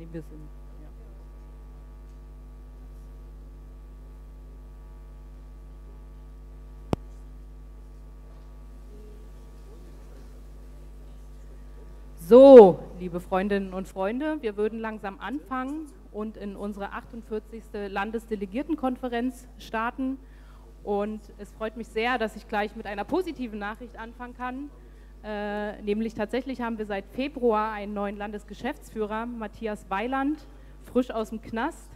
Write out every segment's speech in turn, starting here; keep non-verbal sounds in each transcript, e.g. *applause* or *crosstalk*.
Nee, wir sind. Ja. So, liebe Freundinnen und Freunde, wir würden langsam anfangen und in unsere 48. Landesdelegiertenkonferenz starten. Und es freut mich sehr, dass ich gleich mit einer positiven Nachricht anfangen kann. Äh, nämlich tatsächlich haben wir seit Februar einen neuen Landesgeschäftsführer, Matthias Weiland, frisch aus dem Knast,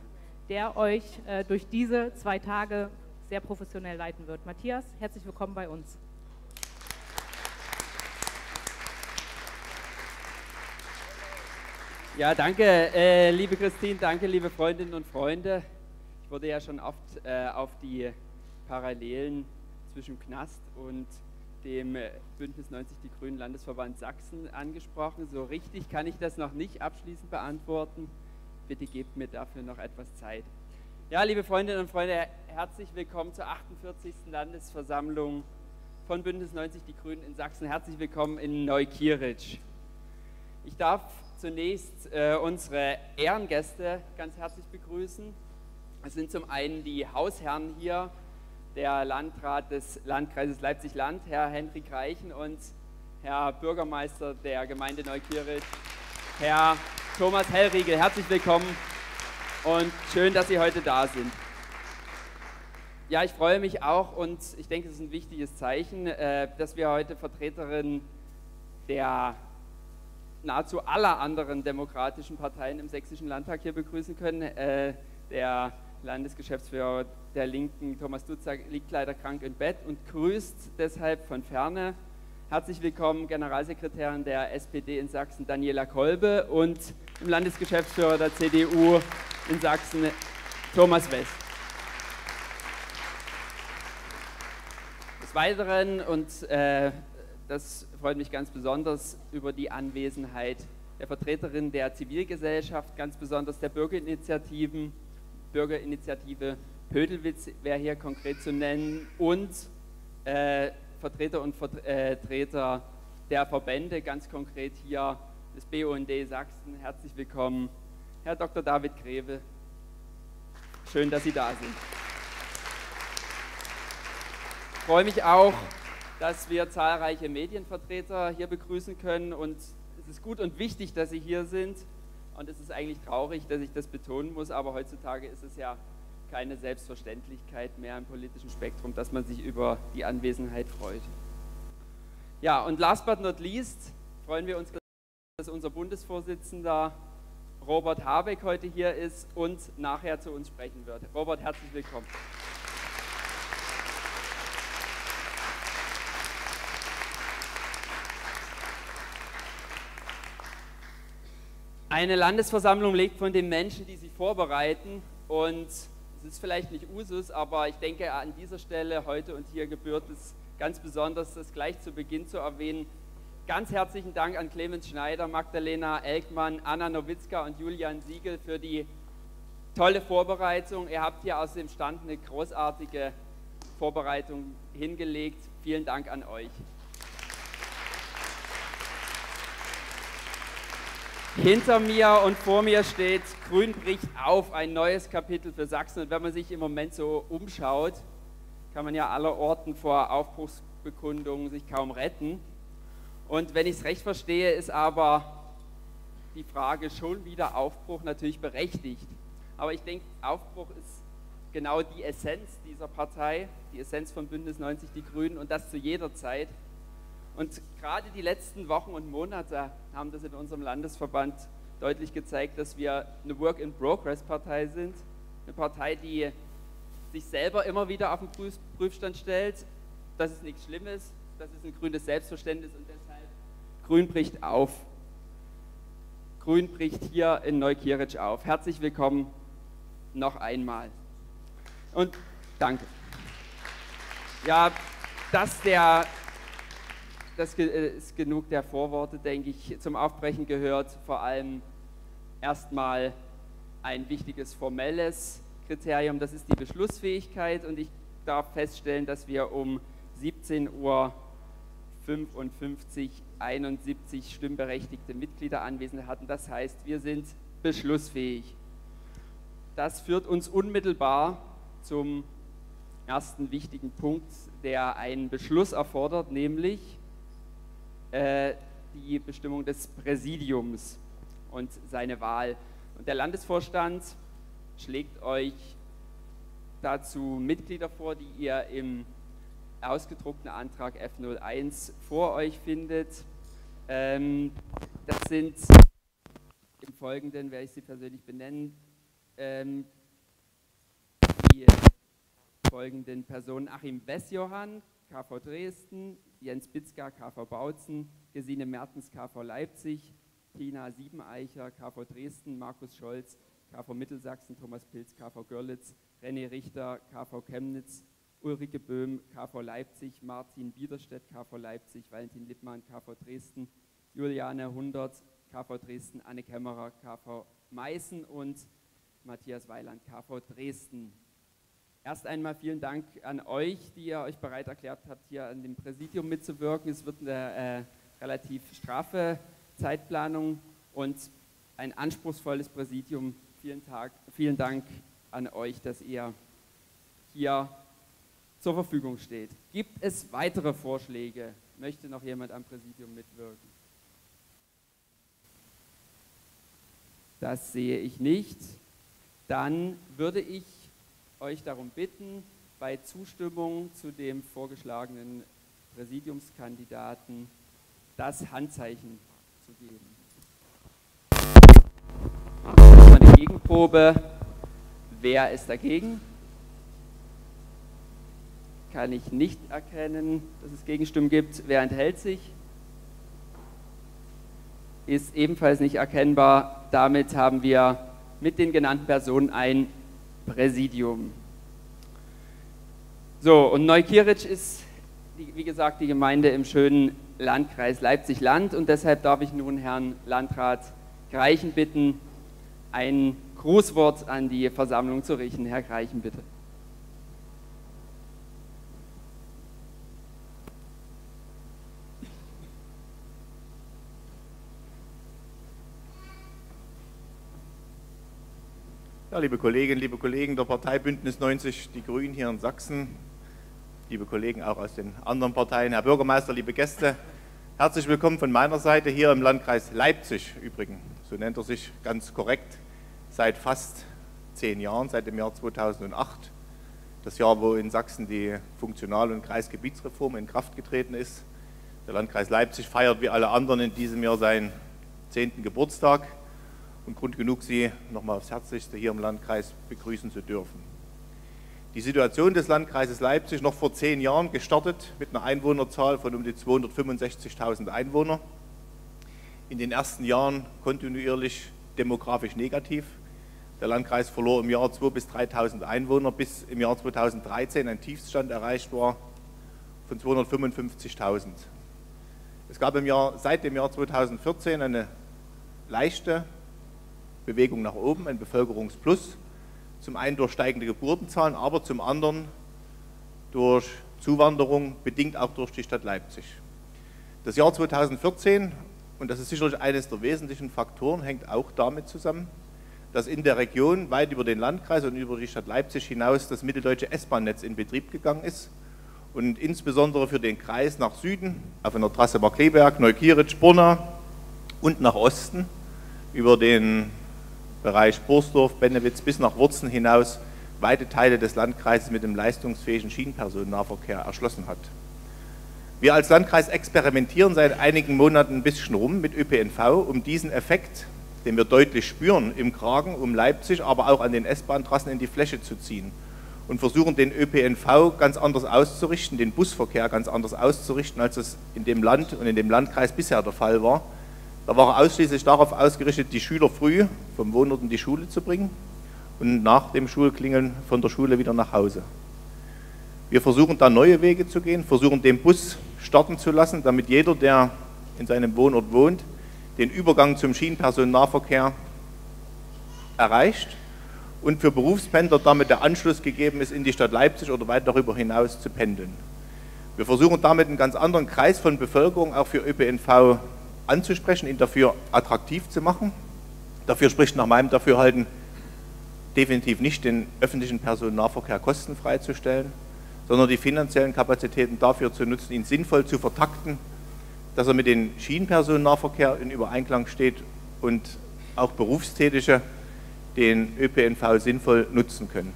der euch äh, durch diese zwei Tage sehr professionell leiten wird. Matthias, herzlich willkommen bei uns. Ja, danke, äh, liebe Christine, danke, liebe Freundinnen und Freunde. Ich wurde ja schon oft äh, auf die Parallelen zwischen Knast und dem äh, Bündnis 90 Die Grünen Landesverband Sachsen angesprochen. So richtig kann ich das noch nicht abschließend beantworten. Bitte gebt mir dafür noch etwas Zeit. Ja, liebe Freundinnen und Freunde, herzlich willkommen zur 48. Landesversammlung von Bündnis 90 Die Grünen in Sachsen. Herzlich willkommen in Neukirch. Ich darf zunächst äh, unsere Ehrengäste ganz herzlich begrüßen. Es sind zum einen die Hausherren hier der Landrat des Landkreises Leipzig-Land, Herr Hendrik Reichen und Herr Bürgermeister der Gemeinde Neukirch, Herr Thomas Hellriegel. Herzlich willkommen und schön, dass Sie heute da sind. Ja, ich freue mich auch und ich denke, es ist ein wichtiges Zeichen, äh, dass wir heute Vertreterinnen der nahezu aller anderen demokratischen Parteien im Sächsischen Landtag hier begrüßen können. Äh, der Landesgeschäftsführer der Linken, Thomas Dutzak, liegt leider krank im Bett und grüßt deshalb von ferne. Herzlich willkommen, Generalsekretärin der SPD in Sachsen, Daniela Kolbe, und im Landesgeschäftsführer der CDU in Sachsen, Thomas West. Des Weiteren, und äh, das freut mich ganz besonders, über die Anwesenheit der Vertreterin der Zivilgesellschaft, ganz besonders der Bürgerinitiativen, Bürgerinitiative Pödelwitz wäre hier konkret zu nennen und äh, Vertreter und Vertreter der Verbände, ganz konkret hier des BUND Sachsen. Herzlich willkommen, Herr Dr. David Greve. Schön, dass Sie da sind. Ich freue mich auch, dass wir zahlreiche Medienvertreter hier begrüßen können und es ist gut und wichtig, dass Sie hier sind. Und es ist eigentlich traurig, dass ich das betonen muss, aber heutzutage ist es ja keine Selbstverständlichkeit mehr im politischen Spektrum, dass man sich über die Anwesenheit freut. Ja, und last but not least freuen wir uns, dass unser Bundesvorsitzender Robert Habeck heute hier ist und nachher zu uns sprechen wird. Robert, herzlich willkommen. Eine Landesversammlung legt von den Menschen, die sie vorbereiten und es ist vielleicht nicht Usus, aber ich denke an dieser Stelle heute und hier gebührt es ganz besonders, das gleich zu Beginn zu erwähnen. Ganz herzlichen Dank an Clemens Schneider, Magdalena Elkmann, Anna Nowitzka und Julian Siegel für die tolle Vorbereitung. Ihr habt hier aus dem Stand eine großartige Vorbereitung hingelegt. Vielen Dank an euch. Hinter mir und vor mir steht Grün bricht auf, ein neues Kapitel für Sachsen. Und wenn man sich im Moment so umschaut, kann man ja aller Orten vor Aufbruchsbekundungen sich kaum retten. Und wenn ich es recht verstehe, ist aber die Frage schon wieder Aufbruch natürlich berechtigt. Aber ich denke, Aufbruch ist genau die Essenz dieser Partei, die Essenz von Bündnis 90 Die Grünen und das zu jeder Zeit. Und gerade die letzten Wochen und Monate haben das in unserem Landesverband deutlich gezeigt, dass wir eine Work-in-Progress-Partei sind. Eine Partei, die sich selber immer wieder auf den Prüfstand stellt. Das ist nichts Schlimmes, das ist ein grünes Selbstverständnis und deshalb Grün bricht auf. Grün bricht hier in Neukirch auf. Herzlich willkommen noch einmal. Und danke. Ja, dass der das äh, ist genug der Vorworte, denke ich. Zum Aufbrechen gehört vor allem erstmal ein wichtiges formelles Kriterium, das ist die Beschlussfähigkeit und ich darf feststellen, dass wir um 17 Uhr 55 71 stimmberechtigte Mitglieder anwesend hatten. Das heißt, wir sind beschlussfähig. Das führt uns unmittelbar zum ersten wichtigen Punkt, der einen Beschluss erfordert, nämlich äh, die Bestimmung des Präsidiums und seine Wahl. Und der Landesvorstand schlägt euch dazu Mitglieder vor, die ihr im ausgedruckten Antrag F01 vor euch findet. Ähm, das sind im Folgenden, werde ich sie persönlich benennen, ähm, die folgenden Personen Achim Bessjohann, KV Dresden, Jens Bitzka, KV Bautzen, Gesine Mertens, KV Leipzig, Tina Siebeneicher, KV Dresden, Markus Scholz, KV Mittelsachsen, Thomas Pilz, KV Görlitz, René Richter, KV Chemnitz, Ulrike Böhm, KV Leipzig, Martin Biederstedt, KV Leipzig, Valentin Lippmann, KV Dresden, Juliane Hundert, KV Dresden, Anne Kämmerer, KV Meißen und Matthias Weiland, KV Dresden. Erst einmal vielen Dank an euch, die ihr euch bereit erklärt habt, hier an dem Präsidium mitzuwirken. Es wird eine äh, relativ straffe Zeitplanung und ein anspruchsvolles Präsidium. Vielen, Tag, vielen Dank an euch, dass ihr hier zur Verfügung steht. Gibt es weitere Vorschläge? Möchte noch jemand am Präsidium mitwirken? Das sehe ich nicht. Dann würde ich euch darum bitten, bei Zustimmung zu dem vorgeschlagenen Präsidiumskandidaten das Handzeichen zu geben. Eine Gegenprobe. Wer ist dagegen? Kann ich nicht erkennen, dass es Gegenstimmen gibt. Wer enthält sich? Ist ebenfalls nicht erkennbar. Damit haben wir mit den genannten Personen ein Präsidium. So, und Neukirch ist, wie gesagt, die Gemeinde im schönen Landkreis Leipzig-Land und deshalb darf ich nun Herrn Landrat Greichen bitten, ein Grußwort an die Versammlung zu richten. Herr Greichen, bitte. Ja, liebe Kolleginnen, liebe Kollegen der Partei Bündnis 90 Die Grünen hier in Sachsen, liebe Kollegen auch aus den anderen Parteien, Herr Bürgermeister, liebe Gäste, herzlich willkommen von meiner Seite hier im Landkreis Leipzig übrigens. So nennt er sich ganz korrekt seit fast zehn Jahren, seit dem Jahr 2008. Das Jahr, wo in Sachsen die Funktional- und Kreisgebietsreform in Kraft getreten ist. Der Landkreis Leipzig feiert wie alle anderen in diesem Jahr seinen zehnten Geburtstag und Grund genug, Sie nochmal aufs Herzlichste hier im Landkreis begrüßen zu dürfen. Die Situation des Landkreises Leipzig noch vor zehn Jahren gestartet mit einer Einwohnerzahl von um die 265.000 Einwohner. In den ersten Jahren kontinuierlich demografisch negativ. Der Landkreis verlor im Jahr 2.000 bis 3.000 Einwohner, bis im Jahr 2013 ein Tiefstand erreicht war von 255.000. Es gab im Jahr, seit dem Jahr 2014 eine leichte Bewegung nach oben, ein Bevölkerungsplus. Zum einen durch steigende Geburtenzahlen, aber zum anderen durch Zuwanderung, bedingt auch durch die Stadt Leipzig. Das Jahr 2014, und das ist sicherlich eines der wesentlichen Faktoren, hängt auch damit zusammen, dass in der Region weit über den Landkreis und über die Stadt Leipzig hinaus das mitteldeutsche S-Bahn-Netz in Betrieb gegangen ist und insbesondere für den Kreis nach Süden, auf einer Trasse Markleberg, Neukirch, Brunna und nach Osten über den Bereich Borsdorf, Bennewitz bis nach Wurzen hinaus weite Teile des Landkreises mit dem leistungsfähigen Schienenpersonennahverkehr erschlossen hat. Wir als Landkreis experimentieren seit einigen Monaten ein bisschen rum mit ÖPNV, um diesen Effekt, den wir deutlich spüren im Kragen um Leipzig, aber auch an den S-Bahn-Trassen in die Fläche zu ziehen und versuchen den ÖPNV ganz anders auszurichten, den Busverkehr ganz anders auszurichten, als es in dem Land und in dem Landkreis bisher der Fall war da war er ausschließlich darauf ausgerichtet, die Schüler früh vom Wohnort in die Schule zu bringen und nach dem Schulklingeln von der Schule wieder nach Hause. Wir versuchen da neue Wege zu gehen, versuchen den Bus starten zu lassen, damit jeder, der in seinem Wohnort wohnt, den Übergang zum Schienenpersonennahverkehr erreicht und für Berufspendler damit der Anschluss gegeben ist, in die Stadt Leipzig oder weit darüber hinaus zu pendeln. Wir versuchen damit einen ganz anderen Kreis von Bevölkerung auch für ÖPNV anzusprechen, ihn dafür attraktiv zu machen. Dafür spricht nach meinem Dafürhalten definitiv nicht, den öffentlichen Personennahverkehr kostenfrei zu stellen, sondern die finanziellen Kapazitäten dafür zu nutzen, ihn sinnvoll zu vertakten, dass er mit dem Schienenpersonennahverkehr in Übereinklang steht und auch Berufstätige den ÖPNV sinnvoll nutzen können.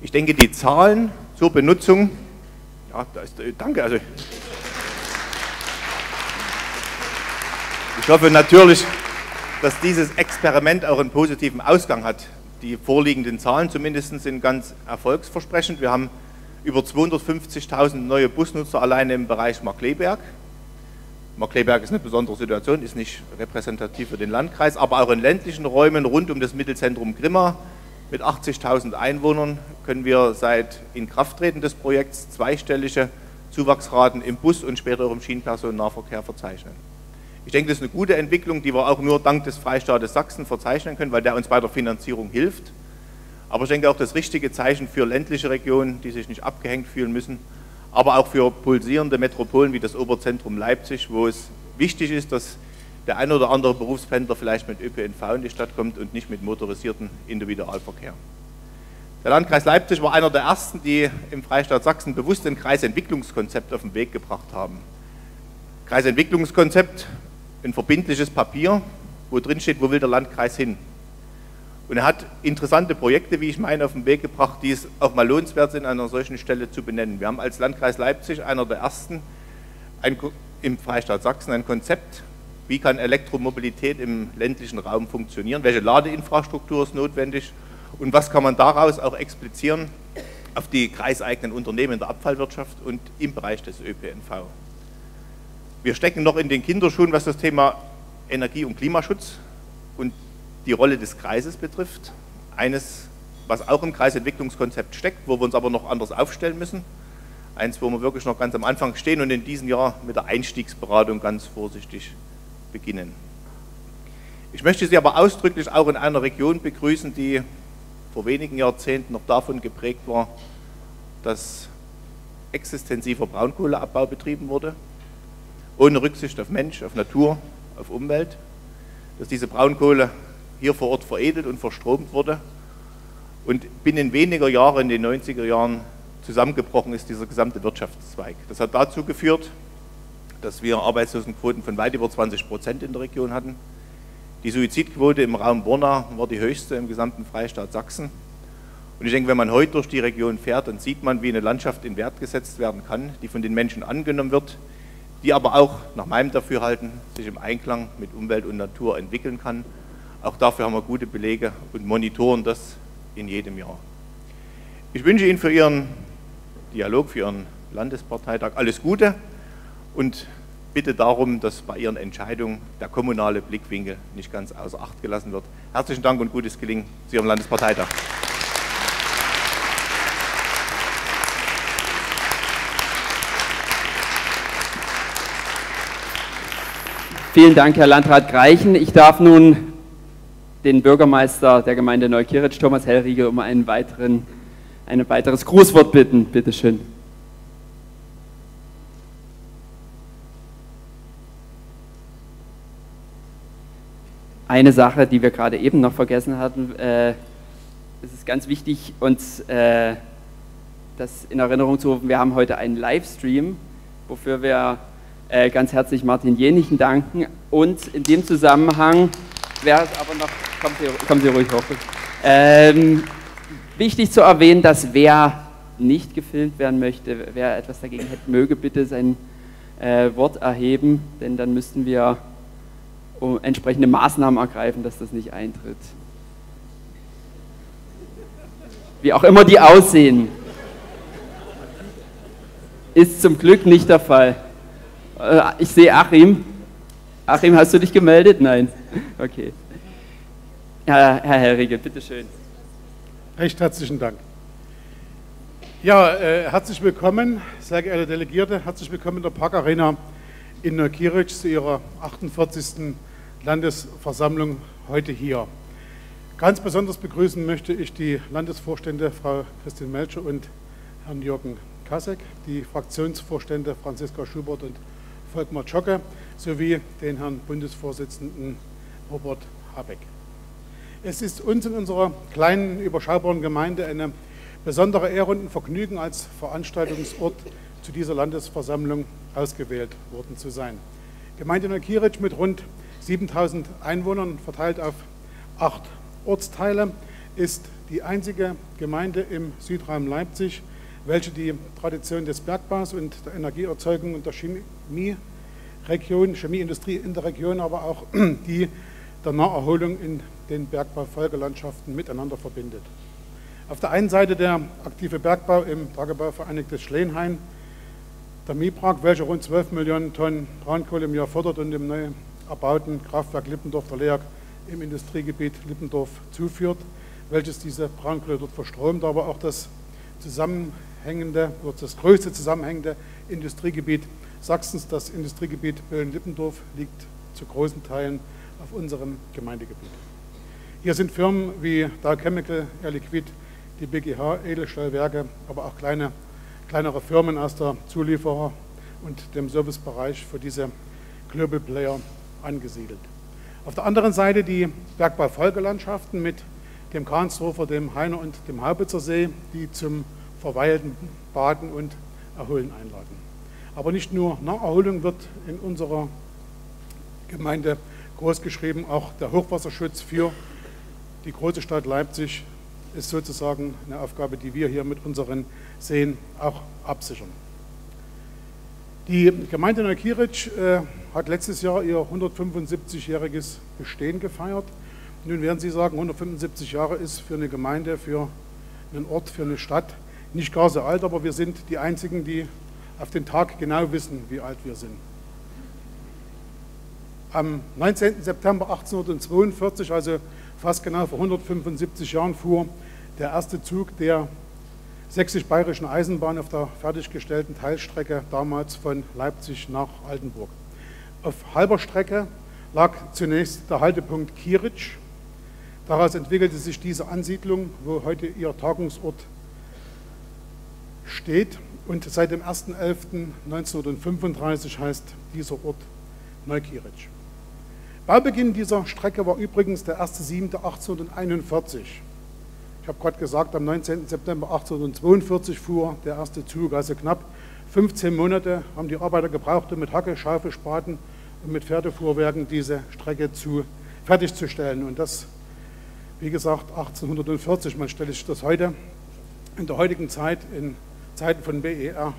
Ich denke, die Zahlen zur Benutzung, ja, da ist, danke, also ich hoffe natürlich, dass dieses Experiment auch einen positiven Ausgang hat. Die vorliegenden Zahlen zumindest sind ganz erfolgsversprechend. Wir haben über 250.000 neue Busnutzer alleine im Bereich Markleberg. Markleberg ist eine besondere Situation, ist nicht repräsentativ für den Landkreis, aber auch in ländlichen Räumen rund um das Mittelzentrum Grimma mit 80.000 Einwohnern können wir seit Inkrafttreten des Projekts zweistellige Zuwachsraten im Bus und später auch im Schienenpersonennahverkehr verzeichnen. Ich denke, das ist eine gute Entwicklung, die wir auch nur dank des Freistaates Sachsen verzeichnen können, weil der uns bei der Finanzierung hilft. Aber ich denke auch das richtige Zeichen für ländliche Regionen, die sich nicht abgehängt fühlen müssen, aber auch für pulsierende Metropolen wie das Oberzentrum Leipzig, wo es wichtig ist, dass der ein oder andere Berufspendler vielleicht mit ÖPNV in die Stadt kommt und nicht mit motorisierten Individualverkehr. Der Landkreis Leipzig war einer der ersten, die im Freistaat Sachsen bewusst ein Kreisentwicklungskonzept auf den Weg gebracht haben. Kreisentwicklungskonzept, ein verbindliches Papier, wo drin steht, wo will der Landkreis hin. Und er hat interessante Projekte, wie ich meine, auf den Weg gebracht, die es auch mal lohnenswert sind, an einer solchen Stelle zu benennen. Wir haben als Landkreis Leipzig einer der ersten ein, im Freistaat Sachsen ein Konzept, wie kann Elektromobilität im ländlichen Raum funktionieren, welche Ladeinfrastruktur ist notwendig und was kann man daraus auch explizieren auf die kreiseigenen Unternehmen in der Abfallwirtschaft und im Bereich des ÖPNV. Wir stecken noch in den Kinderschuhen, was das Thema Energie- und Klimaschutz und die Rolle des Kreises betrifft. Eines, was auch im Kreisentwicklungskonzept steckt, wo wir uns aber noch anders aufstellen müssen. Eins, wo wir wirklich noch ganz am Anfang stehen und in diesem Jahr mit der Einstiegsberatung ganz vorsichtig beginnen. Ich möchte Sie aber ausdrücklich auch in einer Region begrüßen, die vor wenigen Jahrzehnten noch davon geprägt war, dass extensiver Braunkohleabbau betrieben wurde, ohne Rücksicht auf Mensch, auf Natur, auf Umwelt, dass diese Braunkohle hier vor Ort veredelt und verstromt wurde und binnen weniger Jahre in den 90er Jahren zusammengebrochen ist dieser gesamte Wirtschaftszweig. Das hat dazu geführt, dass wir Arbeitslosenquoten von weit über 20 Prozent in der Region hatten. Die Suizidquote im Raum Borna war die höchste im gesamten Freistaat Sachsen. Und ich denke, wenn man heute durch die Region fährt, dann sieht man, wie eine Landschaft in Wert gesetzt werden kann, die von den Menschen angenommen wird, die aber auch nach meinem Dafürhalten sich im Einklang mit Umwelt und Natur entwickeln kann. Auch dafür haben wir gute Belege und monitoren das in jedem Jahr. Ich wünsche Ihnen für Ihren Dialog, für Ihren Landesparteitag alles Gute und bitte darum, dass bei Ihren Entscheidungen der kommunale Blickwinkel nicht ganz außer Acht gelassen wird. Herzlichen Dank und gutes Gelingen zu Ihrem Landesparteitag. Vielen Dank, Herr Landrat Greichen. Ich darf nun den Bürgermeister der Gemeinde Neukieritzsch, Thomas Hellriegel, um einen weiteren, ein weiteres Grußwort bitten. Bitte schön. eine Sache, die wir gerade eben noch vergessen hatten. Äh, es ist ganz wichtig, uns äh, das in Erinnerung zu rufen. Wir haben heute einen Livestream, wofür wir äh, ganz herzlich Martin Jenichen danken. Und in dem Zusammenhang wäre es aber noch, kommen Sie, kommen Sie ruhig hoch. Ähm, wichtig zu erwähnen, dass wer nicht gefilmt werden möchte, wer etwas dagegen hätte, möge bitte sein äh, Wort erheben, denn dann müssten wir entsprechende Maßnahmen ergreifen, dass das nicht eintritt. Wie auch immer die aussehen, ist zum Glück nicht der Fall. Äh, ich sehe Achim. Achim, hast du dich gemeldet? Nein. Okay. Herr, Herr Herrige, bitteschön. Recht herzlichen Dank. Ja, äh, herzlich willkommen, sehr geehrte Delegierte, herzlich willkommen in der Parkarena in Neukirch zu Ihrer 48. Landesversammlung heute hier. Ganz besonders begrüßen möchte ich die Landesvorstände Frau Christine Melcher und Herrn Jürgen Kasek, die Fraktionsvorstände Franziska Schubert und Volkmar Czocke sowie den Herrn Bundesvorsitzenden Robert Habeck. Es ist uns in unserer kleinen, überschaubaren Gemeinde eine besondere Ehre und ein Vergnügen, als Veranstaltungsort zu dieser Landesversammlung ausgewählt worden zu sein. Gemeinde Neukieric mit rund 7000 Einwohnern, verteilt auf acht Ortsteile, ist die einzige Gemeinde im Südraum Leipzig, welche die Tradition des Bergbaus und der Energieerzeugung und der Chemieregion, Chemieindustrie in der Region, aber auch *clears throat* die der Naherholung in den Bergbaufolgelandschaften miteinander verbindet. Auf der einen Seite der aktive Bergbau im Tagebau Vereinigtes Schleenhain, der MIPRAG, welcher rund 12 Millionen Tonnen Braunkohle im Jahr fördert und dem neu erbauten Kraftwerk Lippendorf der LEAG im Industriegebiet Lippendorf zuführt, welches diese Braunkohle dort verstromt, aber auch das zusammenhängende, das größte zusammenhängende Industriegebiet Sachsens, das Industriegebiet Böhlen-Lippendorf, liegt zu großen Teilen auf unserem Gemeindegebiet. Hier sind Firmen wie Dow Chemical, Air Liquid, die BGH, Edelstahlwerke, aber auch kleine, kleinere Firmen aus der Zulieferer- und dem Servicebereich für diese Global Player angesiedelt. Auf der anderen Seite die Bergbaufolgelandschaften mit dem Kahnsdorfer, dem Heiner und dem Haubitzer See, die zum Verweilen, Baden und Erholen einladen. Aber nicht nur Naherholung wird in unserer Gemeinde großgeschrieben, auch der Hochwasserschutz für die große Stadt Leipzig ist sozusagen eine Aufgabe, die wir hier mit unseren Seen auch absichern. Die Gemeinde Neukieric äh, hat letztes Jahr ihr 175-jähriges Bestehen gefeiert. Nun werden Sie sagen, 175 Jahre ist für eine Gemeinde, für einen Ort, für eine Stadt nicht gar so alt, aber wir sind die Einzigen, die auf den Tag genau wissen, wie alt wir sind. Am 19. September 1842, also fast genau vor 175 Jahren, fuhr der erste Zug der sächsisch-bayerischen Eisenbahn auf der fertiggestellten Teilstrecke damals von Leipzig nach Altenburg. Auf halber Strecke lag zunächst der Haltepunkt Kieritsch, Daraus entwickelte sich diese Ansiedlung, wo heute ihr Tagungsort steht. Und seit dem 1.11.1935 heißt dieser Ort Neukieric. Baubeginn dieser Strecke war übrigens der 1.7.1841. Ich habe gerade gesagt, am 19. September 1842 fuhr der erste Zug, also knapp 15 Monate haben die Arbeiter gebraucht, um mit Hacke, Schaufel, Spaten und mit Pferdefuhrwerken diese Strecke zu, fertigzustellen. Und das wie gesagt, 1840, man stelle sich das heute in der heutigen Zeit, in Zeiten von BER,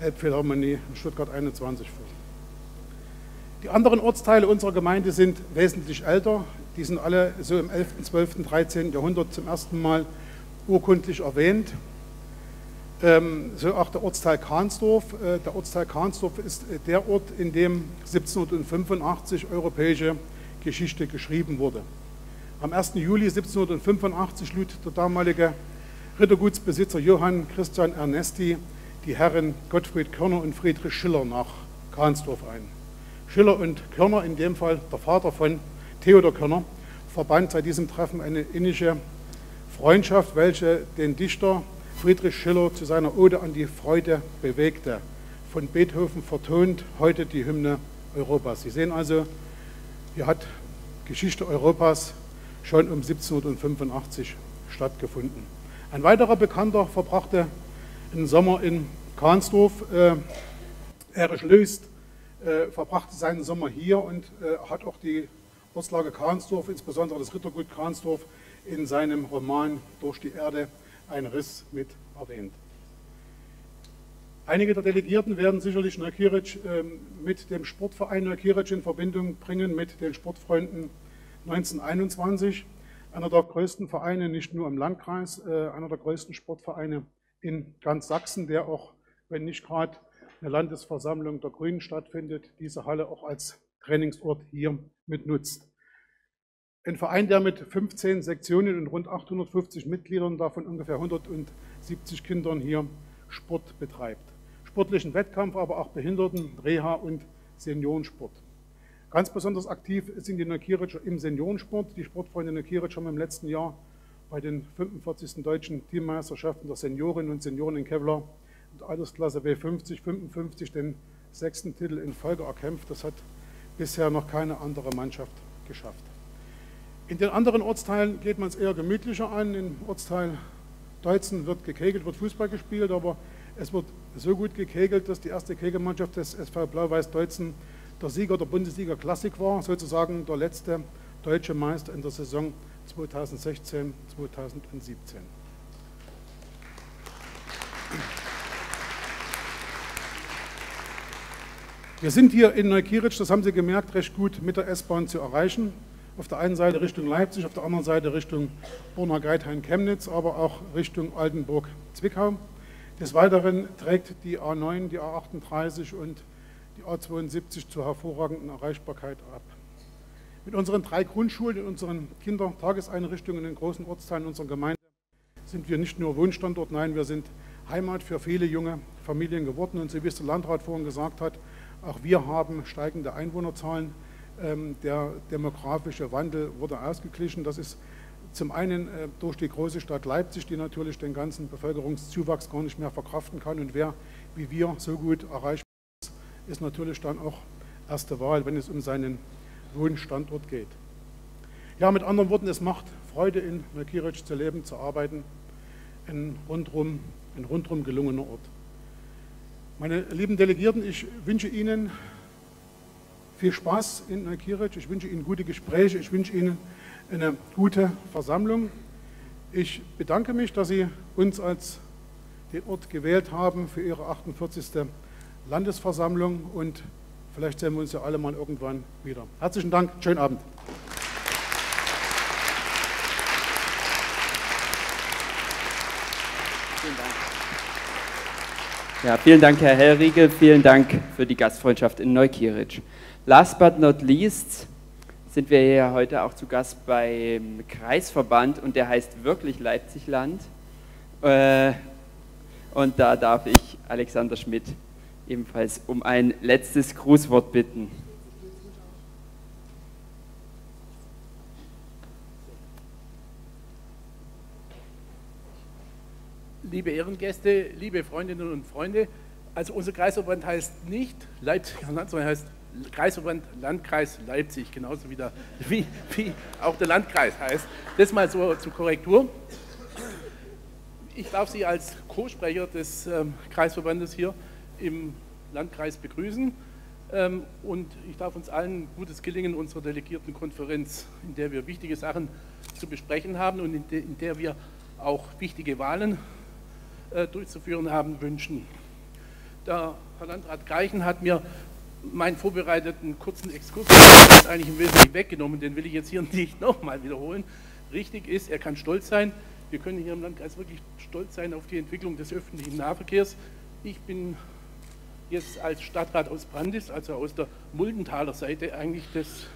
Elbphilharmonie Stuttgart 21 vor. Die anderen Ortsteile unserer Gemeinde sind wesentlich älter. Die sind alle so im 11., 12., 13. Jahrhundert zum ersten Mal urkundlich erwähnt. Ähm, so auch der Ortsteil Kahnsdorf. Äh, der Ortsteil Kahnsdorf ist äh, der Ort, in dem 1785 europäische Geschichte geschrieben wurde. Am 1. Juli 1785 lud der damalige Rittergutsbesitzer Johann Christian Ernesti die Herren Gottfried Körner und Friedrich Schiller nach Kahnsdorf ein. Schiller und Körner, in dem Fall der Vater von Theodor Körner, verband seit diesem Treffen eine innige Freundschaft, welche den Dichter Friedrich Schiller zu seiner Ode an die Freude bewegte. Von Beethoven vertont heute die Hymne Europas. Sie sehen also, hier hat Geschichte Europas schon um 1785 stattgefunden. Ein weiterer Bekannter verbrachte einen Sommer in Kahnsdorf. Äh, Erich Löst äh, verbrachte seinen Sommer hier und äh, hat auch die Ortslage Kahnsdorf, insbesondere das Rittergut Kahnsdorf, in seinem Roman Durch die Erde ein Riss mit erwähnt. Einige der Delegierten werden sicherlich Neukieric äh, mit dem Sportverein Neukieric in Verbindung bringen, mit den Sportfreunden 1921 einer der größten Vereine, nicht nur im Landkreis, äh, einer der größten Sportvereine in ganz Sachsen, der auch, wenn nicht gerade eine Landesversammlung der Grünen stattfindet, diese Halle auch als Trainingsort hier mitnutzt. Ein Verein, der mit 15 Sektionen und rund 850 Mitgliedern, davon ungefähr 170 Kindern hier Sport betreibt. Sportlichen Wettkampf, aber auch Behinderten, Reha und Seniorensport. Ganz besonders aktiv sind die Neukiericher im Seniorensport. Die Sportfreunde Neukirich haben im letzten Jahr bei den 45. deutschen Teammeisterschaften der Seniorinnen und Senioren in Kevlar und Altersklasse W50, 55 den sechsten Titel in Folge erkämpft. Das hat bisher noch keine andere Mannschaft geschafft. In den anderen Ortsteilen geht man es eher gemütlicher an. Im Ortsteil Deutzen wird gekegelt, wird Fußball gespielt, aber es wird so gut gekegelt, dass die erste Kegelmannschaft des SV Blau-Weiß Deutzen der Sieger der Bundesliga Klassik war, sozusagen der letzte deutsche Meister in der Saison 2016, 2017. Wir sind hier in Neukieritzsch, das haben Sie gemerkt, recht gut mit der S-Bahn zu erreichen. Auf der einen Seite Richtung Leipzig, auf der anderen Seite Richtung Borna-Geithain-Chemnitz, aber auch Richtung Altenburg-Zwickau. Des Weiteren trägt die A9, die A38 und die A72 zur hervorragenden Erreichbarkeit ab. Mit unseren drei Grundschulen in unseren Kindertageseinrichtungen in den großen Ortsteilen unserer Gemeinde sind wir nicht nur Wohnstandort, nein, wir sind Heimat für viele junge Familien geworden. Und so wie es der Landrat vorhin gesagt hat, auch wir haben steigende Einwohnerzahlen. Ähm, der demografische Wandel wurde ausgeglichen. Das ist zum einen äh, durch die große Stadt Leipzig, die natürlich den ganzen Bevölkerungszuwachs gar nicht mehr verkraften kann. Und wer wie wir so gut erreichbar ist, natürlich dann auch erste Wahl, wenn es um seinen Wohnstandort geht. Ja, mit anderen Worten, es macht Freude, in Neukieric zu leben, zu arbeiten. Ein rundrum, ein rundrum gelungener Ort. Meine lieben Delegierten, ich wünsche Ihnen viel Spaß in Neukieric. Ich wünsche Ihnen gute Gespräche. Ich wünsche Ihnen eine gute Versammlung. Ich bedanke mich, dass Sie uns als den Ort gewählt haben für Ihre 48. Landesversammlung und vielleicht sehen wir uns ja alle mal irgendwann wieder. Herzlichen Dank, schönen Abend. Ja, vielen Dank, Herr Hellriegel. Vielen Dank für die Gastfreundschaft in Neukirch. Last but not least sind wir hier heute auch zu Gast beim Kreisverband und der heißt wirklich Leipzigland. Äh, und da darf ich Alexander Schmidt ebenfalls um ein letztes Grußwort bitten. liebe Ehrengäste, liebe Freundinnen und Freunde, also unser Kreisverband heißt nicht Leipziger Land, *laughs* sondern heißt Kreisverband Landkreis Leipzig, genauso wie, der, wie, wie auch der Landkreis heißt. Das mal so zur Korrektur. Ich darf Sie als Co-Sprecher des ähm, Kreisverbandes hier im Landkreis begrüßen ähm, und ich darf uns allen gutes Gelingen unserer Delegiertenkonferenz, in der wir wichtige Sachen zu besprechen haben und in, de, in der wir auch wichtige Wahlen äh, durchzuführen haben, wünschen. Der Herr Landrat Greichen hat mir meinen vorbereiteten kurzen Exkurs eigentlich im Wesentlichen weggenommen, den will ich jetzt hier *laughs* nicht nochmal wiederholen. Richtig ist, er kann stolz sein. Wir können hier im Landkreis wirklich stolz sein auf die Entwicklung des öffentlichen Nahverkehrs. Ich bin jetzt als Stadtrat aus Brandis, also aus der Muldenthaler Seite eigentlich des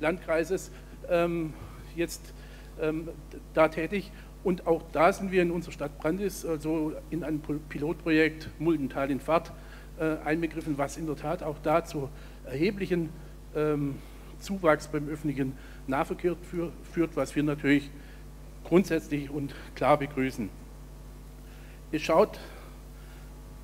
Landkreises, ähm, jetzt ähm, da tätig und auch da sind wir in unserer Stadt Brandis also in einem Pilotprojekt Muldental in Fahrt äh, einbegriffen, was in der Tat auch da zu erheblichen ähm, Zuwachs beim öffentlichen Nahverkehr für, führt, was wir natürlich grundsätzlich und klar begrüßen. Es schaut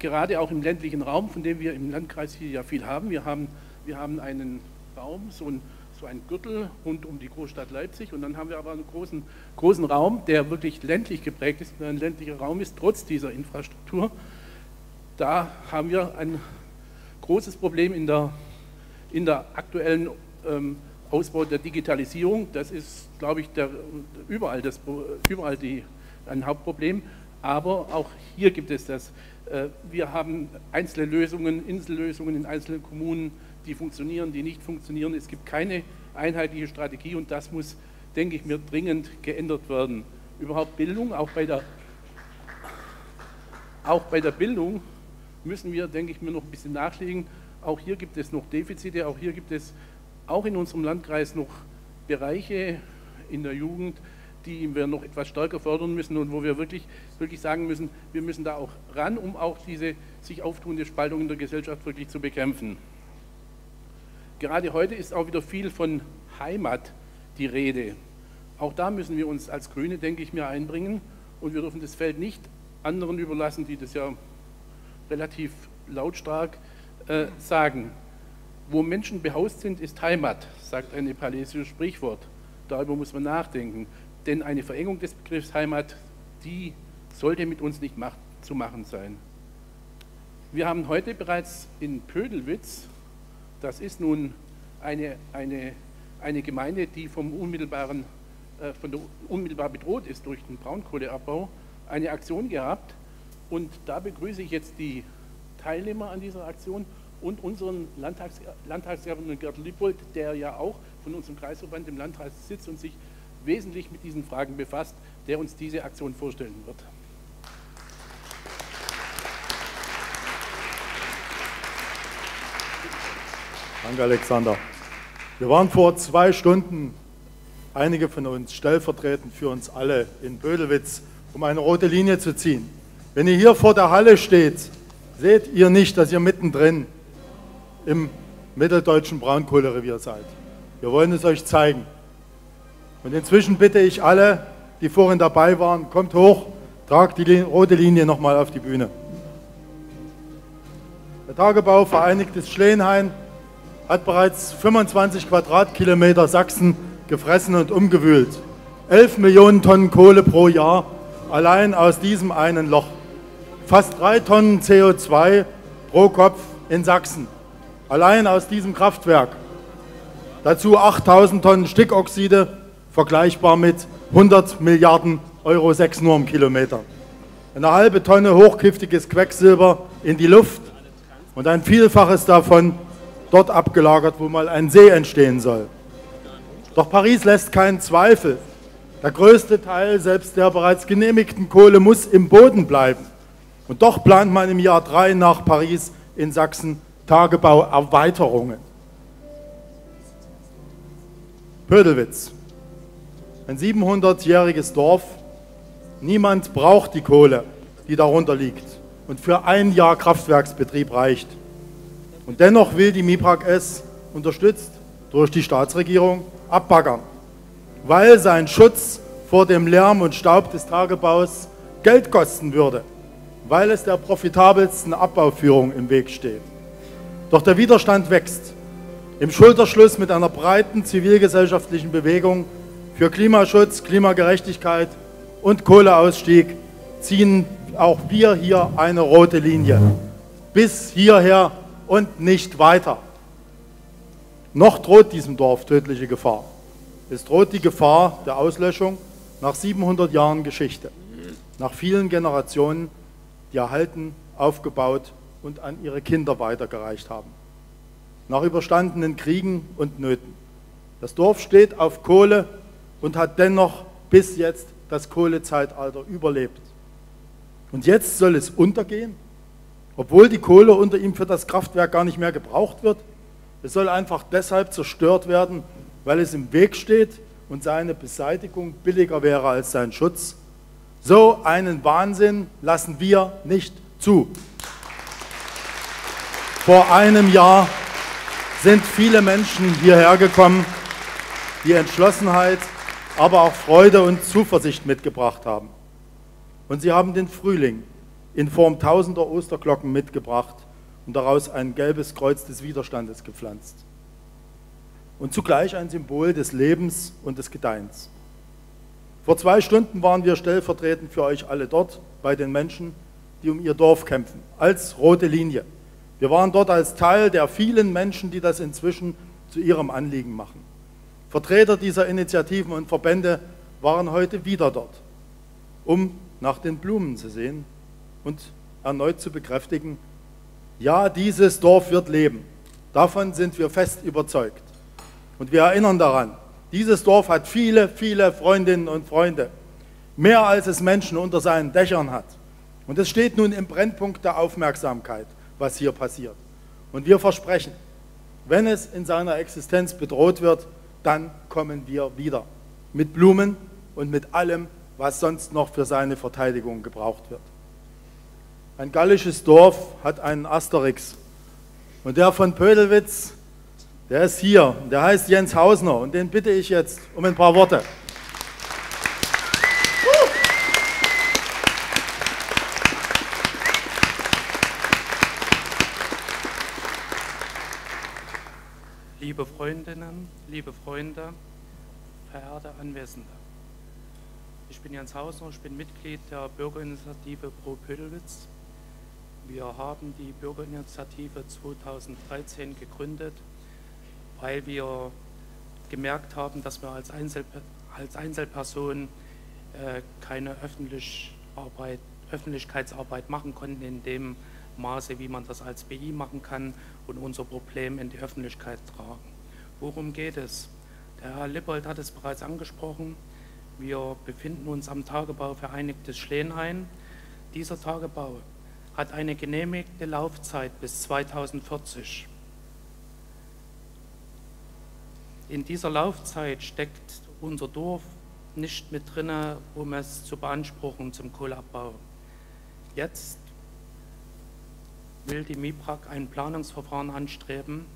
gerade auch im ländlichen Raum, von dem wir im Landkreis hier ja viel haben, wir haben, wir haben einen Raum, so ein so ein Gürtel rund um die Großstadt Leipzig und dann haben wir aber einen großen, großen Raum, der wirklich ländlich geprägt ist, ein ländlicher Raum ist, trotz dieser Infrastruktur. Da haben wir ein großes Problem in der, in der aktuellen ähm, Ausbau der Digitalisierung. Das ist, glaube ich, der, überall, das, überall die, ein Hauptproblem. Aber auch hier gibt es das. Äh, wir haben einzelne Lösungen, Insellösungen in einzelnen Kommunen, die funktionieren, die nicht funktionieren. Es gibt keine einheitliche Strategie und das muss, denke ich mir, dringend geändert werden. Überhaupt Bildung, auch bei der, auch bei der Bildung müssen wir, denke ich mir, noch ein bisschen nachlegen. Auch hier gibt es noch Defizite, auch hier gibt es auch in unserem Landkreis noch Bereiche in der Jugend, die wir noch etwas stärker fördern müssen und wo wir wirklich, wirklich sagen müssen, wir müssen da auch ran, um auch diese sich auftuende Spaltung in der Gesellschaft wirklich zu bekämpfen. Gerade heute ist auch wieder viel von Heimat die Rede. Auch da müssen wir uns als Grüne, denke ich mir, einbringen und wir dürfen das Feld nicht anderen überlassen, die das ja relativ lautstark äh, sagen. Wo Menschen behaust sind, ist Heimat, sagt ein nepalesisches Sprichwort. darüber muss man nachdenken. Denn eine Verengung des Begriffs Heimat, die sollte mit uns nicht mach, zu machen sein. Wir haben heute bereits in Pödelwitz, das ist nun eine, eine, eine Gemeinde, die vom unmittelbaren, äh, von der unmittelbar bedroht ist durch den Braunkohleabbau, eine Aktion gehabt. Und da begrüße ich jetzt die Teilnehmer an dieser Aktion und unseren Landtags, Gerd Lippold, der ja auch von unserem Kreisverband im Landkreis sitzt und sich wesentlich mit diesen Fragen befasst, der uns diese Aktion vorstellen wird. Danke, Alexander. Wir waren vor zwei Stunden, einige von uns stellvertretend für uns alle, in Bödelwitz, um eine rote Linie zu ziehen. Wenn ihr hier vor der Halle steht, seht ihr nicht, dass ihr mittendrin im mitteldeutschen Braunkohlerevier seid. Wir wollen es euch zeigen. Und inzwischen bitte ich alle, die vorhin dabei waren, kommt hoch, tragt die rote Linie nochmal auf die Bühne. Der Tagebau Vereinigtes Schlehenhain hat bereits 25 Quadratkilometer Sachsen gefressen und umgewühlt. 11 Millionen Tonnen Kohle pro Jahr allein aus diesem einen Loch. Fast drei Tonnen CO2 pro Kopf in Sachsen. Allein aus diesem Kraftwerk. Dazu 8000 Tonnen Stickoxide, vergleichbar mit 100 Milliarden Euro 6 nur im Kilometer. Eine halbe Tonne hochgiftiges Quecksilber in die Luft und ein Vielfaches davon dort abgelagert, wo mal ein See entstehen soll. Doch Paris lässt keinen Zweifel. Der größte Teil selbst der bereits genehmigten Kohle muss im Boden bleiben. Und doch plant man im Jahr 3 nach Paris in Sachsen Tagebauerweiterungen. Pödelwitz, ein 700-jähriges Dorf. Niemand braucht die Kohle, die darunter liegt und für ein Jahr Kraftwerksbetrieb reicht. Und dennoch will die MIPRAG es, unterstützt durch die Staatsregierung, abbaggern, weil sein Schutz vor dem Lärm und Staub des Tagebaus Geld kosten würde, weil es der profitabelsten Abbauführung im Weg steht. Doch der Widerstand wächst. Im Schulterschluss mit einer breiten zivilgesellschaftlichen Bewegung für Klimaschutz, Klimagerechtigkeit und Kohleausstieg ziehen auch wir hier eine rote Linie. Bis hierher und nicht weiter. Noch droht diesem Dorf tödliche Gefahr. Es droht die Gefahr der Auslöschung nach 700 Jahren Geschichte, nach vielen Generationen, die erhalten, aufgebaut und an ihre Kinder weitergereicht haben, nach überstandenen Kriegen und Nöten. Das Dorf steht auf Kohle und hat dennoch bis jetzt das Kohlezeitalter überlebt. Und jetzt soll es untergehen? obwohl die Kohle unter ihm für das Kraftwerk gar nicht mehr gebraucht wird. Es soll einfach deshalb zerstört werden, weil es im Weg steht und seine Beseitigung billiger wäre als sein Schutz. So einen Wahnsinn lassen wir nicht zu. Vor einem Jahr sind viele Menschen hierher gekommen, die Entschlossenheit, aber auch Freude und Zuversicht mitgebracht haben. Und sie haben den Frühling in Form tausender Osterglocken mitgebracht und daraus ein gelbes Kreuz des Widerstandes gepflanzt. Und zugleich ein Symbol des Lebens und des Gedeihens. Vor zwei Stunden waren wir stellvertretend für euch alle dort bei den Menschen, die um ihr Dorf kämpfen, als rote Linie. Wir waren dort als Teil der vielen Menschen, die das inzwischen zu ihrem Anliegen machen. Vertreter dieser Initiativen und Verbände waren heute wieder dort, um nach den Blumen zu sehen, und erneut zu bekräftigen, ja, dieses Dorf wird leben. Davon sind wir fest überzeugt. Und wir erinnern daran, dieses Dorf hat viele, viele Freundinnen und Freunde. Mehr als es Menschen unter seinen Dächern hat. Und es steht nun im Brennpunkt der Aufmerksamkeit, was hier passiert. Und wir versprechen, wenn es in seiner Existenz bedroht wird, dann kommen wir wieder. Mit Blumen und mit allem, was sonst noch für seine Verteidigung gebraucht wird. Ein gallisches Dorf hat einen Asterix. Und der von Pödelwitz, der ist hier. Der heißt Jens Hausner. Und den bitte ich jetzt um ein paar Worte. Liebe Freundinnen, liebe Freunde, verehrte Anwesende. Ich bin Jens Hausner, ich bin Mitglied der Bürgerinitiative Pro Pödelwitz. Wir haben die Bürgerinitiative 2013 gegründet, weil wir gemerkt haben, dass wir als, Einzel als Einzelperson äh, keine Öffentlich Arbeit, Öffentlichkeitsarbeit machen konnten in dem Maße, wie man das als BI machen kann und unser Problem in die Öffentlichkeit tragen. Worum geht es? Der Herr Lippold hat es bereits angesprochen. Wir befinden uns am Tagebau Vereinigtes Schleenhain. Dieser Tagebau hat eine genehmigte Laufzeit bis 2040. In dieser Laufzeit steckt unser Dorf nicht mit drin, um es zu beanspruchen zum Kohleabbau. Jetzt will die MIPRAG ein Planungsverfahren anstreben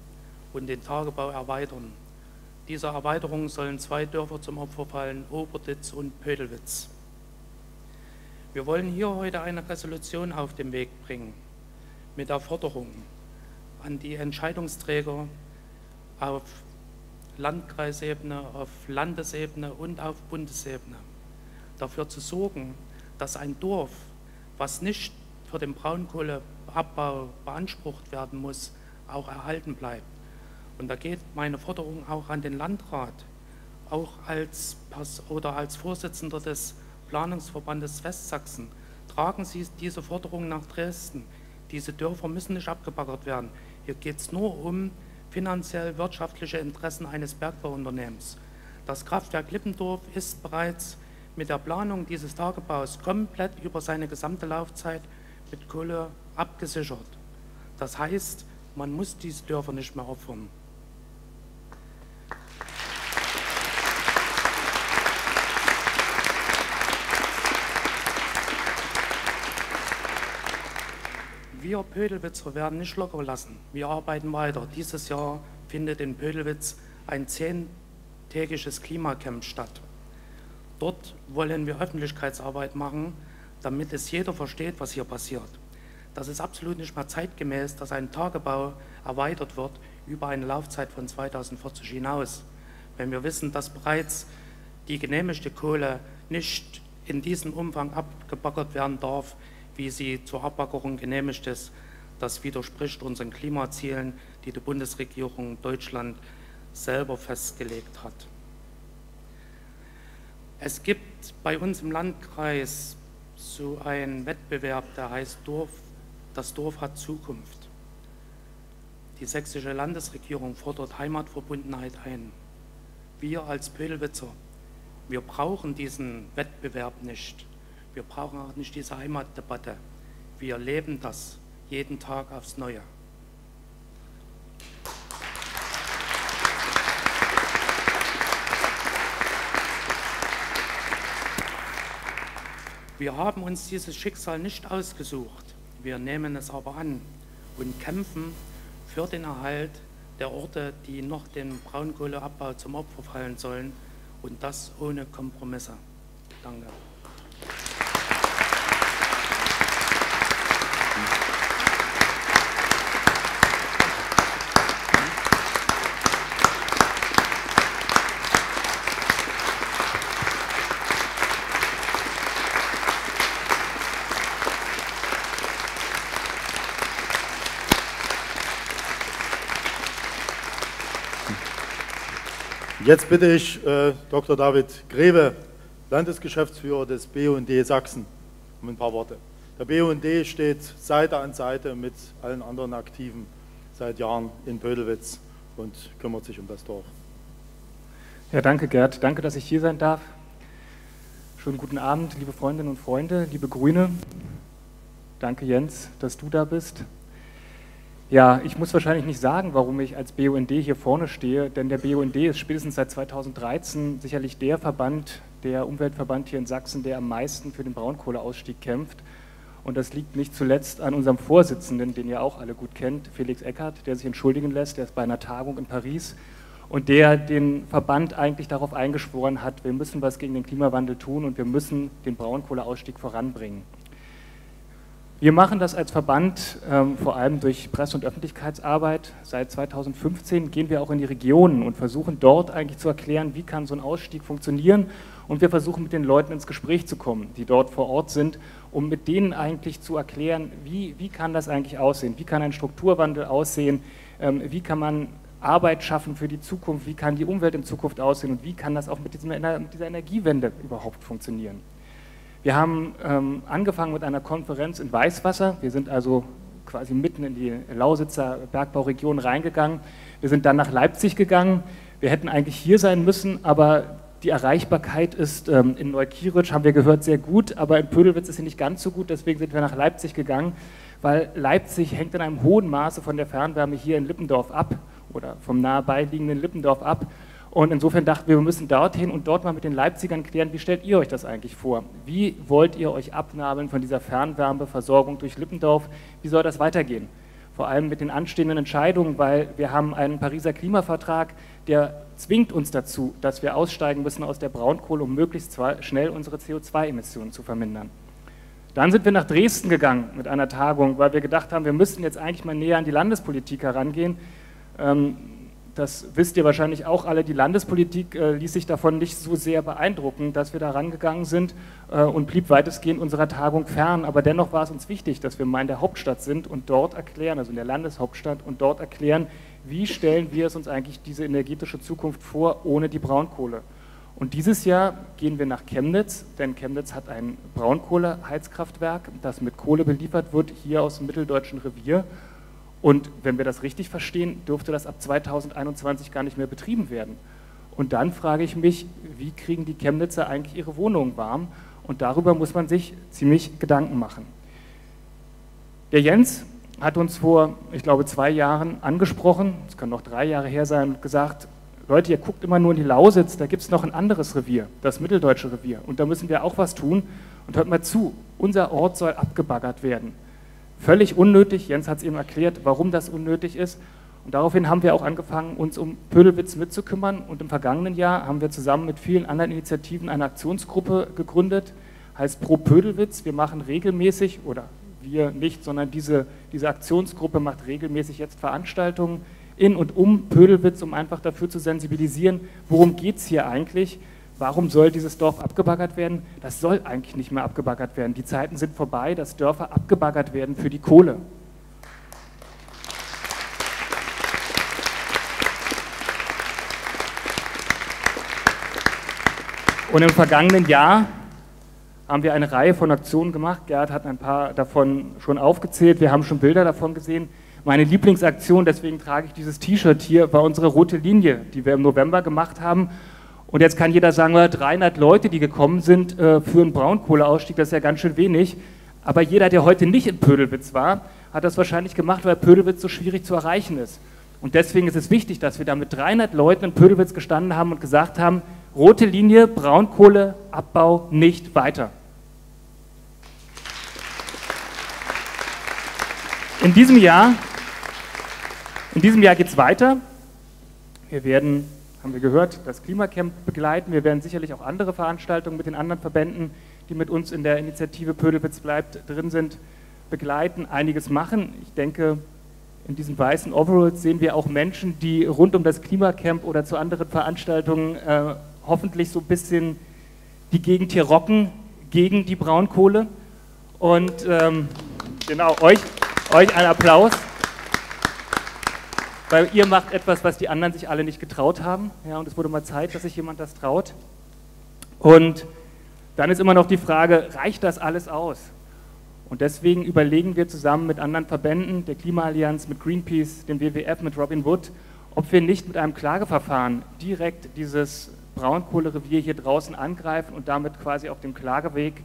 und den Tagebau erweitern. Dieser Erweiterung sollen zwei Dörfer zum Opfer fallen, Oberditz und Pödelwitz. Wir wollen hier heute eine Resolution auf den Weg bringen mit der Forderung an die Entscheidungsträger auf Landkreisebene, auf Landesebene und auf Bundesebene dafür zu sorgen, dass ein Dorf, was nicht für den Braunkohleabbau beansprucht werden muss, auch erhalten bleibt. Und da geht meine Forderung auch an den Landrat, auch als, oder als Vorsitzender des Planungsverbandes Westsachsen. Tragen Sie diese Forderung nach Dresden. Diese Dörfer müssen nicht abgebaggert werden. Hier geht es nur um finanziell wirtschaftliche Interessen eines Bergbauunternehmens. Das Kraftwerk Lippendorf ist bereits mit der Planung dieses Tagebaus komplett über seine gesamte Laufzeit mit Kohle abgesichert. Das heißt, man muss diese Dörfer nicht mehr opfern. Wir Pödelwitzer werden nicht locker lassen. Wir arbeiten weiter. Dieses Jahr findet in Pödelwitz ein zehntägiges Klimacamp statt. Dort wollen wir Öffentlichkeitsarbeit machen, damit es jeder versteht, was hier passiert. Das ist absolut nicht mehr zeitgemäß, dass ein Tagebau erweitert wird über eine Laufzeit von 2040 hinaus. Wenn wir wissen, dass bereits die genehmigte Kohle nicht in diesem Umfang abgebaggert werden darf, wie sie zur Abbaggerung genehmigt ist. Das widerspricht unseren Klimazielen, die die Bundesregierung Deutschland selber festgelegt hat. Es gibt bei uns im Landkreis so einen Wettbewerb, der heißt Dorf, das Dorf hat Zukunft. Die sächsische Landesregierung fordert Heimatverbundenheit ein. Wir als Pödelwitzer, wir brauchen diesen Wettbewerb nicht. Wir brauchen auch nicht diese Heimatdebatte. Wir leben das jeden Tag aufs Neue. Wir haben uns dieses Schicksal nicht ausgesucht. Wir nehmen es aber an und kämpfen für den Erhalt der Orte, die noch dem Braunkohleabbau zum Opfer fallen sollen und das ohne Kompromisse. Danke. Jetzt bitte ich äh, Dr. David Grebe, Landesgeschäftsführer des BUND Sachsen, um ein paar Worte. Der BUND steht Seite an Seite mit allen anderen Aktiven seit Jahren in Bödelwitz und kümmert sich um das Dorf. Ja, danke Gerd. Danke, dass ich hier sein darf. Schönen guten Abend, liebe Freundinnen und Freunde, liebe Grüne. Danke Jens, dass du da bist. Ja, ich muss wahrscheinlich nicht sagen, warum ich als BUND hier vorne stehe, denn der BUND ist spätestens seit 2013 sicherlich der Verband, der Umweltverband hier in Sachsen, der am meisten für den Braunkohleausstieg kämpft. Und das liegt nicht zuletzt an unserem Vorsitzenden, den ihr auch alle gut kennt, Felix Eckert, der sich entschuldigen lässt, der ist bei einer Tagung in Paris und der den Verband eigentlich darauf eingeschworen hat, wir müssen was gegen den Klimawandel tun und wir müssen den Braunkohleausstieg voranbringen. Wir machen das als Verband ähm, vor allem durch Presse- und Öffentlichkeitsarbeit. Seit 2015 gehen wir auch in die Regionen und versuchen dort eigentlich zu erklären, wie kann so ein Ausstieg funktionieren. Und wir versuchen mit den Leuten ins Gespräch zu kommen, die dort vor Ort sind, um mit denen eigentlich zu erklären, wie, wie kann das eigentlich aussehen, wie kann ein Strukturwandel aussehen, ähm, wie kann man Arbeit schaffen für die Zukunft, wie kann die Umwelt in Zukunft aussehen und wie kann das auch mit, diesem, mit dieser Energiewende überhaupt funktionieren. Wir haben ähm, angefangen mit einer Konferenz in Weißwasser. Wir sind also quasi mitten in die Lausitzer Bergbauregion reingegangen. Wir sind dann nach Leipzig gegangen. Wir hätten eigentlich hier sein müssen, aber die Erreichbarkeit ist ähm, in Neukirch, haben wir gehört, sehr gut, aber in Pödelwitz ist sie nicht ganz so gut. Deswegen sind wir nach Leipzig gegangen, weil Leipzig hängt in einem hohen Maße von der Fernwärme hier in Lippendorf ab oder vom nahe beiliegenden Lippendorf ab. Und insofern dachten wir, wir müssen dorthin und dort mal mit den Leipzigern klären, wie stellt ihr euch das eigentlich vor? Wie wollt ihr euch abnabeln von dieser Fernwärmeversorgung durch Lippendorf? Wie soll das weitergehen? Vor allem mit den anstehenden Entscheidungen, weil wir haben einen Pariser Klimavertrag, der zwingt uns dazu, dass wir aussteigen müssen aus der Braunkohle, um möglichst schnell unsere CO2-Emissionen zu vermindern. Dann sind wir nach Dresden gegangen mit einer Tagung, weil wir gedacht haben, wir müssen jetzt eigentlich mal näher an die Landespolitik herangehen. Ähm, das wisst ihr wahrscheinlich auch alle, die Landespolitik äh, ließ sich davon nicht so sehr beeindrucken, dass wir da rangegangen sind äh, und blieb weitestgehend unserer Tagung fern. Aber dennoch war es uns wichtig, dass wir mal in der Hauptstadt sind und dort erklären, also in der Landeshauptstadt und dort erklären, wie stellen wir es uns eigentlich diese energetische Zukunft vor ohne die Braunkohle. Und dieses Jahr gehen wir nach Chemnitz, denn Chemnitz hat ein Braunkohleheizkraftwerk, das mit Kohle beliefert wird, hier aus dem mitteldeutschen Revier. Und wenn wir das richtig verstehen, dürfte das ab 2021 gar nicht mehr betrieben werden. Und dann frage ich mich, wie kriegen die Chemnitzer eigentlich ihre Wohnungen warm? Und darüber muss man sich ziemlich Gedanken machen. Der Jens hat uns vor, ich glaube, zwei Jahren angesprochen, es kann noch drei Jahre her sein, und gesagt, Leute, ihr guckt immer nur in die Lausitz, da gibt es noch ein anderes Revier, das mitteldeutsche Revier. Und da müssen wir auch was tun. Und hört mal zu, unser Ort soll abgebaggert werden. Völlig unnötig, Jens hat es eben erklärt, warum das unnötig ist. Und daraufhin haben wir auch angefangen, uns um Pödelwitz mitzukümmern. Und im vergangenen Jahr haben wir zusammen mit vielen anderen Initiativen eine Aktionsgruppe gegründet, heißt Pro Pödelwitz. Wir machen regelmäßig, oder wir nicht, sondern diese, diese Aktionsgruppe macht regelmäßig jetzt Veranstaltungen in und um Pödelwitz, um einfach dafür zu sensibilisieren, worum geht es hier eigentlich Warum soll dieses Dorf abgebaggert werden? Das soll eigentlich nicht mehr abgebaggert werden. Die Zeiten sind vorbei, dass Dörfer abgebaggert werden für die Kohle. Und im vergangenen Jahr haben wir eine Reihe von Aktionen gemacht. Gerd hat ein paar davon schon aufgezählt. Wir haben schon Bilder davon gesehen. Meine Lieblingsaktion, deswegen trage ich dieses T-Shirt hier, war unsere rote Linie, die wir im November gemacht haben und jetzt kann jeder sagen, 300 Leute, die gekommen sind äh, für einen Braunkohleausstieg, das ist ja ganz schön wenig. Aber jeder, der heute nicht in Pödelwitz war, hat das wahrscheinlich gemacht, weil Pödelwitz so schwierig zu erreichen ist. Und deswegen ist es wichtig, dass wir da mit 300 Leuten in Pödelwitz gestanden haben und gesagt haben, rote Linie, Braunkohleabbau nicht weiter. In diesem Jahr, in diesem Jahr geht es weiter. Wir werden haben wir gehört, das Klimacamp begleiten. Wir werden sicherlich auch andere Veranstaltungen mit den anderen Verbänden, die mit uns in der Initiative Pödelwitz bleibt, drin sind, begleiten, einiges machen. Ich denke, in diesen weißen Overalls sehen wir auch Menschen, die rund um das Klimacamp oder zu anderen Veranstaltungen äh, hoffentlich so ein bisschen die Gegend hier rocken gegen die Braunkohle. Und ähm, genau, euch, euch ein Applaus weil ihr macht etwas, was die anderen sich alle nicht getraut haben. Ja, und es wurde mal Zeit, dass sich jemand das traut. Und dann ist immer noch die Frage, reicht das alles aus? Und deswegen überlegen wir zusammen mit anderen Verbänden, der Klimaallianz, mit Greenpeace, dem WWF, mit Robin Wood, ob wir nicht mit einem Klageverfahren direkt dieses Braunkohlerevier hier draußen angreifen und damit quasi auf dem Klageweg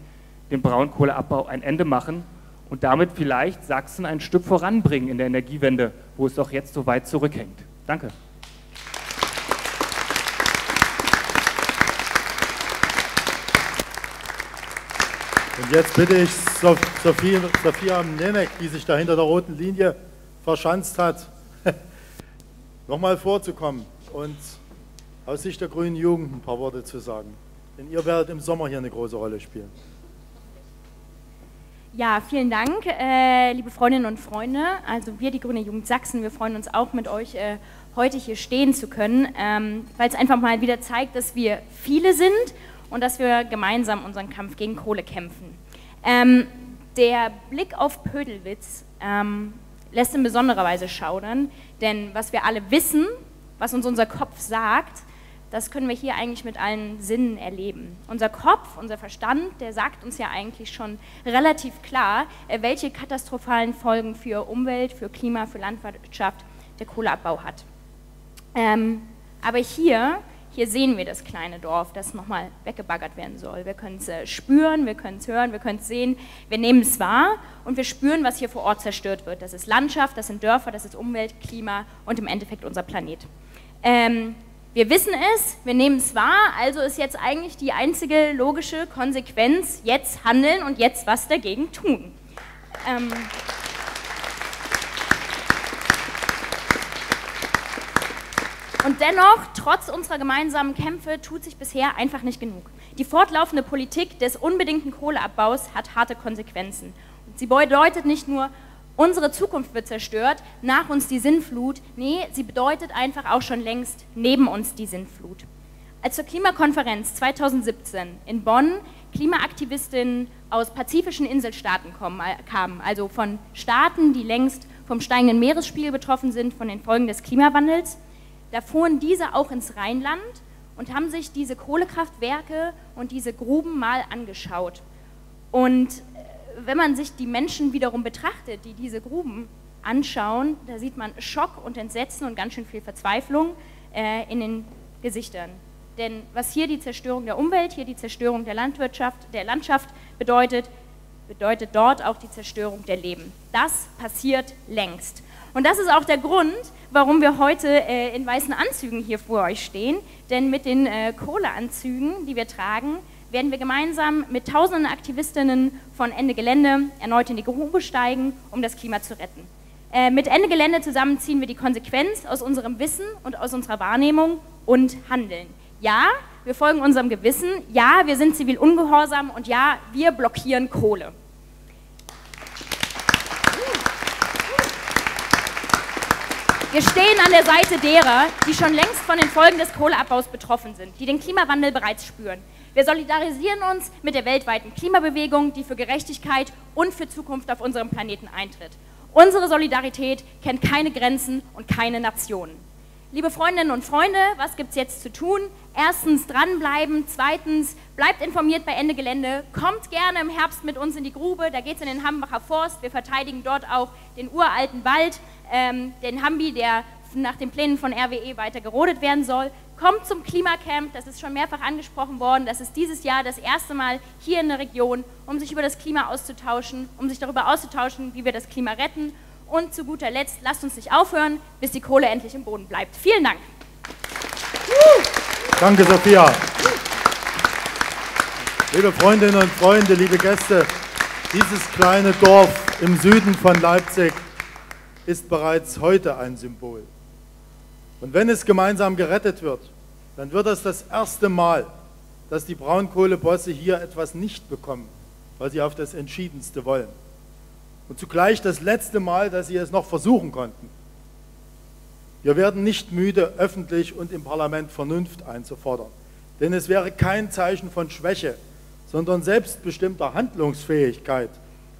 dem Braunkohleabbau ein Ende machen und damit vielleicht Sachsen ein Stück voranbringen in der Energiewende, wo es doch jetzt so weit zurückhängt. Danke. Und jetzt bitte ich Sophie, Sophia Nemek, die sich da hinter der roten Linie verschanzt hat, *laughs* nochmal vorzukommen und aus Sicht der grünen Jugend ein paar Worte zu sagen. Denn ihr werdet im Sommer hier eine große Rolle spielen. Ja, vielen Dank, äh, liebe Freundinnen und Freunde. Also wir, die Grüne Jugend Sachsen, wir freuen uns auch mit euch äh, heute hier stehen zu können, ähm, weil es einfach mal wieder zeigt, dass wir viele sind und dass wir gemeinsam unseren Kampf gegen Kohle kämpfen. Ähm, der Blick auf Pödelwitz ähm, lässt in besonderer Weise schaudern, denn was wir alle wissen, was uns unser Kopf sagt, das können wir hier eigentlich mit allen Sinnen erleben. Unser Kopf, unser Verstand, der sagt uns ja eigentlich schon relativ klar, äh, welche katastrophalen Folgen für Umwelt, für Klima, für Landwirtschaft der Kohleabbau hat. Ähm, aber hier, hier sehen wir das kleine Dorf, das nochmal weggebaggert werden soll. Wir können es äh, spüren, wir können es hören, wir können es sehen, wir nehmen es wahr und wir spüren, was hier vor Ort zerstört wird. Das ist Landschaft, das sind Dörfer, das ist Umwelt, Klima und im Endeffekt unser Planet. Wir wissen es, wir nehmen es wahr, also ist jetzt eigentlich die einzige logische Konsequenz, jetzt handeln und jetzt was dagegen tun. Ähm und dennoch, trotz unserer gemeinsamen Kämpfe, tut sich bisher einfach nicht genug. Die fortlaufende Politik des unbedingten Kohleabbaus hat harte Konsequenzen. Sie bedeutet nicht nur unsere Zukunft wird zerstört, nach uns die Sinnflut. Nee, sie bedeutet einfach auch schon längst neben uns die Sinnflut. Als zur Klimakonferenz 2017 in Bonn Klimaaktivistinnen aus pazifischen Inselstaaten kommen, kamen, also von Staaten, die längst vom steigenden Meeresspiegel betroffen sind, von den Folgen des Klimawandels, da fuhren diese auch ins Rheinland und haben sich diese Kohlekraftwerke und diese Gruben mal angeschaut. Und wenn man sich die Menschen wiederum betrachtet, die diese Gruben anschauen, da sieht man Schock und Entsetzen und ganz schön viel Verzweiflung äh, in den Gesichtern. Denn was hier die Zerstörung der Umwelt, hier die Zerstörung der Landwirtschaft, der Landschaft bedeutet, bedeutet dort auch die Zerstörung der Leben. Das passiert längst. Und das ist auch der Grund, warum wir heute äh, in weißen Anzügen hier vor euch stehen. Denn mit den äh, Kohleanzügen, die wir tragen, werden wir gemeinsam mit tausenden Aktivistinnen von Ende Gelände erneut in die Grube steigen, um das Klima zu retten. Äh, mit Ende Gelände zusammen ziehen wir die Konsequenz aus unserem Wissen und aus unserer Wahrnehmung und handeln. Ja, wir folgen unserem Gewissen, ja, wir sind zivil ungehorsam und ja, wir blockieren Kohle. Wir stehen an der Seite derer, die schon längst von den Folgen des Kohleabbaus betroffen sind, die den Klimawandel bereits spüren. Wir solidarisieren uns mit der weltweiten Klimabewegung, die für Gerechtigkeit und für Zukunft auf unserem Planeten eintritt. Unsere Solidarität kennt keine Grenzen und keine Nationen. Liebe Freundinnen und Freunde, was gibt es jetzt zu tun? Erstens dranbleiben, zweitens bleibt informiert bei Ende Gelände, kommt gerne im Herbst mit uns in die Grube, da geht es in den Hambacher Forst, wir verteidigen dort auch den uralten Wald, ähm, den Hambi, der nach den Plänen von RWE weiter gerodet werden soll. Kommt zum Klimacamp, das ist schon mehrfach angesprochen worden. Das ist dieses Jahr das erste Mal hier in der Region, um sich über das Klima auszutauschen, um sich darüber auszutauschen, wie wir das Klima retten. Und zu guter Letzt, lasst uns nicht aufhören, bis die Kohle endlich im Boden bleibt. Vielen Dank. Danke, Sophia. Liebe Freundinnen und Freunde, liebe Gäste, dieses kleine Dorf im Süden von Leipzig ist bereits heute ein Symbol. Und wenn es gemeinsam gerettet wird, dann wird das das erste Mal, dass die Braunkohlebosse hier etwas nicht bekommen, weil sie auf das Entschiedenste wollen. Und zugleich das letzte Mal, dass sie es noch versuchen konnten. Wir werden nicht müde, öffentlich und im Parlament Vernunft einzufordern. Denn es wäre kein Zeichen von Schwäche, sondern selbstbestimmter Handlungsfähigkeit,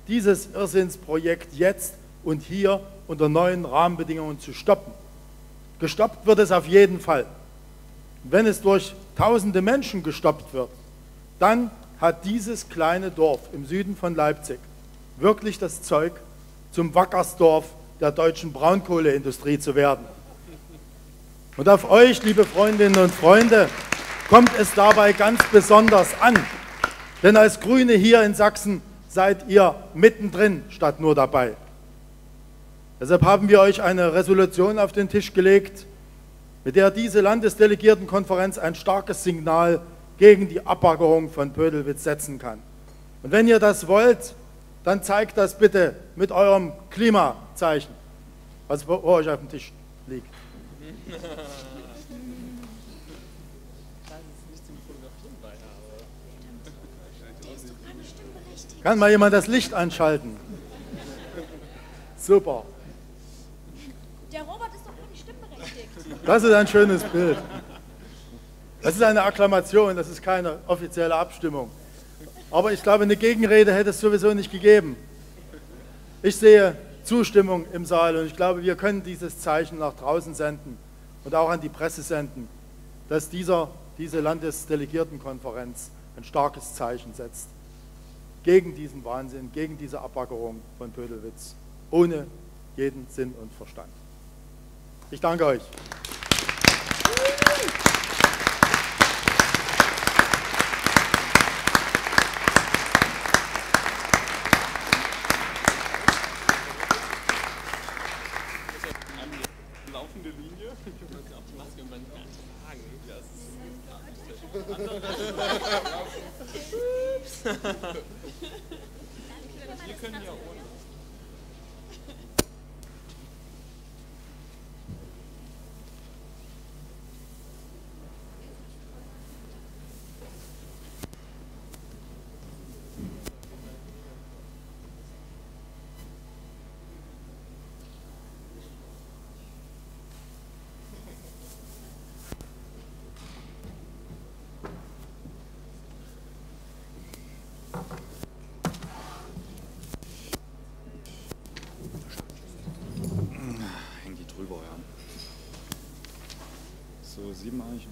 dieses Irrsinnsprojekt jetzt und hier unter neuen Rahmenbedingungen zu stoppen. Gestoppt wird es auf jeden Fall. Wenn es durch tausende Menschen gestoppt wird, dann hat dieses kleine Dorf im Süden von Leipzig wirklich das Zeug, zum Wackersdorf der deutschen Braunkohleindustrie zu werden. Und auf euch, liebe Freundinnen und Freunde, kommt es dabei ganz besonders an. Denn als Grüne hier in Sachsen seid ihr mittendrin statt nur dabei. Deshalb haben wir euch eine Resolution auf den Tisch gelegt, mit der diese Landesdelegiertenkonferenz ein starkes Signal gegen die Abbaggerung von Pödelwitz setzen kann. Und wenn ihr das wollt, dann zeigt das bitte mit eurem Klimazeichen, was vor euch auf dem Tisch liegt. Kann mal jemand das Licht anschalten? Super. Der Robert ist doch gar nicht stimmberechtigt. Das ist ein schönes Bild. Das ist eine Akklamation, das ist keine offizielle Abstimmung. Aber ich glaube, eine Gegenrede hätte es sowieso nicht gegeben. Ich sehe Zustimmung im Saal und ich glaube, wir können dieses Zeichen nach draußen senden und auch an die Presse senden, dass dieser, diese Landesdelegiertenkonferenz ein starkes Zeichen setzt gegen diesen Wahnsinn, gegen diese Abbaggerung von Pödelwitz, ohne jeden Sinn und Verstand. Ich danke euch. laufende Linie. Du kannst ja auch die Maske irgendwann nicht mehr tragen. Das *laughs* Wir können ja ohne. Hängen die drüber, ja. So, sieben. Jo.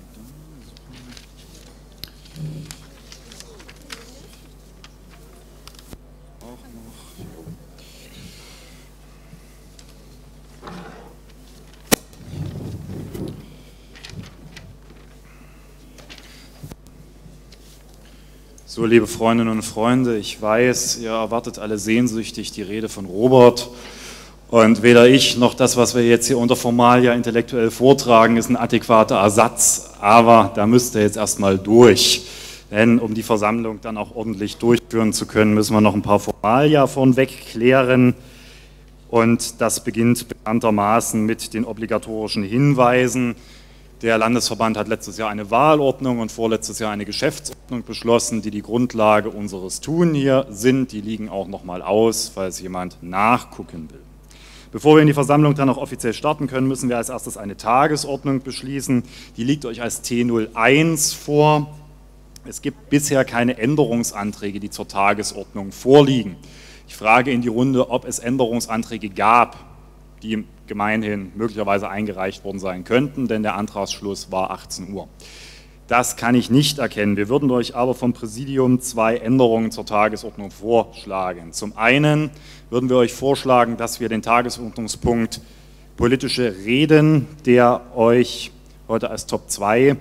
So, liebe Freundinnen und Freunde, ich weiß, ihr erwartet alle sehnsüchtig die Rede von Robert. Und weder ich noch das, was wir jetzt hier unter Formalia intellektuell vortragen, ist ein adäquater Ersatz. Aber da müsst ihr jetzt erstmal durch. Denn um die Versammlung dann auch ordentlich durchführen zu können, müssen wir noch ein paar Formalia vornweg klären. Und das beginnt bekanntermaßen mit den obligatorischen Hinweisen. Der Landesverband hat letztes Jahr eine Wahlordnung und vorletztes Jahr eine Geschäftsordnung beschlossen, die die Grundlage unseres Tun hier sind. Die liegen auch nochmal aus, falls jemand nachgucken will. Bevor wir in die Versammlung dann noch offiziell starten können, müssen wir als erstes eine Tagesordnung beschließen. Die liegt euch als T01 vor. Es gibt bisher keine Änderungsanträge, die zur Tagesordnung vorliegen. Ich frage in die Runde, ob es Änderungsanträge gab, die gemeinhin möglicherweise eingereicht worden sein könnten, denn der Antragsschluss war 18 Uhr. Das kann ich nicht erkennen. Wir würden euch aber vom Präsidium zwei Änderungen zur Tagesordnung vorschlagen. Zum einen würden wir euch vorschlagen, dass wir den Tagesordnungspunkt politische Reden, der euch heute als Top 2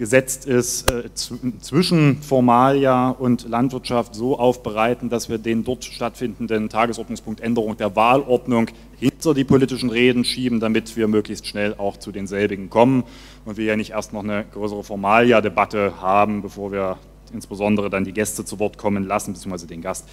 gesetzt ist, äh, zwischen Formalia und Landwirtschaft so aufbereiten, dass wir den dort stattfindenden Tagesordnungspunkt Änderung der Wahlordnung hinter die politischen Reden schieben, damit wir möglichst schnell auch zu denselbigen kommen und wir ja nicht erst noch eine größere Formalia-Debatte haben, bevor wir insbesondere dann die Gäste zu Wort kommen lassen, beziehungsweise den Gast.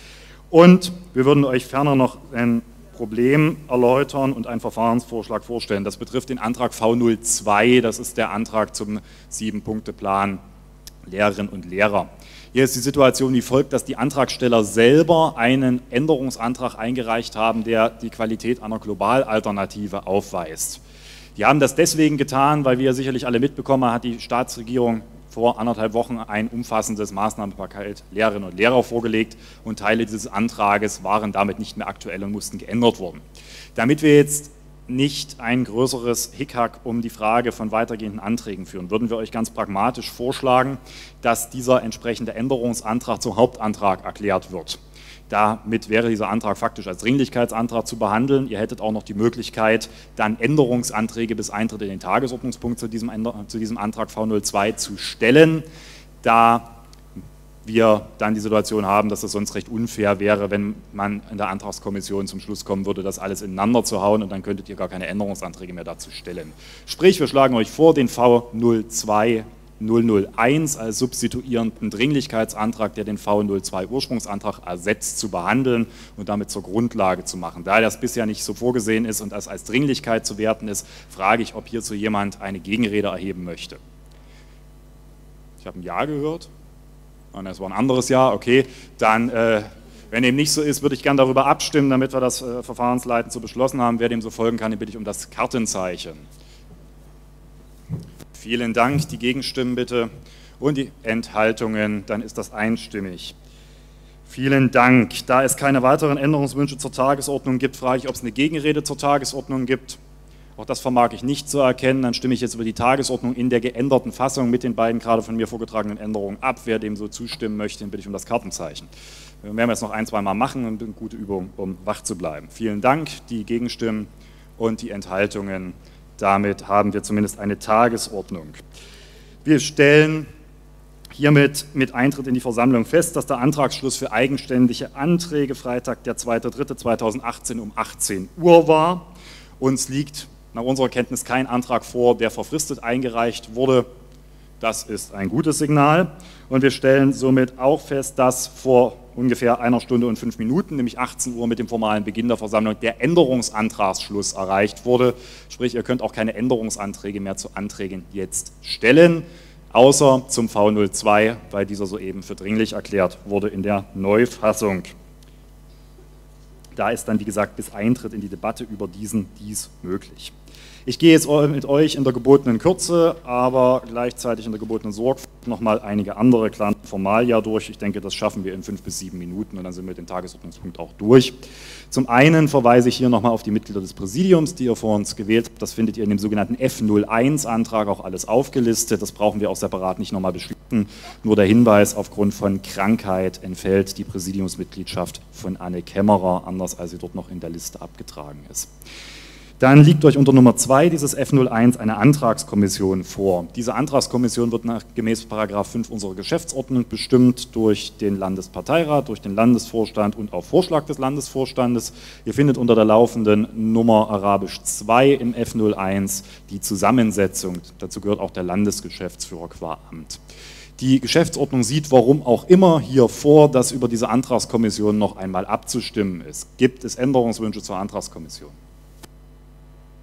Und wir würden euch ferner noch ein Problem erläutern und einen Verfahrensvorschlag vorstellen. Das betrifft den Antrag V02, das ist der Antrag zum Sieben-Punkte-Plan Lehrerinnen und Lehrer. Hier ist die Situation wie folgt, dass die Antragsteller selber einen Änderungsantrag eingereicht haben, der die Qualität einer Globalalternative aufweist. Die haben das deswegen getan, weil, wie ihr sicherlich alle mitbekommen hat die Staatsregierung vor anderthalb Wochen ein umfassendes Maßnahmenpaket Lehrerinnen und Lehrer vorgelegt und Teile dieses Antrages waren damit nicht mehr aktuell und mussten geändert werden. Damit wir jetzt nicht ein größeres Hickhack um die Frage von weitergehenden Anträgen führen, würden wir euch ganz pragmatisch vorschlagen, dass dieser entsprechende Änderungsantrag zum Hauptantrag erklärt wird. Damit wäre dieser Antrag faktisch als Dringlichkeitsantrag zu behandeln. Ihr hättet auch noch die Möglichkeit, dann Änderungsanträge bis Eintritt in den Tagesordnungspunkt zu diesem, zu diesem Antrag V02 zu stellen, da wir dann die Situation haben, dass es sonst recht unfair wäre, wenn man in der Antragskommission zum Schluss kommen würde, das alles ineinander zu hauen und dann könntet ihr gar keine Änderungsanträge mehr dazu stellen. Sprich, wir schlagen euch vor, den V02 001 als substituierenden Dringlichkeitsantrag, der den V02 Ursprungsantrag ersetzt, zu behandeln und damit zur Grundlage zu machen. Da das bisher nicht so vorgesehen ist und das als Dringlichkeit zu werten ist, frage ich, ob hierzu jemand eine Gegenrede erheben möchte. Ich habe ein Ja gehört. Und es war ein anderes Jahr, okay. Dann, äh, wenn dem nicht so ist, würde ich gerne darüber abstimmen, damit wir das äh, verfahrensleitend so beschlossen haben. Wer dem so folgen kann, den bitte ich um das Kartenzeichen. Vielen Dank. Die Gegenstimmen bitte und die Enthaltungen, dann ist das einstimmig. Vielen Dank. Da es keine weiteren Änderungswünsche zur Tagesordnung gibt, frage ich, ob es eine Gegenrede zur Tagesordnung gibt. Auch das vermag ich nicht zu erkennen. Dann stimme ich jetzt über die Tagesordnung in der geänderten Fassung mit den beiden gerade von mir vorgetragenen Änderungen ab. Wer dem so zustimmen möchte, den bitte ich um das Kartenzeichen. Wir werden jetzt noch ein, zwei Mal machen und eine gute Übung, um wach zu bleiben. Vielen Dank. Die Gegenstimmen und die Enthaltungen. Damit haben wir zumindest eine Tagesordnung. Wir stellen hiermit mit Eintritt in die Versammlung fest, dass der Antragsschluss für eigenständige Anträge Freitag, der 2.3.2018 um 18 Uhr war. Uns liegt nach unserer Kenntnis kein Antrag vor, der verfristet eingereicht wurde. Das ist ein gutes Signal. Und wir stellen somit auch fest, dass vor ungefähr einer Stunde und fünf Minuten, nämlich 18 Uhr mit dem formalen Beginn der Versammlung, der Änderungsantragsschluss erreicht wurde. Sprich, ihr könnt auch keine Änderungsanträge mehr zu Anträgen jetzt stellen außer zum V02, weil dieser soeben für dringlich erklärt wurde in der Neufassung. Da ist dann, wie gesagt, bis Eintritt in die Debatte über diesen dies möglich. Ich gehe jetzt mit euch in der gebotenen Kürze, aber gleichzeitig in der gebotenen Sorgfalt nochmal einige andere kleine Formalia durch. Ich denke, das schaffen wir in fünf bis sieben Minuten und dann sind wir mit dem Tagesordnungspunkt auch durch. Zum einen verweise ich hier nochmal auf die Mitglieder des Präsidiums, die ihr vor uns gewählt habt. Das findet ihr in dem sogenannten F01-Antrag auch alles aufgelistet. Das brauchen wir auch separat nicht nochmal beschließen. Nur der Hinweis, aufgrund von Krankheit entfällt die Präsidiumsmitgliedschaft von Anne Kämmerer, anders als sie dort noch in der Liste abgetragen ist. Dann liegt euch unter Nummer 2 dieses F01 eine Antragskommission vor. Diese Antragskommission wird nach gemäß 5 unserer Geschäftsordnung bestimmt durch den Landesparteirat, durch den Landesvorstand und auf Vorschlag des Landesvorstandes. Ihr findet unter der laufenden Nummer Arabisch 2 im F01 die Zusammensetzung. Dazu gehört auch der Landesgeschäftsführer qua Amt. Die Geschäftsordnung sieht, warum auch immer, hier vor, dass über diese Antragskommission noch einmal abzustimmen ist. Gibt es Änderungswünsche zur Antragskommission?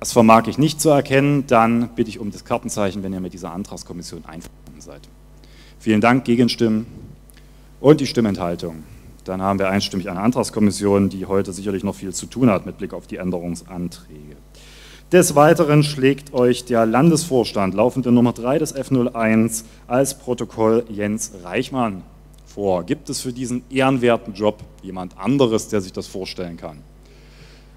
Das vermag ich nicht zu erkennen, dann bitte ich um das Kartenzeichen, wenn ihr mit dieser Antragskommission einverstanden seid. Vielen Dank, Gegenstimmen und die Stimmenthaltung. Dann haben wir einstimmig eine Antragskommission, die heute sicherlich noch viel zu tun hat mit Blick auf die Änderungsanträge. Des Weiteren schlägt euch der Landesvorstand, laufende Nummer 3 des F01, als Protokoll Jens Reichmann vor. Gibt es für diesen ehrenwerten Job jemand anderes, der sich das vorstellen kann?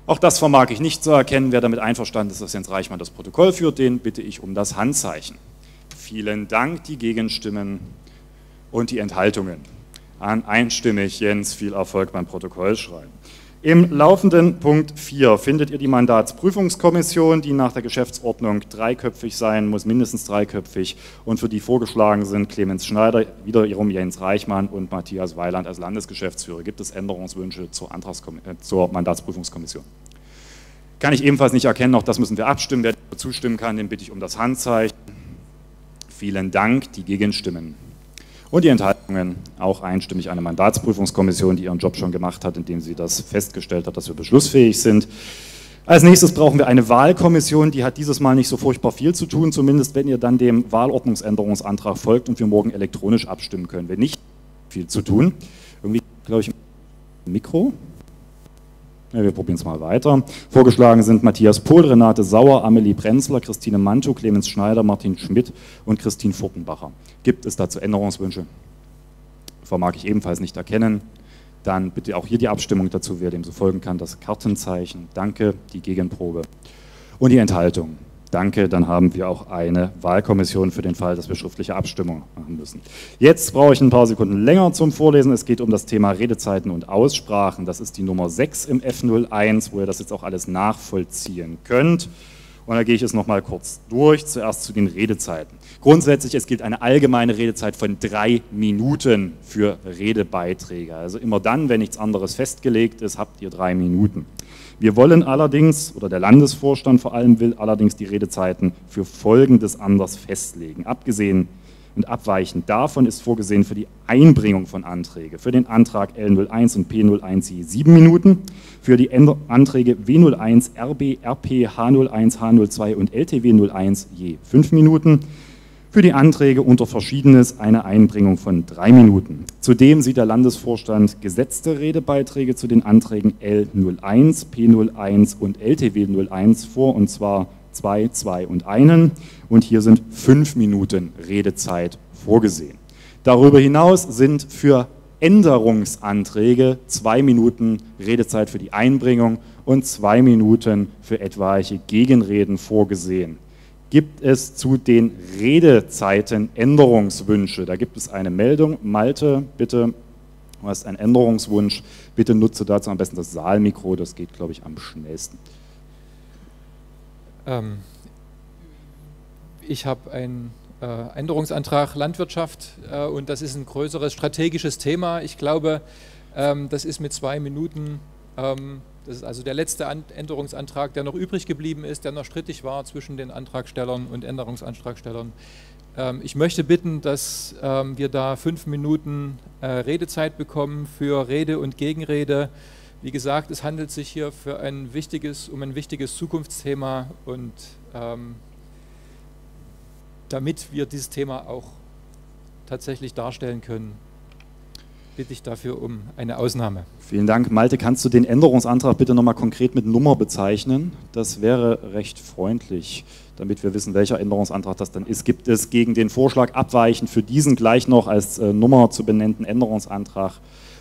Auch das vermag ich nicht zu erkennen. Wer damit einverstanden ist, dass Jens Reichmann das Protokoll führt, den bitte ich um das Handzeichen. Vielen Dank, die Gegenstimmen und die Enthaltungen. An einstimmig, Jens, viel Erfolg beim Protokollschreiben. Im laufenden Punkt 4 findet ihr die Mandatsprüfungskommission, die nach der Geschäftsordnung dreiköpfig sein muss, mindestens dreiköpfig, und für die vorgeschlagen sind Clemens Schneider, wiederum Jens Reichmann und Matthias Weiland als Landesgeschäftsführer. Gibt es Änderungswünsche zur, äh, zur Mandatsprüfungskommission? Kann ich ebenfalls nicht erkennen, auch das müssen wir abstimmen. Wer zustimmen kann, den bitte ich um das Handzeichen. Vielen Dank, die Gegenstimmen. Und die Enthaltungen auch einstimmig eine Mandatsprüfungskommission, die ihren Job schon gemacht hat, indem sie das festgestellt hat, dass wir beschlussfähig sind. Als nächstes brauchen wir eine Wahlkommission, die hat dieses Mal nicht so furchtbar viel zu tun, zumindest wenn ihr dann dem Wahlordnungsänderungsantrag folgt und wir morgen elektronisch abstimmen können. Wenn nicht, viel zu tun. Irgendwie, glaube ich, Mikro. Ja, wir probieren es mal weiter. Vorgeschlagen sind Matthias Pohl, Renate Sauer, Amelie Brenzler, Christine Mantow, Clemens Schneider, Martin Schmidt und Christine Furtenbacher. Gibt es dazu Änderungswünsche? Vermag ich ebenfalls nicht erkennen. Dann bitte auch hier die Abstimmung dazu, wer dem so folgen kann. Das Kartenzeichen. Danke, die Gegenprobe. Und die Enthaltung. Danke, dann haben wir auch eine Wahlkommission für den Fall, dass wir schriftliche Abstimmung machen müssen. Jetzt brauche ich ein paar Sekunden länger zum Vorlesen. Es geht um das Thema Redezeiten und Aussprachen. Das ist die Nummer 6 im F01, wo ihr das jetzt auch alles nachvollziehen könnt. Und da gehe ich es nochmal kurz durch. Zuerst zu den Redezeiten. Grundsätzlich, es gilt eine allgemeine Redezeit von drei Minuten für Redebeiträge. Also immer dann, wenn nichts anderes festgelegt ist, habt ihr drei Minuten. Wir wollen allerdings, oder der Landesvorstand vor allem will allerdings die Redezeiten für Folgendes anders festlegen. Abgesehen und abweichend davon ist vorgesehen für die Einbringung von Anträgen, für den Antrag L01 und P01 je sieben Minuten, für die Anträge W01, RB, RP, H01, H02 und LTW01 je fünf Minuten, Für die Anträge unter Verschiedenes eine Einbringung von drei Minuten. Zudem sieht der Landesvorstand gesetzte Redebeiträge zu den Anträgen L01, P01 und LTW01 vor, und zwar zwei, zwei und einen. Und hier sind fünf Minuten Redezeit vorgesehen. Darüber hinaus sind für Änderungsanträge zwei Minuten Redezeit für die Einbringung und zwei Minuten für etwaige Gegenreden vorgesehen. Gibt es zu den Redezeiten Änderungswünsche? Da gibt es eine Meldung. Malte, bitte, du hast einen Änderungswunsch. Bitte nutze dazu am besten das Saalmikro, das geht, glaube ich, am schnellsten. Ähm, ich habe einen äh, Änderungsantrag Landwirtschaft äh, und das ist ein größeres strategisches Thema. Ich glaube, ähm, das ist mit zwei Minuten, ähm, das ist also der letzte Änderungsantrag, der noch übrig geblieben ist, der noch strittig war zwischen den Antragstellern und Änderungsantragstellern. Ähm, ich möchte bitten, dass ähm, wir da fünf Minuten äh, Redezeit bekommen für Rede und Gegenrede. Wie gesagt, es handelt sich hier für ein wichtiges, um ein wichtiges Zukunftsthema und ähm, damit wir dieses Thema auch tatsächlich darstellen können, bitte ich dafür um eine Ausnahme. Vielen Dank. Malte, kannst du den Änderungsantrag bitte nochmal konkret mit Nummer bezeichnen? Das wäre recht freundlich, damit wir wissen, welcher Änderungsantrag das dann ist. Gibt es gegen den Vorschlag abweichend für diesen gleich noch als äh, Nummer zu benennenden Änderungsantrag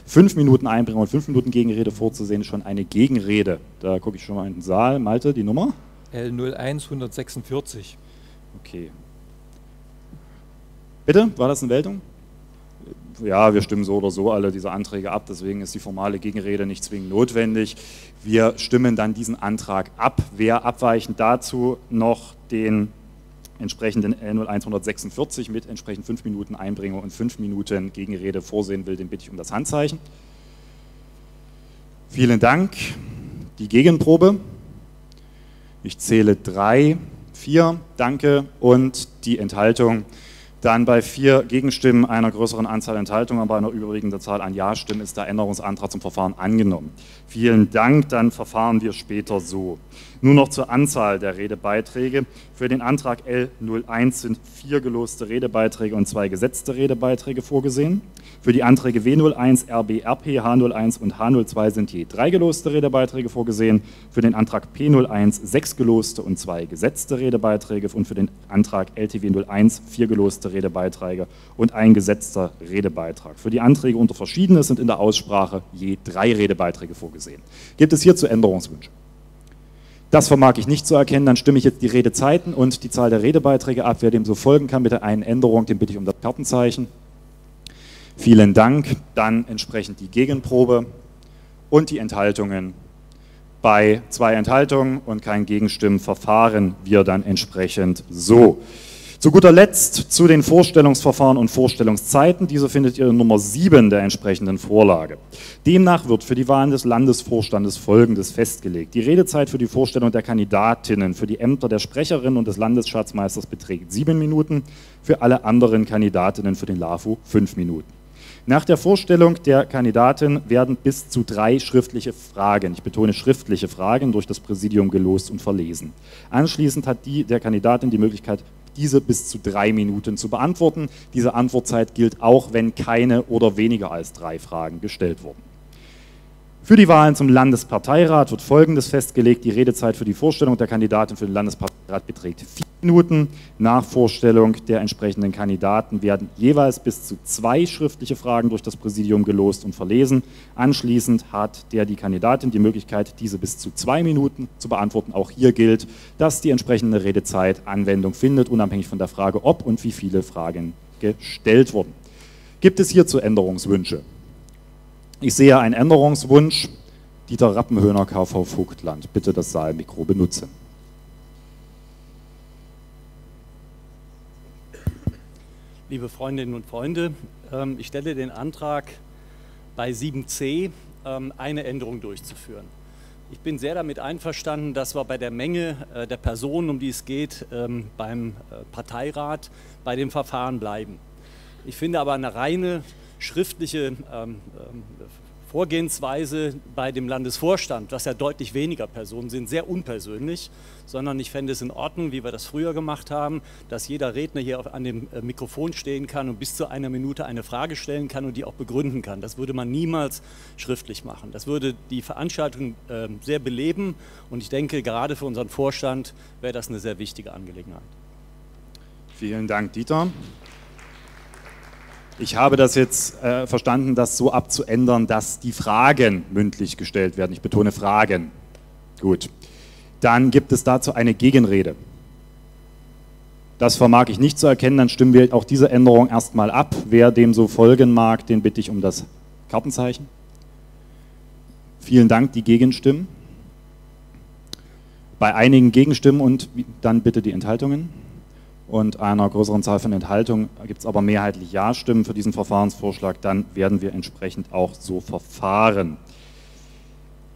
fünf Minuten Einbringung und fünf Minuten Gegenrede vorzusehen, schon eine Gegenrede? Da gucke ich schon mal in den Saal. Malte, die Nummer? L01 146. Okay, Bitte, war das eine Meldung? Ja, wir stimmen so oder so alle diese Anträge ab, deswegen ist die formale Gegenrede nicht zwingend notwendig. Wir stimmen dann diesen Antrag ab. Wer abweichend dazu noch den entsprechenden L0146 mit entsprechend 5 Minuten Einbringung und 5 Minuten Gegenrede vorsehen will, den bitte ich um das Handzeichen. Vielen Dank. Die Gegenprobe. Ich zähle 3, 4, danke und die Enthaltung. Dann bei vier Gegenstimmen, einer größeren Anzahl Enthaltungen, aber einer überwiegenden Zahl an Ja-Stimmen ist der Änderungsantrag zum Verfahren angenommen. Vielen Dank, dann verfahren wir später so. Nur noch zur Anzahl der Redebeiträge. Für den Antrag L01 sind vier geloste Redebeiträge und zwei gesetzte Redebeiträge vorgesehen. Für die Anträge W01, RB, RP, H01 und H02 sind je drei geloste Redebeiträge vorgesehen. Für den Antrag P01 sechs geloste und zwei gesetzte Redebeiträge und für den Antrag LTW01 vier geloste Redebeiträge und ein gesetzter Redebeitrag. Für die Anträge unter Verschiedenes sind in der Aussprache je drei Redebeiträge vorgesehen. Gibt es hierzu Änderungswünsche? Das vermag ich nicht zu erkennen, dann stimme ich jetzt die Redezeiten und die Zahl der Redebeiträge ab. Wer dem so folgen kann, mit der einen Änderung, den bitte ich um das Kartenzeichen. Vielen Dank. Dann entsprechend die Gegenprobe und die Enthaltungen. Bei zwei Enthaltungen und kein Gegenstimmen verfahren wir dann entsprechend so. Zu guter Letzt zu den Vorstellungsverfahren und Vorstellungszeiten. Diese findet ihr in Nummer 7 der entsprechenden Vorlage. Demnach wird für die Wahlen des Landesvorstandes Folgendes festgelegt. Die Redezeit für die Vorstellung der Kandidatinnen für die Ämter der Sprecherin und des Landesschatzmeisters beträgt sieben Minuten, für alle anderen Kandidatinnen für den LAFU fünf Minuten. Nach der Vorstellung der Kandidatin werden bis zu drei schriftliche Fragen, ich betone schriftliche Fragen, durch das Präsidium gelost und verlesen. Anschließend hat die der Kandidatin die Möglichkeit, diese bis zu drei Minuten zu beantworten. Diese Antwortzeit gilt auch, wenn keine oder weniger als drei Fragen gestellt wurden. Für die Wahlen zum Landesparteirat wird Folgendes festgelegt. Die Redezeit für die Vorstellung der Kandidatin für den Landesparteirat beträgt vier Minuten. Nach Vorstellung der entsprechenden Kandidaten werden jeweils bis zu zwei schriftliche Fragen durch das Präsidium gelost und verlesen. Anschließend hat der die Kandidatin die Möglichkeit, diese bis zu zwei Minuten zu beantworten. Auch hier gilt, dass die entsprechende Redezeit Anwendung findet, unabhängig von der Frage, ob und wie viele Fragen gestellt wurden. Gibt es hierzu Änderungswünsche? Ich sehe einen Änderungswunsch. Dieter Rappenhöhner, KV Vogtland. Bitte das Saalmikro benutzen. Liebe Freundinnen und Freunde, ähm, ich stelle den Antrag, bei 7c ähm, eine Änderung durchzuführen. Ich bin sehr damit einverstanden, dass wir bei der Menge äh, der Personen, um die es geht, ähm, beim äh, Parteirat bei dem Verfahren bleiben. Ich finde aber eine reine schriftliche ähm, ähm, Vorgehensweise bei dem Landesvorstand, was ja deutlich weniger Personen sind, sehr unpersönlich, sondern ich fände es in Ordnung, wie wir das früher gemacht haben, dass jeder Redner hier an dem äh, Mikrofon stehen kann und bis zu einer Minute eine Frage stellen kann und die auch begründen kann. Das würde man niemals schriftlich machen. Das würde die Veranstaltung äh, sehr beleben und ich denke, gerade für unseren Vorstand wäre das eine sehr wichtige Angelegenheit. Vielen Dank, Dieter. Ich habe das jetzt äh, verstanden, das so abzuändern, dass die Fragen mündlich gestellt werden. Ich betone Fragen. Gut. Dann gibt es dazu eine Gegenrede. Das vermag ich nicht zu erkennen, dann stimmen wir auch diese Änderung erstmal ab. Wer dem so folgen mag, den bitte ich um das Kartenzeichen. Vielen Dank, die Gegenstimmen. Bei einigen Gegenstimmen und dann bitte die Enthaltungen und einer größeren Zahl von Enthaltungen gibt es aber mehrheitlich Ja-Stimmen für diesen Verfahrensvorschlag, dann werden wir entsprechend auch so verfahren.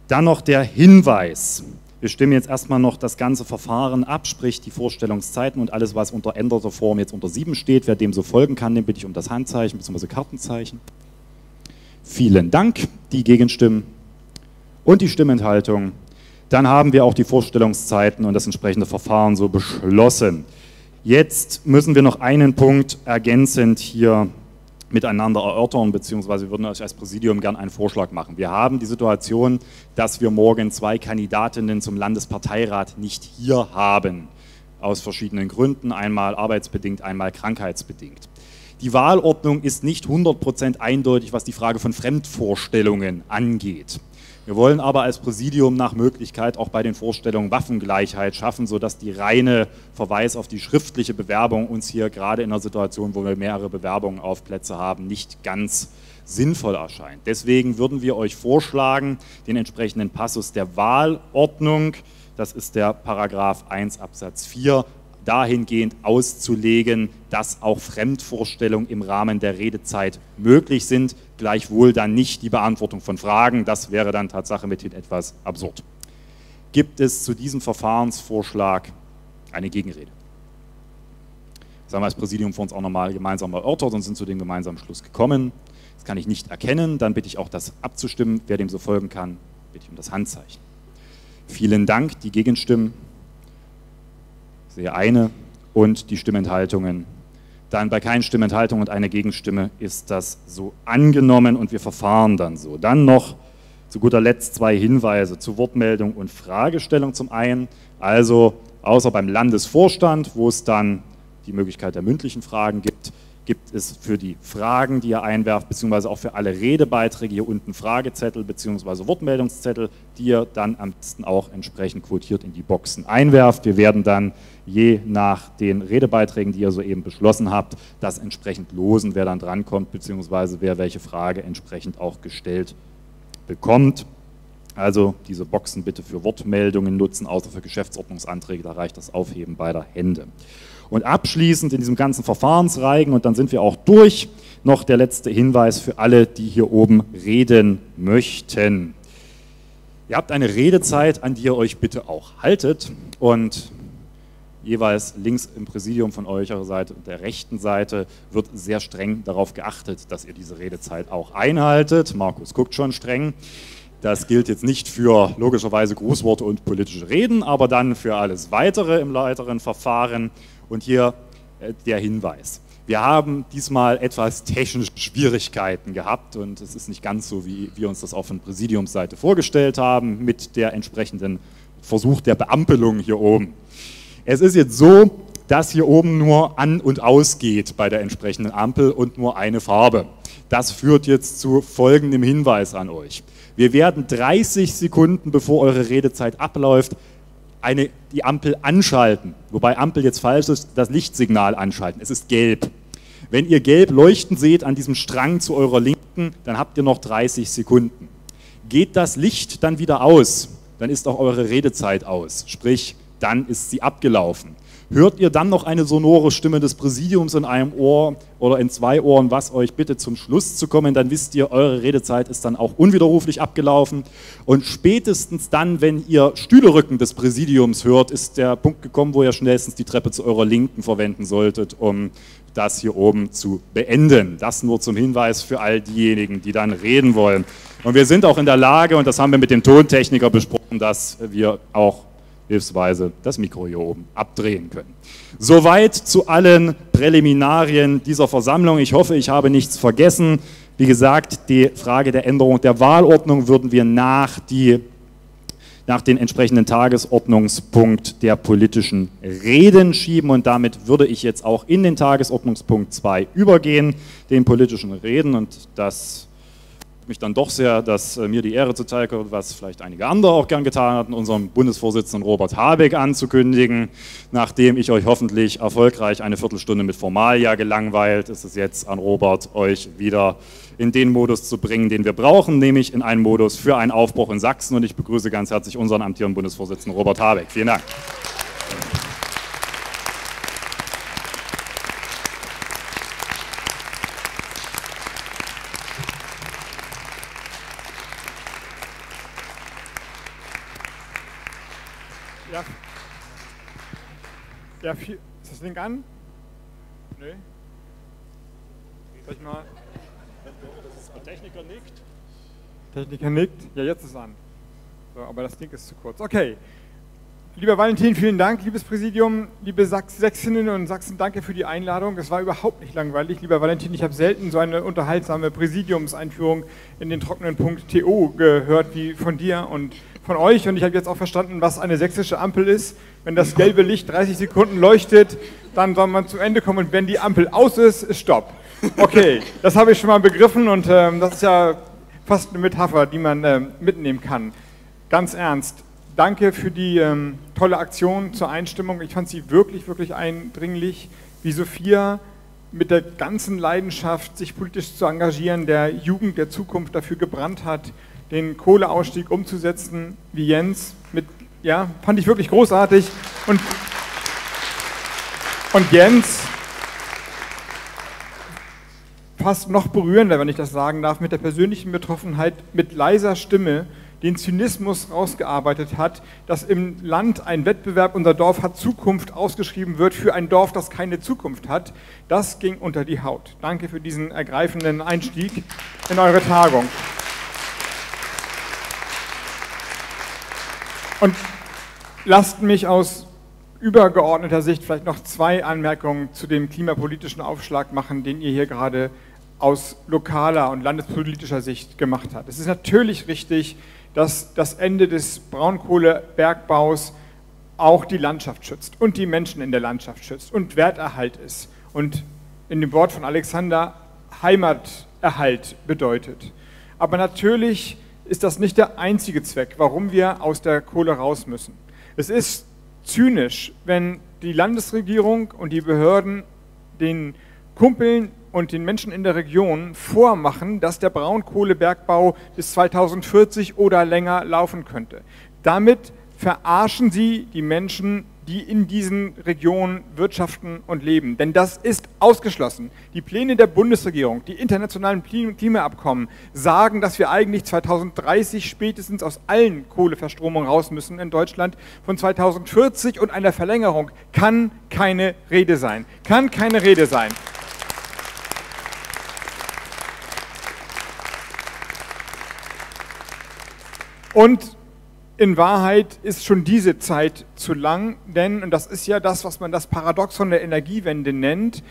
Dann noch der Hinweis. Wir stimmen jetzt erstmal noch das ganze Verfahren ab, sprich die Vorstellungszeiten und alles, was unter änderter Form jetzt unter 7 steht. Wer dem so folgen kann, den bitte ich um das Handzeichen bzw. Kartenzeichen. Vielen Dank, die Gegenstimmen und die Stimmenthaltung. Dann haben wir auch die Vorstellungszeiten und das entsprechende Verfahren so beschlossen. Jetzt müssen wir noch einen Punkt ergänzend hier miteinander erörtern, beziehungsweise würden euch als Präsidium gern einen Vorschlag machen. Wir haben die Situation, dass wir morgen zwei Kandidatinnen zum Landesparteirat nicht hier haben, aus verschiedenen Gründen, einmal arbeitsbedingt, einmal krankheitsbedingt. Die Wahlordnung ist nicht 100% eindeutig, was die Frage von Fremdvorstellungen angeht. Wir wollen aber als Präsidium nach Möglichkeit auch bei den Vorstellungen Waffengleichheit schaffen, sodass die reine Verweis auf die schriftliche Bewerbung uns hier gerade in einer Situation, wo wir mehrere Bewerbungen auf Plätze haben, nicht ganz sinnvoll erscheint. Deswegen würden wir euch vorschlagen, den entsprechenden Passus der Wahlordnung, das ist der Paragraph 1 Absatz 4, dahingehend auszulegen, dass auch Fremdvorstellungen im Rahmen der Redezeit möglich sind, gleichwohl dann nicht die Beantwortung von Fragen. Das wäre dann Tatsache mithin etwas absurd. Gibt es zu diesem Verfahrensvorschlag eine Gegenrede? Das haben wir als Präsidium vor uns auch nochmal gemeinsam erörtert und sind zu dem gemeinsamen Schluss gekommen. Das kann ich nicht erkennen, dann bitte ich auch das abzustimmen. Wer dem so folgen kann, bitte ich um das Handzeichen. Vielen Dank, die Gegenstimmen sehe eine und die Stimmenthaltungen. Dann bei keinen Stimmenthaltungen und einer Gegenstimme ist das so angenommen und wir verfahren dann so. Dann noch zu guter Letzt zwei Hinweise zu Wortmeldung und Fragestellung zum einen. Also außer beim Landesvorstand, wo es dann die Möglichkeit der mündlichen Fragen gibt, gibt es für die Fragen, die ihr einwerft, beziehungsweise auch für alle Redebeiträge hier unten Fragezettel beziehungsweise Wortmeldungszettel, die ihr dann am besten auch entsprechend quotiert in die Boxen einwerft. Wir werden dann je nach den Redebeiträgen, die ihr soeben beschlossen habt, das entsprechend losen, wer dann drankommt, beziehungsweise wer welche Frage entsprechend auch gestellt bekommt. Also diese Boxen bitte für Wortmeldungen nutzen, außer für Geschäftsordnungsanträge, da reicht das Aufheben beider Hände. Und abschließend in diesem ganzen Verfahrensreigen, und dann sind wir auch durch, noch der letzte Hinweis für alle, die hier oben reden möchten. Ihr habt eine Redezeit, an die ihr euch bitte auch haltet und jeweils links im Präsidium von eurer Seite und der rechten Seite wird sehr streng darauf geachtet, dass ihr diese Redezeit auch einhaltet. Markus guckt schon streng. Das gilt jetzt nicht für logischerweise Grußworte und politische Reden, aber dann für alles Weitere im weiteren Verfahren. Und hier äh, der Hinweis. Wir haben diesmal etwas technische Schwierigkeiten gehabt und es ist nicht ganz so, wie wir uns das auch von Präsidiumsseite vorgestellt haben, mit der entsprechenden Versuch der Beampelung hier oben. Es ist jetzt so, dass hier oben nur an und aus geht bei der entsprechenden Ampel und nur eine Farbe. Das führt jetzt zu folgendem Hinweis an euch. Wir werden 30 Sekunden, bevor eure Redezeit abläuft, eine, die Ampel anschalten, wobei Ampel jetzt falsch ist, das Lichtsignal anschalten. Es ist gelb. Wenn ihr gelb leuchten seht an diesem Strang zu eurer Linken, dann habt ihr noch 30 Sekunden. Geht das Licht dann wieder aus, dann ist auch eure Redezeit aus, sprich, dann ist sie abgelaufen. Hört ihr dann noch eine sonore Stimme des Präsidiums in einem Ohr oder in zwei Ohren, was euch bitte zum Schluss zu kommen, dann wisst ihr, eure Redezeit ist dann auch unwiderruflich abgelaufen. Und spätestens dann, wenn ihr Stühlerücken des Präsidiums hört, ist der Punkt gekommen, wo ihr schnellstens die Treppe zu eurer Linken verwenden solltet, um das hier oben zu beenden. Das nur zum Hinweis für all diejenigen, die dann reden wollen. Und wir sind auch in der Lage, und das haben wir mit dem Tontechniker besprochen, dass wir auch hilfsweise das Mikro hier oben abdrehen können. Soweit zu allen Präliminarien dieser Versammlung. Ich hoffe, ich habe nichts vergessen. Wie gesagt, die Frage der Änderung der Wahlordnung würden wir nach, die, nach den entsprechenden Tagesordnungspunkt der politischen Reden schieben und damit würde ich jetzt auch in den Tagesordnungspunkt 2 übergehen, den politischen Reden und das mich dann doch sehr, dass äh, mir die Ehre zuteil kommt, was vielleicht einige andere auch gern getan hatten, unserem Bundesvorsitzenden Robert Habeck anzukündigen. Nachdem ich euch hoffentlich erfolgreich eine Viertelstunde mit Formalia gelangweilt, ist es jetzt an Robert, euch wieder in den Modus zu bringen, den wir brauchen, nämlich in einen Modus für einen Aufbruch in Sachsen. Und ich begrüße ganz herzlich unseren amtierenden Bundesvorsitzenden Robert Habeck. Vielen Dank. Ja. Ja, viel, ist das Link an? Nö. Soll ich mal. Der Techniker nickt. Techniker nickt. Ja, jetzt ist es an. So, aber das Ding ist zu kurz. Okay. Lieber Valentin, vielen Dank, liebes Präsidium, liebe Sächsinnen und Sachsen, danke für die Einladung. Es war überhaupt nicht langweilig. Lieber Valentin, ich habe selten so eine unterhaltsame Präsidiumseinführung in den trockenen Punkt TO gehört wie von dir und von euch. Und ich habe jetzt auch verstanden, was eine sächsische Ampel ist. Wenn das gelbe Licht 30 Sekunden leuchtet, dann soll man zu Ende kommen und wenn die Ampel aus ist, ist Stopp. Okay, das habe ich schon mal begriffen und ähm, das ist ja fast eine Metapher, die man ähm, mitnehmen kann. Ganz ernst. Danke für die ähm, tolle Aktion zur Einstimmung. Ich fand sie wirklich, wirklich eindringlich, wie Sophia mit der ganzen Leidenschaft, sich politisch zu engagieren, der Jugend der Zukunft dafür gebrannt hat, den Kohleausstieg umzusetzen, wie Jens. Mit, ja, fand ich wirklich großartig. Und, und Jens, fast noch berührender, wenn ich das sagen darf, mit der persönlichen Betroffenheit, mit leiser Stimme den Zynismus rausgearbeitet hat, dass im Land ein Wettbewerb, unser Dorf hat Zukunft, ausgeschrieben wird für ein Dorf, das keine Zukunft hat. Das ging unter die Haut. Danke für diesen ergreifenden Einstieg in eure Tagung. Und lasst mich aus übergeordneter Sicht vielleicht noch zwei Anmerkungen zu dem klimapolitischen Aufschlag machen, den ihr hier gerade aus lokaler und landespolitischer Sicht gemacht habt. Es ist natürlich richtig, dass das Ende des Braunkohlebergbaus auch die Landschaft schützt und die Menschen in der Landschaft schützt und Werterhalt ist und in dem Wort von Alexander Heimaterhalt bedeutet. Aber natürlich ist das nicht der einzige Zweck, warum wir aus der Kohle raus müssen. Es ist zynisch, wenn die Landesregierung und die Behörden den Kumpeln und den Menschen in der Region vormachen, dass der Braunkohlebergbau bis 2040 oder länger laufen könnte. Damit verarschen sie die Menschen, die in diesen Regionen wirtschaften und leben. Denn das ist ausgeschlossen. Die Pläne der Bundesregierung, die internationalen Klimaabkommen sagen, dass wir eigentlich 2030 spätestens aus allen Kohleverstromungen raus müssen in Deutschland. Von 2040 und einer Verlängerung kann keine Rede sein. Kann keine Rede sein. Und in Wahrheit ist schon diese Zeit zu lang, denn, und das ist ja das, was man das Paradoxon der Energiewende nennt,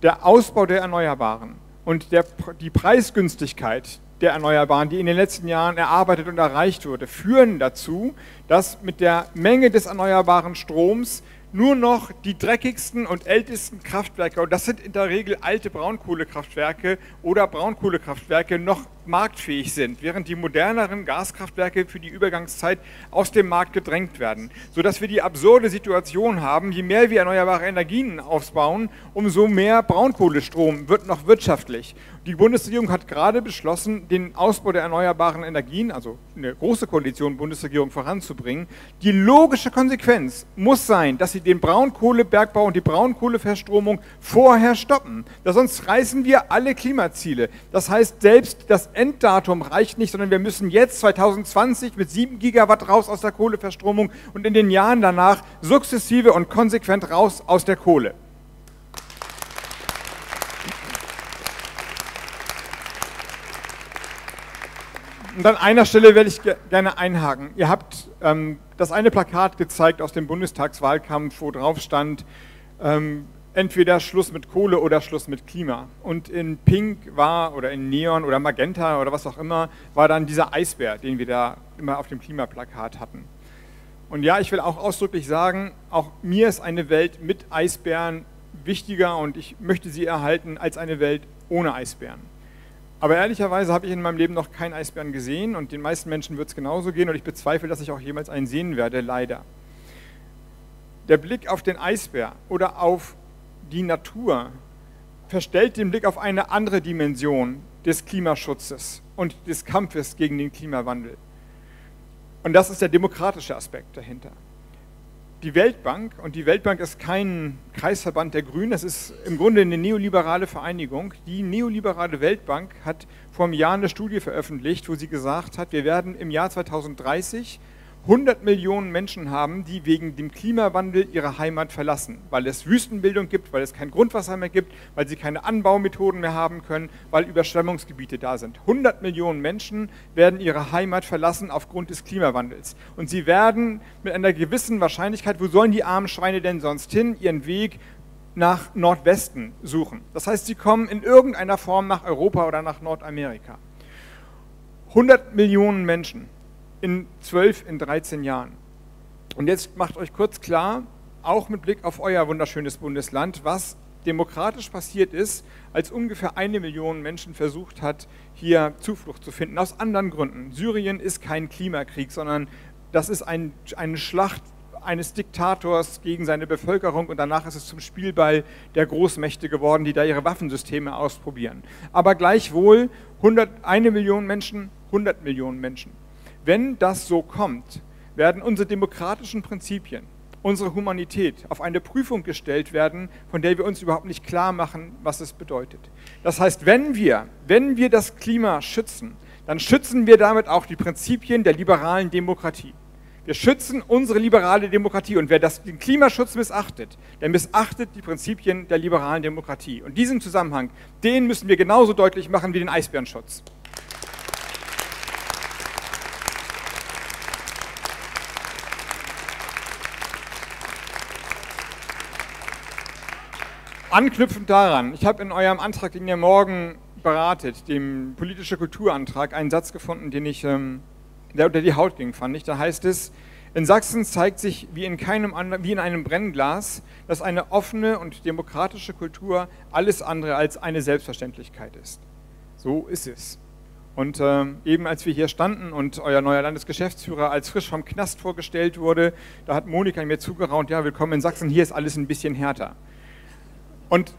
der Ausbau der Erneuerbaren und der, die Preisgünstigkeit der Erneuerbaren, die in den letzten Jahren erarbeitet und erreicht wurde, führen dazu, dass mit der Menge des erneuerbaren Stroms nur noch die dreckigsten und ältesten Kraftwerke, und das sind in der Regel alte Braunkohlekraftwerke oder Braunkohlekraftwerke, noch marktfähig sind, während die moderneren Gaskraftwerke für die Übergangszeit aus dem Markt gedrängt werden. Sodass wir die absurde Situation haben, je mehr wir erneuerbare Energien aufbauen, umso mehr Braunkohlestrom wird noch wirtschaftlich. Die Bundesregierung hat gerade beschlossen, den Ausbau der erneuerbaren Energien, also eine große Koalition Bundesregierung voranzubringen. Die logische Konsequenz muss sein, dass sie den Braunkohlebergbau und die Braunkohleverstromung vorher stoppen. Sonst reißen wir alle Klimaziele. Das heißt, selbst das Enddatum reicht nicht, sondern wir müssen jetzt 2020 mit 7 Gigawatt raus aus der Kohleverstromung und in den Jahren danach sukzessive und konsequent raus aus der Kohle. Und an einer Stelle werde ich gerne einhaken. Ihr habt ähm, das eine Plakat gezeigt aus dem Bundestagswahlkampf, wo drauf stand, ähm, entweder Schluss mit Kohle oder Schluss mit Klima. Und in Pink war, oder in Neon oder Magenta oder was auch immer, war dann dieser Eisbär, den wir da immer auf dem Klimaplakat hatten. Und ja, ich will auch ausdrücklich sagen, auch mir ist eine Welt mit Eisbären wichtiger und ich möchte sie erhalten als eine Welt ohne Eisbären. Aber ehrlicherweise habe ich in meinem Leben noch keinen Eisbären gesehen und den meisten Menschen wird es genauso gehen und ich bezweifle, dass ich auch jemals einen sehen werde, leider. Der Blick auf den Eisbär oder auf die Natur verstellt den Blick auf eine andere Dimension des Klimaschutzes und des Kampfes gegen den Klimawandel. Und das ist der demokratische Aspekt dahinter die Weltbank, und die Weltbank ist kein Kreisverband der Grünen, das ist im Grunde eine neoliberale Vereinigung. Die neoliberale Weltbank hat vor einem Jahr eine Studie veröffentlicht, wo sie gesagt hat, wir werden im Jahr 2030 100 Millionen Menschen haben, die wegen dem Klimawandel ihre Heimat verlassen, weil es Wüstenbildung gibt, weil es kein Grundwasser mehr gibt, weil sie keine Anbaumethoden mehr haben können, weil Überschwemmungsgebiete da sind. 100 Millionen Menschen werden ihre Heimat verlassen aufgrund des Klimawandels. Und sie werden mit einer gewissen Wahrscheinlichkeit, wo sollen die armen Schweine denn sonst hin, ihren Weg nach Nordwesten suchen. Das heißt, sie kommen in irgendeiner Form nach Europa oder nach Nordamerika. 100 Millionen Menschen in 12, in 13 Jahren. Und jetzt macht euch kurz klar, auch mit Blick auf euer wunderschönes Bundesland, was demokratisch passiert ist, als ungefähr eine Million Menschen versucht hat, hier Zuflucht zu finden, aus anderen Gründen. Syrien ist kein Klimakrieg, sondern das ist ein, eine Schlacht eines Diktators gegen seine Bevölkerung und danach ist es zum Spielball der Großmächte geworden, die da ihre Waffensysteme ausprobieren. Aber gleichwohl 100, eine Million Menschen, 100 Millionen Menschen. Wenn das so kommt, werden unsere demokratischen Prinzipien, unsere Humanität auf eine Prüfung gestellt werden, von der wir uns überhaupt nicht klar machen, was es bedeutet. Das heißt, wenn wir, wenn wir das Klima schützen, dann schützen wir damit auch die Prinzipien der liberalen Demokratie. Wir schützen unsere liberale Demokratie und wer das, den Klimaschutz missachtet, der missachtet die Prinzipien der liberalen Demokratie. Und diesen Zusammenhang, den müssen wir genauso deutlich machen wie den Eisbärenschutz. Anknüpfend daran, ich habe in eurem Antrag, den ihr morgen beratet, dem politische Kulturantrag, einen Satz gefunden, den ich, ähm, der unter die Haut ging, fand ich. Da heißt es, in Sachsen zeigt sich wie in, keinem wie in einem Brennglas, dass eine offene und demokratische Kultur alles andere als eine Selbstverständlichkeit ist. So ist es. Und äh, eben als wir hier standen und euer neuer Landesgeschäftsführer als frisch vom Knast vorgestellt wurde, da hat Monika mir zugeraunt, ja, willkommen in Sachsen, hier ist alles ein bisschen härter. Und,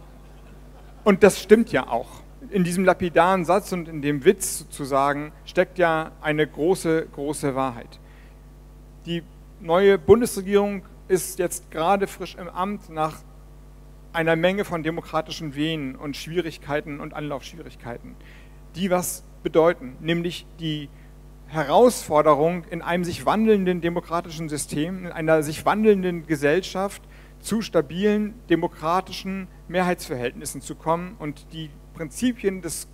und das stimmt ja auch. In diesem lapidaren Satz und in dem Witz sozusagen steckt ja eine große, große Wahrheit. Die neue Bundesregierung ist jetzt gerade frisch im Amt nach einer Menge von demokratischen Wehen und Schwierigkeiten und Anlaufschwierigkeiten, die was bedeuten, nämlich die Herausforderung in einem sich wandelnden demokratischen System, in einer sich wandelnden Gesellschaft zu stabilen demokratischen Mehrheitsverhältnissen zu kommen und die Prinzipien des,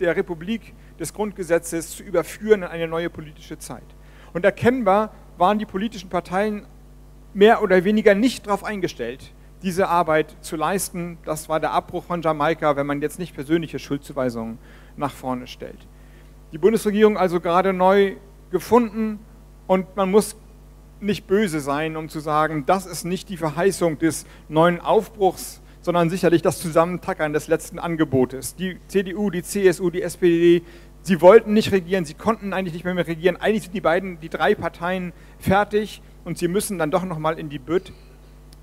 der Republik, des Grundgesetzes zu überführen in eine neue politische Zeit. Und erkennbar waren die politischen Parteien mehr oder weniger nicht darauf eingestellt, diese Arbeit zu leisten. Das war der Abbruch von Jamaika, wenn man jetzt nicht persönliche Schuldzuweisungen nach vorne stellt. Die Bundesregierung also gerade neu gefunden und man muss nicht böse sein, um zu sagen, das ist nicht die Verheißung des neuen Aufbruchs, sondern sicherlich das Zusammentackern des letzten Angebotes. Die CDU, die CSU, die SPD, sie wollten nicht regieren, sie konnten eigentlich nicht mehr, mehr regieren. Eigentlich sind die beiden, die drei Parteien fertig und sie müssen dann doch nochmal in die Bütt,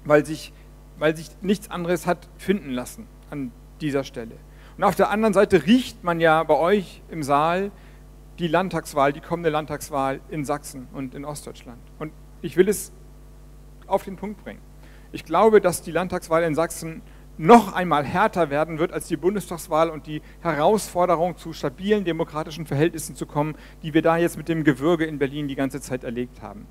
weil sich, weil sich nichts anderes hat finden lassen an dieser Stelle. Und auf der anderen Seite riecht man ja bei euch im Saal die Landtagswahl, die kommende Landtagswahl in Sachsen und in Ostdeutschland. Und ich will es auf den Punkt bringen. Ich glaube, dass die Landtagswahl in Sachsen noch einmal härter werden wird als die Bundestagswahl und die Herausforderung zu stabilen demokratischen Verhältnissen zu kommen, die wir da jetzt mit dem Gewürge in Berlin die ganze Zeit erlegt haben.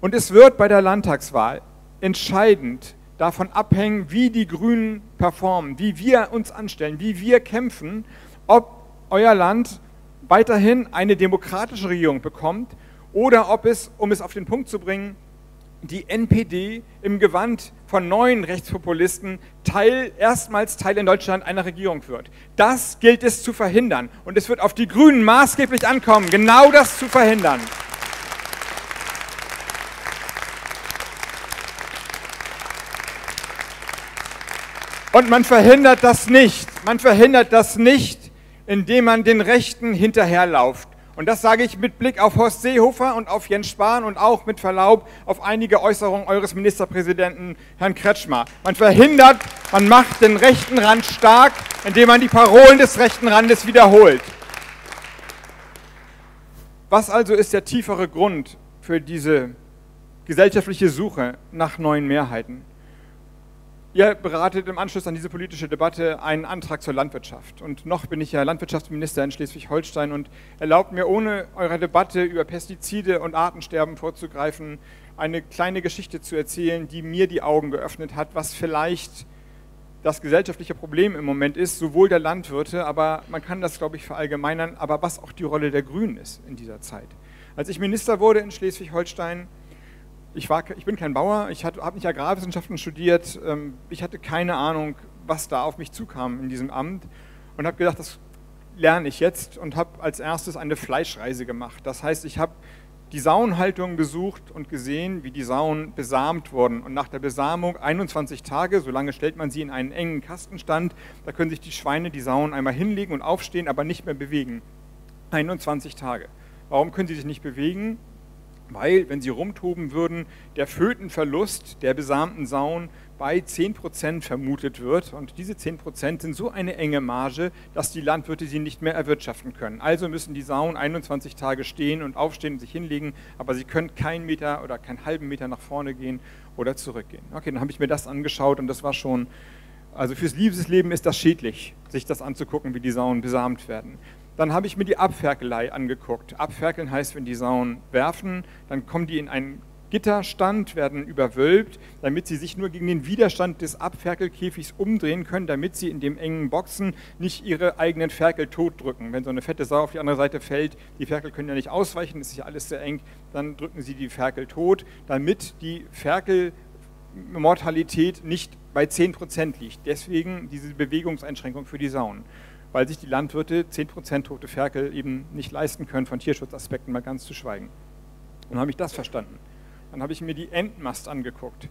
Und es wird bei der Landtagswahl entscheidend davon abhängen, wie die Grünen performen, wie wir uns anstellen, wie wir kämpfen, ob euer Land weiterhin eine demokratische Regierung bekommt oder ob es, um es auf den Punkt zu bringen, die NPD im Gewand von neuen Rechtspopulisten Teil, erstmals Teil in Deutschland einer Regierung wird. Das gilt es zu verhindern. Und es wird auf die Grünen maßgeblich ankommen, genau das zu verhindern. Und man verhindert das nicht. Man verhindert das nicht, indem man den Rechten hinterherlauft. Und das sage ich mit Blick auf Horst Seehofer und auf Jens Spahn und auch mit Verlaub auf einige Äußerungen eures Ministerpräsidenten Herrn Kretschmer. Man verhindert, man macht den rechten Rand stark, indem man die Parolen des rechten Randes wiederholt. Was also ist der tiefere Grund für diese gesellschaftliche Suche nach neuen Mehrheiten? Ihr beratet im Anschluss an diese politische Debatte einen Antrag zur Landwirtschaft. Und noch bin ich ja Landwirtschaftsminister in Schleswig-Holstein und erlaubt mir, ohne eurer Debatte über Pestizide und Artensterben vorzugreifen, eine kleine Geschichte zu erzählen, die mir die Augen geöffnet hat, was vielleicht das gesellschaftliche Problem im Moment ist, sowohl der Landwirte, aber man kann das, glaube ich, verallgemeinern, aber was auch die Rolle der Grünen ist in dieser Zeit. Als ich Minister wurde in Schleswig-Holstein, ich, war, ich bin kein Bauer, ich habe nicht Agrarwissenschaften studiert, ähm, ich hatte keine Ahnung, was da auf mich zukam in diesem Amt und habe gedacht, das lerne ich jetzt und habe als erstes eine Fleischreise gemacht. Das heißt, ich habe die Sauenhaltung besucht und gesehen, wie die Sauen besamt wurden. Und nach der Besamung 21 Tage, so lange stellt man sie in einen engen Kastenstand, da können sich die Schweine, die Sauen einmal hinlegen und aufstehen, aber nicht mehr bewegen. 21 Tage. Warum können sie sich nicht bewegen? Weil, wenn sie rumtoben würden, der Fötenverlust der besamten Sauen bei 10% vermutet wird. Und diese 10% sind so eine enge Marge, dass die Landwirte sie nicht mehr erwirtschaften können. Also müssen die Sauen 21 Tage stehen und aufstehen und sich hinlegen, aber sie können keinen Meter oder keinen halben Meter nach vorne gehen oder zurückgehen. Okay, dann habe ich mir das angeschaut und das war schon, also fürs Liebesleben ist das schädlich, sich das anzugucken, wie die Sauen besamt werden. Dann habe ich mir die Abferkelei angeguckt. Abferkeln heißt, wenn die Sauen werfen, dann kommen die in einen Gitterstand, werden überwölbt, damit sie sich nur gegen den Widerstand des Abferkelkäfigs umdrehen können, damit sie in dem engen Boxen nicht ihre eigenen Ferkel totdrücken. Wenn so eine fette Sau auf die andere Seite fällt, die Ferkel können ja nicht ausweichen, ist ja alles sehr eng, dann drücken sie die Ferkel tot, damit die Ferkelmortalität nicht bei 10% liegt. Deswegen diese Bewegungseinschränkung für die Sauen weil sich die Landwirte 10% tote Ferkel eben nicht leisten können, von Tierschutzaspekten mal ganz zu schweigen. Dann habe ich das verstanden. Dann habe ich mir die Endmast angeguckt.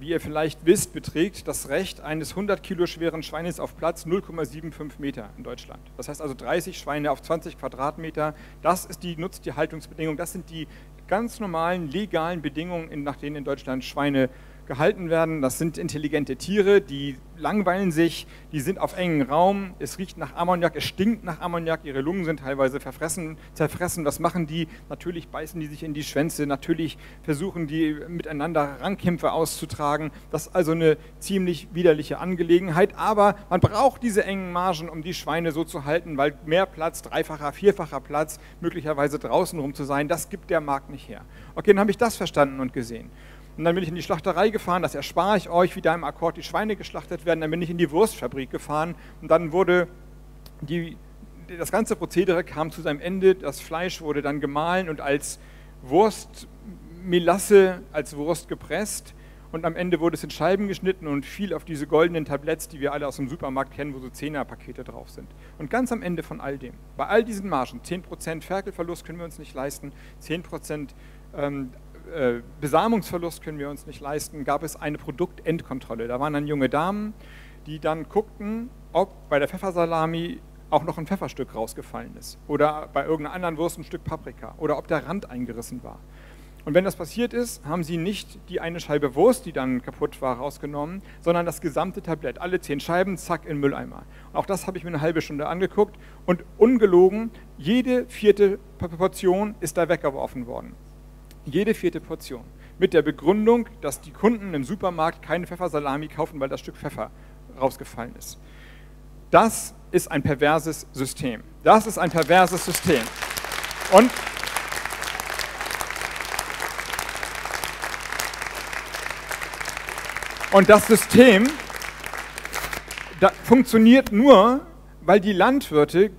Wie ihr vielleicht wisst, beträgt das Recht eines 100 Kilo schweren Schweines auf Platz 0,75 Meter in Deutschland. Das heißt also 30 Schweine auf 20 Quadratmeter. Das ist die Nutztierhaltungsbedingung. Das sind die ganz normalen legalen Bedingungen, nach denen in Deutschland Schweine gehalten werden. Das sind intelligente Tiere, die langweilen sich, die sind auf engen Raum, es riecht nach Ammoniak, es stinkt nach Ammoniak, ihre Lungen sind teilweise verfressen, zerfressen. Was machen die? Natürlich beißen die sich in die Schwänze, natürlich versuchen die miteinander Rangkämpfe auszutragen. Das ist also eine ziemlich widerliche Angelegenheit, aber man braucht diese engen Margen, um die Schweine so zu halten, weil mehr Platz, dreifacher, vierfacher Platz, möglicherweise draußen rum zu sein, das gibt der Markt nicht her. Okay, dann habe ich das verstanden und gesehen. Und dann bin ich in die Schlachterei gefahren, das erspare ich euch, wie da im Akkord die Schweine geschlachtet werden. Dann bin ich in die Wurstfabrik gefahren und dann wurde die, das ganze Prozedere kam zu seinem Ende. Das Fleisch wurde dann gemahlen und als Wurstmelasse, als Wurst gepresst. Und am Ende wurde es in Scheiben geschnitten und fiel auf diese goldenen Tabletts, die wir alle aus dem Supermarkt kennen, wo so Zehnerpakete drauf sind. Und ganz am Ende von all dem, bei all diesen Margen, 10% Ferkelverlust können wir uns nicht leisten, 10% ähm, äh, Besamungsverlust können wir uns nicht leisten, gab es eine Produktendkontrolle. Da waren dann junge Damen, die dann guckten, ob bei der Pfeffersalami auch noch ein Pfefferstück rausgefallen ist oder bei irgendeiner anderen Wurst ein Stück Paprika oder ob der Rand eingerissen war. Und wenn das passiert ist, haben sie nicht die eine Scheibe Wurst, die dann kaputt war, rausgenommen, sondern das gesamte Tablett. Alle zehn Scheiben, zack, in den Mülleimer. Auch das habe ich mir eine halbe Stunde angeguckt und ungelogen, jede vierte Portion ist da weggeworfen worden jede vierte Portion. Mit der Begründung, dass die Kunden im Supermarkt keine Pfeffersalami kaufen, weil das Stück Pfeffer rausgefallen ist. Das ist ein perverses System. Das ist ein perverses System. Und Und das System da funktioniert nur, weil die Landwirte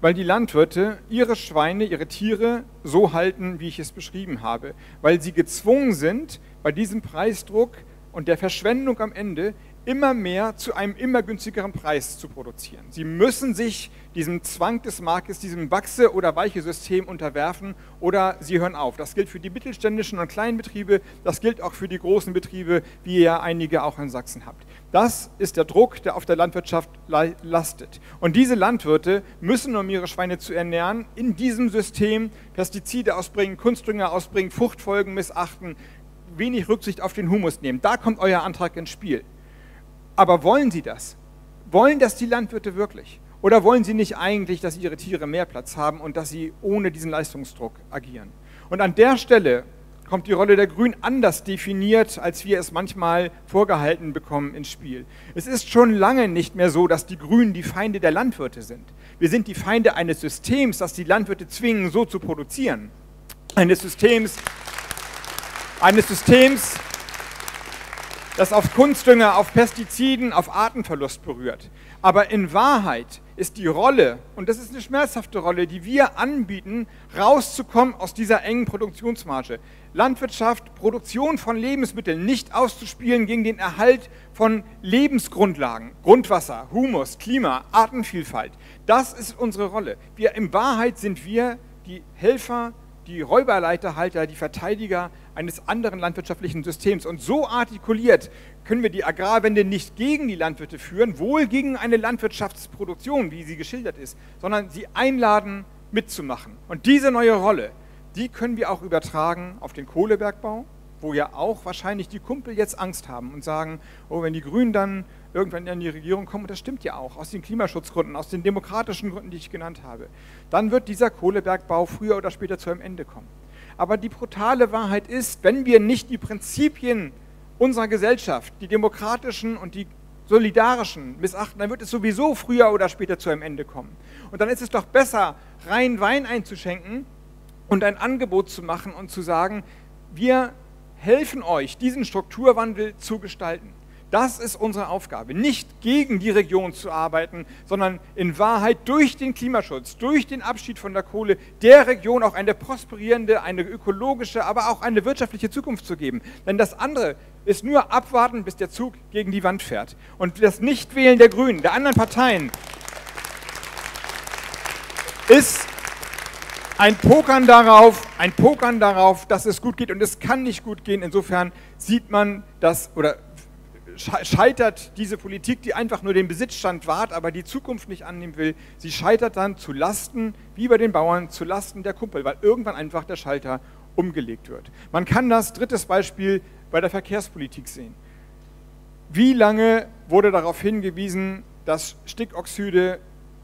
weil die Landwirte ihre Schweine, ihre Tiere so halten, wie ich es beschrieben habe, weil sie gezwungen sind, bei diesem Preisdruck und der Verschwendung am Ende immer mehr zu einem immer günstigeren Preis zu produzieren. Sie müssen sich diesem Zwang des Marktes, diesem Wachse- oder weiche System unterwerfen oder sie hören auf. Das gilt für die mittelständischen und kleinen Betriebe, das gilt auch für die großen Betriebe, wie ihr ja einige auch in Sachsen habt. Das ist der Druck, der auf der Landwirtschaft lastet. Und diese Landwirte müssen, um ihre Schweine zu ernähren, in diesem System Pestizide ausbringen, Kunstdünger ausbringen, Fruchtfolgen missachten, wenig Rücksicht auf den Humus nehmen. Da kommt euer Antrag ins Spiel. Aber wollen Sie das? Wollen das die Landwirte wirklich? Oder wollen Sie nicht eigentlich, dass Ihre Tiere mehr Platz haben und dass sie ohne diesen Leistungsdruck agieren? Und an der Stelle kommt die Rolle der Grünen anders definiert, als wir es manchmal vorgehalten bekommen ins Spiel. Es ist schon lange nicht mehr so, dass die Grünen die Feinde der Landwirte sind. Wir sind die Feinde eines Systems, das die Landwirte zwingen, so zu produzieren. Eines Systems, eines Systems, das auf Kunstdünger, auf Pestiziden, auf Artenverlust berührt. Aber in Wahrheit ist die Rolle, und das ist eine schmerzhafte Rolle, die wir anbieten, rauszukommen aus dieser engen Produktionsmarge. Landwirtschaft, Produktion von Lebensmitteln nicht auszuspielen gegen den Erhalt von Lebensgrundlagen, Grundwasser, Humus, Klima, Artenvielfalt. Das ist unsere Rolle. Wir, in Wahrheit sind wir die Helfer, die Räuberleiterhalter, die Verteidiger eines anderen landwirtschaftlichen Systems. Und so artikuliert können wir die Agrarwende nicht gegen die Landwirte führen, wohl gegen eine Landwirtschaftsproduktion, wie sie geschildert ist, sondern sie einladen, mitzumachen. Und diese neue Rolle, die können wir auch übertragen auf den Kohlebergbau, wo ja auch wahrscheinlich die Kumpel jetzt Angst haben und sagen, oh, wenn die Grünen dann irgendwann in die Regierung kommen, und das stimmt ja auch, aus den Klimaschutzgründen, aus den demokratischen Gründen, die ich genannt habe, dann wird dieser Kohlebergbau früher oder später zu einem Ende kommen. Aber die brutale Wahrheit ist, wenn wir nicht die Prinzipien unserer Gesellschaft, die demokratischen und die solidarischen missachten, dann wird es sowieso früher oder später zu einem Ende kommen. Und dann ist es doch besser, rein Wein einzuschenken und ein Angebot zu machen und zu sagen, wir helfen euch, diesen Strukturwandel zu gestalten. Das ist unsere Aufgabe, nicht gegen die Region zu arbeiten, sondern in Wahrheit durch den Klimaschutz, durch den Abschied von der Kohle der Region auch eine prosperierende, eine ökologische, aber auch eine wirtschaftliche Zukunft zu geben. Denn das andere ist nur abwarten, bis der Zug gegen die Wand fährt. Und das Nichtwählen der Grünen, der anderen Parteien, ist ein Pokern darauf, ein Pokern darauf, dass es gut geht und es kann nicht gut gehen. Insofern sieht man das oder scheitert diese Politik, die einfach nur den Besitzstand wahrt, aber die Zukunft nicht annehmen will, sie scheitert dann zu Lasten, wie bei den Bauern, zu Lasten der Kumpel, weil irgendwann einfach der Schalter umgelegt wird. Man kann das, drittes Beispiel, bei der Verkehrspolitik sehen. Wie lange wurde darauf hingewiesen, dass Stickoxide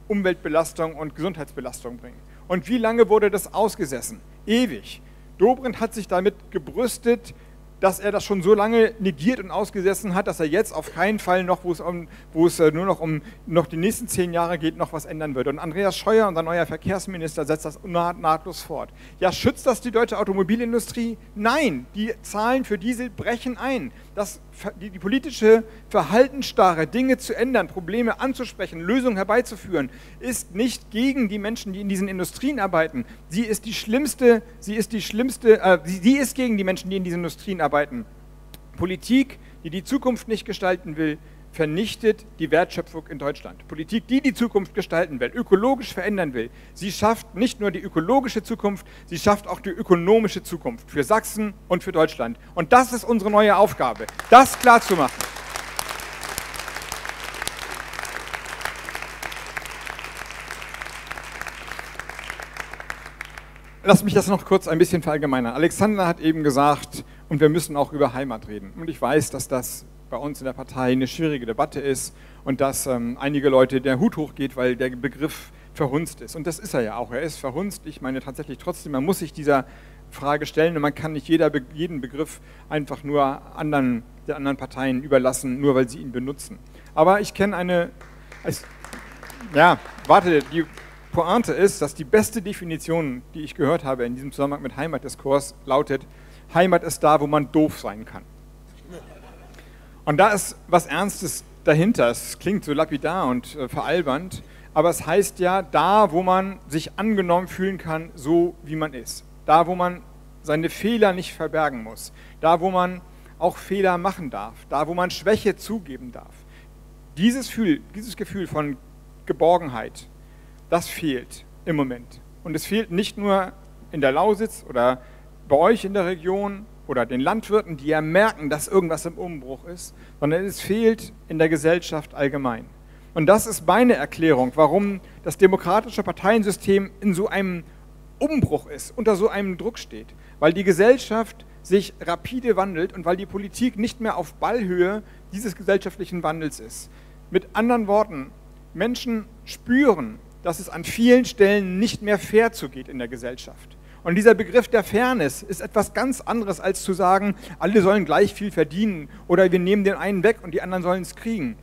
Umweltbelastung und Gesundheitsbelastung bringen? Und wie lange wurde das ausgesessen? Ewig. Dobrindt hat sich damit gebrüstet, dass er das schon so lange negiert und ausgesessen hat, dass er jetzt auf keinen Fall noch, wo es, um, wo es äh, nur noch um noch die nächsten zehn Jahre geht, noch was ändern würde. Und Andreas Scheuer, unser neuer Verkehrsminister, setzt das nahtlos fort. Ja, schützt das die deutsche Automobilindustrie? Nein, die Zahlen für Diesel brechen ein das, die, die politische Verhaltensstarre, Dinge zu ändern, Probleme anzusprechen, Lösungen herbeizuführen, ist nicht gegen die Menschen, die in diesen Industrien arbeiten. Sie ist die schlimmste, sie ist die schlimmste, äh, sie, sie ist gegen die Menschen, die in diesen Industrien arbeiten. Politik, die die Zukunft nicht gestalten will, vernichtet die Wertschöpfung in Deutschland. Politik, die die Zukunft gestalten will, ökologisch verändern will, sie schafft nicht nur die ökologische Zukunft, sie schafft auch die ökonomische Zukunft für Sachsen und für Deutschland. Und das ist unsere neue Aufgabe, das klarzumachen. Lass mich das noch kurz ein bisschen verallgemeinern. Alexander hat eben gesagt, und wir müssen auch über Heimat reden. Und ich weiß, dass das bei uns in der Partei eine schwierige Debatte ist und dass ähm, einige Leute der Hut hochgeht, weil der Begriff verhunzt ist. Und das ist er ja auch. Er ist verhunzt. Ich meine tatsächlich trotzdem, man muss sich dieser Frage stellen und man kann nicht jeder, jeden Begriff einfach nur anderen, der anderen Parteien überlassen, nur weil sie ihn benutzen. Aber ich kenne eine, es, ja, warte, die Pointe ist, dass die beste Definition, die ich gehört habe in diesem Zusammenhang mit Heimatdiskurs, lautet, Heimat ist da, wo man doof sein kann. Und da ist was Ernstes dahinter. Es klingt so lapidar und äh, veralbernd, aber es heißt ja, da, wo man sich angenommen fühlen kann, so wie man ist. Da, wo man seine Fehler nicht verbergen muss. Da, wo man auch Fehler machen darf. Da, wo man Schwäche zugeben darf. Dieses Gefühl, dieses Gefühl von Geborgenheit, das fehlt im Moment. Und es fehlt nicht nur in der Lausitz oder bei euch in der Region oder den Landwirten, die ja merken, dass irgendwas im Umbruch ist, sondern es fehlt in der Gesellschaft allgemein. Und das ist meine Erklärung, warum das demokratische Parteiensystem in so einem Umbruch ist, unter so einem Druck steht. Weil die Gesellschaft sich rapide wandelt und weil die Politik nicht mehr auf Ballhöhe dieses gesellschaftlichen Wandels ist. Mit anderen Worten, Menschen spüren, dass es an vielen Stellen nicht mehr fair zugeht in der Gesellschaft. Und dieser Begriff der Fairness ist etwas ganz anderes, als zu sagen, alle sollen gleich viel verdienen oder wir nehmen den einen weg und die anderen sollen es kriegen.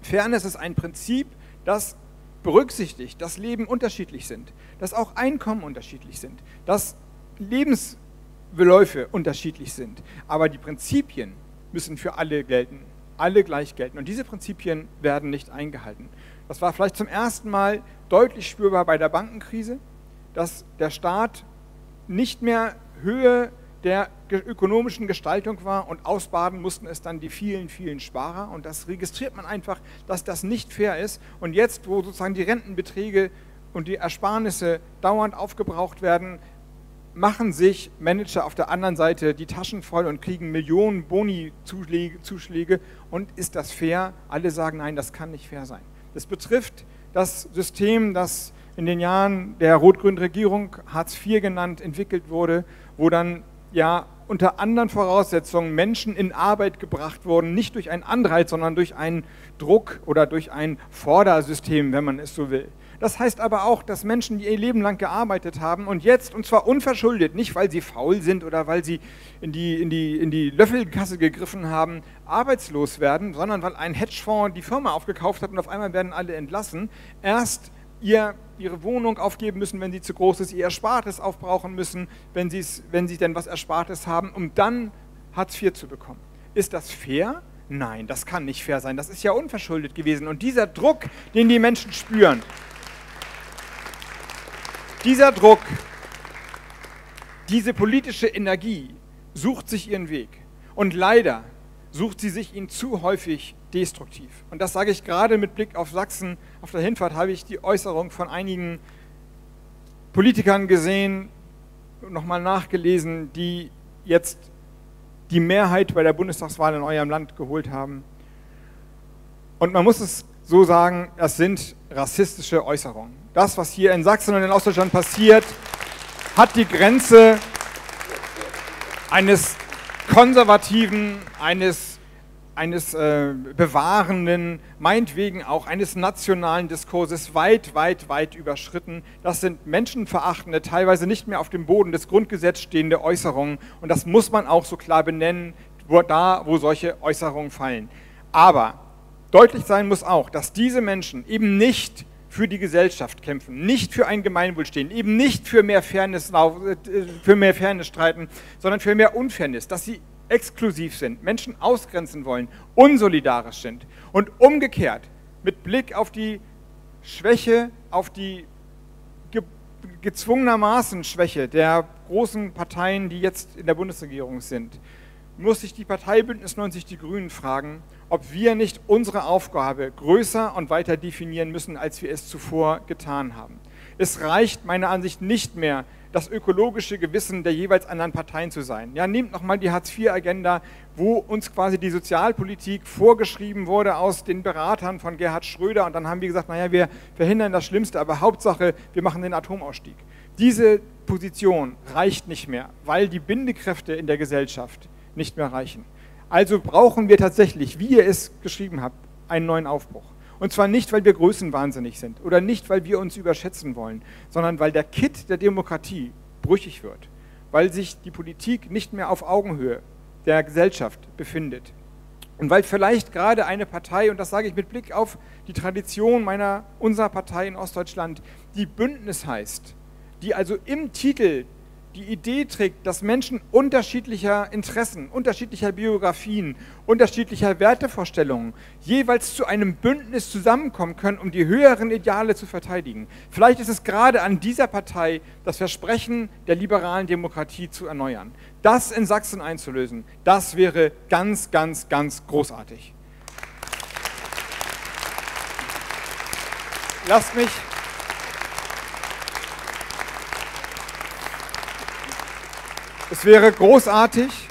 Fairness ist ein Prinzip, das berücksichtigt, dass Leben unterschiedlich sind, dass auch Einkommen unterschiedlich sind, dass Lebensbeläufe unterschiedlich sind. Aber die Prinzipien müssen für alle gelten, alle gleich gelten. Und diese Prinzipien werden nicht eingehalten. Das war vielleicht zum ersten Mal deutlich spürbar bei der Bankenkrise, dass der Staat nicht mehr Höhe der ökonomischen Gestaltung war und ausbaden mussten es dann die vielen, vielen Sparer. Und das registriert man einfach, dass das nicht fair ist. Und jetzt, wo sozusagen die Rentenbeträge und die Ersparnisse dauernd aufgebraucht werden, machen sich Manager auf der anderen Seite die Taschen voll und kriegen Millionen Boni-Zuschläge. Und ist das fair? Alle sagen, nein, das kann nicht fair sein. Das betrifft das System, das in den Jahren der rot-grünen Regierung, Hartz IV genannt, entwickelt wurde, wo dann ja unter anderen Voraussetzungen Menschen in Arbeit gebracht wurden, nicht durch einen Anreiz, sondern durch einen Druck oder durch ein Vordersystem, wenn man es so will. Das heißt aber auch, dass Menschen, die ihr Leben lang gearbeitet haben und jetzt, und zwar unverschuldet, nicht weil sie faul sind oder weil sie in die, in die, in die Löffelkasse gegriffen haben, arbeitslos werden, sondern weil ein Hedgefonds die Firma aufgekauft hat und auf einmal werden alle entlassen, erst ihr, ihre Wohnung aufgeben müssen, wenn sie zu groß ist, ihr Erspartes aufbrauchen müssen, wenn, wenn sie denn was Erspartes haben, um dann Hartz IV zu bekommen. Ist das fair? Nein, das kann nicht fair sein. Das ist ja unverschuldet gewesen. Und dieser Druck, den die Menschen spüren, dieser Druck, diese politische Energie sucht sich ihren Weg. Und leider sucht sie sich ihn zu häufig destruktiv. Und das sage ich gerade mit Blick auf Sachsen. Auf der Hinfahrt habe ich die Äußerung von einigen Politikern gesehen, nochmal nachgelesen, die jetzt die Mehrheit bei der Bundestagswahl in eurem Land geholt haben. Und man muss es so sagen, das sind rassistische Äußerungen. Das, was hier in Sachsen und in Ostdeutschland passiert, hat die Grenze eines konservativen, eines eines äh, bewahrenden, meinetwegen auch eines nationalen Diskurses weit, weit, weit überschritten. Das sind menschenverachtende, teilweise nicht mehr auf dem Boden des Grundgesetzes stehende Äußerungen. Und das muss man auch so klar benennen, wo, da, wo solche Äußerungen fallen. Aber deutlich sein muss auch, dass diese Menschen eben nicht für die Gesellschaft kämpfen, nicht für ein Gemeinwohl stehen, eben nicht für mehr Fairness, äh, für mehr Fairness streiten, sondern für mehr Unfairness, dass sie exklusiv sind, Menschen ausgrenzen wollen, unsolidarisch sind und umgekehrt mit Blick auf die Schwäche, auf die ge gezwungenermaßen Schwäche der großen Parteien, die jetzt in der Bundesregierung sind, muss sich die Partei Bündnis 90 Die Grünen fragen, ob wir nicht unsere Aufgabe größer und weiter definieren müssen, als wir es zuvor getan haben. Es reicht meiner Ansicht nicht mehr, das ökologische Gewissen der jeweils anderen Parteien zu sein. Ja, nehmt nochmal die Hartz-IV-Agenda, wo uns quasi die Sozialpolitik vorgeschrieben wurde aus den Beratern von Gerhard Schröder und dann haben wir gesagt, naja, wir verhindern das Schlimmste, aber Hauptsache, wir machen den Atomausstieg. Diese Position reicht nicht mehr, weil die Bindekräfte in der Gesellschaft nicht mehr reichen. Also brauchen wir tatsächlich, wie ihr es geschrieben habt, einen neuen Aufbruch. Und zwar nicht, weil wir größenwahnsinnig sind oder nicht, weil wir uns überschätzen wollen, sondern weil der Kit der Demokratie brüchig wird, weil sich die Politik nicht mehr auf Augenhöhe der Gesellschaft befindet. Und weil vielleicht gerade eine Partei, und das sage ich mit Blick auf die Tradition meiner, unserer Partei in Ostdeutschland, die Bündnis heißt, die also im Titel die Idee trägt, dass Menschen unterschiedlicher Interessen, unterschiedlicher Biografien, unterschiedlicher Wertevorstellungen jeweils zu einem Bündnis zusammenkommen können, um die höheren Ideale zu verteidigen. Vielleicht ist es gerade an dieser Partei, das Versprechen der liberalen Demokratie zu erneuern. Das in Sachsen einzulösen, das wäre ganz, ganz, ganz großartig. Lasst mich Es wäre großartig,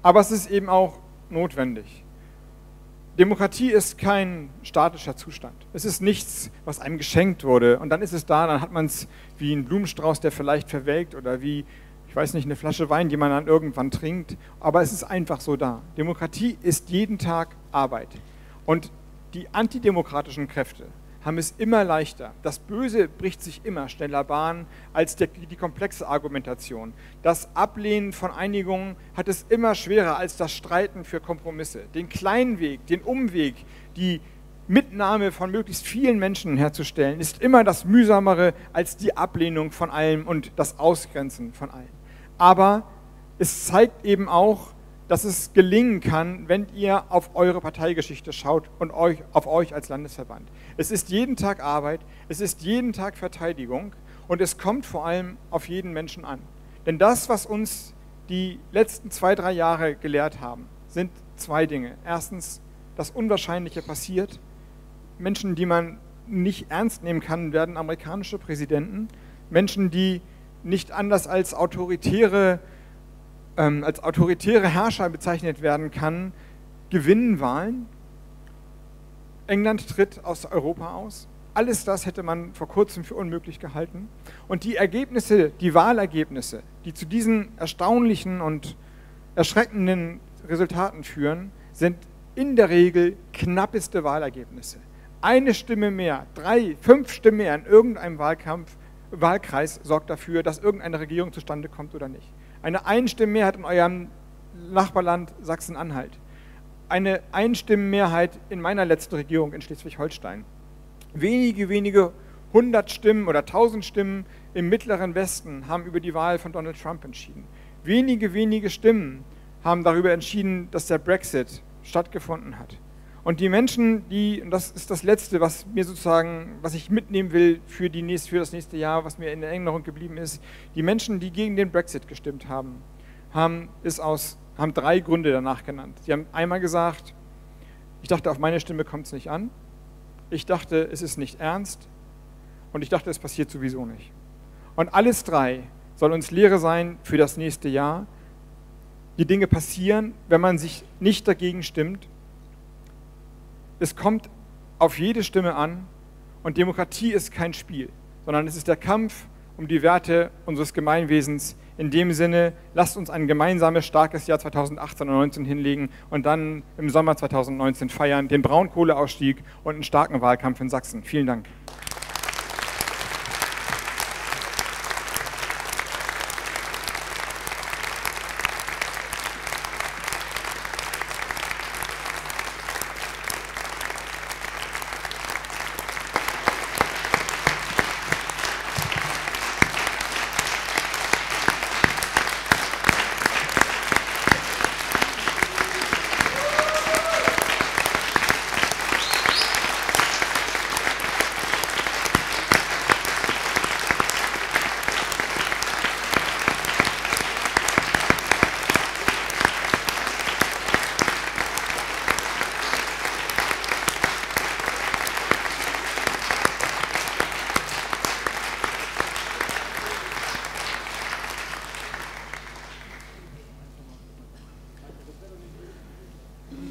aber es ist eben auch notwendig. Demokratie ist kein statischer Zustand. Es ist nichts, was einem geschenkt wurde und dann ist es da, dann hat man es wie ein Blumenstrauß, der vielleicht verwelkt oder wie, ich weiß nicht, eine Flasche Wein, die man dann irgendwann trinkt, aber es ist einfach so da. Demokratie ist jeden Tag Arbeit. Und die antidemokratischen Kräfte, haben es immer leichter. Das Böse bricht sich immer schneller Bahn als der, die komplexe Argumentation. Das Ablehnen von Einigungen hat es immer schwerer als das Streiten für Kompromisse. Den kleinen Weg, den Umweg, die Mitnahme von möglichst vielen Menschen herzustellen, ist immer das mühsamere als die Ablehnung von allem und das Ausgrenzen von allem. Aber es zeigt eben auch, dass es gelingen kann, wenn ihr auf eure Parteigeschichte schaut und euch, auf euch als Landesverband. Es ist jeden Tag Arbeit, es ist jeden Tag Verteidigung und es kommt vor allem auf jeden Menschen an. Denn das, was uns die letzten zwei, drei Jahre gelehrt haben, sind zwei Dinge. Erstens, das Unwahrscheinliche passiert. Menschen, die man nicht ernst nehmen kann, werden amerikanische Präsidenten. Menschen, die nicht anders als autoritäre, ähm, als autoritäre Herrscher bezeichnet werden kann, gewinnen Wahlen. England tritt aus Europa aus. Alles das hätte man vor kurzem für unmöglich gehalten. Und die Ergebnisse, die Wahlergebnisse, die zu diesen erstaunlichen und erschreckenden Resultaten führen, sind in der Regel knappeste Wahlergebnisse. Eine Stimme mehr, drei, fünf Stimmen mehr in irgendeinem Wahlkampf, Wahlkreis sorgt dafür, dass irgendeine Regierung zustande kommt oder nicht. Eine Einstimmenmehrheit in eurem Nachbarland Sachsen-Anhalt eine Einstimmenmehrheit in meiner letzten Regierung in Schleswig-Holstein. Wenige, wenige hundert Stimmen oder tausend Stimmen im mittleren Westen haben über die Wahl von Donald Trump entschieden. Wenige, wenige Stimmen haben darüber entschieden, dass der Brexit stattgefunden hat. Und die Menschen, die, und das ist das Letzte, was mir sozusagen, was ich mitnehmen will für, die nächste, für das nächste Jahr, was mir in Erinnerung geblieben ist, die Menschen, die gegen den Brexit gestimmt haben, haben es aus haben drei Gründe danach genannt. Sie haben einmal gesagt, ich dachte, auf meine Stimme kommt es nicht an. Ich dachte, es ist nicht ernst. Und ich dachte, es passiert sowieso nicht. Und alles drei soll uns Lehre sein für das nächste Jahr. Die Dinge passieren, wenn man sich nicht dagegen stimmt. Es kommt auf jede Stimme an. Und Demokratie ist kein Spiel, sondern es ist der Kampf um die Werte unseres Gemeinwesens, in dem Sinne, lasst uns ein gemeinsames, starkes Jahr 2018 und 2019 hinlegen und dann im Sommer 2019 feiern, den Braunkohleausstieg und einen starken Wahlkampf in Sachsen. Vielen Dank.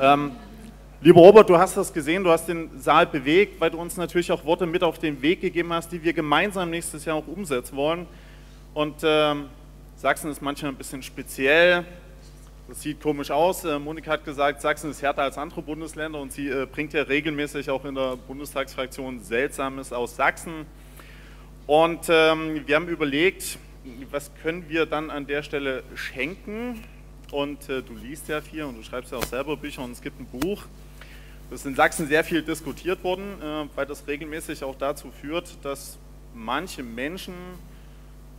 Ähm, lieber Robert, du hast das gesehen, du hast den Saal bewegt, weil du uns natürlich auch Worte mit auf den Weg gegeben hast, die wir gemeinsam nächstes Jahr auch umsetzen wollen. Und ähm, Sachsen ist manchmal ein bisschen speziell. Das sieht komisch aus. Äh, Monika hat gesagt, Sachsen ist härter als andere Bundesländer und sie äh, bringt ja regelmäßig auch in der Bundestagsfraktion Seltsames aus Sachsen. Und ähm, wir haben überlegt, was können wir dann an der Stelle schenken? und äh, du liest ja viel und du schreibst ja auch selber Bücher und es gibt ein Buch. Das ist in Sachsen sehr viel diskutiert worden, äh, weil das regelmäßig auch dazu führt, dass manche Menschen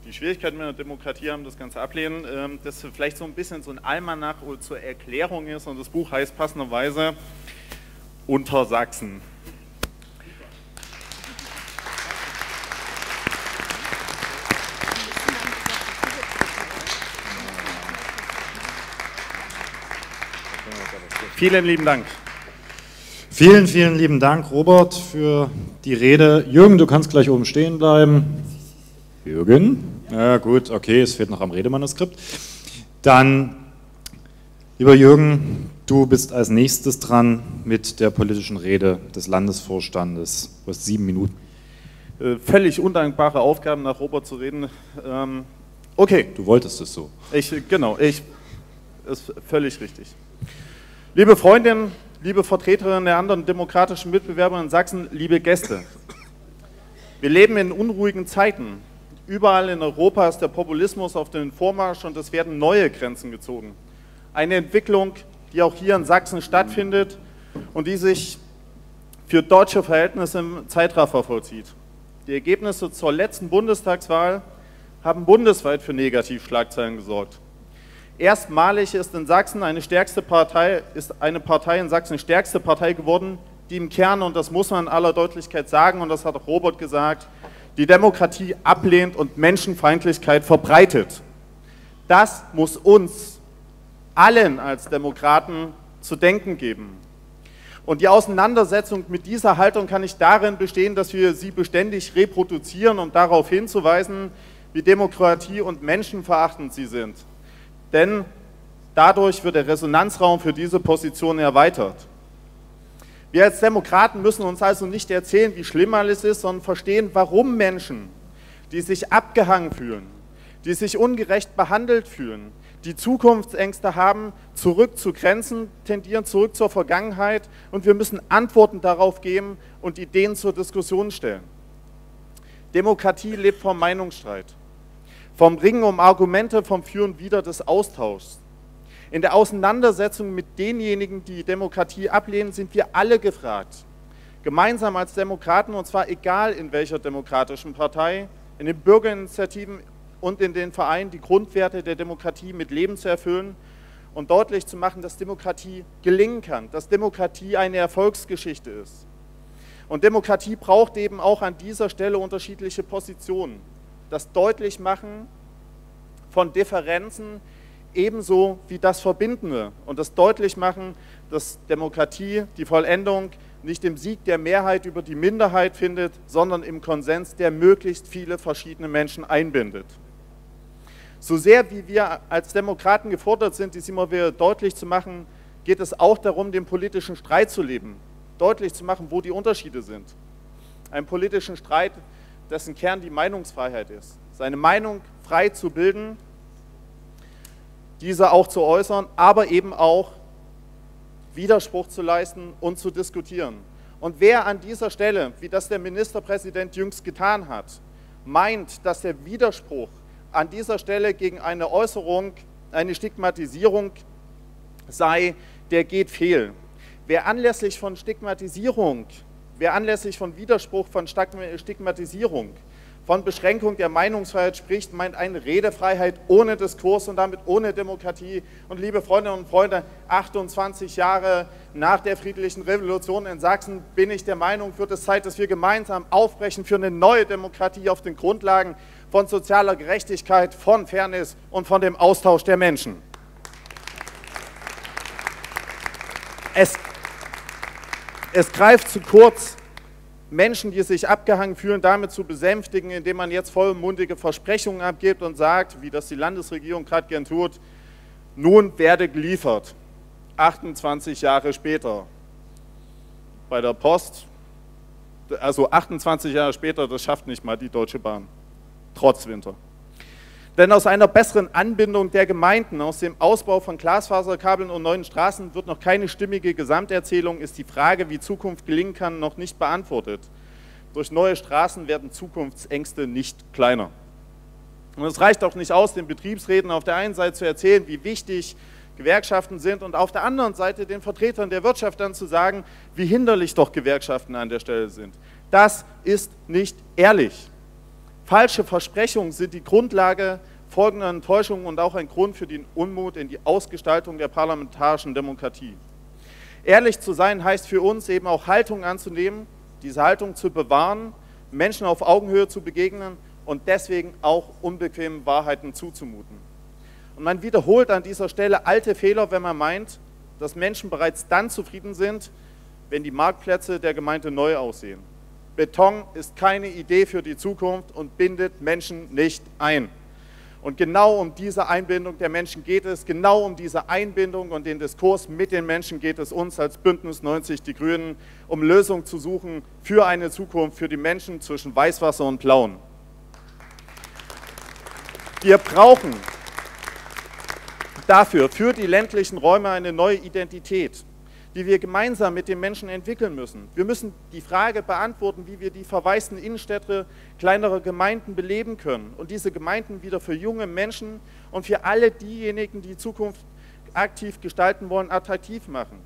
die Schwierigkeiten mit der Demokratie haben, das Ganze ablehnen, ähm, das vielleicht so ein bisschen so ein Almanach zur Erklärung ist und das Buch heißt passenderweise Unter Sachsen. Vielen lieben Dank. Vielen, vielen lieben Dank, Robert, für die Rede. Jürgen, du kannst gleich oben stehen bleiben. Jürgen? Ja, gut, okay, es fehlt noch am Redemanuskript. Dann, lieber Jürgen, du bist als nächstes dran mit der politischen Rede des Landesvorstandes. Du hast sieben Minuten. Äh, völlig undankbare Aufgaben, nach Robert zu reden. Ähm, okay. Du wolltest es so. Ich, genau, ich, ist völlig richtig. Liebe Freundinnen, liebe Vertreterinnen der anderen demokratischen Mitbewerber in Sachsen, liebe Gäste. Wir leben in unruhigen Zeiten. Überall in Europa ist der Populismus auf den Vormarsch und es werden neue Grenzen gezogen. Eine Entwicklung, die auch hier in Sachsen stattfindet und die sich für deutsche Verhältnisse im Zeitraffer vollzieht. Die Ergebnisse zur letzten Bundestagswahl haben bundesweit für Negativschlagzeilen gesorgt. Erstmalig ist in Sachsen eine stärkste Partei, ist eine Partei in Sachsen stärkste Partei geworden, die im Kern, und das muss man in aller Deutlichkeit sagen, und das hat auch Robert gesagt, die Demokratie ablehnt und Menschenfeindlichkeit verbreitet. Das muss uns allen als Demokraten zu denken geben. Und die Auseinandersetzung mit dieser Haltung kann nicht darin bestehen, dass wir sie beständig reproduzieren, um darauf hinzuweisen, wie Demokratie und menschenverachtend sie sind denn dadurch wird der Resonanzraum für diese Position erweitert. Wir als Demokraten müssen uns also nicht erzählen, wie schlimm alles ist, sondern verstehen, warum Menschen, die sich abgehangen fühlen, die sich ungerecht behandelt fühlen, die Zukunftsängste haben, zurück zu Grenzen tendieren, zurück zur Vergangenheit und wir müssen Antworten darauf geben und Ideen zur Diskussion stellen. Demokratie lebt vom Meinungsstreit vom Ringen um Argumente, vom Führen wieder des Austauschs. In der Auseinandersetzung mit denjenigen, die Demokratie ablehnen, sind wir alle gefragt. Gemeinsam als Demokraten, und zwar egal in welcher demokratischen Partei, in den Bürgerinitiativen und in den Vereinen, die Grundwerte der Demokratie mit Leben zu erfüllen und deutlich zu machen, dass Demokratie gelingen kann, dass Demokratie eine Erfolgsgeschichte ist. Und Demokratie braucht eben auch an dieser Stelle unterschiedliche Positionen das Deutlichmachen von Differenzen ebenso wie das Verbindende und das Deutlichmachen, dass Demokratie, die Vollendung, nicht im Sieg der Mehrheit über die Minderheit findet, sondern im Konsens, der möglichst viele verschiedene Menschen einbindet. So sehr wie wir als Demokraten gefordert sind, dies immer wieder deutlich zu machen, geht es auch darum, den politischen Streit zu leben, deutlich zu machen, wo die Unterschiede sind. Einen politischen Streit, dessen Kern die Meinungsfreiheit ist. Seine Meinung frei zu bilden, diese auch zu äußern, aber eben auch Widerspruch zu leisten und zu diskutieren. Und wer an dieser Stelle, wie das der Ministerpräsident jüngst getan hat, meint, dass der Widerspruch an dieser Stelle gegen eine Äußerung, eine Stigmatisierung sei, der geht fehl. Wer anlässlich von Stigmatisierung Wer anlässlich von Widerspruch, von Stigmatisierung, von Beschränkung der Meinungsfreiheit spricht, meint eine Redefreiheit ohne Diskurs und damit ohne Demokratie. Und liebe Freundinnen und Freunde, 28 Jahre nach der friedlichen Revolution in Sachsen bin ich der Meinung, wird es Zeit, dass wir gemeinsam aufbrechen für eine neue Demokratie auf den Grundlagen von sozialer Gerechtigkeit, von Fairness und von dem Austausch der Menschen. Es es greift zu kurz, Menschen, die sich abgehangen fühlen, damit zu besänftigen, indem man jetzt vollmundige Versprechungen abgibt und sagt, wie das die Landesregierung gerade gern tut, nun werde geliefert. 28 Jahre später. Bei der Post, also 28 Jahre später, das schafft nicht mal die Deutsche Bahn. Trotz Winter. Denn aus einer besseren Anbindung der Gemeinden, aus dem Ausbau von Glasfaserkabeln und neuen Straßen wird noch keine stimmige Gesamterzählung, ist die Frage, wie Zukunft gelingen kann, noch nicht beantwortet. Durch neue Straßen werden Zukunftsängste nicht kleiner. Und es reicht auch nicht aus, den Betriebsräten auf der einen Seite zu erzählen, wie wichtig Gewerkschaften sind und auf der anderen Seite den Vertretern der Wirtschaft dann zu sagen, wie hinderlich doch Gewerkschaften an der Stelle sind. Das ist nicht ehrlich. Falsche Versprechungen sind die Grundlage folgender Enttäuschungen und auch ein Grund für den Unmut in die Ausgestaltung der parlamentarischen Demokratie. Ehrlich zu sein heißt für uns eben auch Haltung anzunehmen, diese Haltung zu bewahren, Menschen auf Augenhöhe zu begegnen und deswegen auch unbequemen Wahrheiten zuzumuten. Und man wiederholt an dieser Stelle alte Fehler, wenn man meint, dass Menschen bereits dann zufrieden sind, wenn die Marktplätze der Gemeinde neu aussehen. Beton ist keine Idee für die Zukunft und bindet Menschen nicht ein. Und genau um diese Einbindung der Menschen geht es, genau um diese Einbindung und den Diskurs mit den Menschen geht es uns als Bündnis 90 Die Grünen, um Lösungen zu suchen für eine Zukunft für die Menschen zwischen Weißwasser und Plauen. Wir brauchen dafür, für die ländlichen Räume eine neue Identität die wir gemeinsam mit den Menschen entwickeln müssen. Wir müssen die Frage beantworten, wie wir die verwaisten Innenstädte kleinerer Gemeinden beleben können und diese Gemeinden wieder für junge Menschen und für alle diejenigen, die Zukunft aktiv gestalten wollen, attraktiv machen.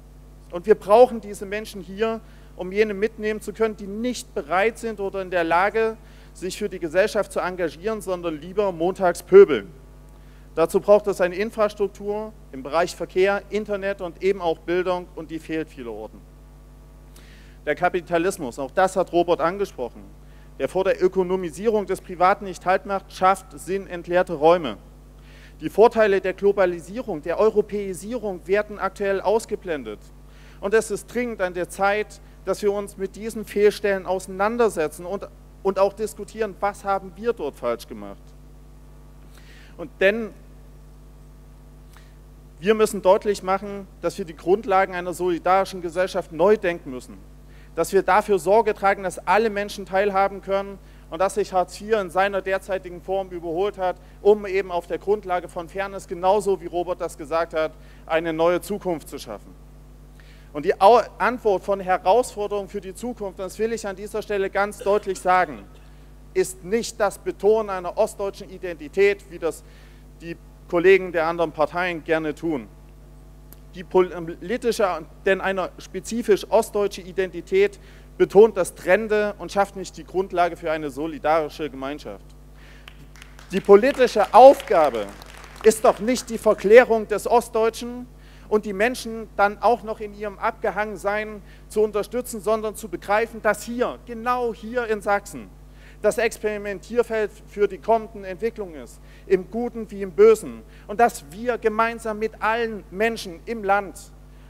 Und wir brauchen diese Menschen hier, um jene mitnehmen zu können, die nicht bereit sind oder in der Lage, sich für die Gesellschaft zu engagieren, sondern lieber montags pöbeln. Dazu braucht es eine Infrastruktur im Bereich Verkehr, Internet und eben auch Bildung und die fehlt vielerorten. Der Kapitalismus, auch das hat Robert angesprochen, der vor der Ökonomisierung des Privaten nicht Halt macht, schafft sinnentleerte Räume. Die Vorteile der Globalisierung, der Europäisierung werden aktuell ausgeblendet. Und es ist dringend an der Zeit, dass wir uns mit diesen Fehlstellen auseinandersetzen und, und auch diskutieren, was haben wir dort falsch gemacht. Und denn wir müssen deutlich machen, dass wir die Grundlagen einer solidarischen Gesellschaft neu denken müssen. Dass wir dafür Sorge tragen, dass alle Menschen teilhaben können und dass sich Hartz IV in seiner derzeitigen Form überholt hat, um eben auf der Grundlage von Fairness, genauso wie Robert das gesagt hat, eine neue Zukunft zu schaffen. Und die Antwort von Herausforderungen für die Zukunft, das will ich an dieser Stelle ganz deutlich sagen, ist nicht das Betonen einer ostdeutschen Identität, wie das die Kollegen der anderen Parteien gerne tun. Die politische, denn eine spezifisch ostdeutsche Identität betont das Trende und schafft nicht die Grundlage für eine solidarische Gemeinschaft. Die politische Aufgabe ist doch nicht die Verklärung des Ostdeutschen und die Menschen dann auch noch in ihrem Abgehangensein zu unterstützen, sondern zu begreifen, dass hier, genau hier in Sachsen, das Experimentierfeld für die kommenden Entwicklungen ist, im Guten wie im Bösen. Und dass wir gemeinsam mit allen Menschen im Land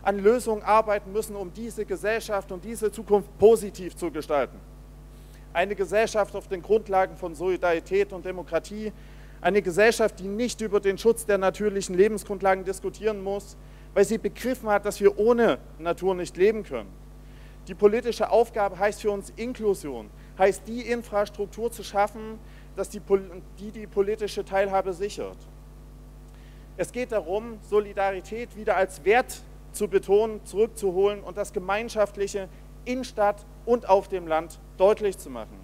an Lösungen arbeiten müssen, um diese Gesellschaft und diese Zukunft positiv zu gestalten. Eine Gesellschaft auf den Grundlagen von Solidarität und Demokratie, eine Gesellschaft, die nicht über den Schutz der natürlichen Lebensgrundlagen diskutieren muss, weil sie begriffen hat, dass wir ohne Natur nicht leben können. Die politische Aufgabe heißt für uns Inklusion, heißt die Infrastruktur zu schaffen, dass die, die die politische Teilhabe sichert. Es geht darum, Solidarität wieder als Wert zu betonen, zurückzuholen und das Gemeinschaftliche in Stadt und auf dem Land deutlich zu machen.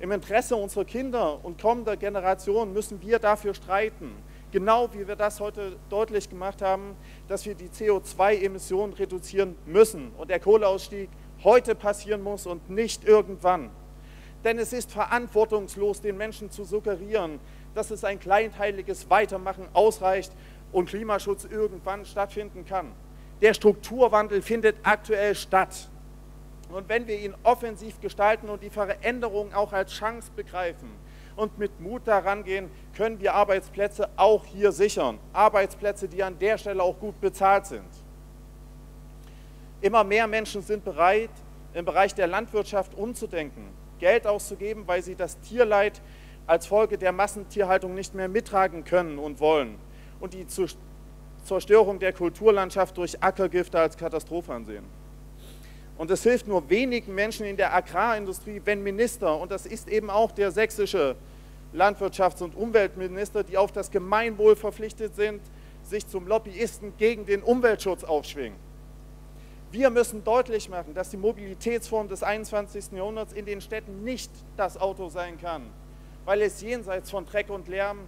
Im Interesse unserer Kinder und kommender Generationen müssen wir dafür streiten, genau wie wir das heute deutlich gemacht haben, dass wir die CO2-Emissionen reduzieren müssen und der Kohleausstieg heute passieren muss und nicht irgendwann. Denn es ist verantwortungslos, den Menschen zu suggerieren, dass es ein kleinteiliges Weitermachen ausreicht und Klimaschutz irgendwann stattfinden kann. Der Strukturwandel findet aktuell statt. Und wenn wir ihn offensiv gestalten und die Veränderung auch als Chance begreifen und mit Mut daran gehen, können wir Arbeitsplätze auch hier sichern. Arbeitsplätze, die an der Stelle auch gut bezahlt sind. Immer mehr Menschen sind bereit, im Bereich der Landwirtschaft umzudenken, Geld auszugeben, weil sie das Tierleid als Folge der Massentierhaltung nicht mehr mittragen können und wollen und die Zerstörung der Kulturlandschaft durch Ackergifte als Katastrophe ansehen. Und es hilft nur wenigen Menschen in der Agrarindustrie, wenn Minister, und das ist eben auch der sächsische Landwirtschafts- und Umweltminister, die auf das Gemeinwohl verpflichtet sind, sich zum Lobbyisten gegen den Umweltschutz aufschwingen. Wir müssen deutlich machen, dass die Mobilitätsform des 21. Jahrhunderts in den Städten nicht das Auto sein kann, weil es jenseits von Dreck und Lärm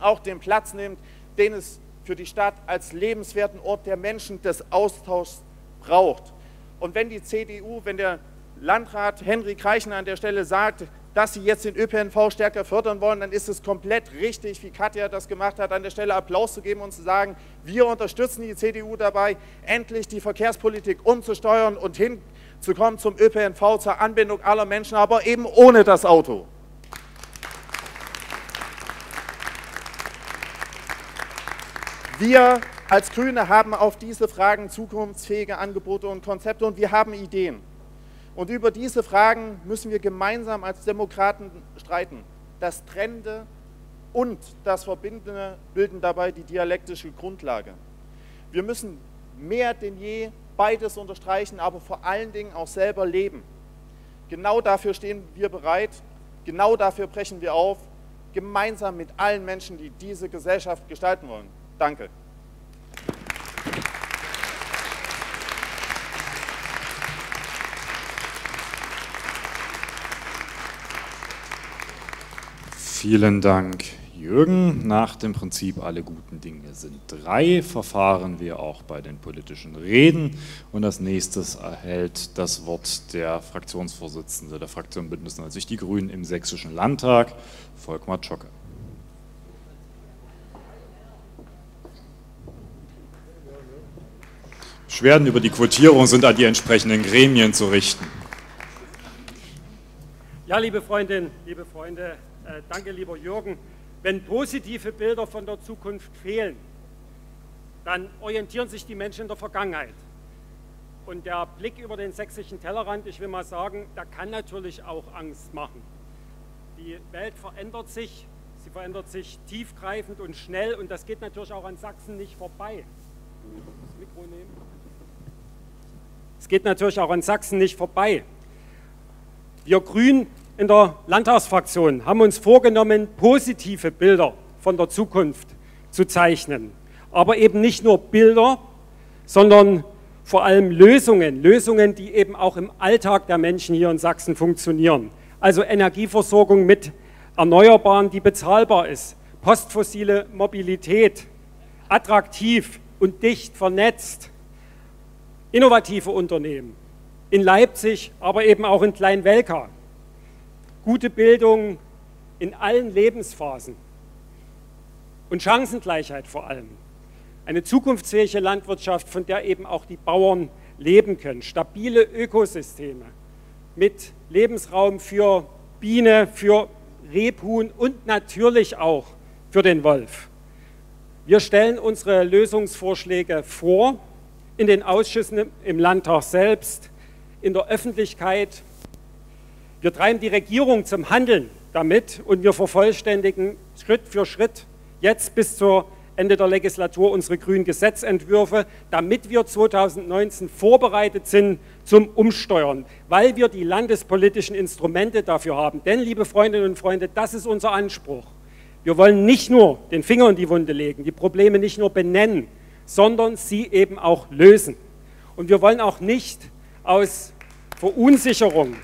auch den Platz nimmt, den es für die Stadt als lebenswerten Ort der Menschen des Austauschs braucht. Und wenn die CDU, wenn der Landrat Henry Kreichen an der Stelle sagt, dass Sie jetzt den ÖPNV stärker fördern wollen, dann ist es komplett richtig, wie Katja das gemacht hat, an der Stelle Applaus zu geben und zu sagen, wir unterstützen die CDU dabei, endlich die Verkehrspolitik umzusteuern und hinzukommen zum ÖPNV, zur Anbindung aller Menschen, aber eben ohne das Auto. Wir als Grüne haben auf diese Fragen zukunftsfähige Angebote und Konzepte und wir haben Ideen. Und über diese Fragen müssen wir gemeinsam als Demokraten streiten. Das Trennende und das Verbindende bilden dabei die dialektische Grundlage. Wir müssen mehr denn je beides unterstreichen, aber vor allen Dingen auch selber leben. Genau dafür stehen wir bereit, genau dafür brechen wir auf, gemeinsam mit allen Menschen, die diese Gesellschaft gestalten wollen. Danke. Vielen Dank, Jürgen. Nach dem Prinzip alle guten Dinge sind drei verfahren wir auch bei den politischen Reden. Und als nächstes erhält das Wort der Fraktionsvorsitzende der Fraktion Bündnis 90 Die Grünen im Sächsischen Landtag, Volkmar Czocke. Beschwerden über die Quotierung sind an die entsprechenden Gremien zu richten. Ja, liebe Freundinnen, liebe Freunde, äh, danke, lieber Jürgen. Wenn positive Bilder von der Zukunft fehlen, dann orientieren sich die Menschen in der Vergangenheit. Und der Blick über den sächsischen Tellerrand, ich will mal sagen, der kann natürlich auch Angst machen. Die Welt verändert sich, sie verändert sich tiefgreifend und schnell und das geht natürlich auch an Sachsen nicht vorbei. Das Mikro nehmen. Es geht natürlich auch an Sachsen nicht vorbei. Wir Grünen in der Landtagsfraktion haben uns vorgenommen, positive Bilder von der Zukunft zu zeichnen. Aber eben nicht nur Bilder, sondern vor allem Lösungen. Lösungen, die eben auch im Alltag der Menschen hier in Sachsen funktionieren. Also Energieversorgung mit Erneuerbaren, die bezahlbar ist. Postfossile Mobilität, attraktiv und dicht vernetzt. Innovative Unternehmen. In Leipzig, aber eben auch in Kleinwelka gute Bildung in allen Lebensphasen und Chancengleichheit vor allem. Eine zukunftsfähige Landwirtschaft, von der eben auch die Bauern leben können. Stabile Ökosysteme mit Lebensraum für Biene, für Rebhuhn und natürlich auch für den Wolf. Wir stellen unsere Lösungsvorschläge vor in den Ausschüssen im Landtag selbst, in der Öffentlichkeit wir treiben die Regierung zum Handeln damit und wir vervollständigen Schritt für Schritt jetzt bis zur Ende der Legislatur unsere grünen Gesetzentwürfe, damit wir 2019 vorbereitet sind zum Umsteuern, weil wir die landespolitischen Instrumente dafür haben. Denn, liebe Freundinnen und Freunde, das ist unser Anspruch. Wir wollen nicht nur den Finger in die Wunde legen, die Probleme nicht nur benennen, sondern sie eben auch lösen. Und wir wollen auch nicht aus Verunsicherung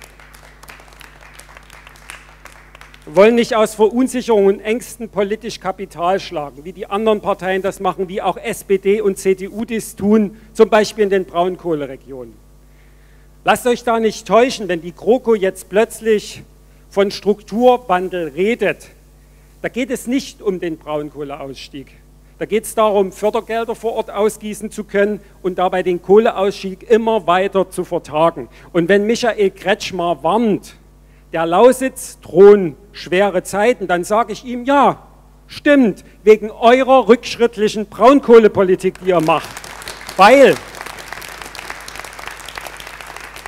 wollen nicht aus Verunsicherung und Ängsten politisch Kapital schlagen, wie die anderen Parteien das machen, wie auch SPD und CDU dies tun, zum Beispiel in den Braunkohleregionen. Lasst euch da nicht täuschen, wenn die GroKo jetzt plötzlich von Strukturwandel redet. Da geht es nicht um den Braunkohleausstieg. Da geht es darum, Fördergelder vor Ort ausgießen zu können und dabei den Kohleausstieg immer weiter zu vertagen. Und wenn Michael Kretschmar warnt, der Lausitz drohen schwere Zeiten, dann sage ich ihm, ja, stimmt, wegen eurer rückschrittlichen Braunkohlepolitik, die ihr macht. Weil,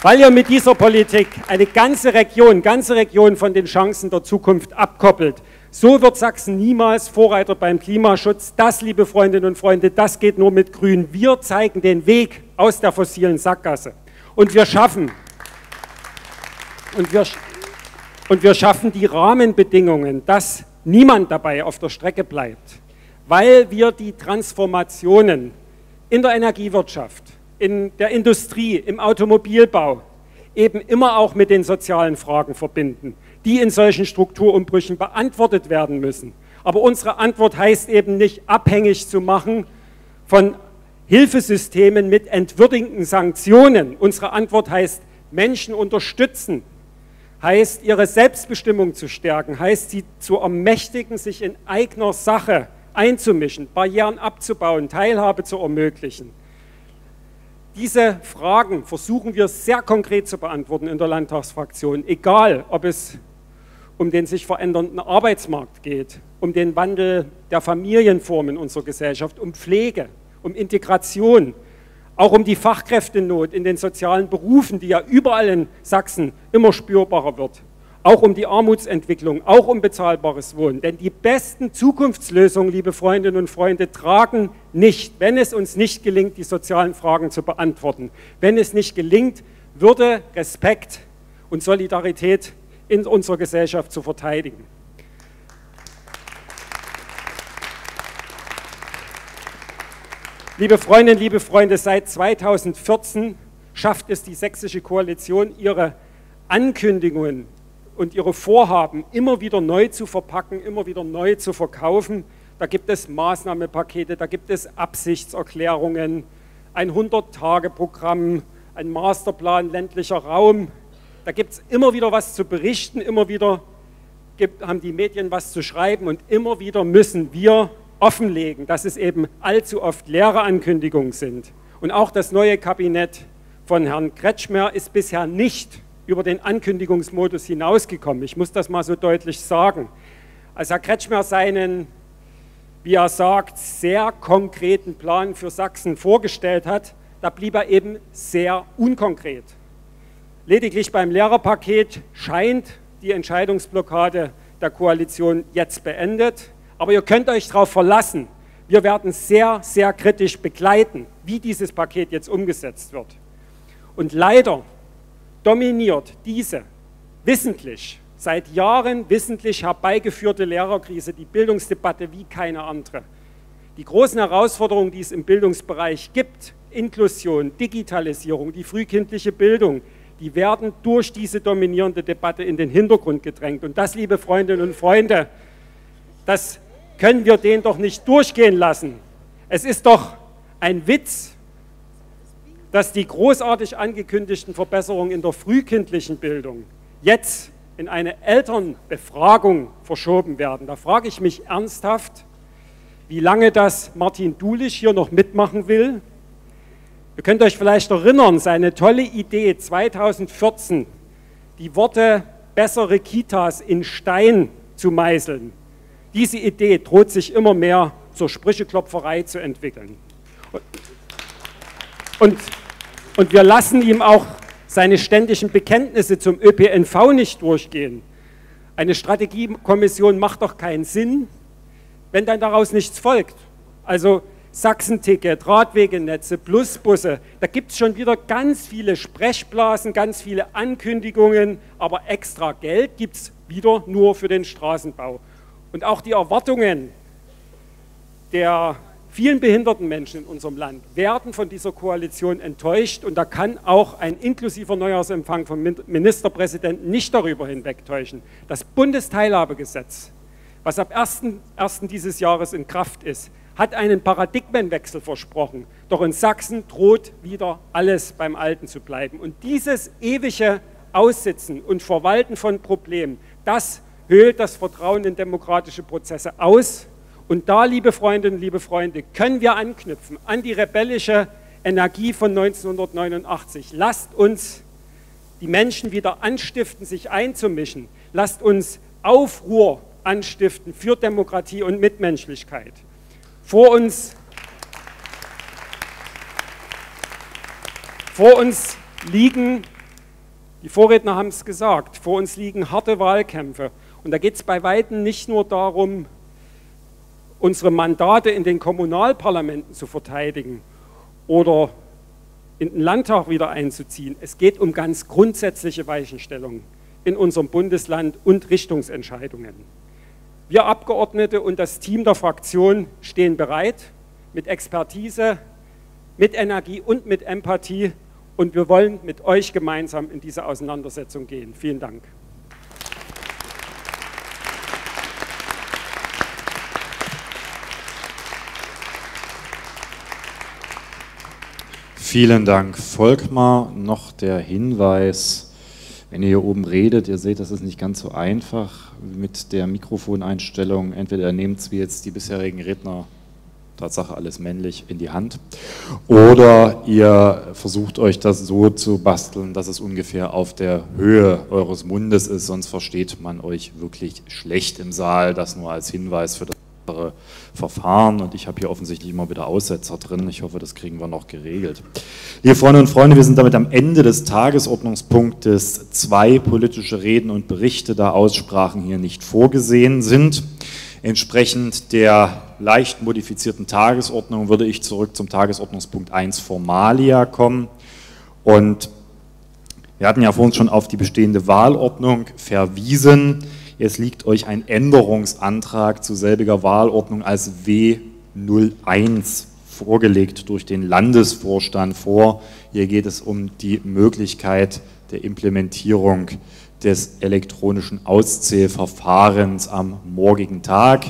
weil ihr mit dieser Politik eine ganze Region, ganze Region von den Chancen der Zukunft abkoppelt. So wird Sachsen niemals Vorreiter beim Klimaschutz. Das, liebe Freundinnen und Freunde, das geht nur mit Grün. Wir zeigen den Weg aus der fossilen Sackgasse. Und wir schaffen, und wir, und wir schaffen die Rahmenbedingungen, dass niemand dabei auf der Strecke bleibt, weil wir die Transformationen in der Energiewirtschaft, in der Industrie, im Automobilbau eben immer auch mit den sozialen Fragen verbinden, die in solchen Strukturumbrüchen beantwortet werden müssen. Aber unsere Antwort heißt eben nicht abhängig zu machen von Hilfesystemen mit entwürdigenden Sanktionen. Unsere Antwort heißt Menschen unterstützen, heißt ihre Selbstbestimmung zu stärken, heißt sie zu ermächtigen, sich in eigener Sache einzumischen, Barrieren abzubauen, Teilhabe zu ermöglichen. Diese Fragen versuchen wir sehr konkret zu beantworten in der Landtagsfraktion, egal ob es um den sich verändernden Arbeitsmarkt geht, um den Wandel der Familienformen in unserer Gesellschaft, um Pflege, um Integration, auch um die Fachkräftenot in den sozialen Berufen, die ja überall in Sachsen immer spürbarer wird, auch um die Armutsentwicklung, auch um bezahlbares Wohnen. Denn die besten Zukunftslösungen, liebe Freundinnen und Freunde, tragen nicht, wenn es uns nicht gelingt, die sozialen Fragen zu beantworten, wenn es nicht gelingt, Würde, Respekt und Solidarität in unserer Gesellschaft zu verteidigen. Liebe Freundinnen, liebe Freunde, seit 2014 schafft es die sächsische Koalition, ihre Ankündigungen und ihre Vorhaben immer wieder neu zu verpacken, immer wieder neu zu verkaufen. Da gibt es Maßnahmepakete, da gibt es Absichtserklärungen, ein 100-Tage-Programm, ein Masterplan ländlicher Raum, da gibt es immer wieder was zu berichten, immer wieder gibt, haben die Medien was zu schreiben und immer wieder müssen wir offenlegen, dass es eben allzu oft leere Ankündigungen sind. Und auch das neue Kabinett von Herrn Kretschmer ist bisher nicht über den Ankündigungsmodus hinausgekommen. Ich muss das mal so deutlich sagen. Als Herr Kretschmer seinen, wie er sagt, sehr konkreten Plan für Sachsen vorgestellt hat, da blieb er eben sehr unkonkret. Lediglich beim Lehrerpaket scheint die Entscheidungsblockade der Koalition jetzt beendet. Aber ihr könnt euch darauf verlassen, wir werden sehr, sehr kritisch begleiten, wie dieses Paket jetzt umgesetzt wird. Und leider dominiert diese wissentlich, seit Jahren wissentlich herbeigeführte Lehrerkrise die Bildungsdebatte wie keine andere. Die großen Herausforderungen, die es im Bildungsbereich gibt, Inklusion, Digitalisierung, die frühkindliche Bildung, die werden durch diese dominierende Debatte in den Hintergrund gedrängt. Und das, liebe Freundinnen und Freunde, das können wir den doch nicht durchgehen lassen. Es ist doch ein Witz, dass die großartig angekündigten Verbesserungen in der frühkindlichen Bildung jetzt in eine Elternbefragung verschoben werden. Da frage ich mich ernsthaft, wie lange das Martin Dulich hier noch mitmachen will Ihr könnt euch vielleicht erinnern, seine tolle Idee 2014, die Worte bessere Kitas in Stein zu meißeln. Diese Idee droht sich immer mehr zur Sprücheklopferei zu entwickeln. Und, und wir lassen ihm auch seine ständigen Bekenntnisse zum ÖPNV nicht durchgehen. Eine Strategiekommission macht doch keinen Sinn, wenn dann daraus nichts folgt. Also Sachsenticket, Radwegenetze, Plusbusse. Da gibt es schon wieder ganz viele Sprechblasen, ganz viele Ankündigungen, aber extra Geld gibt es wieder nur für den Straßenbau. Und auch die Erwartungen der vielen behinderten Menschen in unserem Land werden von dieser Koalition enttäuscht und da kann auch ein inklusiver Neujahrsempfang vom Ministerpräsidenten nicht darüber hinwegtäuschen. Das Bundesteilhabegesetz, was ab 1.1. dieses Jahres in Kraft ist, hat einen Paradigmenwechsel versprochen. Doch in Sachsen droht wieder alles beim Alten zu bleiben. Und dieses ewige Aussitzen und Verwalten von Problemen, das höhlt das Vertrauen in demokratische Prozesse aus. Und da, liebe Freundinnen, liebe Freunde, können wir anknüpfen an die rebellische Energie von 1989. Lasst uns die Menschen wieder anstiften, sich einzumischen. Lasst uns Aufruhr anstiften für Demokratie und Mitmenschlichkeit. Vor uns, vor uns liegen, die Vorredner haben es gesagt, vor uns liegen harte Wahlkämpfe. Und da geht es bei Weitem nicht nur darum, unsere Mandate in den Kommunalparlamenten zu verteidigen oder in den Landtag wieder einzuziehen. Es geht um ganz grundsätzliche Weichenstellungen in unserem Bundesland und Richtungsentscheidungen. Wir Abgeordnete und das Team der Fraktion stehen bereit mit Expertise, mit Energie und mit Empathie und wir wollen mit euch gemeinsam in diese Auseinandersetzung gehen. Vielen Dank. Vielen Dank, Volkmar. Noch der Hinweis, Wenn ihr hier oben redet, ihr seht, das ist nicht ganz so einfach mit der Mikrofoneinstellung. Entweder nehmt wie jetzt die bisherigen Redner, Tatsache alles männlich, in die Hand, oder ihr versucht euch das so zu basteln, dass es ungefähr auf der Höhe eures Mundes ist, sonst versteht man euch wirklich schlecht im Saal. Das nur als Hinweis für das Verfahren und ich habe hier offensichtlich immer wieder Aussetzer drin. Ich hoffe, das kriegen wir noch geregelt. Liebe Freunde und Freunde, wir sind damit am Ende des Tagesordnungspunktes zwei politische Reden und Berichte, da Aussprachen hier nicht vorgesehen sind. Entsprechend der leicht modifizierten Tagesordnung würde ich zurück zum Tagesordnungspunkt 1 Formalia kommen und wir hatten ja vorhin schon auf die bestehende Wahlordnung verwiesen. Es liegt euch ein Änderungsantrag zu selbiger Wahlordnung als W01 vorgelegt durch den Landesvorstand vor. Hier geht es um die Möglichkeit der Implementierung des elektronischen Auszählverfahrens am morgigen Tag,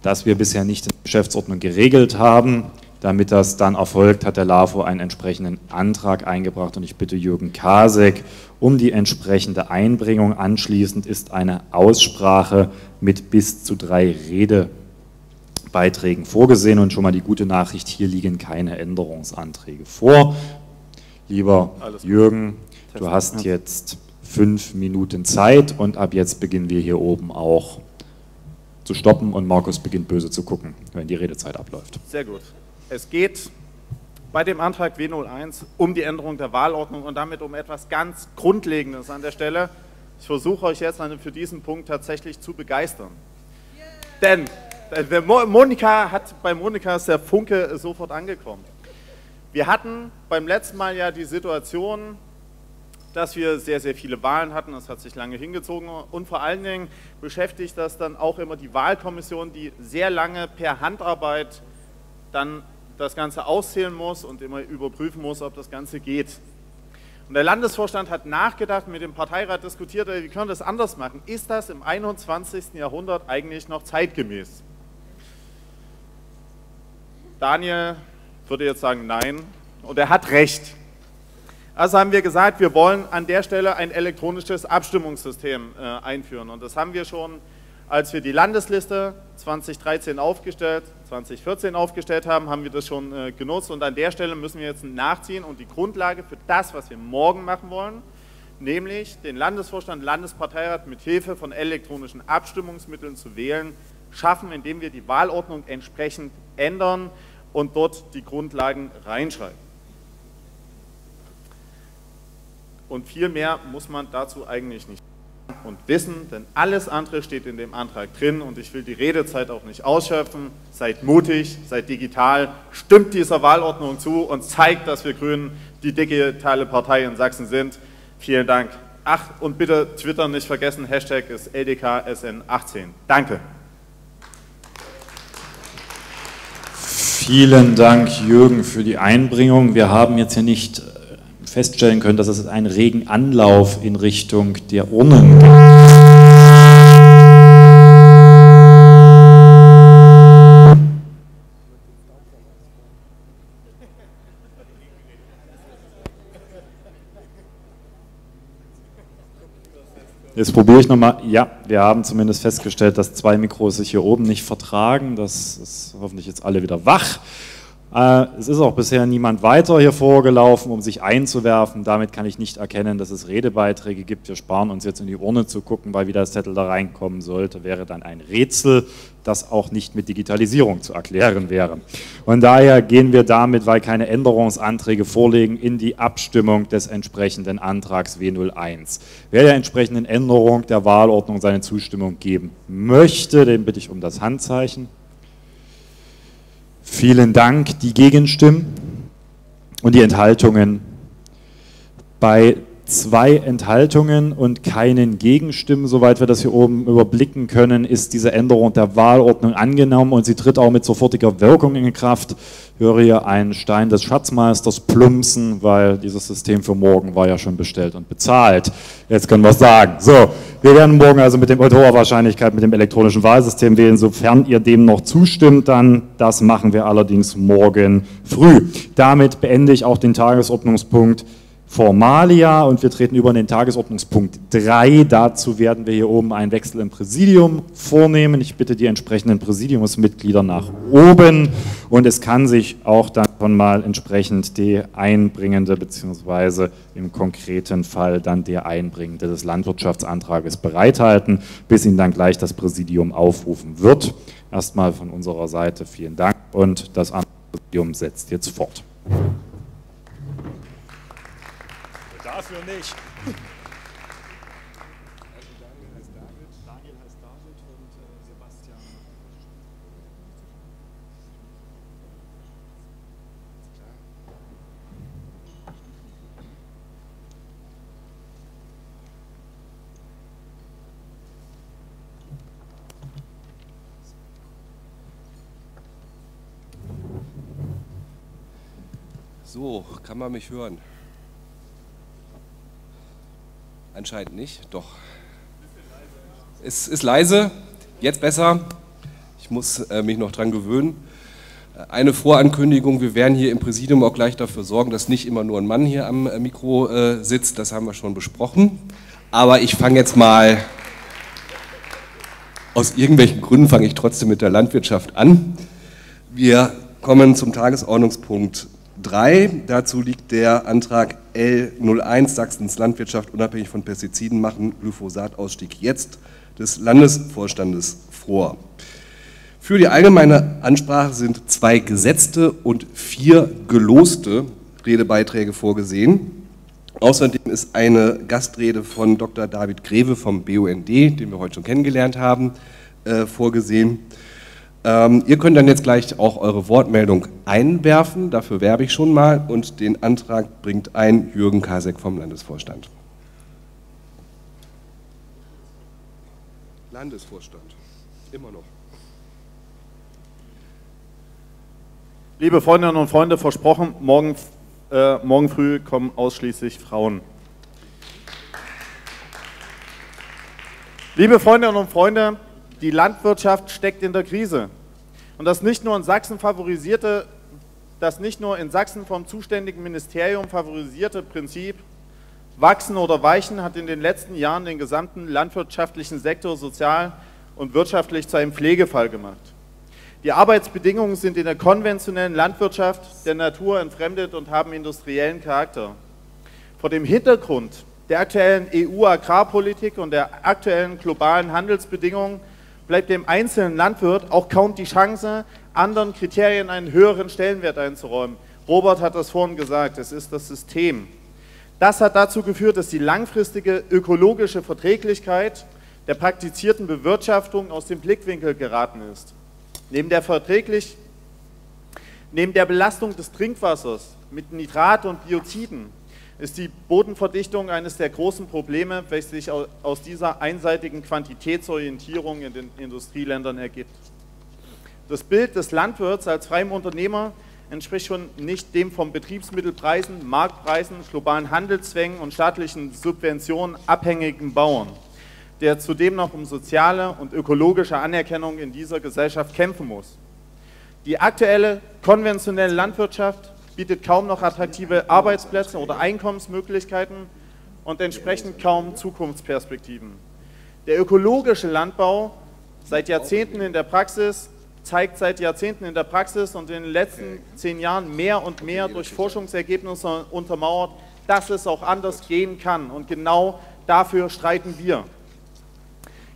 das wir bisher nicht in der Geschäftsordnung geregelt haben. Damit das dann erfolgt, hat der LAFO einen entsprechenden Antrag eingebracht und ich bitte Jürgen Kasek um die entsprechende Einbringung. Anschließend ist eine Aussprache mit bis zu drei Redebeiträgen vorgesehen und schon mal die gute Nachricht, hier liegen keine Änderungsanträge vor. Lieber Jürgen, du hast jetzt fünf Minuten Zeit und ab jetzt beginnen wir hier oben auch zu stoppen und Markus beginnt böse zu gucken, wenn die Redezeit abläuft. Sehr gut. Es geht bei dem Antrag W01 um die Änderung der Wahlordnung und damit um etwas ganz Grundlegendes an der Stelle. Ich versuche euch jetzt für diesen Punkt tatsächlich zu begeistern. Denn äh, Monika hat, bei Monika ist der Funke sofort angekommen. Wir hatten beim letzten Mal ja die Situation, dass wir sehr, sehr viele Wahlen hatten. Das hat sich lange hingezogen und vor allen Dingen beschäftigt das dann auch immer die Wahlkommission, die sehr lange per Handarbeit dann das Ganze auszählen muss und immer überprüfen muss, ob das Ganze geht. Und der Landesvorstand hat nachgedacht, mit dem Parteirat diskutiert, wie können wir das anders machen? Ist das im 21. Jahrhundert eigentlich noch zeitgemäß? Daniel würde jetzt sagen, nein. Und er hat recht. Also haben wir gesagt, wir wollen an der Stelle ein elektronisches Abstimmungssystem äh, einführen. Und das haben wir schon, als wir die Landesliste 2013 aufgestellt 2014 aufgestellt haben, haben wir das schon äh, genutzt und an der Stelle müssen wir jetzt nachziehen und die Grundlage für das, was wir morgen machen wollen, nämlich den Landesvorstand, Landesparteirat mit Hilfe von elektronischen Abstimmungsmitteln zu wählen, schaffen, indem wir die Wahlordnung entsprechend ändern und dort die Grundlagen reinschreiben. Und viel mehr muss man dazu eigentlich nicht und Wissen, denn alles andere steht in dem Antrag drin und ich will die Redezeit auch nicht ausschöpfen. Seid mutig, seid digital, stimmt dieser Wahlordnung zu und zeigt, dass wir Grünen die digitale Partei in Sachsen sind. Vielen Dank. Ach, und bitte Twitter nicht vergessen, Hashtag ist LDKSN18. Danke. Vielen Dank, Jürgen, für die Einbringung. Wir haben jetzt hier nicht feststellen können, dass es einen regen Anlauf in Richtung der Urnen gibt. Jetzt probiere ich nochmal. Ja, wir haben zumindest festgestellt, dass zwei Mikros sich hier oben nicht vertragen. Das ist hoffentlich jetzt alle wieder wach. Äh, es ist auch bisher niemand weiter hier vorgelaufen, um sich einzuwerfen. Damit kann ich nicht erkennen, dass es Redebeiträge gibt. Wir sparen uns jetzt in die Urne zu gucken, weil wie das Zettel da reinkommen sollte, wäre dann ein Rätsel, das auch nicht mit Digitalisierung zu erklären wäre. Von daher gehen wir damit, weil keine Änderungsanträge vorliegen, in die Abstimmung des entsprechenden Antrags W01. Wer der entsprechenden Änderung der Wahlordnung seine Zustimmung geben möchte, den bitte ich um das Handzeichen. Vielen Dank. Die Gegenstimmen und die Enthaltungen. Bei zwei Enthaltungen und keinen Gegenstimmen, soweit wir das hier oben überblicken können, ist diese Änderung der Wahlordnung angenommen und sie tritt auch mit sofortiger Wirkung in Kraft. Ich höre hier einen Stein des Schatzmeisters plumpsen, weil dieses System für morgen war ja schon bestellt und bezahlt. Jetzt können wir es sagen. So, wir werden morgen also mit dem mit hoher Wahrscheinlichkeit mit dem elektronischen Wahlsystem wählen, sofern ihr dem noch zustimmt, dann das machen wir allerdings morgen früh. Damit beende ich auch den Tagesordnungspunkt Formalia und wir treten über in den Tagesordnungspunkt 3. Dazu werden wir hier oben einen Wechsel im Präsidium vornehmen. Ich bitte die entsprechenden Präsidiumsmitglieder nach oben und es kann sich auch dann mal entsprechend die Einbringende bzw. im konkreten Fall dann der Einbringende des Landwirtschaftsantrages bereithalten, bis ihn dann gleich das Präsidium aufrufen wird. Erstmal von unserer Seite vielen Dank und das Präsidium setzt jetzt fort. Dafür nicht. So, kann man mich hören? Anscheinend nicht, doch. Es ist leise, jetzt besser. Ich muss äh, mich noch dran gewöhnen. Äh, eine Vorankündigung, wir werden hier im Präsidium auch gleich dafür sorgen, dass nicht immer nur ein Mann hier am äh, Mikro äh, sitzt, das haben wir schon besprochen. Aber ich fange jetzt mal, aus irgendwelchen Gründen fange ich trotzdem mit der Landwirtschaft an. Wir kommen zum Tagesordnungspunkt 3. Dazu liegt der Antrag L01 Sachsens Landwirtschaft unabhängig von Pestiziden machen Glyphosatausstieg jetzt des Landesvorstandes vor. Für die allgemeine Ansprache sind zwei gesetzte und vier geloste Redebeiträge vorgesehen. Außerdem ist eine Gastrede von Dr. David Greve vom BUND, den wir heute schon kennengelernt haben, äh, vorgesehen. Ähm, ihr könnt dann jetzt gleich auch eure Wortmeldung einwerfen, dafür werbe ich schon mal und den Antrag bringt ein Jürgen Kasek vom Landesvorstand. Landesvorstand, immer noch. Liebe Freundinnen und Freunde, versprochen, morgen, äh, morgen früh kommen ausschließlich Frauen. Liebe Freundinnen und Freunde, die Landwirtschaft steckt in der Krise. Und das nicht nur in Sachsen favorisierte, das nicht nur in Sachsen vom zuständigen Ministerium favorisierte Prinzip Wachsen oder Weichen hat in den letzten Jahren den gesamten landwirtschaftlichen Sektor sozial und wirtschaftlich zu einem Pflegefall gemacht. Die Arbeitsbedingungen sind in der konventionellen Landwirtschaft der Natur entfremdet und haben industriellen Charakter. Vor dem Hintergrund der aktuellen EU-Agrarpolitik und der aktuellen globalen Handelsbedingungen bleibt dem einzelnen Landwirt auch kaum die Chance, anderen Kriterien einen höheren Stellenwert einzuräumen. Robert hat das vorhin gesagt, es ist das System. Das hat dazu geführt, dass die langfristige ökologische Verträglichkeit der praktizierten Bewirtschaftung aus dem Blickwinkel geraten ist. Neben der, neben der Belastung des Trinkwassers mit Nitrat und Bioziden ist die Bodenverdichtung eines der großen Probleme, welches sich aus dieser einseitigen Quantitätsorientierung in den Industrieländern ergibt. Das Bild des Landwirts als freiem Unternehmer entspricht schon nicht dem von Betriebsmittelpreisen, Marktpreisen, globalen Handelszwängen und staatlichen Subventionen abhängigen Bauern, der zudem noch um soziale und ökologische Anerkennung in dieser Gesellschaft kämpfen muss. Die aktuelle konventionelle Landwirtschaft bietet kaum noch attraktive Arbeitsplätze oder Einkommensmöglichkeiten und entsprechend kaum Zukunftsperspektiven. Der ökologische Landbau seit Jahrzehnten in der Praxis zeigt seit Jahrzehnten in der Praxis und in den letzten zehn Jahren mehr und mehr durch Forschungsergebnisse untermauert, dass es auch anders gehen kann. Und genau dafür streiten wir.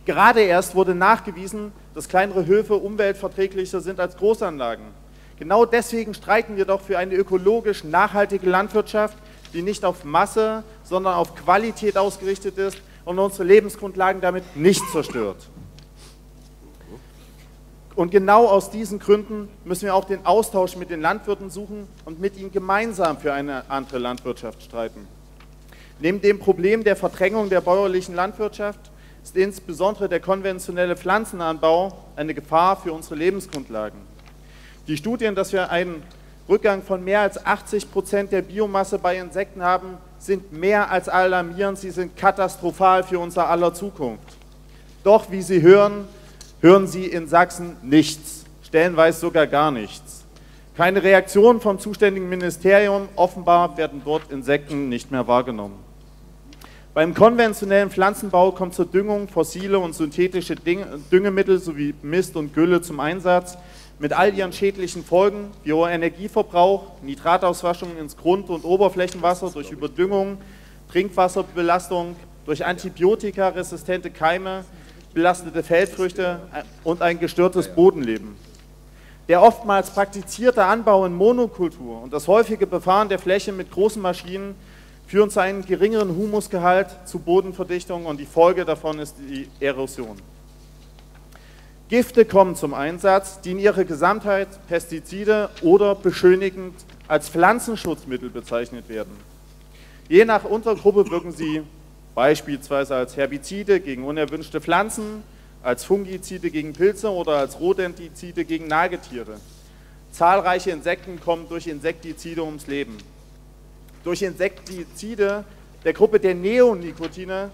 Gerade erst wurde nachgewiesen, dass kleinere Höfe umweltverträglicher sind als Großanlagen. Genau deswegen streiten wir doch für eine ökologisch nachhaltige Landwirtschaft, die nicht auf Masse, sondern auf Qualität ausgerichtet ist und unsere Lebensgrundlagen damit nicht zerstört. Und genau aus diesen Gründen müssen wir auch den Austausch mit den Landwirten suchen und mit ihnen gemeinsam für eine andere Landwirtschaft streiten. Neben dem Problem der Verdrängung der bäuerlichen Landwirtschaft ist insbesondere der konventionelle Pflanzenanbau eine Gefahr für unsere Lebensgrundlagen. Die Studien, dass wir einen Rückgang von mehr als 80 Prozent der Biomasse bei Insekten haben, sind mehr als alarmierend. Sie sind katastrophal für unser aller Zukunft. Doch, wie Sie hören, hören Sie in Sachsen nichts, stellenweise sogar gar nichts. Keine Reaktion vom zuständigen Ministerium. Offenbar werden dort Insekten nicht mehr wahrgenommen. Beim konventionellen Pflanzenbau kommt zur Düngung fossile und synthetische Düngemittel sowie Mist und Gülle zum Einsatz mit all ihren schädlichen Folgen, wie hoher Energieverbrauch, Nitratauswaschung ins Grund- und Oberflächenwasser durch Überdüngung, Trinkwasserbelastung, durch antibiotikaresistente Keime, belastete Feldfrüchte und ein gestörtes Bodenleben. Der oftmals praktizierte Anbau in Monokultur und das häufige Befahren der Fläche mit großen Maschinen führen zu einem geringeren Humusgehalt, zu Bodenverdichtung und die Folge davon ist die Erosion. Gifte kommen zum Einsatz, die in ihrer Gesamtheit Pestizide oder beschönigend als Pflanzenschutzmittel bezeichnet werden. Je nach Untergruppe wirken sie beispielsweise als Herbizide gegen unerwünschte Pflanzen, als Fungizide gegen Pilze oder als Rodentizide gegen Nagetiere. Zahlreiche Insekten kommen durch Insektizide ums Leben durch Insektizide der Gruppe der Neonicotine,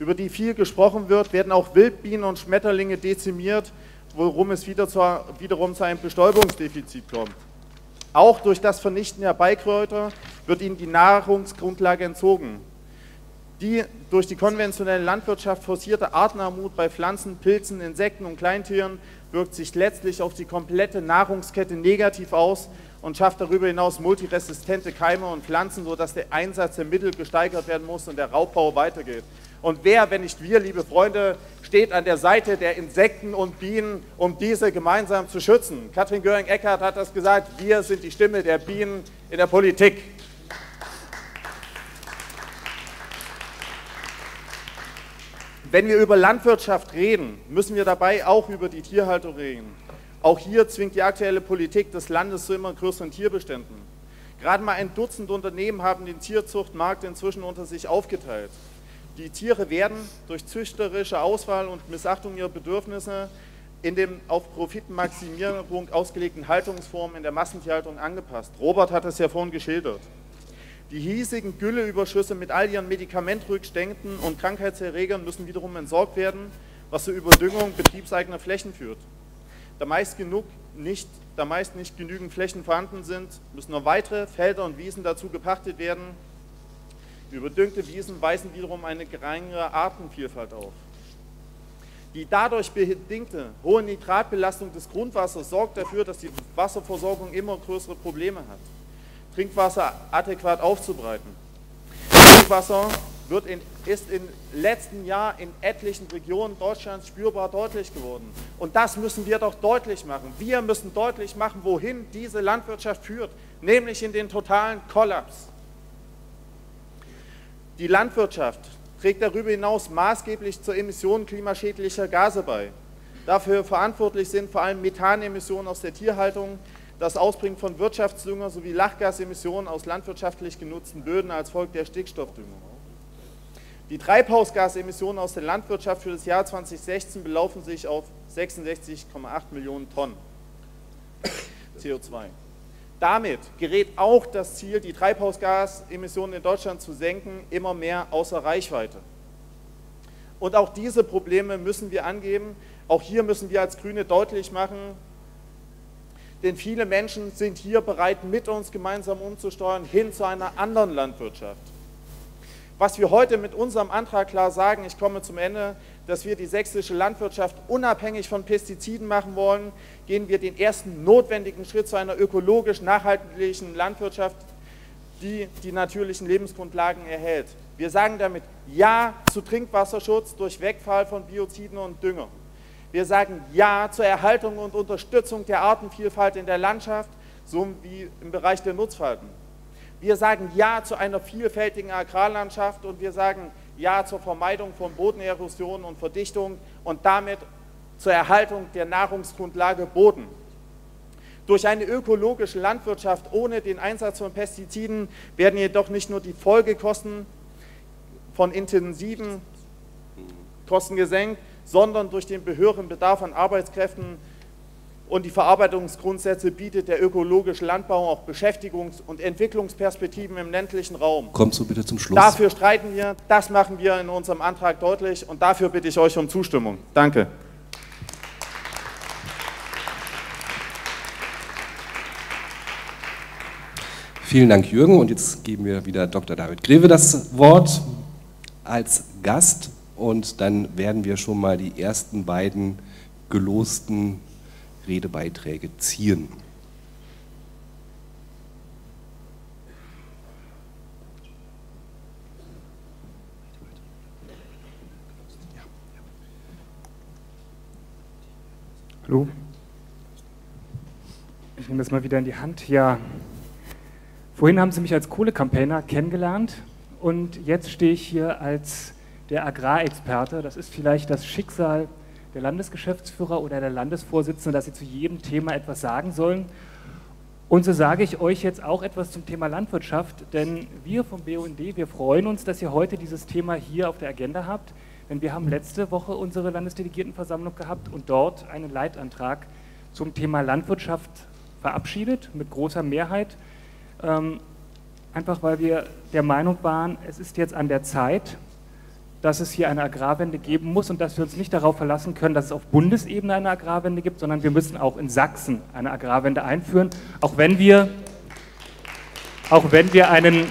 über die viel gesprochen wird, werden auch Wildbienen und Schmetterlinge dezimiert, worum es wieder zu, wiederum zu einem Bestäubungsdefizit kommt. Auch durch das Vernichten der Beikräuter wird ihnen die Nahrungsgrundlage entzogen. Die durch die konventionelle Landwirtschaft forcierte Artenarmut bei Pflanzen, Pilzen, Insekten und Kleintieren wirkt sich letztlich auf die komplette Nahrungskette negativ aus und schafft darüber hinaus multiresistente Keime und Pflanzen, sodass der Einsatz der Mittel gesteigert werden muss und der Raubbau weitergeht. Und wer, wenn nicht wir, liebe Freunde, steht an der Seite der Insekten und Bienen, um diese gemeinsam zu schützen? Katrin Göring-Eckardt hat das gesagt, wir sind die Stimme der Bienen in der Politik. Wenn wir über Landwirtschaft reden, müssen wir dabei auch über die Tierhaltung reden. Auch hier zwingt die aktuelle Politik des Landes zu immer größeren Tierbeständen. Gerade mal ein Dutzend Unternehmen haben den Tierzuchtmarkt inzwischen unter sich aufgeteilt. Die Tiere werden durch züchterische Auswahl und Missachtung ihrer Bedürfnisse in dem auf Profitmaximierung ausgelegten Haltungsformen in der Massentierhaltung angepasst. Robert hat es ja vorhin geschildert. Die hiesigen Gülleüberschüsse mit all ihren Medikamentrückständen und Krankheitserregern müssen wiederum entsorgt werden, was zur Überdüngung betriebseigener Flächen führt. Da meist, genug nicht, da meist nicht genügend Flächen vorhanden sind, müssen noch weitere Felder und Wiesen dazu gepachtet werden. Überdüngte Wiesen weisen wiederum eine geringere Artenvielfalt auf. Die dadurch bedingte hohe Nitratbelastung des Grundwassers sorgt dafür, dass die Wasserversorgung immer größere Probleme hat, Trinkwasser adäquat aufzubereiten. Trinkwasser wird in, ist im letzten Jahr in etlichen Regionen Deutschlands spürbar deutlich geworden. Und das müssen wir doch deutlich machen. Wir müssen deutlich machen, wohin diese Landwirtschaft führt, nämlich in den totalen Kollaps. Die Landwirtschaft trägt darüber hinaus maßgeblich zur Emission klimaschädlicher Gase bei. Dafür verantwortlich sind vor allem Methanemissionen aus der Tierhaltung, das Ausbringen von Wirtschaftsdünger sowie Lachgasemissionen aus landwirtschaftlich genutzten Böden als Folge der Stickstoffdüngung. Die Treibhausgasemissionen aus der Landwirtschaft für das Jahr 2016 belaufen sich auf 66,8 Millionen Tonnen CO2. Damit gerät auch das Ziel, die Treibhausgasemissionen in Deutschland zu senken, immer mehr außer Reichweite. Und auch diese Probleme müssen wir angeben. Auch hier müssen wir als Grüne deutlich machen, denn viele Menschen sind hier bereit, mit uns gemeinsam umzusteuern hin zu einer anderen Landwirtschaft was wir heute mit unserem Antrag klar sagen, ich komme zum Ende, dass wir die sächsische Landwirtschaft unabhängig von Pestiziden machen wollen, gehen wir den ersten notwendigen Schritt zu einer ökologisch nachhaltigen Landwirtschaft, die die natürlichen Lebensgrundlagen erhält. Wir sagen damit Ja zu Trinkwasserschutz durch Wegfall von Bioziden und Dünger. Wir sagen Ja zur Erhaltung und Unterstützung der Artenvielfalt in der Landschaft, so wie im Bereich der Nutzfalten. Wir sagen Ja zu einer vielfältigen Agrarlandschaft und wir sagen Ja zur Vermeidung von Bodenerosion und Verdichtung und damit zur Erhaltung der Nahrungsgrundlage Boden. Durch eine ökologische Landwirtschaft ohne den Einsatz von Pestiziden werden jedoch nicht nur die Folgekosten von intensiven Kosten gesenkt, sondern durch den höheren Bedarf an Arbeitskräften und die Verarbeitungsgrundsätze bietet der ökologische Landbau auch Beschäftigungs- und Entwicklungsperspektiven im ländlichen Raum. Kommst du bitte zum Schluss? Dafür streiten wir, das machen wir in unserem Antrag deutlich und dafür bitte ich euch um Zustimmung. Danke. Vielen Dank, Jürgen. Und jetzt geben wir wieder Dr. David Greve das Wort als Gast. Und dann werden wir schon mal die ersten beiden gelosten Redebeiträge ziehen. Hallo. Ich nehme das mal wieder in die Hand. Ja, vorhin haben Sie mich als Kohlecampaigner kennengelernt und jetzt stehe ich hier als der Agrarexperte. Das ist vielleicht das Schicksal der Landesgeschäftsführer oder der Landesvorsitzende, dass sie zu jedem Thema etwas sagen sollen. Und so sage ich euch jetzt auch etwas zum Thema Landwirtschaft, denn wir vom BUND, wir freuen uns, dass ihr heute dieses Thema hier auf der Agenda habt. Denn wir haben letzte Woche unsere Landesdelegiertenversammlung gehabt und dort einen Leitantrag zum Thema Landwirtschaft verabschiedet mit großer Mehrheit. Ähm, einfach weil wir der Meinung waren, es ist jetzt an der Zeit, dass es hier eine Agrarwende geben muss und dass wir uns nicht darauf verlassen können, dass es auf Bundesebene eine Agrarwende gibt, sondern wir müssen auch in Sachsen eine Agrarwende einführen, auch wenn wir, auch wenn wir einen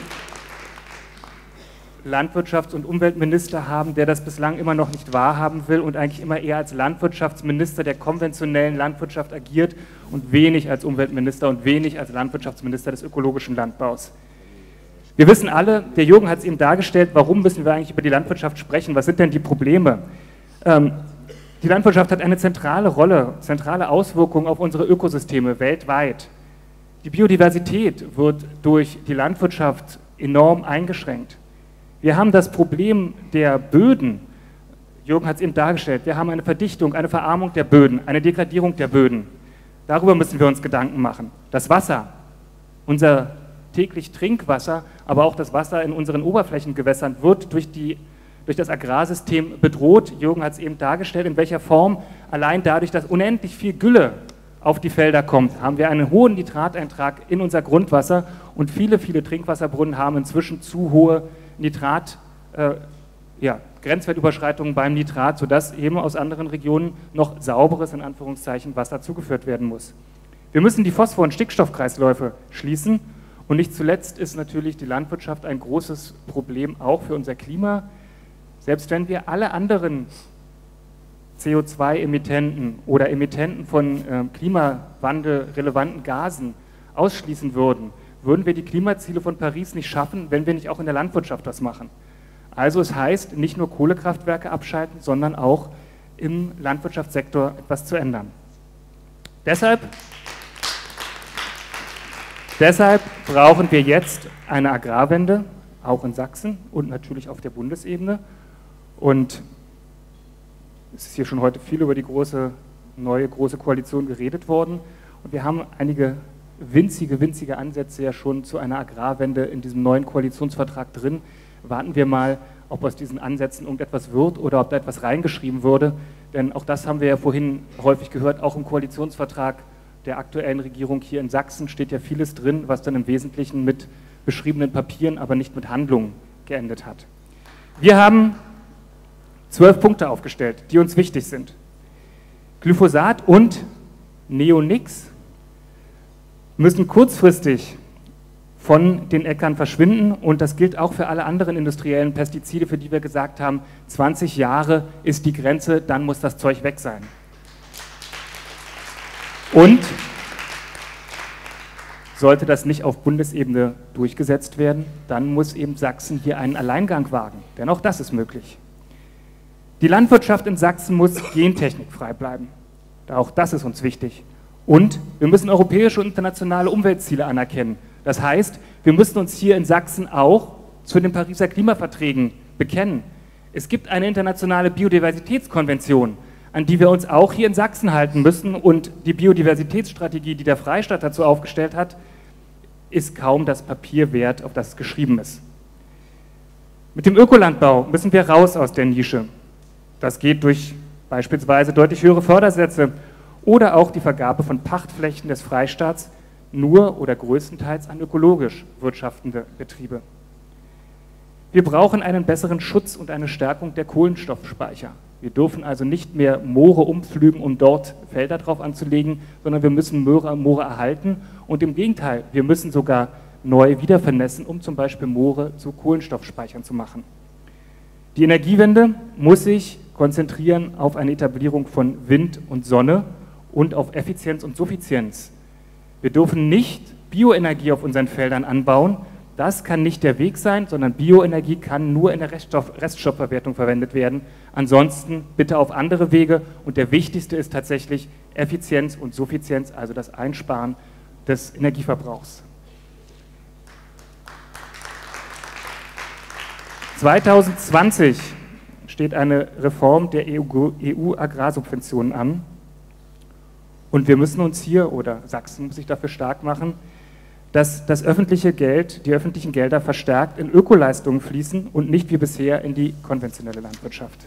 Landwirtschafts- und Umweltminister haben, der das bislang immer noch nicht wahrhaben will und eigentlich immer eher als Landwirtschaftsminister der konventionellen Landwirtschaft agiert und wenig als Umweltminister und wenig als Landwirtschaftsminister des ökologischen Landbaus. Wir wissen alle, der Jürgen hat es eben dargestellt, warum müssen wir eigentlich über die Landwirtschaft sprechen? Was sind denn die Probleme? Ähm, die Landwirtschaft hat eine zentrale Rolle, zentrale Auswirkungen auf unsere Ökosysteme weltweit. Die Biodiversität wird durch die Landwirtschaft enorm eingeschränkt. Wir haben das Problem der Böden. Jürgen hat es eben dargestellt. Wir haben eine Verdichtung, eine Verarmung der Böden, eine Degradierung der Böden. Darüber müssen wir uns Gedanken machen. Das Wasser, unser täglich Trinkwasser, aber auch das Wasser in unseren Oberflächengewässern wird durch, die, durch das Agrarsystem bedroht. Jürgen hat es eben dargestellt, in welcher Form. Allein dadurch, dass unendlich viel Gülle auf die Felder kommt, haben wir einen hohen Nitrateintrag in unser Grundwasser und viele, viele Trinkwasserbrunnen haben inzwischen zu hohe Nitrat, äh, ja, Grenzwertüberschreitungen beim Nitrat, sodass eben aus anderen Regionen noch sauberes, in Anführungszeichen, Wasser zugeführt werden muss. Wir müssen die Phosphor- und Stickstoffkreisläufe schließen und nicht zuletzt ist natürlich die Landwirtschaft ein großes Problem auch für unser Klima. Selbst wenn wir alle anderen CO2-Emittenten oder Emittenten von äh, klimawandelrelevanten Gasen ausschließen würden, würden wir die Klimaziele von Paris nicht schaffen, wenn wir nicht auch in der Landwirtschaft das machen. Also es heißt, nicht nur Kohlekraftwerke abschalten, sondern auch im Landwirtschaftssektor etwas zu ändern. Deshalb, deshalb brauchen wir jetzt eine Agrarwende, auch in Sachsen und natürlich auf der Bundesebene. Und es ist hier schon heute viel über die große, neue große Koalition geredet worden. Und wir haben einige winzige, winzige Ansätze ja schon zu einer Agrarwende in diesem neuen Koalitionsvertrag drin. Warten wir mal, ob aus diesen Ansätzen irgendetwas wird oder ob da etwas reingeschrieben würde. Denn auch das haben wir ja vorhin häufig gehört, auch im Koalitionsvertrag der aktuellen Regierung hier in Sachsen steht ja vieles drin, was dann im Wesentlichen mit beschriebenen Papieren, aber nicht mit Handlungen geendet hat. Wir haben zwölf Punkte aufgestellt, die uns wichtig sind. Glyphosat und Neonix müssen kurzfristig von den Äckern verschwinden und das gilt auch für alle anderen industriellen Pestizide, für die wir gesagt haben, 20 Jahre ist die Grenze, dann muss das Zeug weg sein. Und sollte das nicht auf Bundesebene durchgesetzt werden, dann muss eben Sachsen hier einen Alleingang wagen, denn auch das ist möglich. Die Landwirtschaft in Sachsen muss gentechnikfrei bleiben. Auch das ist uns wichtig. Und wir müssen europäische und internationale Umweltziele anerkennen. Das heißt, wir müssen uns hier in Sachsen auch zu den Pariser Klimaverträgen bekennen. Es gibt eine internationale Biodiversitätskonvention, an die wir uns auch hier in Sachsen halten müssen. Und die Biodiversitätsstrategie, die der Freistaat dazu aufgestellt hat, ist kaum das Papier wert, auf das es geschrieben ist. Mit dem Ökolandbau müssen wir raus aus der Nische. Das geht durch beispielsweise deutlich höhere Fördersätze oder auch die Vergabe von Pachtflächen des Freistaats nur oder größtenteils an ökologisch wirtschaftende Betriebe. Wir brauchen einen besseren Schutz und eine Stärkung der Kohlenstoffspeicher. Wir dürfen also nicht mehr Moore umpflügen, um dort Felder drauf anzulegen, sondern wir müssen Moore, Moore erhalten und im Gegenteil, wir müssen sogar neu wiedervernässen, um zum Beispiel Moore zu Kohlenstoffspeichern zu machen. Die Energiewende muss sich konzentrieren auf eine Etablierung von Wind und Sonne und auf Effizienz und Suffizienz. Wir dürfen nicht Bioenergie auf unseren Feldern anbauen. Das kann nicht der Weg sein, sondern Bioenergie kann nur in der Reststoff Reststoffverwertung verwendet werden. Ansonsten bitte auf andere Wege. Und der wichtigste ist tatsächlich Effizienz und Suffizienz, also das Einsparen des Energieverbrauchs. 2020 steht eine Reform der EU-Agrarsubventionen an. Und wir müssen uns hier, oder Sachsen muss sich dafür stark machen, dass das öffentliche Geld, die öffentlichen Gelder verstärkt in Ökoleistungen fließen und nicht wie bisher in die konventionelle Landwirtschaft.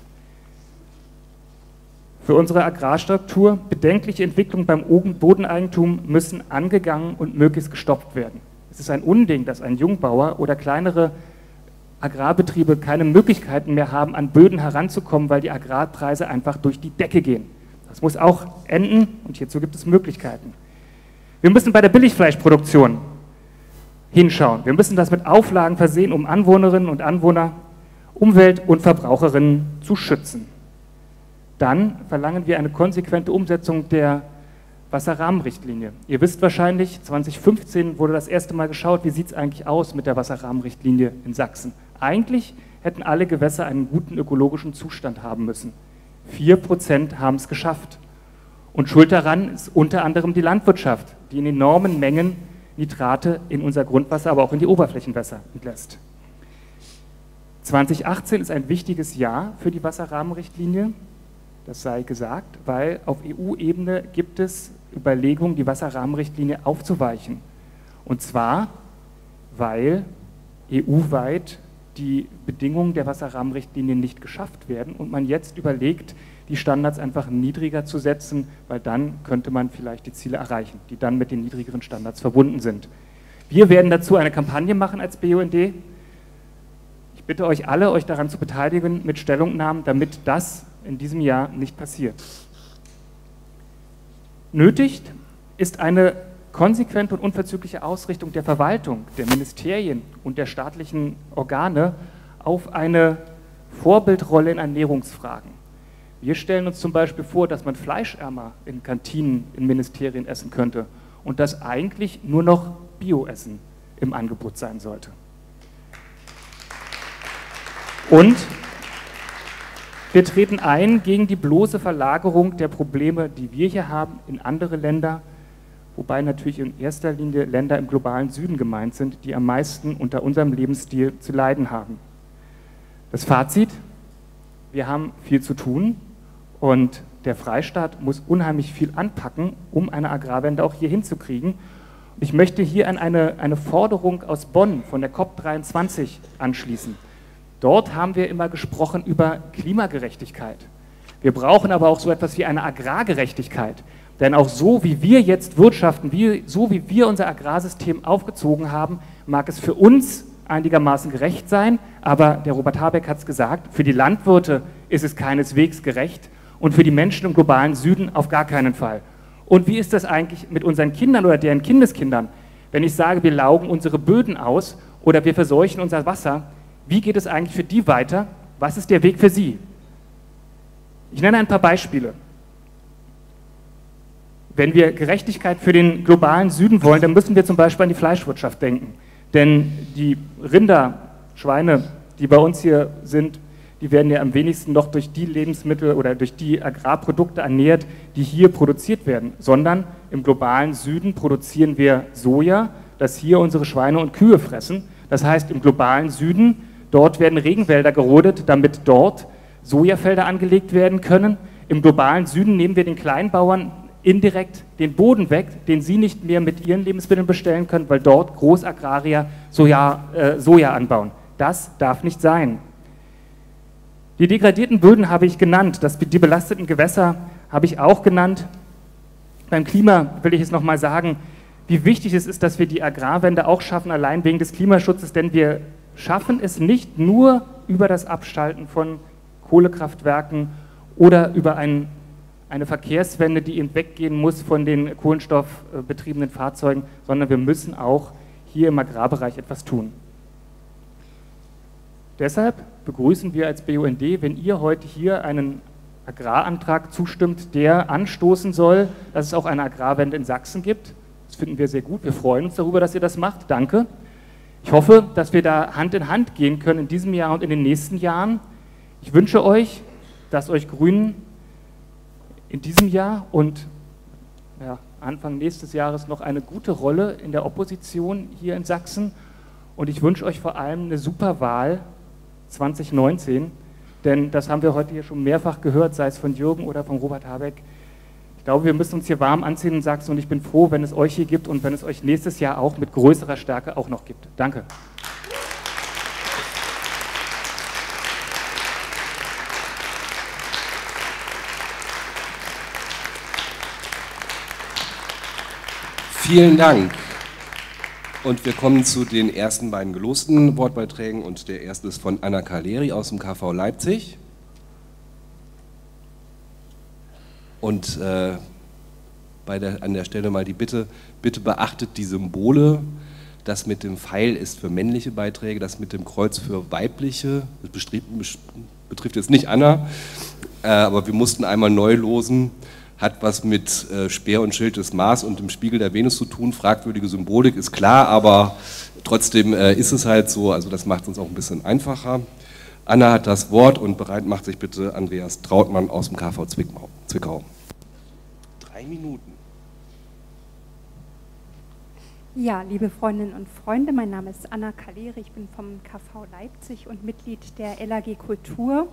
Für unsere Agrarstruktur bedenkliche Entwicklungen beim Bodeneigentum müssen angegangen und möglichst gestoppt werden. Es ist ein Unding, dass ein Jungbauer oder kleinere Agrarbetriebe keine Möglichkeiten mehr haben, an Böden heranzukommen, weil die Agrarpreise einfach durch die Decke gehen. Das muss auch enden und hierzu gibt es Möglichkeiten. Wir müssen bei der Billigfleischproduktion hinschauen. Wir müssen das mit Auflagen versehen, um Anwohnerinnen und Anwohner, Umwelt und Verbraucherinnen zu schützen. Dann verlangen wir eine konsequente Umsetzung der Wasserrahmenrichtlinie. Ihr wisst wahrscheinlich, 2015 wurde das erste Mal geschaut, wie sieht es eigentlich aus mit der Wasserrahmenrichtlinie in Sachsen. Eigentlich hätten alle Gewässer einen guten ökologischen Zustand haben müssen. Vier Prozent haben es geschafft. Und schuld daran ist unter anderem die Landwirtschaft, die in enormen Mengen Nitrate in unser Grundwasser, aber auch in die Oberflächenwässer entlässt. 2018 ist ein wichtiges Jahr für die Wasserrahmenrichtlinie, das sei gesagt, weil auf EU-Ebene gibt es Überlegungen, die Wasserrahmenrichtlinie aufzuweichen. Und zwar, weil EU-weit die Bedingungen der Wasserrahmenrichtlinie nicht geschafft werden und man jetzt überlegt, die Standards einfach niedriger zu setzen, weil dann könnte man vielleicht die Ziele erreichen, die dann mit den niedrigeren Standards verbunden sind. Wir werden dazu eine Kampagne machen als BUND. Ich bitte euch alle, euch daran zu beteiligen mit Stellungnahmen, damit das in diesem Jahr nicht passiert. Nötig ist eine konsequente und unverzügliche Ausrichtung der Verwaltung, der Ministerien und der staatlichen Organe auf eine Vorbildrolle in Ernährungsfragen. Wir stellen uns zum Beispiel vor, dass man fleischärmer in Kantinen, in Ministerien essen könnte und dass eigentlich nur noch Bioessen im Angebot sein sollte. Und wir treten ein gegen die bloße Verlagerung der Probleme, die wir hier haben, in andere Länder, wobei natürlich in erster Linie Länder im globalen Süden gemeint sind, die am meisten unter unserem Lebensstil zu leiden haben. Das Fazit, wir haben viel zu tun und der Freistaat muss unheimlich viel anpacken, um eine Agrarwende auch hier hinzukriegen. Ich möchte hier an eine, eine Forderung aus Bonn von der COP23 anschließen. Dort haben wir immer gesprochen über Klimagerechtigkeit. Wir brauchen aber auch so etwas wie eine Agrargerechtigkeit. Denn auch so, wie wir jetzt wirtschaften, wie, so wie wir unser Agrarsystem aufgezogen haben, mag es für uns einigermaßen gerecht sein, aber der Robert Habeck hat es gesagt, für die Landwirte ist es keineswegs gerecht und für die Menschen im globalen Süden auf gar keinen Fall. Und wie ist das eigentlich mit unseren Kindern oder deren Kindeskindern? Wenn ich sage, wir laugen unsere Böden aus oder wir verseuchen unser Wasser, wie geht es eigentlich für die weiter? Was ist der Weg für sie? Ich nenne ein paar Beispiele. Wenn wir Gerechtigkeit für den globalen Süden wollen, dann müssen wir zum Beispiel an die Fleischwirtschaft denken. Denn die Rinder, Schweine, die bei uns hier sind, die werden ja am wenigsten noch durch die Lebensmittel oder durch die Agrarprodukte ernährt, die hier produziert werden, sondern im globalen Süden produzieren wir Soja, das hier unsere Schweine und Kühe fressen. Das heißt, im globalen Süden Dort werden Regenwälder gerodet, damit dort Sojafelder angelegt werden können. Im globalen Süden nehmen wir den Kleinbauern indirekt den Boden weg, den sie nicht mehr mit ihren Lebensmitteln bestellen können, weil dort Großagrarier Soja, äh, Soja anbauen. Das darf nicht sein. Die degradierten Böden habe ich genannt, das, die belasteten Gewässer habe ich auch genannt. Beim Klima will ich es nochmal sagen, wie wichtig es ist, dass wir die Agrarwende auch schaffen, allein wegen des Klimaschutzes, denn wir schaffen es nicht nur über das Abschalten von Kohlekraftwerken oder über ein, eine Verkehrswende, die eben weggehen muss von den kohlenstoffbetriebenen Fahrzeugen, sondern wir müssen auch hier im Agrarbereich etwas tun. Deshalb begrüßen wir als BUND, wenn ihr heute hier einen Agrarantrag zustimmt, der anstoßen soll, dass es auch eine Agrarwende in Sachsen gibt. Das finden wir sehr gut. Wir freuen uns darüber, dass ihr das macht. Danke. Ich hoffe, dass wir da Hand in Hand gehen können in diesem Jahr und in den nächsten Jahren. Ich wünsche euch, dass euch Grünen in diesem Jahr und ja, Anfang nächstes Jahres noch eine gute Rolle in der Opposition hier in Sachsen. Und ich wünsche euch vor allem eine super Wahl 2019, denn das haben wir heute hier schon mehrfach gehört, sei es von Jürgen oder von Robert Habeck. Ich glaube, wir müssen uns hier warm anziehen in Sachsen und ich bin froh, wenn es euch hier gibt und wenn es euch nächstes Jahr auch mit größerer Stärke auch noch gibt. Danke. Vielen Dank. Und wir kommen zu den ersten beiden gelosten Wortbeiträgen und der erste ist von Anna Kaleri aus dem KV Leipzig. Und äh, bei der, an der Stelle mal die Bitte, bitte beachtet die Symbole. Das mit dem Pfeil ist für männliche Beiträge, das mit dem Kreuz für weibliche. Das betrifft, jetzt nicht Anna, äh, aber wir mussten einmal neu losen hat was mit äh, Speer und Schild des Mars und dem Spiegel der Venus zu tun. Fragwürdige Symbolik ist klar, aber trotzdem äh, ist es halt so. Also das macht es uns auch ein bisschen einfacher. Anna hat das Wort und bereit macht sich bitte Andreas Trautmann aus dem KV Zwickau. Drei Minuten. Ja, liebe Freundinnen und Freunde, mein Name ist Anna Kaleri, ich bin vom KV Leipzig und Mitglied der LAG Kultur,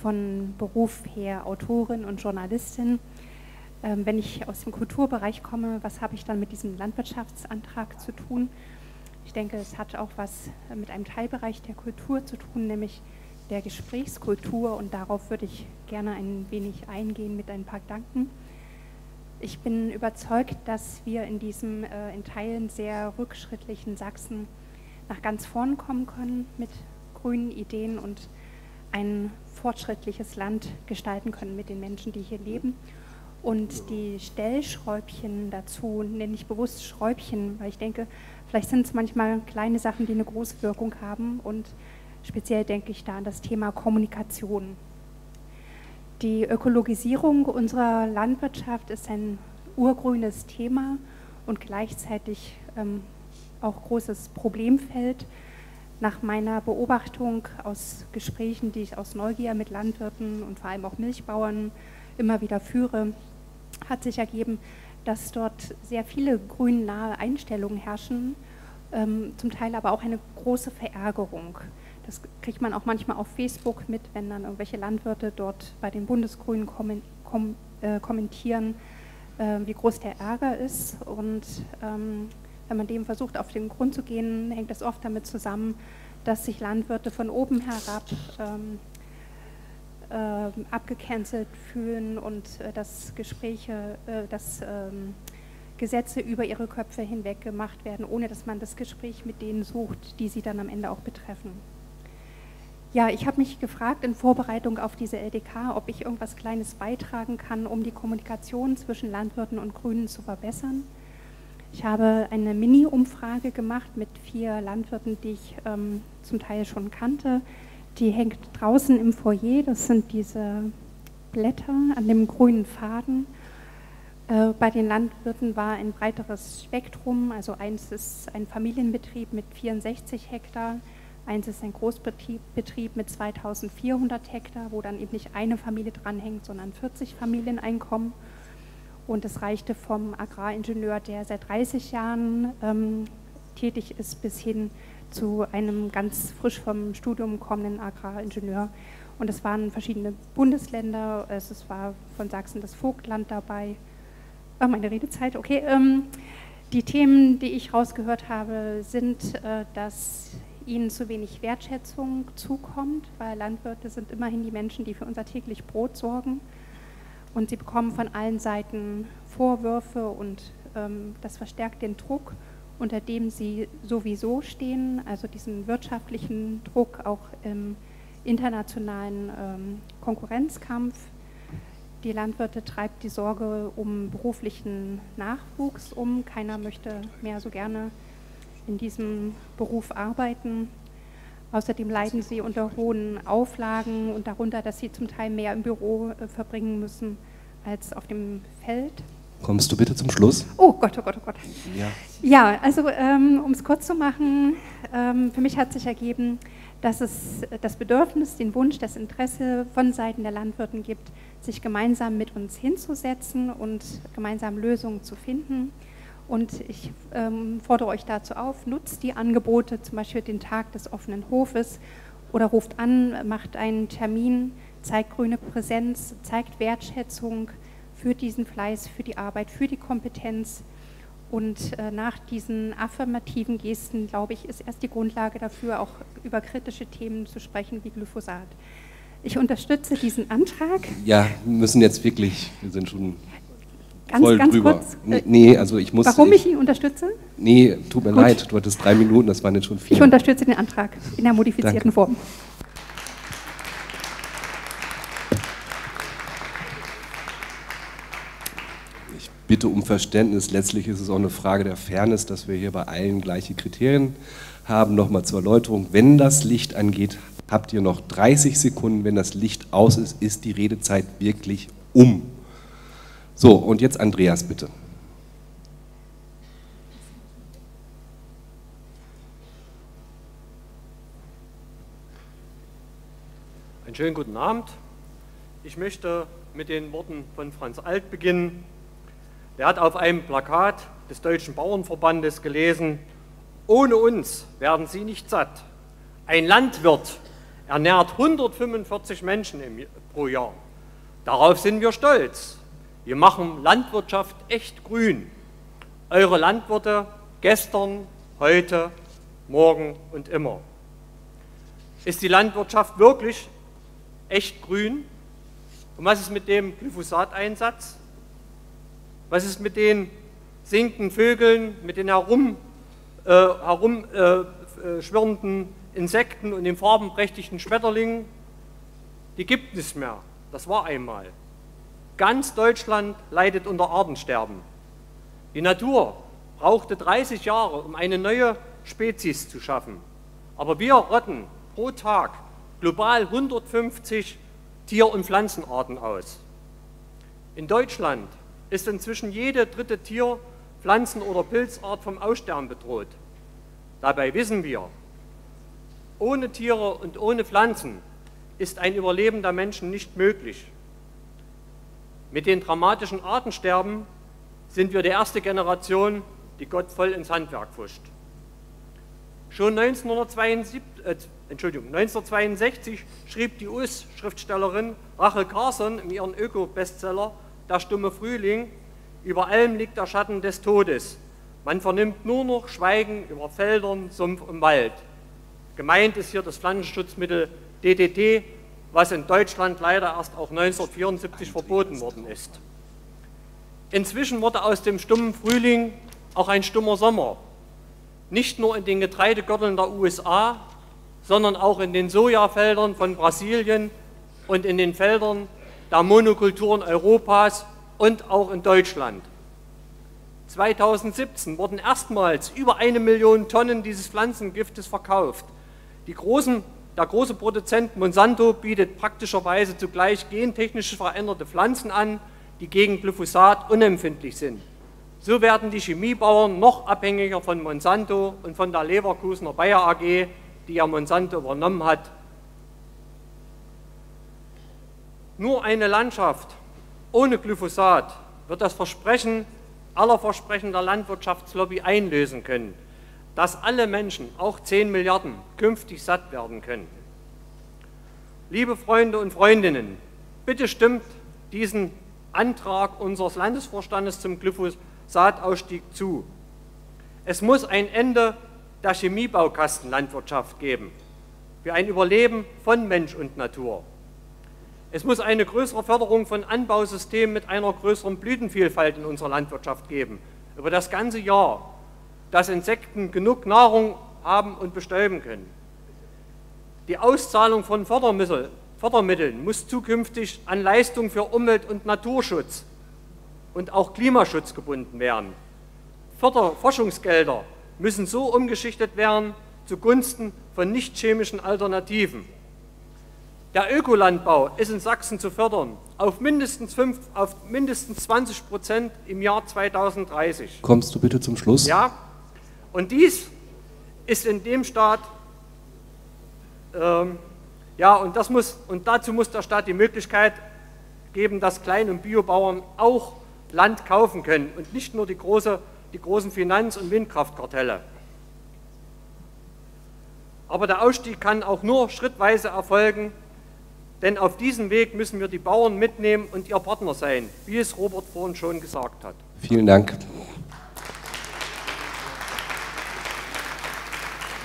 von Beruf her Autorin und Journalistin wenn ich aus dem Kulturbereich komme, was habe ich dann mit diesem Landwirtschaftsantrag zu tun? Ich denke, es hat auch was mit einem Teilbereich der Kultur zu tun, nämlich der Gesprächskultur und darauf würde ich gerne ein wenig eingehen mit ein paar Gedanken. Ich bin überzeugt, dass wir in diesem äh, in Teilen sehr rückschrittlichen Sachsen nach ganz vorn kommen können mit grünen Ideen und ein fortschrittliches Land gestalten können mit den Menschen, die hier leben. Und die Stellschräubchen dazu nenne ich bewusst Schräubchen, weil ich denke, vielleicht sind es manchmal kleine Sachen, die eine große Wirkung haben. Und speziell denke ich da an das Thema Kommunikation. Die Ökologisierung unserer Landwirtschaft ist ein urgrünes Thema und gleichzeitig ähm, auch großes Problemfeld. Nach meiner Beobachtung aus Gesprächen, die ich aus Neugier mit Landwirten und vor allem auch Milchbauern immer wieder führe, hat sich ergeben, dass dort sehr viele grünnahe Einstellungen herrschen, ähm, zum Teil aber auch eine große Verärgerung. Das kriegt man auch manchmal auf Facebook mit, wenn dann irgendwelche Landwirte dort bei den Bundesgrünen kom, äh, kommentieren, äh, wie groß der Ärger ist. Und ähm, wenn man dem versucht, auf den Grund zu gehen, hängt das oft damit zusammen, dass sich Landwirte von oben herab ähm, äh, abgecancelt fühlen und äh, dass Gespräche, äh, dass ähm, Gesetze über ihre Köpfe hinweg gemacht werden, ohne dass man das Gespräch mit denen sucht, die sie dann am Ende auch betreffen. Ja, ich habe mich gefragt in Vorbereitung auf diese LDK, ob ich irgendwas Kleines beitragen kann, um die Kommunikation zwischen Landwirten und Grünen zu verbessern. Ich habe eine Mini-Umfrage gemacht mit vier Landwirten, die ich ähm, zum Teil schon kannte, die hängt draußen im Foyer. Das sind diese Blätter an dem grünen Faden. Äh, bei den Landwirten war ein breiteres Spektrum. Also eins ist ein Familienbetrieb mit 64 Hektar, eins ist ein Großbetrieb Betrieb mit 2400 Hektar, wo dann eben nicht eine Familie dranhängt, sondern 40 Familieneinkommen. Und es reichte vom Agraringenieur, der seit 30 Jahren ähm, tätig ist, bis hin zu einem ganz frisch vom Studium kommenden Agraringenieur. Und es waren verschiedene Bundesländer, es war von Sachsen das Vogtland dabei. Oh, meine Redezeit, okay. Ähm, die Themen, die ich rausgehört habe, sind, äh, dass ihnen zu wenig Wertschätzung zukommt, weil Landwirte sind immerhin die Menschen, die für unser täglich Brot sorgen. Und sie bekommen von allen Seiten Vorwürfe und ähm, das verstärkt den Druck unter dem sie sowieso stehen, also diesen wirtschaftlichen Druck auch im internationalen ähm, Konkurrenzkampf. Die Landwirte treibt die Sorge um beruflichen Nachwuchs um. Keiner möchte mehr so gerne in diesem Beruf arbeiten. Außerdem leiden sie unter hohen Auflagen und darunter, dass sie zum Teil mehr im Büro äh, verbringen müssen als auf dem Feld. Kommst du bitte zum Schluss? Oh Gott, oh Gott, oh Gott. Ja. Ja, also ähm, um es kurz zu machen, ähm, für mich hat sich ergeben, dass es das Bedürfnis, den Wunsch, das Interesse von Seiten der Landwirten gibt, sich gemeinsam mit uns hinzusetzen und gemeinsam Lösungen zu finden. Und ich ähm, fordere euch dazu auf, nutzt die Angebote, zum Beispiel den Tag des offenen Hofes oder ruft an, macht einen Termin, zeigt grüne Präsenz, zeigt Wertschätzung für diesen Fleiß, für die Arbeit, für die Kompetenz. Und äh, nach diesen affirmativen Gesten, glaube ich, ist erst die Grundlage dafür, auch über kritische Themen zu sprechen wie Glyphosat. Ich unterstütze diesen Antrag. Ja, müssen jetzt wirklich, wir sind schon Ganz, voll ganz drüber. kurz. Nee, nee, also ich muss. Warum ich ihn unterstütze? Nee, tut mir Gut. leid, du hattest drei Minuten, das waren jetzt schon vier. Ich unterstütze den Antrag in der modifizierten Danke. Form. Bitte um Verständnis. Letztlich ist es auch eine Frage der Fairness, dass wir hier bei allen gleiche Kriterien haben. Nochmal zur Erläuterung. Wenn das Licht angeht, habt ihr noch 30 Sekunden. Wenn das Licht aus ist, ist die Redezeit wirklich um. So, und jetzt Andreas bitte. Einen schönen guten Abend. Ich möchte mit den Worten von Franz Alt beginnen. Der hat auf einem Plakat des Deutschen Bauernverbandes gelesen, ohne uns werden Sie nicht satt. Ein Landwirt ernährt 145 Menschen im, pro Jahr. Darauf sind wir stolz. Wir machen Landwirtschaft echt grün. Eure Landwirte gestern, heute, morgen und immer. Ist die Landwirtschaft wirklich echt grün? Und was ist mit dem Glyphosateinsatz? Was ist mit den sinkenden Vögeln, mit den herum, äh, herum äh, äh, Insekten und den farbenprächtigen Schmetterlingen? Die gibt es nicht mehr. Das war einmal. Ganz Deutschland leidet unter Artensterben. Die Natur brauchte 30 Jahre, um eine neue Spezies zu schaffen. Aber wir rotten pro Tag global 150 Tier- und Pflanzenarten aus. In Deutschland ist inzwischen jede dritte Tier-, Pflanzen- oder Pilzart vom Aussterben bedroht. Dabei wissen wir, ohne Tiere und ohne Pflanzen ist ein Überleben der Menschen nicht möglich. Mit den dramatischen Artensterben sind wir die erste Generation, die Gott voll ins Handwerk pfuscht. Schon 1972, äh, Entschuldigung, 1962 schrieb die US-Schriftstellerin Rachel Carson in ihrem Öko-Bestseller Der stumme Frühling, über allem liegt der Schatten des Todes. Man vernimmt nur noch Schweigen über Feldern, Sumpf und Wald. Gemeint ist hier das Pflanzenschutzmittel DDT, was in Deutschland leider erst auch 1974 verboten worden ist. Inzwischen wurde aus dem stummen Frühling auch ein stummer Sommer. Nicht nur in den Getreidegürteln der USA, sondern auch in den Sojafeldern von Brasilien und in den Feldern der Monokulturen Europas und auch in Deutschland. 2017 wurden erstmals über eine Million Tonnen dieses Pflanzengiftes verkauft. Großen, der große Produzent Monsanto bietet praktischerweise zugleich gentechnisch veränderte Pflanzen an, die gegen Glyphosat unempfindlich sind. So werden die Chemiebauern noch abhängiger von Monsanto und von der Leverkusener Bayer AG, die ja Monsanto übernommen hat. Nur eine Landschaft ohne Glyphosat wird das Versprechen aller Versprechen der Landwirtschaftslobby einlösen können, dass alle Menschen, auch 10 Milliarden, künftig satt werden können. Liebe Freunde und Freundinnen, bitte stimmt diesen Antrag unseres Landesvorstandes zum Glyphosatausstieg zu. Es muss ein Ende der Chemiebaukastenlandwirtschaft geben, für ein Überleben von Mensch und Natur. Es muss eine größere Förderung von Anbausystemen mit einer größeren Blütenvielfalt in unserer Landwirtschaft geben, über das ganze Jahr, dass Insekten genug Nahrung haben und bestäuben können. Die Auszahlung von Fördermittel, Fördermitteln muss zukünftig an Leistung für Umwelt- und Naturschutz und auch Klimaschutz gebunden werden. Förder Forschungsgelder müssen so umgeschichtet werden zugunsten von nicht chemischen Alternativen. Der Ökolandbau ist in Sachsen zu fördern auf mindestens, 5, auf mindestens 20 Prozent im Jahr 2030. Kommst du bitte zum Schluss? Ja, und dies ist in dem Staat, ähm, ja, und, das muss, und dazu muss der Staat die Möglichkeit geben, dass Klein- und Biobauern auch Land kaufen können und nicht nur die, große, die großen Finanz- und Windkraftkartelle. Aber der Ausstieg kann auch nur schrittweise erfolgen, denn auf diesem Weg müssen wir die Bauern mitnehmen und ihr Partner sein, wie es Robert vorhin schon gesagt hat. Vielen Dank.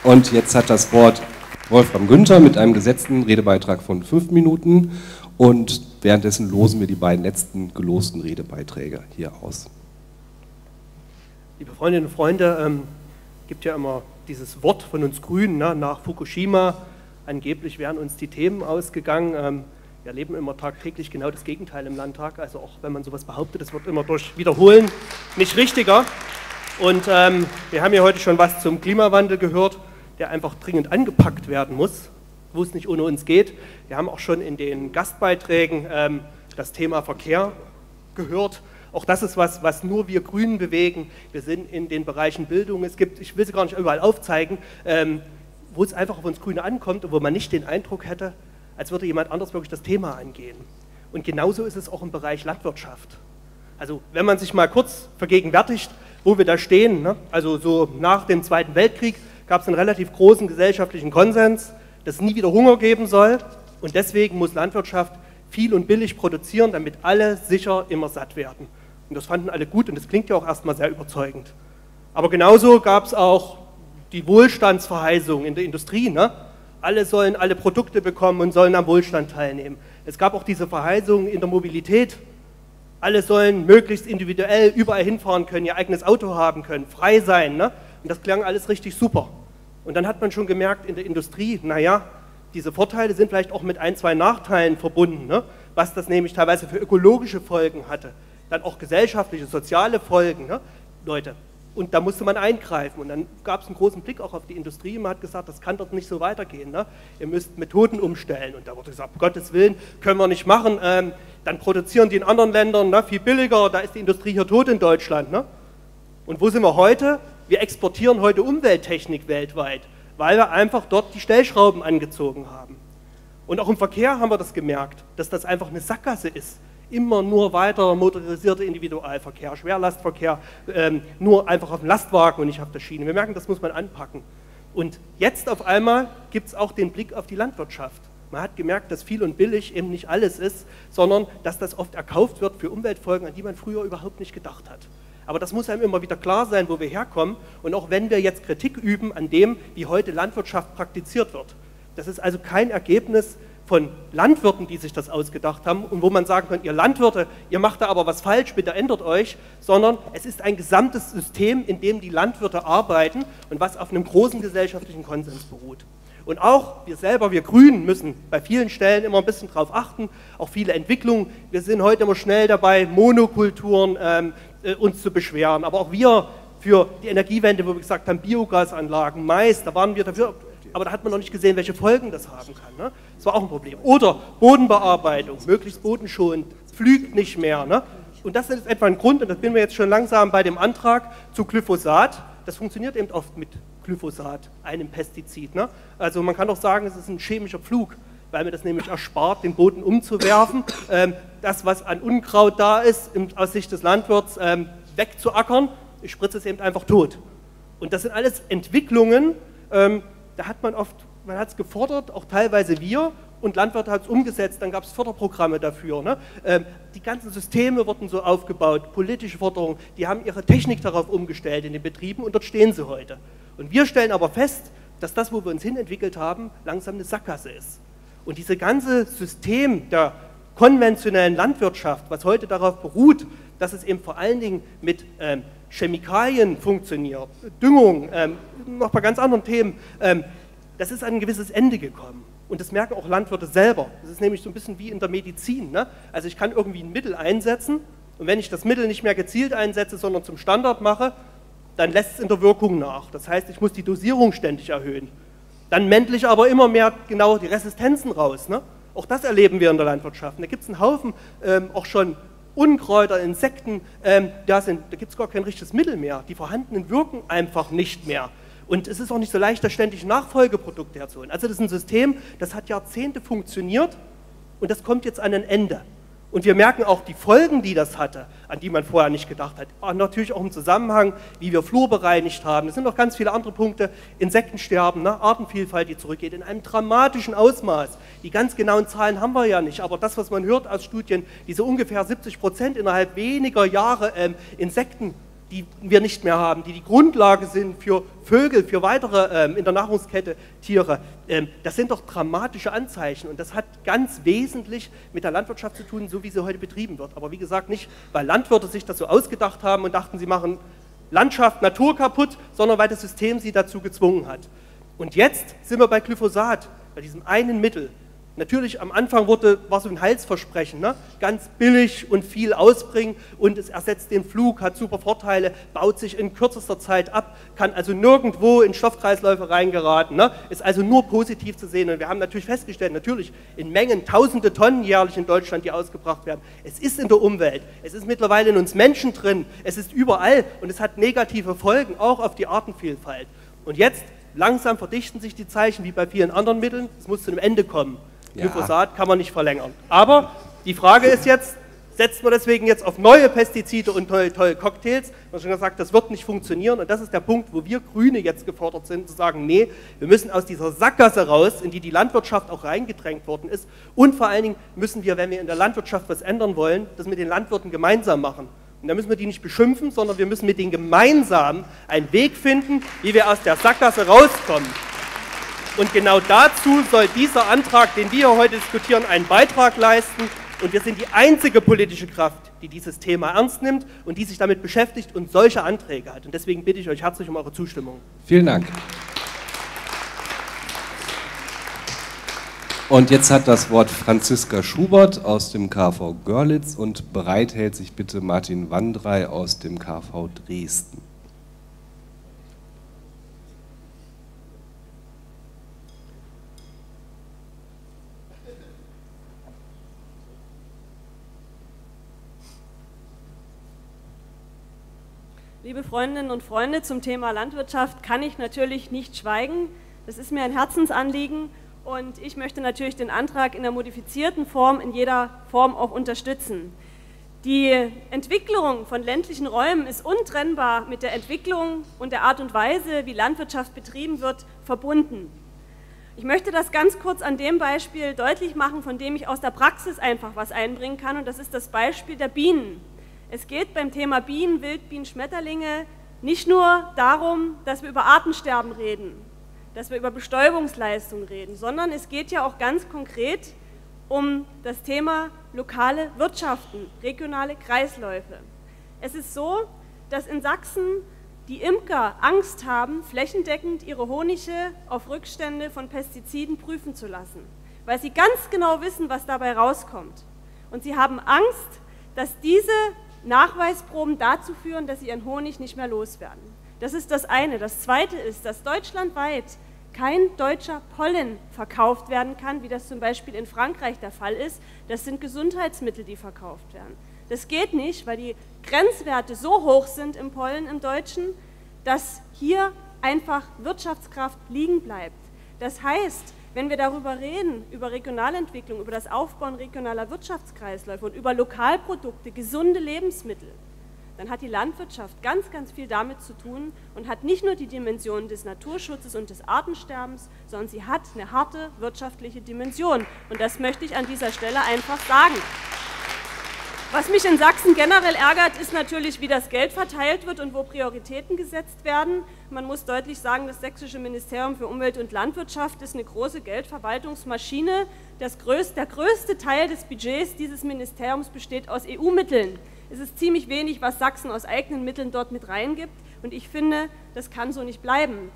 Und jetzt hat das Wort Wolfram Günther mit einem gesetzten Redebeitrag von fünf Minuten und währenddessen losen wir die beiden letzten gelosten Redebeiträge hier aus. Liebe Freundinnen und Freunde, ähm, gibt ja immer dieses Wort von uns Grünen ne, nach Fukushima. Angeblich wären uns die Themen ausgegangen. Ähm, wir erleben immer tagtäglich genau das Gegenteil im Landtag. Also auch wenn man sowas behauptet, es wird immer durch Wiederholen nicht richtiger. Und ähm, wir haben ja heute schon was zum Klimawandel gehört der einfach dringend angepackt werden muss, wo es nicht ohne uns geht. Wir haben auch schon in den Gastbeiträgen ähm, das Thema Verkehr gehört. Auch das ist was, was nur wir Grünen bewegen. Wir sind in den Bereichen Bildung. Es gibt, ich will sie gar nicht überall aufzeigen, ähm, wo es einfach auf uns Grüne ankommt und wo man nicht den Eindruck hätte, als würde jemand anders wirklich das Thema angehen. Und genauso ist es auch im Bereich Landwirtschaft. Also wenn man sich mal kurz vergegenwärtigt, wo wir da stehen, ne? also so nach dem Zweiten Weltkrieg, gab es einen relativ großen gesellschaftlichen Konsens, dass es nie wieder Hunger geben soll. Und deswegen muss Landwirtschaft viel und billig produzieren, damit alle sicher immer satt werden. Und das fanden alle gut und das klingt ja auch erstmal sehr überzeugend. Aber genauso gab es auch die Wohlstandsverheißung in der Industrie. Ne? Alle sollen alle Produkte bekommen und sollen am Wohlstand teilnehmen. Es gab auch diese Verheißung in der Mobilität. Alle sollen möglichst individuell überall hinfahren können, ihr eigenes Auto haben können, frei sein. Ne? Und das klang alles richtig super. Und dann hat man schon gemerkt in der Industrie, naja, diese Vorteile sind vielleicht auch mit ein, zwei Nachteilen verbunden, ne? was das nämlich teilweise für ökologische Folgen hatte, dann auch gesellschaftliche, soziale Folgen, ne? Leute. Und da musste man eingreifen. Und dann gab es einen großen Blick auch auf die Industrie. Man hat gesagt, das kann dort nicht so weitergehen. Ne? Ihr müsst Methoden umstellen. Und da wurde gesagt, um Gottes Willen, können wir nicht machen. Ähm, dann produzieren die in anderen Ländern ne, viel billiger. Da ist die Industrie hier tot in Deutschland. Ne? Und wo sind wir heute? Wir exportieren heute Umwelttechnik weltweit, weil wir einfach dort die Stellschrauben angezogen haben. Und auch im Verkehr haben wir das gemerkt, dass das einfach eine Sackgasse ist. Immer nur weiter motorisierter Individualverkehr, Schwerlastverkehr, ähm, nur einfach auf dem Lastwagen und nicht auf der Schiene. Wir merken, das muss man anpacken. Und jetzt auf einmal gibt es auch den Blick auf die Landwirtschaft. Man hat gemerkt, dass viel und billig eben nicht alles ist, sondern dass das oft erkauft wird für Umweltfolgen, an die man früher überhaupt nicht gedacht hat. Aber das muss einem immer wieder klar sein, wo wir herkommen. Und auch wenn wir jetzt Kritik üben an dem, wie heute Landwirtschaft praktiziert wird. Das ist also kein Ergebnis von Landwirten, die sich das ausgedacht haben und wo man sagen kann, ihr Landwirte, ihr macht da aber was falsch, bitte ändert euch, sondern es ist ein gesamtes System, in dem die Landwirte arbeiten und was auf einem großen gesellschaftlichen Konsens beruht. Und auch wir selber, wir Grünen, müssen bei vielen Stellen immer ein bisschen darauf achten, auch viele Entwicklungen. Wir sind heute immer schnell dabei, Monokulturen ähm, äh, uns zu beschweren. Aber auch wir für die Energiewende, wo wir gesagt haben, Biogasanlagen, Mais, da waren wir dafür, aber da hat man noch nicht gesehen, welche Folgen das haben kann. Ne? Das war auch ein Problem. Oder Bodenbearbeitung, möglichst bodenschonend, pflügt nicht mehr. Ne? Und das ist etwa ein Grund, und das bin wir jetzt schon langsam bei dem Antrag zu Glyphosat. Das funktioniert eben oft mit Glyphosat, einem Pestizid. Ne? Also man kann doch sagen, es ist ein chemischer Pflug weil mir das nämlich erspart, den Boden umzuwerfen, ähm, das, was an Unkraut da ist, aus Sicht des Landwirts ähm, wegzuackern. Ich spritze es eben einfach tot. Und das sind alles Entwicklungen, ähm, da hat man oft, man hat es gefordert, auch teilweise wir, und Landwirte hat es umgesetzt, dann gab es Förderprogramme dafür. Ne? Ähm, die ganzen Systeme wurden so aufgebaut, politische Forderungen, die haben ihre Technik darauf umgestellt in den Betrieben und dort stehen sie heute. Und wir stellen aber fest, dass das, wo wir uns hinentwickelt haben, langsam eine Sackgasse ist. Und dieses ganze System der konventionellen Landwirtschaft, was heute darauf beruht, dass es eben vor allen Dingen mit ähm, Chemikalien funktioniert, Düngung, ähm, noch bei ganz anderen Themen, ähm, das ist an ein gewisses Ende gekommen. Und das merken auch Landwirte selber. Das ist nämlich so ein bisschen wie in der Medizin. Ne? Also ich kann irgendwie ein Mittel einsetzen und wenn ich das Mittel nicht mehr gezielt einsetze, sondern zum Standard mache, dann lässt es in der Wirkung nach. Das heißt, ich muss die Dosierung ständig erhöhen. Dann männle ich aber immer mehr genau die Resistenzen raus. Ne? Auch das erleben wir in der Landwirtschaft. Da gibt es einen Haufen ähm, auch schon Unkräuter, Insekten, ähm, da, da gibt es gar kein richtiges Mittel mehr. Die vorhandenen wirken einfach nicht mehr. Und es ist auch nicht so leicht, da ständig Nachfolgeprodukte herzuholen. Also das ist ein System, das hat Jahrzehnte funktioniert und das kommt jetzt an ein Ende. Und wir merken auch die Folgen, die das hatte, an die man vorher nicht gedacht hat. Und natürlich auch im Zusammenhang, wie wir Flur bereinigt haben. Es sind noch ganz viele andere Punkte. Insektensterben, ne? Artenvielfalt, die zurückgeht, in einem dramatischen Ausmaß. Die ganz genauen Zahlen haben wir ja nicht, aber das, was man hört aus Studien, diese ungefähr 70 Prozent innerhalb weniger Jahre ähm, Insekten die wir nicht mehr haben, die die Grundlage sind für Vögel, für weitere ähm, in der Nahrungskette Tiere, ähm, das sind doch dramatische Anzeichen und das hat ganz wesentlich mit der Landwirtschaft zu tun, so wie sie heute betrieben wird. Aber wie gesagt, nicht, weil Landwirte sich das so ausgedacht haben und dachten, sie machen Landschaft, Natur kaputt, sondern weil das System sie dazu gezwungen hat. Und jetzt sind wir bei Glyphosat, bei diesem einen Mittel, Natürlich am Anfang wurde, war so ein Heilsversprechen, ne? ganz billig und viel ausbringen und es ersetzt den Flug, hat super Vorteile, baut sich in kürzester Zeit ab, kann also nirgendwo in Stoffkreisläufe reingeraten, ne? ist also nur positiv zu sehen. Und wir haben natürlich festgestellt, natürlich in Mengen, tausende Tonnen jährlich in Deutschland, die ausgebracht werden. Es ist in der Umwelt, es ist mittlerweile in uns Menschen drin, es ist überall und es hat negative Folgen, auch auf die Artenvielfalt. Und jetzt langsam verdichten sich die Zeichen wie bei vielen anderen Mitteln, es muss zu einem Ende kommen. Glyphosat kann man nicht verlängern. Aber die Frage ist jetzt, setzt man deswegen jetzt auf neue Pestizide und tolle, tolle Cocktails? Man hat schon gesagt, das wird nicht funktionieren. Und das ist der Punkt, wo wir Grüne jetzt gefordert sind, zu sagen, nee, wir müssen aus dieser Sackgasse raus, in die die Landwirtschaft auch reingedrängt worden ist. Und vor allen Dingen müssen wir, wenn wir in der Landwirtschaft was ändern wollen, das mit den Landwirten gemeinsam machen. Und da müssen wir die nicht beschimpfen, sondern wir müssen mit denen gemeinsam einen Weg finden, wie wir aus der Sackgasse rauskommen. Und genau dazu soll dieser Antrag, den wir heute diskutieren, einen Beitrag leisten. Und wir sind die einzige politische Kraft, die dieses Thema ernst nimmt und die sich damit beschäftigt und solche Anträge hat. Und deswegen bitte ich euch herzlich um eure Zustimmung. Vielen Dank. Und jetzt hat das Wort Franziska Schubert aus dem KV Görlitz und bereit hält sich bitte Martin Wandrei aus dem KV Dresden. Liebe Freundinnen und Freunde, zum Thema Landwirtschaft kann ich natürlich nicht schweigen. Das ist mir ein Herzensanliegen und ich möchte natürlich den Antrag in der modifizierten Form in jeder Form auch unterstützen. Die Entwicklung von ländlichen Räumen ist untrennbar mit der Entwicklung und der Art und Weise, wie Landwirtschaft betrieben wird, verbunden. Ich möchte das ganz kurz an dem Beispiel deutlich machen, von dem ich aus der Praxis einfach was einbringen kann, und das ist das Beispiel der Bienen. Es geht beim Thema Bienen, Wildbienen, Schmetterlinge nicht nur darum, dass wir über Artensterben reden, dass wir über Bestäubungsleistung reden, sondern es geht ja auch ganz konkret um das Thema lokale Wirtschaften, regionale Kreisläufe. Es ist so, dass in Sachsen die Imker Angst haben, flächendeckend ihre Honige auf Rückstände von Pestiziden prüfen zu lassen, weil sie ganz genau wissen, was dabei rauskommt. Und sie haben Angst, dass diese Nachweisproben dazu führen, dass sie ihren Honig nicht mehr loswerden. Das ist das eine. Das zweite ist, dass deutschlandweit kein deutscher Pollen verkauft werden kann, wie das zum Beispiel in Frankreich der Fall ist. Das sind Gesundheitsmittel, die verkauft werden. Das geht nicht, weil die Grenzwerte so hoch sind im Pollen im Deutschen, dass hier einfach Wirtschaftskraft liegen bleibt. Das heißt, wenn wir darüber reden, über Regionalentwicklung, über das Aufbauen regionaler Wirtschaftskreisläufe und über Lokalprodukte, gesunde Lebensmittel, dann hat die Landwirtschaft ganz, ganz viel damit zu tun und hat nicht nur die Dimension des Naturschutzes und des Artensterbens, sondern sie hat eine harte wirtschaftliche Dimension. Und das möchte ich an dieser Stelle einfach sagen. Was mich in Sachsen generell ärgert, ist natürlich, wie das Geld verteilt wird und wo Prioritäten gesetzt werden. Man muss deutlich sagen, das Sächsische Ministerium für Umwelt und Landwirtschaft ist eine große Geldverwaltungsmaschine. Größte, der größte Teil des Budgets dieses Ministeriums besteht aus EU-Mitteln. Es ist ziemlich wenig, was Sachsen aus eigenen Mitteln dort mit reingibt. Und ich finde, das kann so nicht bleiben.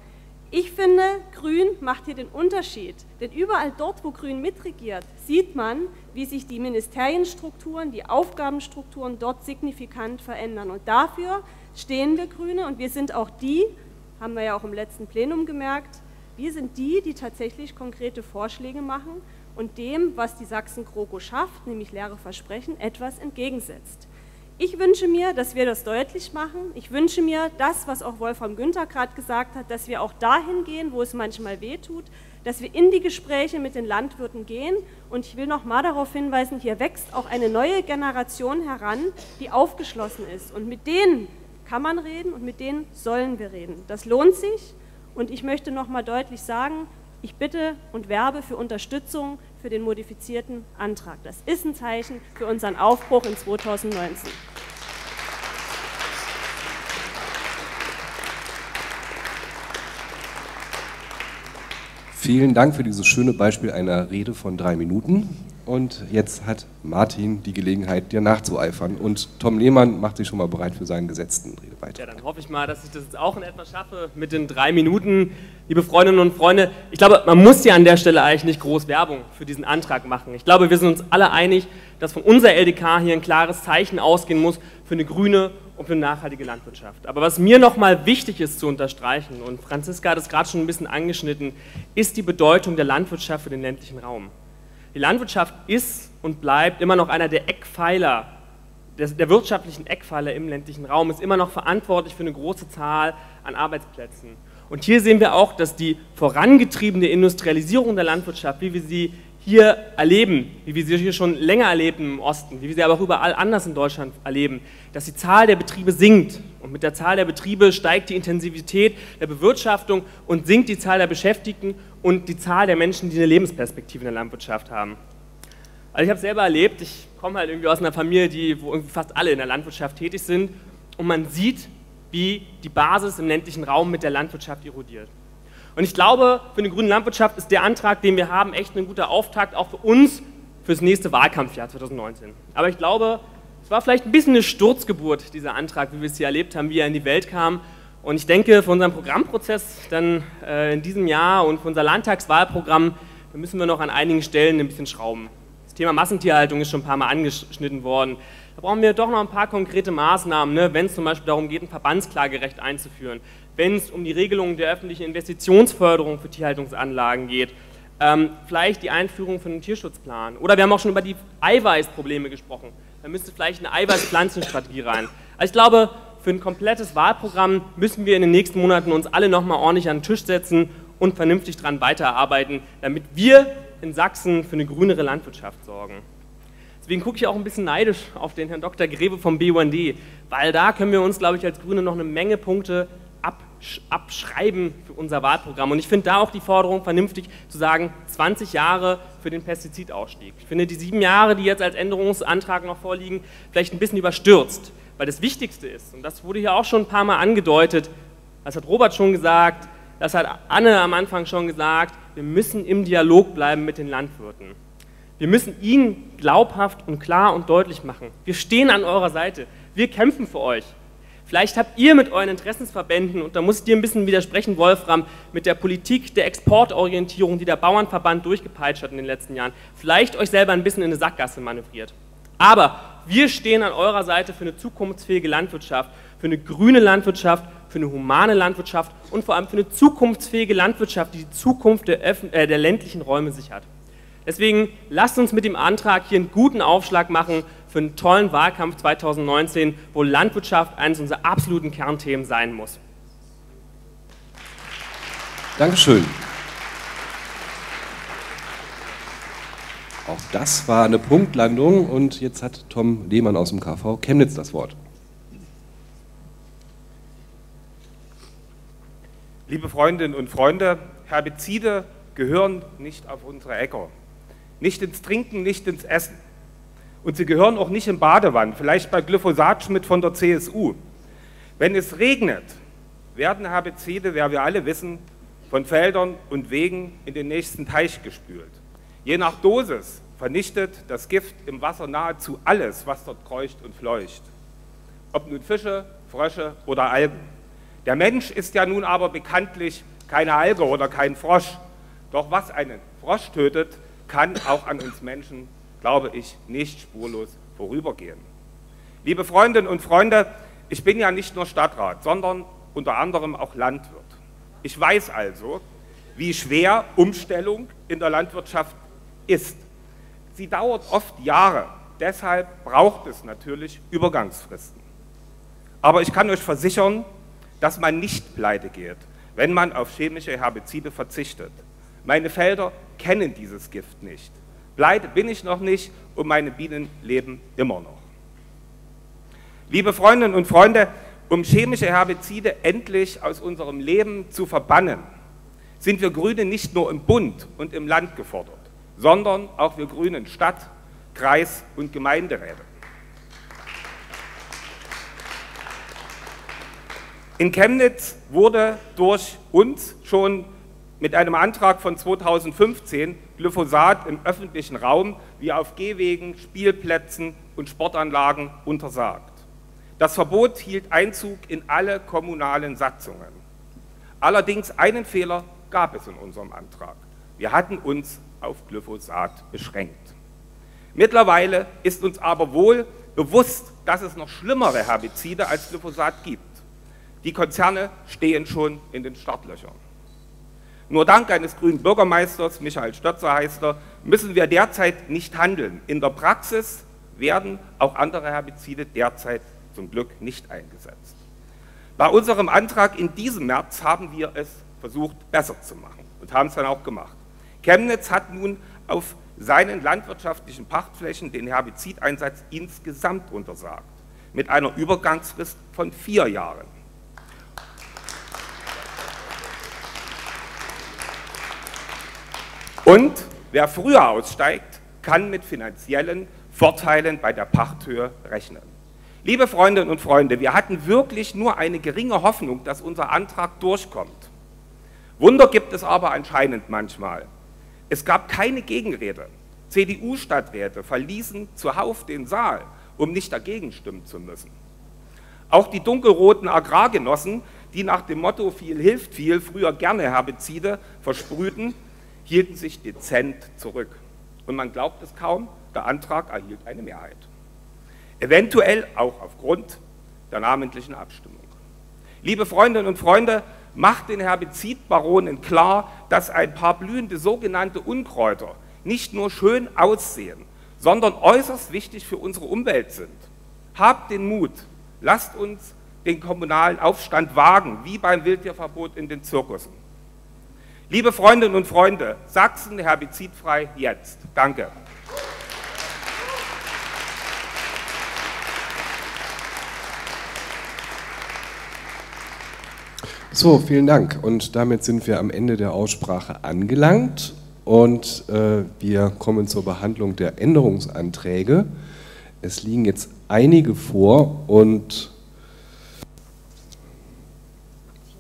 Ich finde, Grün macht hier den Unterschied. Denn überall dort, wo Grün mitregiert, sieht man, wie sich die Ministerienstrukturen, die Aufgabenstrukturen dort signifikant verändern. Und dafür stehen wir Grüne und wir sind auch die, haben wir ja auch im letzten Plenum gemerkt, wir sind die, die tatsächlich konkrete Vorschläge machen und dem, was die Sachsen-Kroko schafft, nämlich leere Versprechen, etwas entgegensetzt. Ich wünsche mir, dass wir das deutlich machen. Ich wünsche mir das, was auch Wolfram Günther gerade gesagt hat, dass wir auch dahin gehen, wo es manchmal weh tut, dass wir in die Gespräche mit den Landwirten gehen. Und ich will noch mal darauf hinweisen, hier wächst auch eine neue Generation heran, die aufgeschlossen ist. Und mit denen kann man reden und mit denen sollen wir reden. Das lohnt sich. Und ich möchte noch mal deutlich sagen, ich bitte und werbe für Unterstützung für den modifizierten Antrag. Das ist ein Zeichen für unseren Aufbruch in 2019. Vielen Dank für dieses schöne Beispiel einer Rede von drei Minuten. Und jetzt hat Martin die Gelegenheit, dir nachzueifern. Und Tom Lehmann macht sich schon mal bereit für seinen gesetzten Redebeitrag. Ja, dann hoffe ich mal, dass ich das jetzt auch in etwa schaffe mit den drei Minuten. Liebe Freundinnen und Freunde, ich glaube, man muss ja an der Stelle eigentlich nicht groß Werbung für diesen Antrag machen. Ich glaube, wir sind uns alle einig, dass von unserer LDK hier ein klares Zeichen ausgehen muss für eine grüne und für eine nachhaltige Landwirtschaft. Aber was mir nochmal wichtig ist zu unterstreichen, und Franziska hat es gerade schon ein bisschen angeschnitten, ist die Bedeutung der Landwirtschaft für den ländlichen Raum. Die Landwirtschaft ist und bleibt immer noch einer der Eckpfeiler, der wirtschaftlichen Eckpfeiler im ländlichen Raum, ist immer noch verantwortlich für eine große Zahl an Arbeitsplätzen. Und hier sehen wir auch, dass die vorangetriebene Industrialisierung der Landwirtschaft, wie wir sie hier erleben, wie wir sie hier schon länger erleben im Osten, wie wir sie aber auch überall anders in Deutschland erleben, dass die Zahl der Betriebe sinkt. Und mit der Zahl der Betriebe steigt die Intensivität der Bewirtschaftung und sinkt die Zahl der Beschäftigten und die Zahl der Menschen, die eine Lebensperspektive in der Landwirtschaft haben. Also ich habe selber erlebt, ich komme halt irgendwie aus einer Familie, die, wo irgendwie fast alle in der Landwirtschaft tätig sind und man sieht, wie die Basis im ländlichen Raum mit der Landwirtschaft erodiert. Und ich glaube, für eine grüne Landwirtschaft ist der Antrag, den wir haben, echt ein guter Auftakt, auch für uns, für das nächste Wahlkampfjahr 2019. Aber ich glaube, es war vielleicht ein bisschen eine Sturzgeburt, dieser Antrag, wie wir es hier erlebt haben, wie er in die Welt kam. Und ich denke, für unseren Programmprozess dann äh, in diesem Jahr und für unser Landtagswahlprogramm, da müssen wir noch an einigen Stellen ein bisschen schrauben. Das Thema Massentierhaltung ist schon ein paar Mal angeschnitten worden. Da brauchen wir doch noch ein paar konkrete Maßnahmen, ne? wenn es zum Beispiel darum geht, ein Verbandsklagerecht einzuführen, wenn es um die Regelung der öffentlichen Investitionsförderung für Tierhaltungsanlagen geht, ähm, vielleicht die Einführung von einem Tierschutzplan. Oder wir haben auch schon über die Eiweißprobleme gesprochen. Da müsste vielleicht eine Eiweißpflanzenstrategie rein. Also ich glaube, für ein komplettes Wahlprogramm müssen wir in den nächsten Monaten uns alle nochmal ordentlich an den Tisch setzen und vernünftig daran weiterarbeiten, damit wir in Sachsen für eine grünere Landwirtschaft sorgen. Deswegen gucke ich auch ein bisschen neidisch auf den Herrn Dr. Grebe vom BUND, weil da können wir uns, glaube ich, als Grüne noch eine Menge Punkte abschreiben für unser Wahlprogramm. Und ich finde da auch die Forderung vernünftig zu sagen, 20 Jahre für den Pestizidausstieg. Ich finde die sieben Jahre, die jetzt als Änderungsantrag noch vorliegen, vielleicht ein bisschen überstürzt. Weil das Wichtigste ist, und das wurde hier auch schon ein paar Mal angedeutet, das hat Robert schon gesagt, das hat Anne am Anfang schon gesagt, wir müssen im Dialog bleiben mit den Landwirten. Wir müssen ihnen glaubhaft und klar und deutlich machen, wir stehen an eurer Seite, wir kämpfen für euch. Vielleicht habt ihr mit euren Interessensverbänden, und da muss ich dir ein bisschen widersprechen, Wolfram, mit der Politik der Exportorientierung, die der Bauernverband durchgepeitscht hat in den letzten Jahren, vielleicht euch selber ein bisschen in eine Sackgasse manövriert. Aber wir stehen an eurer Seite für eine zukunftsfähige Landwirtschaft, für eine grüne Landwirtschaft, für eine humane Landwirtschaft und vor allem für eine zukunftsfähige Landwirtschaft, die die Zukunft der, äh, der ländlichen Räume sichert. Deswegen lasst uns mit dem Antrag hier einen guten Aufschlag machen für einen tollen Wahlkampf 2019, wo Landwirtschaft eines unserer absoluten Kernthemen sein muss. Dankeschön. Auch das war eine Punktlandung und jetzt hat Tom Lehmann aus dem KV Chemnitz das Wort. Liebe Freundinnen und Freunde, Herbizide gehören nicht auf unsere Äcker. Nicht ins Trinken, nicht ins Essen. Und sie gehören auch nicht in Badewannen, vielleicht bei Glyphosat-Schmidt von der CSU. Wenn es regnet, werden Herbizide, wer wir alle wissen, von Feldern und Wegen in den nächsten Teich gespült. Je nach Dosis vernichtet das Gift im Wasser nahezu alles, was dort kreucht und fleucht. Ob nun Fische, Frösche oder Algen. Der Mensch ist ja nun aber bekanntlich keine Alge oder kein Frosch. Doch was einen Frosch tötet, kann auch an uns Menschen, glaube ich, nicht spurlos vorübergehen. Liebe Freundinnen und Freunde, ich bin ja nicht nur Stadtrat, sondern unter anderem auch Landwirt. Ich weiß also, wie schwer Umstellung in der Landwirtschaft ist. Sie dauert oft Jahre, deshalb braucht es natürlich Übergangsfristen. Aber ich kann euch versichern, dass man nicht pleite geht, wenn man auf chemische Herbizide verzichtet. Meine Felder kennen dieses Gift nicht. Pleite bin ich noch nicht und meine Bienen leben immer noch. Liebe Freundinnen und Freunde, um chemische Herbizide endlich aus unserem Leben zu verbannen, sind wir Grüne nicht nur im Bund und im Land gefordert, sondern auch wir Grünen Stadt, Kreis und Gemeinderäte. In Chemnitz wurde durch uns schon mit einem Antrag von 2015 Glyphosat im öffentlichen Raum wie auf Gehwegen, Spielplätzen und Sportanlagen untersagt. Das Verbot hielt Einzug in alle kommunalen Satzungen. Allerdings einen Fehler gab es in unserem Antrag. Wir hatten uns auf Glyphosat beschränkt. Mittlerweile ist uns aber wohl bewusst, dass es noch schlimmere Herbizide als Glyphosat gibt. Die Konzerne stehen schon in den Startlöchern. Nur dank eines grünen Bürgermeisters, Michael Stötzer heißt er, müssen wir derzeit nicht handeln. In der Praxis werden auch andere Herbizide derzeit zum Glück nicht eingesetzt. Bei unserem Antrag in diesem März haben wir es versucht, besser zu machen und haben es dann auch gemacht. Chemnitz hat nun auf seinen landwirtschaftlichen Pachtflächen den Herbizideinsatz insgesamt untersagt, mit einer Übergangsfrist von vier Jahren. Und wer früher aussteigt, kann mit finanziellen Vorteilen bei der Pachthöhe rechnen. Liebe Freundinnen und Freunde, wir hatten wirklich nur eine geringe Hoffnung, dass unser Antrag durchkommt. Wunder gibt es aber anscheinend manchmal. Es gab keine Gegenrede. CDU-Stadträte verließen zuhauf den Saal, um nicht dagegen stimmen zu müssen. Auch die dunkelroten Agrargenossen, die nach dem Motto viel hilft viel früher gerne Herbizide versprühten, hielten sich dezent zurück. Und man glaubt es kaum, der Antrag erhielt eine Mehrheit. Eventuell auch aufgrund der namentlichen Abstimmung. Liebe Freundinnen und Freunde, macht den Herbizidbaronen klar, dass ein paar blühende sogenannte Unkräuter nicht nur schön aussehen, sondern äußerst wichtig für unsere Umwelt sind. Habt den Mut, lasst uns den kommunalen Aufstand wagen, wie beim Wildtierverbot in den Zirkussen. Liebe Freundinnen und Freunde, Sachsen herbizidfrei jetzt. Danke. So, vielen Dank. Und damit sind wir am Ende der Aussprache angelangt und äh, wir kommen zur Behandlung der Änderungsanträge. Es liegen jetzt einige vor und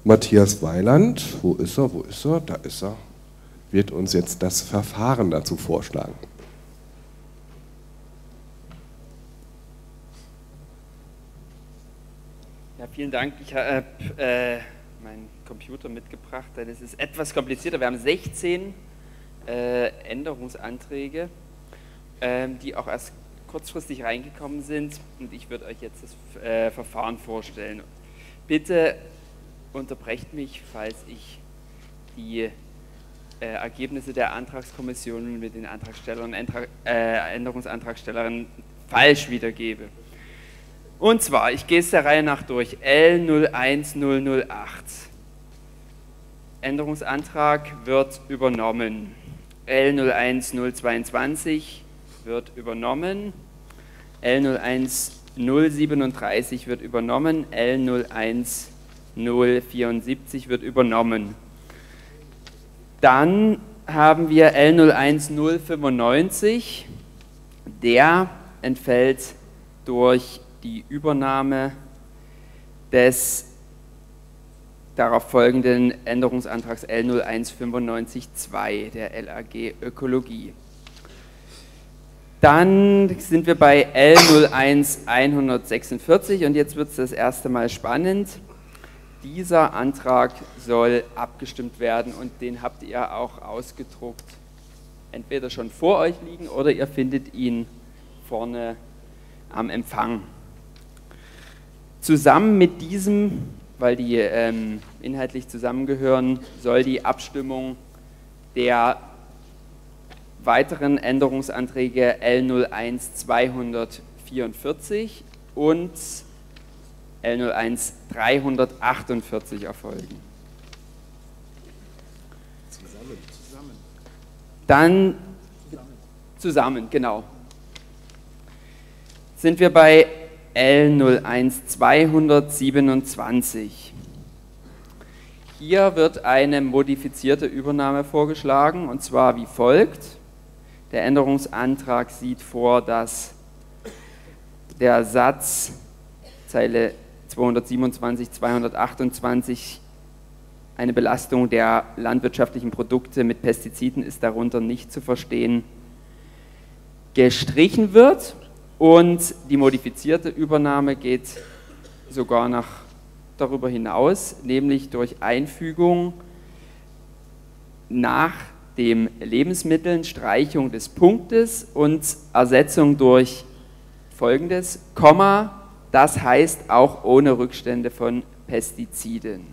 Matthias Weiland, wo ist er, wo ist er, da ist er, wird uns jetzt das Verfahren dazu vorschlagen. Ja, vielen Dank. Ich habe äh, meinen Computer mitgebracht, denn es ist etwas komplizierter. Wir haben 16 äh, Änderungsanträge, äh, die auch erst kurzfristig reingekommen sind und ich würde euch jetzt das äh, Verfahren vorstellen. Bitte unterbrecht mich, falls ich die äh, Ergebnisse der Antragskommission mit den Antragstellern, Antrag, äh, Änderungsantragstellerinnen falsch wiedergebe. Und zwar, ich gehe es der Reihe nach durch, L01008. Änderungsantrag wird übernommen. L01022 wird übernommen. L01037 wird übernommen. L010 074 wird übernommen. Dann haben wir L01095, der entfällt durch die Übernahme des darauf folgenden Änderungsantrags L01952 der LAG Ökologie. Dann sind wir bei L01146 und jetzt wird es das erste Mal spannend. Dieser Antrag soll abgestimmt werden und den habt ihr auch ausgedruckt. Entweder schon vor euch liegen oder ihr findet ihn vorne am Empfang. Zusammen mit diesem, weil die ähm, inhaltlich zusammengehören, soll die Abstimmung der weiteren Änderungsanträge L01 244 und L01 348 erfolgen. Zusammen. Zusammen. Dann zusammen, genau. Sind wir bei L01 227. Hier wird eine modifizierte Übernahme vorgeschlagen und zwar wie folgt. Der Änderungsantrag sieht vor, dass der Satz Zeile 227, 228 eine Belastung der landwirtschaftlichen Produkte mit Pestiziden ist darunter nicht zu verstehen, gestrichen wird und die modifizierte Übernahme geht sogar nach darüber hinaus, nämlich durch Einfügung nach dem Lebensmitteln, Streichung des Punktes und Ersetzung durch folgendes, Komma, das heißt auch ohne Rückstände von Pestiziden.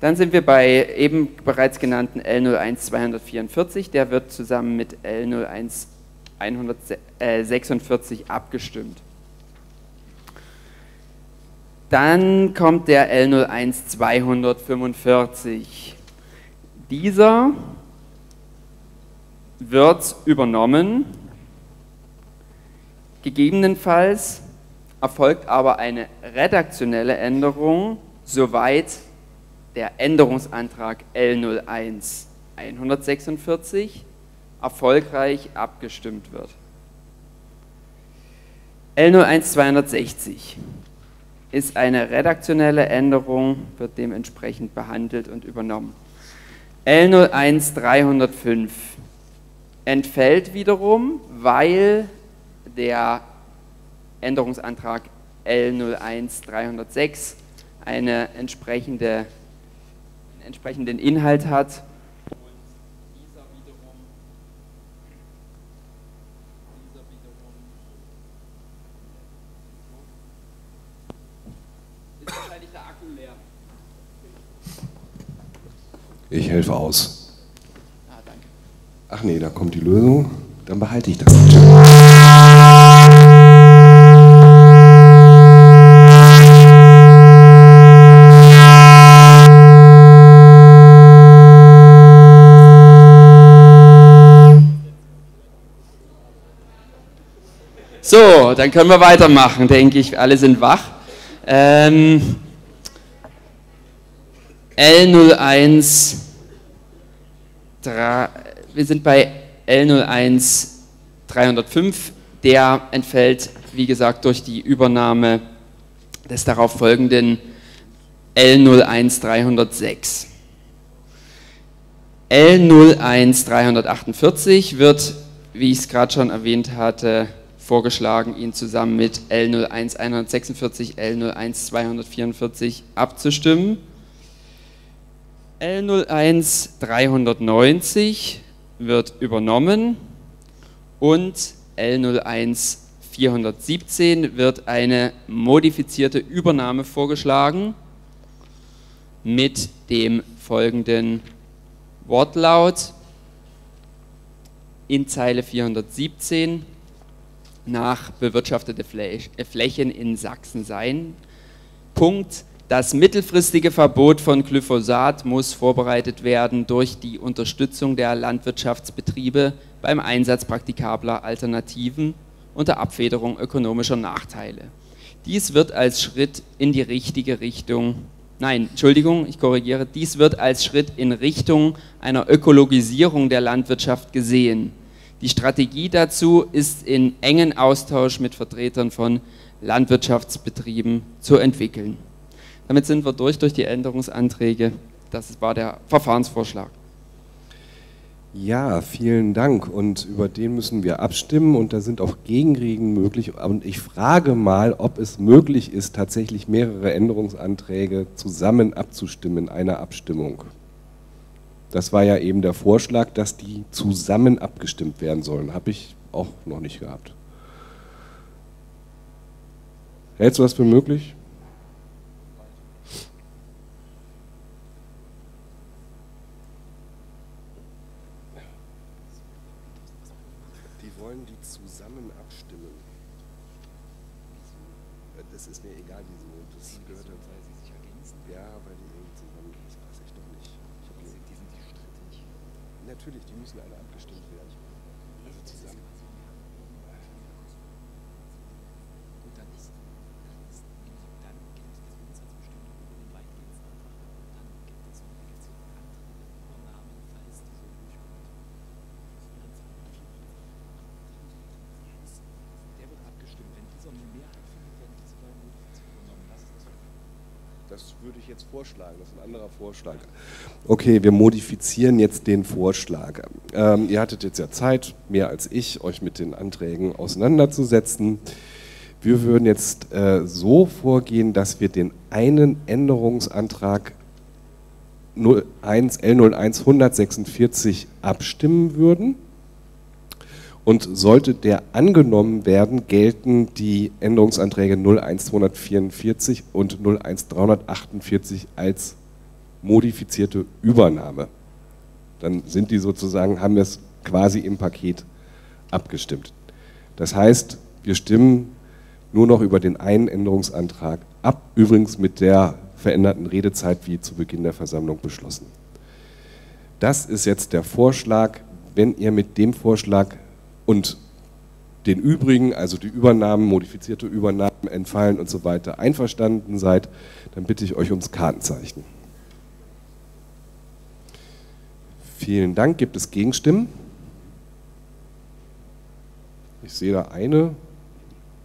Dann sind wir bei eben bereits genannten L01 244, der wird zusammen mit L01 146 abgestimmt. Dann kommt der L01 245. Dieser wird übernommen Gegebenenfalls erfolgt aber eine redaktionelle Änderung, soweit der Änderungsantrag L01 146 erfolgreich abgestimmt wird. L01 260 ist eine redaktionelle Änderung, wird dementsprechend behandelt und übernommen. L01 305 entfällt wiederum, weil der Änderungsantrag L01 306 eine entsprechende, einen entsprechenden Inhalt hat. Ich helfe aus. Ach nee, da kommt die Lösung. Dann behalte ich das. So, dann können wir weitermachen, denke ich. Alle sind wach. Ähm, L01, 3, wir sind bei L01 305. Der entfällt, wie gesagt, durch die Übernahme des darauf folgenden L01 306. L01 348 wird, wie ich es gerade schon erwähnt hatte, vorgeschlagen, ihn zusammen mit L01 146, L01 244 abzustimmen. L01 390 wird übernommen und L01 417 wird eine modifizierte Übernahme vorgeschlagen mit dem folgenden Wortlaut in Zeile 417 nach bewirtschaftete Flächen in Sachsen sein. Punkt das mittelfristige Verbot von Glyphosat muss vorbereitet werden durch die Unterstützung der Landwirtschaftsbetriebe beim Einsatz praktikabler Alternativen unter Abfederung ökonomischer Nachteile. Dies wird als Schritt in die richtige Richtung, nein, Entschuldigung, ich korrigiere, dies wird als Schritt in Richtung einer Ökologisierung der Landwirtschaft gesehen. Die Strategie dazu ist in engen Austausch mit Vertretern von Landwirtschaftsbetrieben zu entwickeln. Damit sind wir durch durch die Änderungsanträge. Das war der Verfahrensvorschlag. Ja, vielen Dank. Und über den müssen wir abstimmen und da sind auch Gegenregen möglich. Und ich frage mal, ob es möglich ist, tatsächlich mehrere Änderungsanträge zusammen abzustimmen in einer Abstimmung. Das war ja eben der Vorschlag, dass die zusammen abgestimmt werden sollen. Habe ich auch noch nicht gehabt. Hältst du das für möglich? Die wollen die zusammen abstimmen. Das ist mir egal, wieso. Das gehört halt. Weil sie sich ergänzen? Ja, weil die irgendwie zusammen. Das weiß ich doch nicht. Ich hab die, die sind nicht strittig. Natürlich, die müssen alle abgestimmt werden. Also zusammen. Gut, dann ist. Dann ist. Dann gibt es Grundsatzbestimmung über den Weitgehensantrag. Dann gibt es Modifikation andere Übernahmen, falls diese durchkommt. Der wird abgestimmt. Wenn dieser eine Mehrheit findet, werden diese beiden Modifikationen übernommen. Das ist das das würde ich jetzt vorschlagen, das ist ein anderer Vorschlag. Okay, wir modifizieren jetzt den Vorschlag. Ähm, ihr hattet jetzt ja Zeit, mehr als ich, euch mit den Anträgen auseinanderzusetzen. Wir würden jetzt äh, so vorgehen, dass wir den einen Änderungsantrag 01, L01 146 abstimmen würden. Und sollte der angenommen werden, gelten die Änderungsanträge 01244 und 01348 als modifizierte Übernahme. Dann sind die sozusagen, haben wir es quasi im Paket abgestimmt. Das heißt, wir stimmen nur noch über den einen Änderungsantrag ab, übrigens mit der veränderten Redezeit wie zu Beginn der Versammlung beschlossen. Das ist jetzt der Vorschlag. Wenn ihr mit dem Vorschlag und den übrigen, also die Übernahmen, modifizierte Übernahmen, entfallen und so weiter, einverstanden seid, dann bitte ich euch ums Kartenzeichen. Vielen Dank. Gibt es Gegenstimmen? Ich sehe da eine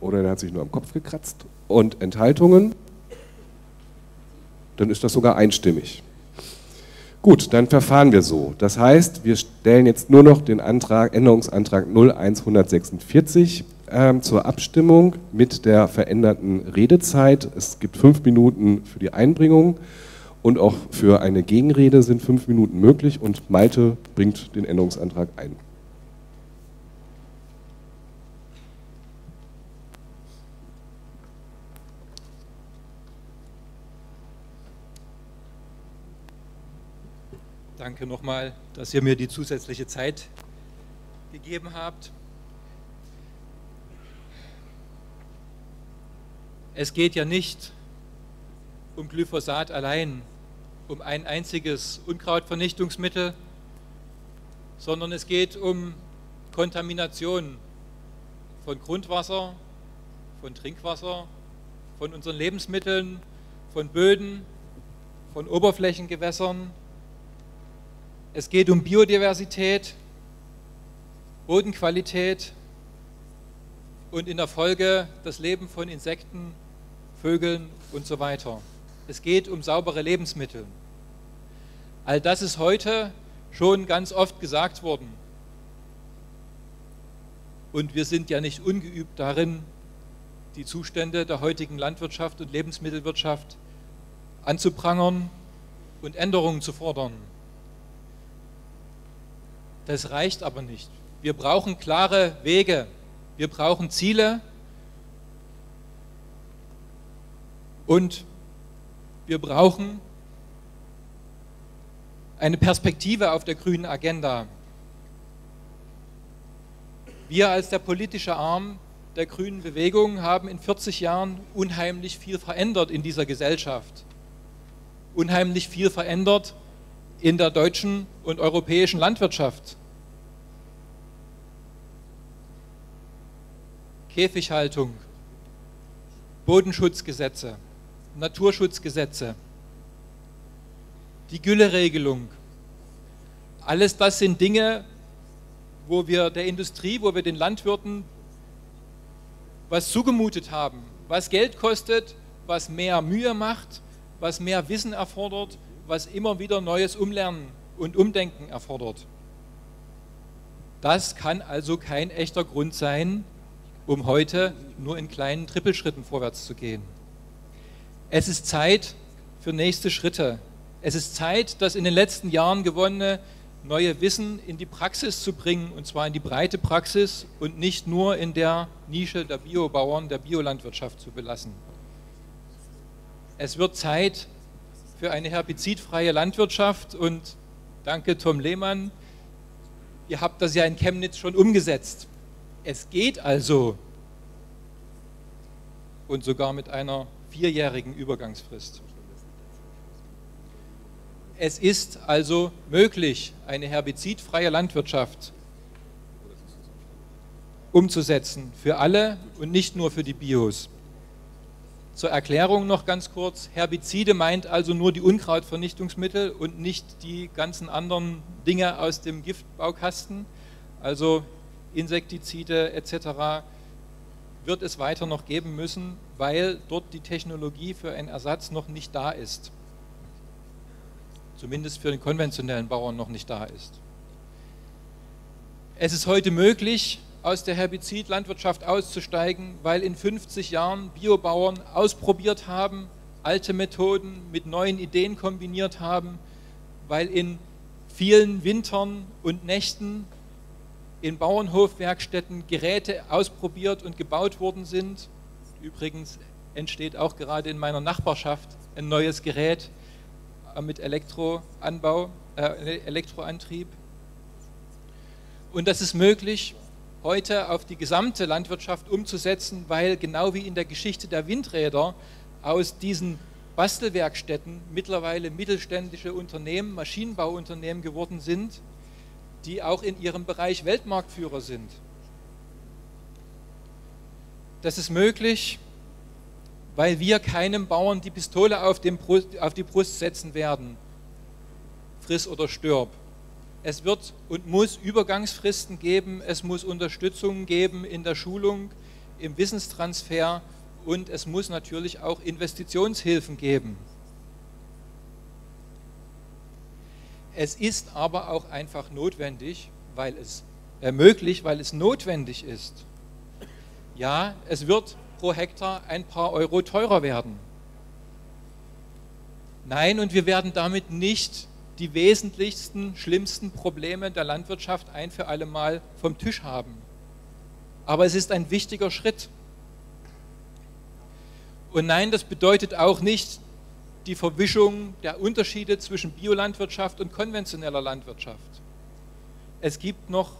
oder der hat sich nur am Kopf gekratzt. Und Enthaltungen? Dann ist das sogar einstimmig. Gut, dann verfahren wir so. Das heißt, wir stellen jetzt nur noch den Antrag, Änderungsantrag 01146 ähm, zur Abstimmung mit der veränderten Redezeit. Es gibt fünf Minuten für die Einbringung und auch für eine Gegenrede sind fünf Minuten möglich und Malte bringt den Änderungsantrag ein. Danke nochmal, dass ihr mir die zusätzliche Zeit gegeben habt. Es geht ja nicht um Glyphosat allein, um ein einziges Unkrautvernichtungsmittel, sondern es geht um Kontamination von Grundwasser, von Trinkwasser, von unseren Lebensmitteln, von Böden, von Oberflächengewässern, es geht um Biodiversität, Bodenqualität und in der Folge das Leben von Insekten, Vögeln und so weiter. Es geht um saubere Lebensmittel. All das ist heute schon ganz oft gesagt worden. Und wir sind ja nicht ungeübt darin, die Zustände der heutigen Landwirtschaft und Lebensmittelwirtschaft anzuprangern und Änderungen zu fordern. Das reicht aber nicht. Wir brauchen klare Wege. Wir brauchen Ziele. Und wir brauchen eine Perspektive auf der grünen Agenda. Wir als der politische Arm der grünen Bewegung haben in 40 Jahren unheimlich viel verändert in dieser Gesellschaft. Unheimlich viel verändert in der deutschen und europäischen Landwirtschaft. Käfighaltung, Bodenschutzgesetze, Naturschutzgesetze, die Gülleregelung. Alles das sind Dinge, wo wir der Industrie, wo wir den Landwirten was zugemutet haben, was Geld kostet, was mehr Mühe macht, was mehr Wissen erfordert, was immer wieder neues Umlernen und Umdenken erfordert. Das kann also kein echter Grund sein, um heute nur in kleinen Trippelschritten vorwärts zu gehen. Es ist Zeit für nächste Schritte. Es ist Zeit, das in den letzten Jahren gewonnene neue Wissen in die Praxis zu bringen, und zwar in die breite Praxis und nicht nur in der Nische der Biobauern, der Biolandwirtschaft zu belassen. Es wird Zeit für eine herbizidfreie Landwirtschaft und danke Tom Lehmann, ihr habt das ja in Chemnitz schon umgesetzt. Es geht also und sogar mit einer vierjährigen Übergangsfrist. Es ist also möglich, eine herbizidfreie Landwirtschaft umzusetzen für alle und nicht nur für die Bios. Zur Erklärung noch ganz kurz. Herbizide meint also nur die Unkrautvernichtungsmittel und nicht die ganzen anderen Dinge aus dem Giftbaukasten, also Insektizide etc. wird es weiter noch geben müssen, weil dort die Technologie für einen Ersatz noch nicht da ist zumindest für den konventionellen Bauern noch nicht da ist. Es ist heute möglich, aus der Herbizidlandwirtschaft auszusteigen, weil in 50 Jahren Biobauern ausprobiert haben, alte Methoden mit neuen Ideen kombiniert haben, weil in vielen Wintern und Nächten in Bauernhofwerkstätten Geräte ausprobiert und gebaut worden sind. Übrigens entsteht auch gerade in meiner Nachbarschaft ein neues Gerät, äh, mit Elektroanbau, äh, Elektroantrieb. Und das ist möglich, heute auf die gesamte Landwirtschaft umzusetzen, weil genau wie in der Geschichte der Windräder aus diesen Bastelwerkstätten mittlerweile mittelständische Unternehmen, Maschinenbauunternehmen geworden sind, die auch in ihrem Bereich Weltmarktführer sind. Das ist möglich, weil wir keinem Bauern die Pistole auf, Brust, auf die Brust setzen werden. Friss oder stirb. Es wird und muss Übergangsfristen geben, es muss Unterstützung geben in der Schulung, im Wissenstransfer und es muss natürlich auch Investitionshilfen geben. Es ist aber auch einfach notwendig, weil es äh, möglich, weil es notwendig ist. Ja, es wird pro Hektar ein paar Euro teurer werden. Nein, und wir werden damit nicht die wesentlichsten, schlimmsten Probleme der Landwirtschaft ein für alle Mal vom Tisch haben. Aber es ist ein wichtiger Schritt. Und nein, das bedeutet auch nicht die Verwischung der Unterschiede zwischen Biolandwirtschaft und konventioneller Landwirtschaft. Es gibt noch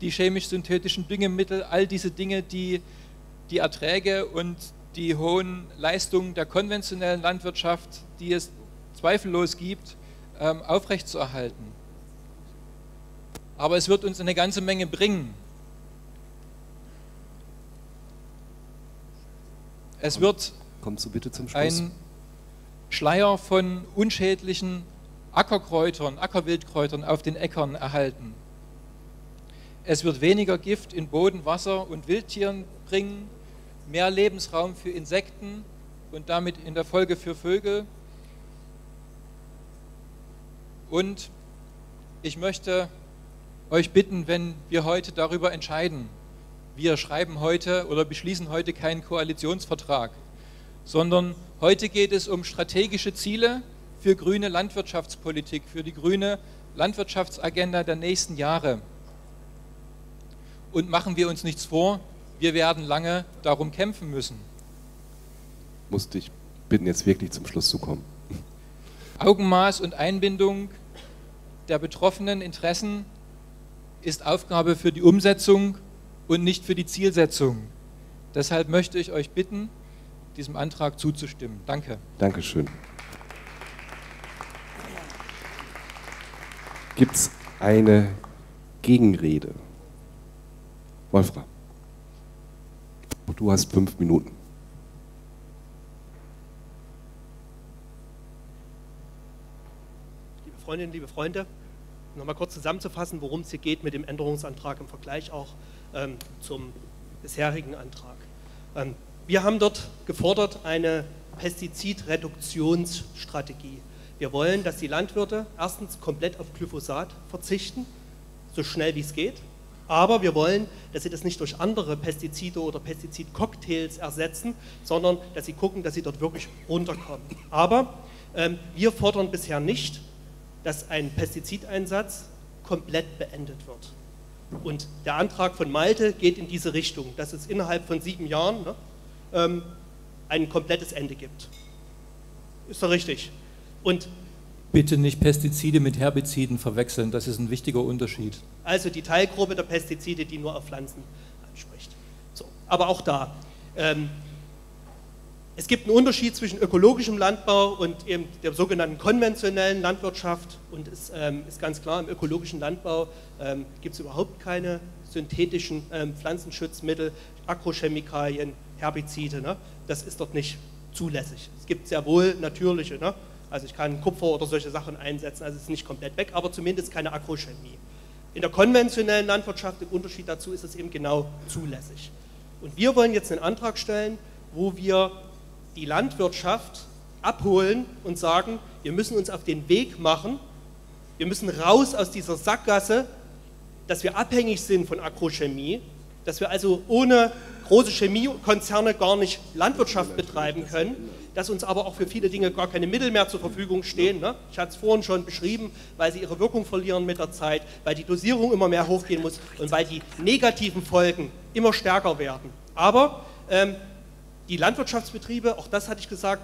die chemisch-synthetischen Düngemittel, all diese Dinge, die die Erträge und die hohen Leistungen der konventionellen Landwirtschaft, die es zweifellos gibt, ähm, aufrechtzuerhalten. Aber es wird uns eine ganze Menge bringen. Es wird Kommst du bitte zum Schluss? ein Schleier von unschädlichen Ackerkräutern, Ackerwildkräutern auf den Äckern erhalten. Es wird weniger Gift in Boden, Wasser und Wildtieren bringen mehr Lebensraum für Insekten und damit in der Folge für Vögel. Und ich möchte euch bitten, wenn wir heute darüber entscheiden, wir schreiben heute oder beschließen heute keinen Koalitionsvertrag, sondern heute geht es um strategische Ziele für grüne Landwirtschaftspolitik, für die grüne Landwirtschaftsagenda der nächsten Jahre. Und machen wir uns nichts vor, wir werden lange darum kämpfen müssen. Musste ich bitten, jetzt wirklich zum Schluss zu kommen. Augenmaß und Einbindung der betroffenen Interessen ist Aufgabe für die Umsetzung und nicht für die Zielsetzung. Deshalb möchte ich euch bitten, diesem Antrag zuzustimmen. Danke. Dankeschön. Gibt es eine Gegenrede? Wolfram. Du hast fünf Minuten. Liebe Freundinnen, liebe Freunde, nochmal kurz zusammenzufassen, worum es hier geht mit dem Änderungsantrag im Vergleich auch ähm, zum bisherigen Antrag. Ähm, wir haben dort gefordert eine Pestizidreduktionsstrategie. Wir wollen, dass die Landwirte erstens komplett auf Glyphosat verzichten, so schnell wie es geht, Aber wir wollen, dass sie das nicht durch andere Pestizide oder Pestizidcocktails ersetzen, sondern dass sie gucken, dass sie dort wirklich runterkommen. Aber ähm, wir fordern bisher nicht, dass ein Pestizideinsatz komplett beendet wird. Und der Antrag von Malte geht in diese Richtung, dass es innerhalb von sieben Jahren ne, ähm, ein komplettes Ende gibt. Ist doch richtig. Und Bitte nicht Pestizide mit Herbiziden verwechseln, das ist ein wichtiger Unterschied. Also die Teilgruppe der Pestizide, die nur auf Pflanzen anspricht. So, aber auch da. Ähm, es gibt einen Unterschied zwischen ökologischem Landbau und eben der sogenannten konventionellen Landwirtschaft. Und es ähm, ist ganz klar, im ökologischen Landbau ähm, gibt es überhaupt keine synthetischen ähm, Pflanzenschutzmittel, Agrochemikalien, Herbizide. Ne? Das ist dort nicht zulässig. Es gibt sehr wohl natürliche. Ne? Also ich kann Kupfer oder solche Sachen einsetzen, also es ist nicht komplett weg, aber zumindest keine Agrochemie. In der konventionellen Landwirtschaft, im Unterschied dazu, ist es eben genau zulässig. Und wir wollen jetzt einen Antrag stellen, wo wir die Landwirtschaft abholen und sagen, wir müssen uns auf den Weg machen, wir müssen raus aus dieser Sackgasse, dass wir abhängig sind von Agrochemie, dass wir also ohne große Chemiekonzerne gar nicht Landwirtschaft betreiben können, dass uns aber auch für viele Dinge gar keine Mittel mehr zur Verfügung stehen. Ne? Ich hatte es vorhin schon beschrieben, weil sie ihre Wirkung verlieren mit der Zeit, weil die Dosierung immer mehr hochgehen muss und weil die negativen Folgen immer stärker werden. Aber ähm, die Landwirtschaftsbetriebe, auch das hatte ich gesagt,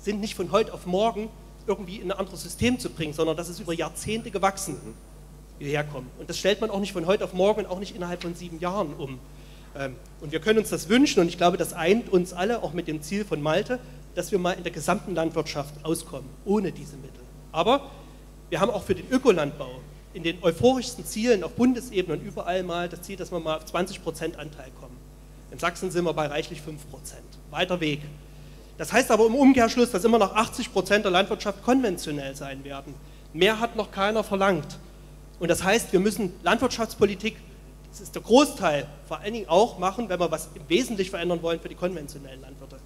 sind nicht von heute auf morgen irgendwie in ein anderes System zu bringen, sondern das ist über Jahrzehnte gewachsen, wir herkommen. Und das stellt man auch nicht von heute auf morgen und auch nicht innerhalb von sieben Jahren um. Ähm, und wir können uns das wünschen und ich glaube, das eint uns alle, auch mit dem Ziel von Malte, dass wir mal in der gesamten Landwirtschaft auskommen, ohne diese Mittel. Aber wir haben auch für den Ökolandbau in den euphorischsten Zielen auf Bundesebene und überall mal das Ziel, dass wir mal auf 20 Prozent Anteil kommen. In Sachsen sind wir bei reichlich 5 Prozent. Weiter Weg. Das heißt aber im Umkehrschluss, dass immer noch 80 Prozent der Landwirtschaft konventionell sein werden. Mehr hat noch keiner verlangt. Und das heißt, wir müssen Landwirtschaftspolitik, das ist der Großteil, vor allen Dingen auch machen, wenn wir was im Wesentlichen verändern wollen für die konventionellen Landwirte.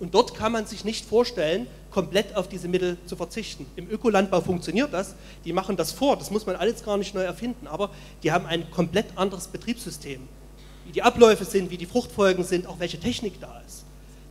Und dort kann man sich nicht vorstellen, komplett auf diese Mittel zu verzichten. Im Ökolandbau funktioniert das, die machen das vor, das muss man alles gar nicht neu erfinden, aber die haben ein komplett anderes Betriebssystem wie die Abläufe sind, wie die Fruchtfolgen sind, auch welche Technik da ist.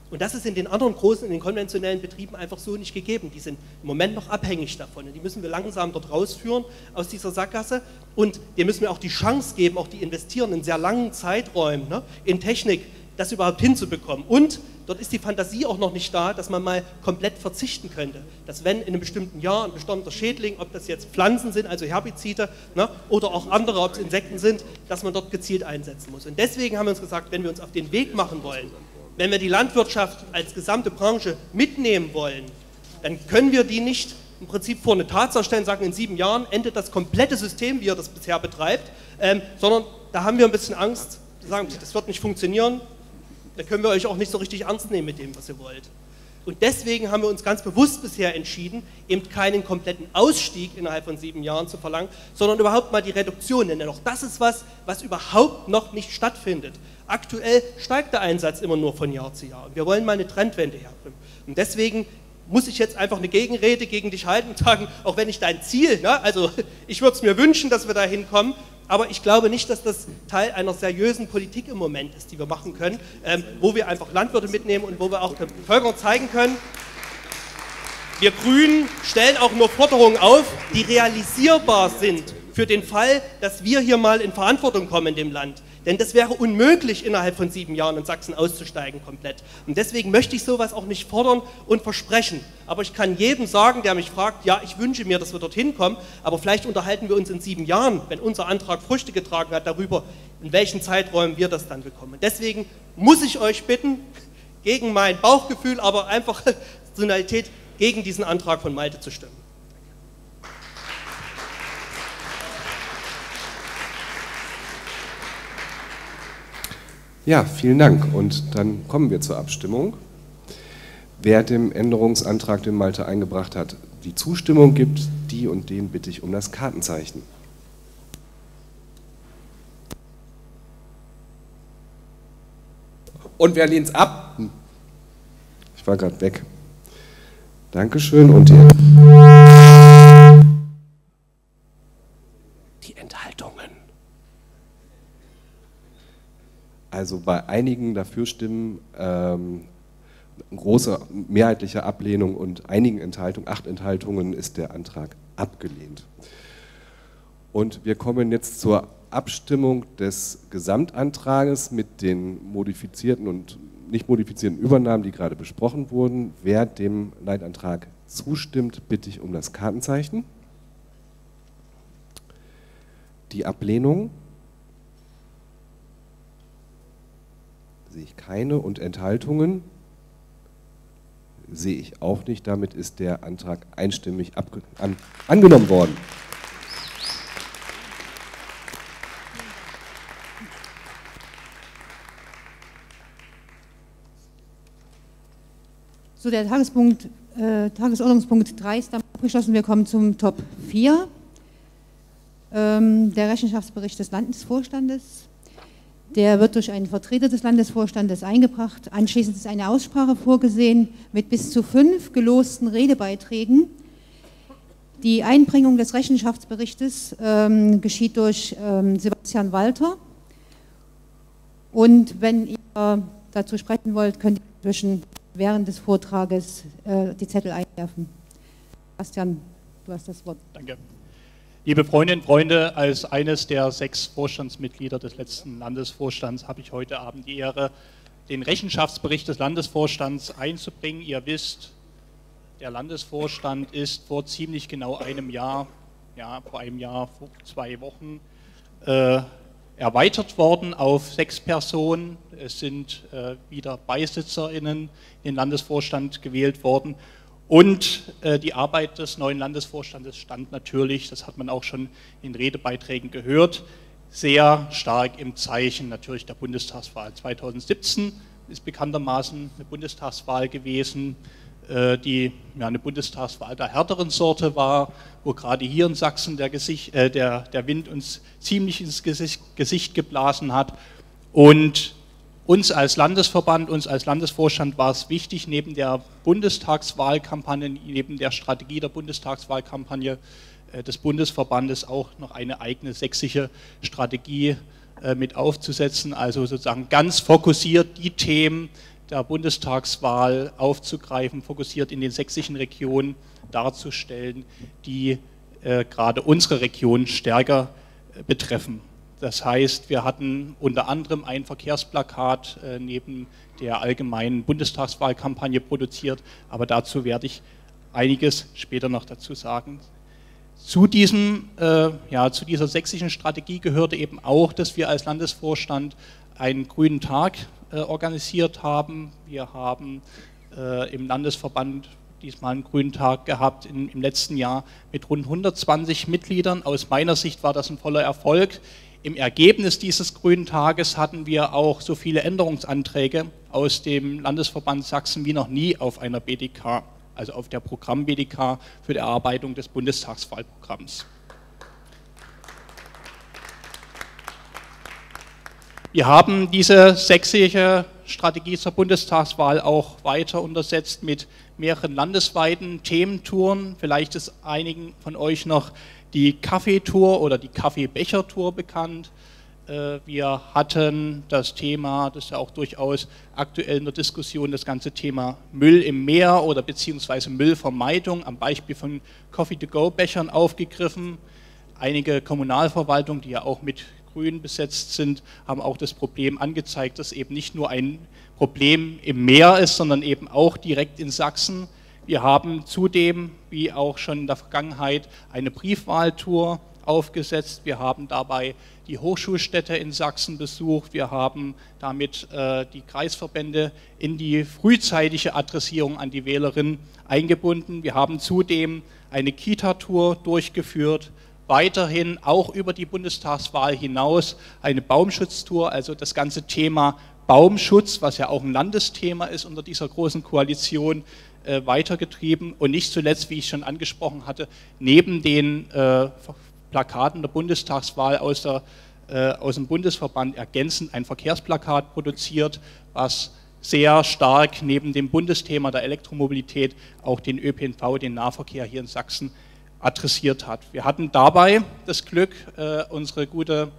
Und das ist in den anderen großen, in den konventionellen Betrieben einfach so nicht gegeben. Die sind im Moment noch abhängig davon. Und die müssen wir langsam dort rausführen aus dieser Sackgasse. Und dem müssen wir auch die Chance geben, auch die investieren in sehr langen Zeiträumen ne, in Technik, das überhaupt hinzubekommen. Und dort ist die Fantasie auch noch nicht da, dass man mal komplett verzichten könnte. Dass wenn in einem bestimmten Jahr ein bestimmter Schädling, ob das jetzt Pflanzen sind, also Herbizide, ne, oder auch andere, ob es Insekten sind, dass man dort gezielt einsetzen muss. Und deswegen haben wir uns gesagt, wenn wir uns auf den Weg machen wollen, wenn wir die Landwirtschaft als gesamte Branche mitnehmen wollen, dann können wir die nicht im Prinzip vor eine Tatsache stellen, sagen, in sieben Jahren endet das komplette System, wie er das bisher betreibt, ähm, sondern da haben wir ein bisschen Angst, sagen, das wird nicht funktionieren, da können wir euch auch nicht so richtig ernst nehmen mit dem, was ihr wollt. Und deswegen haben wir uns ganz bewusst bisher entschieden, eben keinen kompletten Ausstieg innerhalb von sieben Jahren zu verlangen, sondern überhaupt mal die Reduktion. Denn auch das ist was, was überhaupt noch nicht stattfindet. Aktuell steigt der Einsatz immer nur von Jahr zu Jahr. Und wir wollen mal eine Trendwende herbringen. Und deswegen muss ich jetzt einfach eine Gegenrede gegen dich halten und sagen, auch wenn ich dein Ziel, ne, also *laughs* ich würde es mir wünschen, dass wir da hinkommen, aber ich glaube nicht, dass das Teil einer seriösen Politik im Moment ist, die wir machen können, ähm, wo wir einfach Landwirte mitnehmen und wo wir auch der Bevölkerung zeigen können, wir Grünen stellen auch nur Forderungen auf, die realisierbar sind für den Fall, dass wir hier mal in Verantwortung kommen in dem Land. Denn das wäre unmöglich, innerhalb von sieben Jahren in Sachsen auszusteigen komplett. Und deswegen möchte ich sowas auch nicht fordern und versprechen. Aber ich kann jedem sagen, der mich fragt, ja, ich wünsche mir, dass wir dorthin kommen, aber vielleicht unterhalten wir uns in sieben Jahren, wenn unser Antrag Früchte getragen hat, darüber, in welchen Zeiträumen wir das dann bekommen. Deswegen muss ich euch bitten, gegen mein Bauchgefühl, aber einfach *laughs* Rationalität, gegen diesen Antrag von Malte zu stimmen. Ja, vielen Dank. Und dann kommen wir zur Abstimmung. Wer dem Änderungsantrag, den Malte eingebracht hat, die Zustimmung gibt, die und den bitte ich um das Kartenzeichen. Und wer lehnt es ab? Ich war gerade weg. Dankeschön und ihr. Also bei einigen Dafürstimmen ähm, große mehrheitliche Ablehnung und einigen Enthaltungen, acht Enthaltungen, ist der Antrag abgelehnt. Und wir kommen jetzt zur Abstimmung des Gesamtantrages mit den modifizierten und nicht modifizierten Übernahmen, die gerade besprochen wurden. Wer dem Leitantrag zustimmt, bitte ich um das Kartenzeichen. Die Ablehnung sehe ich keine und Enthaltungen sehe ich auch nicht. Damit ist der Antrag einstimmig an, angenommen worden. So, der Tagespunkt, äh, Tagesordnungspunkt 3 ist damit abgeschlossen. Wir kommen zum Top 4. Ähm, der Rechenschaftsbericht des Landesvorstandes. Der wird durch einen Vertreter des Landesvorstandes eingebracht. Anschließend ist eine Aussprache vorgesehen mit bis zu fünf gelosten Redebeiträgen. Die Einbringung des Rechenschaftsberichtes ähm, geschieht durch ähm, Sebastian Walter. Und wenn ihr dazu sprechen wollt, könnt ihr zwischen während des Vortrages äh, die Zettel einwerfen. Sebastian, du hast das Wort. Danke. Liebe Freundinnen und Freunde, als eines der sechs Vorstandsmitglieder des letzten Landesvorstands habe ich heute Abend die Ehre, den Rechenschaftsbericht des Landesvorstands einzubringen. Ihr wisst, der Landesvorstand ist vor ziemlich genau einem Jahr, ja, vor einem Jahr, vor zwei Wochen, äh, erweitert worden auf sechs Personen. Es sind äh, wieder BeisitzerInnen in den Landesvorstand gewählt worden. Und äh, die Arbeit des neuen Landesvorstandes stand natürlich, das hat man auch schon in Redebeiträgen gehört, sehr stark im Zeichen natürlich der Bundestagswahl. 2017 ist bekanntermaßen eine Bundestagswahl gewesen, äh, die ja, eine Bundestagswahl der härteren Sorte war, wo gerade hier in Sachsen der, Gesicht, äh, der, der Wind uns ziemlich ins Gesicht, Gesicht geblasen hat. Und uns als Landesverband, uns als Landesvorstand war es wichtig, neben der Bundestagswahlkampagne, neben der Strategie der Bundestagswahlkampagne äh, des Bundesverbandes auch noch eine eigene sächsische Strategie äh, mit aufzusetzen, also sozusagen ganz fokussiert die Themen der Bundestagswahl aufzugreifen, fokussiert in den sächsischen Regionen darzustellen, die äh, gerade unsere Region stärker betreffen. Das heißt, wir hatten unter anderem ein Verkehrsplakat äh, neben der allgemeinen Bundestagswahlkampagne produziert, aber dazu werde ich einiges später noch dazu sagen. Zu, diesem, äh, ja, zu dieser sächsischen Strategie gehörte eben auch, dass wir als Landesvorstand einen grünen Tag äh, organisiert haben. Wir haben äh, im Landesverband diesmal einen grünen Tag gehabt in, im letzten Jahr mit rund 120 Mitgliedern. Aus meiner Sicht war das ein voller Erfolg. Im Ergebnis dieses Grünen Tages hatten wir auch so viele Änderungsanträge aus dem Landesverband Sachsen wie noch nie auf einer BDK, also auf der Programm-BDK für die Erarbeitung des Bundestagswahlprogramms. Wir haben diese sächsische Strategie zur Bundestagswahl auch weiter untersetzt mit mehreren landesweiten Thementouren. Vielleicht ist einigen von euch noch die Kaffeetour oder die Kaffeebechertour bekannt. Äh, wir hatten das Thema, das ist ja auch durchaus aktuell in der Diskussion, das ganze Thema Müll im Meer oder beziehungsweise Müllvermeidung am Beispiel von Coffee-to-Go-Bechern aufgegriffen. Einige Kommunalverwaltungen, die ja auch mit Grün besetzt sind, haben auch das Problem angezeigt, dass eben nicht nur ein Problem im Meer ist, sondern eben auch direkt in Sachsen. Wir haben zudem, wie auch schon in der Vergangenheit, eine Briefwahltour aufgesetzt. Wir haben dabei die Hochschulstädte in Sachsen besucht. Wir haben damit äh, die Kreisverbände in die frühzeitige Adressierung an die Wählerin eingebunden. Wir haben zudem eine Kita-Tour durchgeführt. Weiterhin auch über die Bundestagswahl hinaus eine Baumschutztour, also das ganze Thema Baumschutz, was ja auch ein Landesthema ist unter dieser großen Koalition, äh, weitergetrieben und nicht zuletzt, wie ich schon angesprochen hatte, neben den äh, Plakaten der Bundestagswahl aus, der, äh, aus dem Bundesverband ergänzend ein Verkehrsplakat produziert, was sehr stark neben dem Bundesthema der Elektromobilität auch den ÖPNV, den Nahverkehr hier in Sachsen adressiert hat. Wir hatten dabei das Glück, äh, unsere gute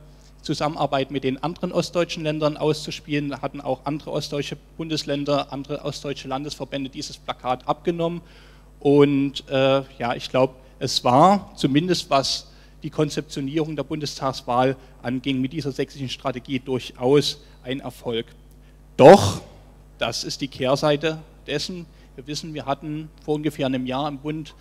Zusammenarbeit mit den anderen ostdeutschen Ländern auszuspielen. Da hatten auch andere ostdeutsche Bundesländer, andere ostdeutsche Landesverbände dieses Plakat abgenommen. Und äh, ja, ich glaube, es war zumindest was die Konzeptionierung der Bundestagswahl anging, mit dieser sächsischen Strategie durchaus ein Erfolg. Doch, das ist die Kehrseite dessen. Wir wissen, wir hatten vor ungefähr einem Jahr im Bund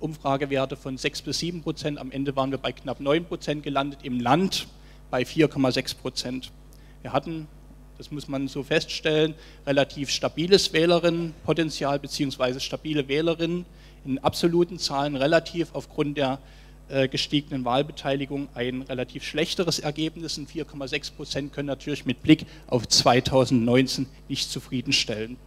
Umfragewerte von 6 bis 7 Prozent. Am Ende waren wir bei knapp 9 Prozent gelandet, im Land bei 4,6 Prozent. Wir hatten, das muss man so feststellen, relativ stabiles Wählerinnenpotenzial bzw. stabile Wählerinnen in absoluten Zahlen relativ aufgrund der äh, gestiegenen Wahlbeteiligung ein relativ schlechteres Ergebnis. 4,6 Prozent können natürlich mit Blick auf 2019 nicht zufriedenstellen.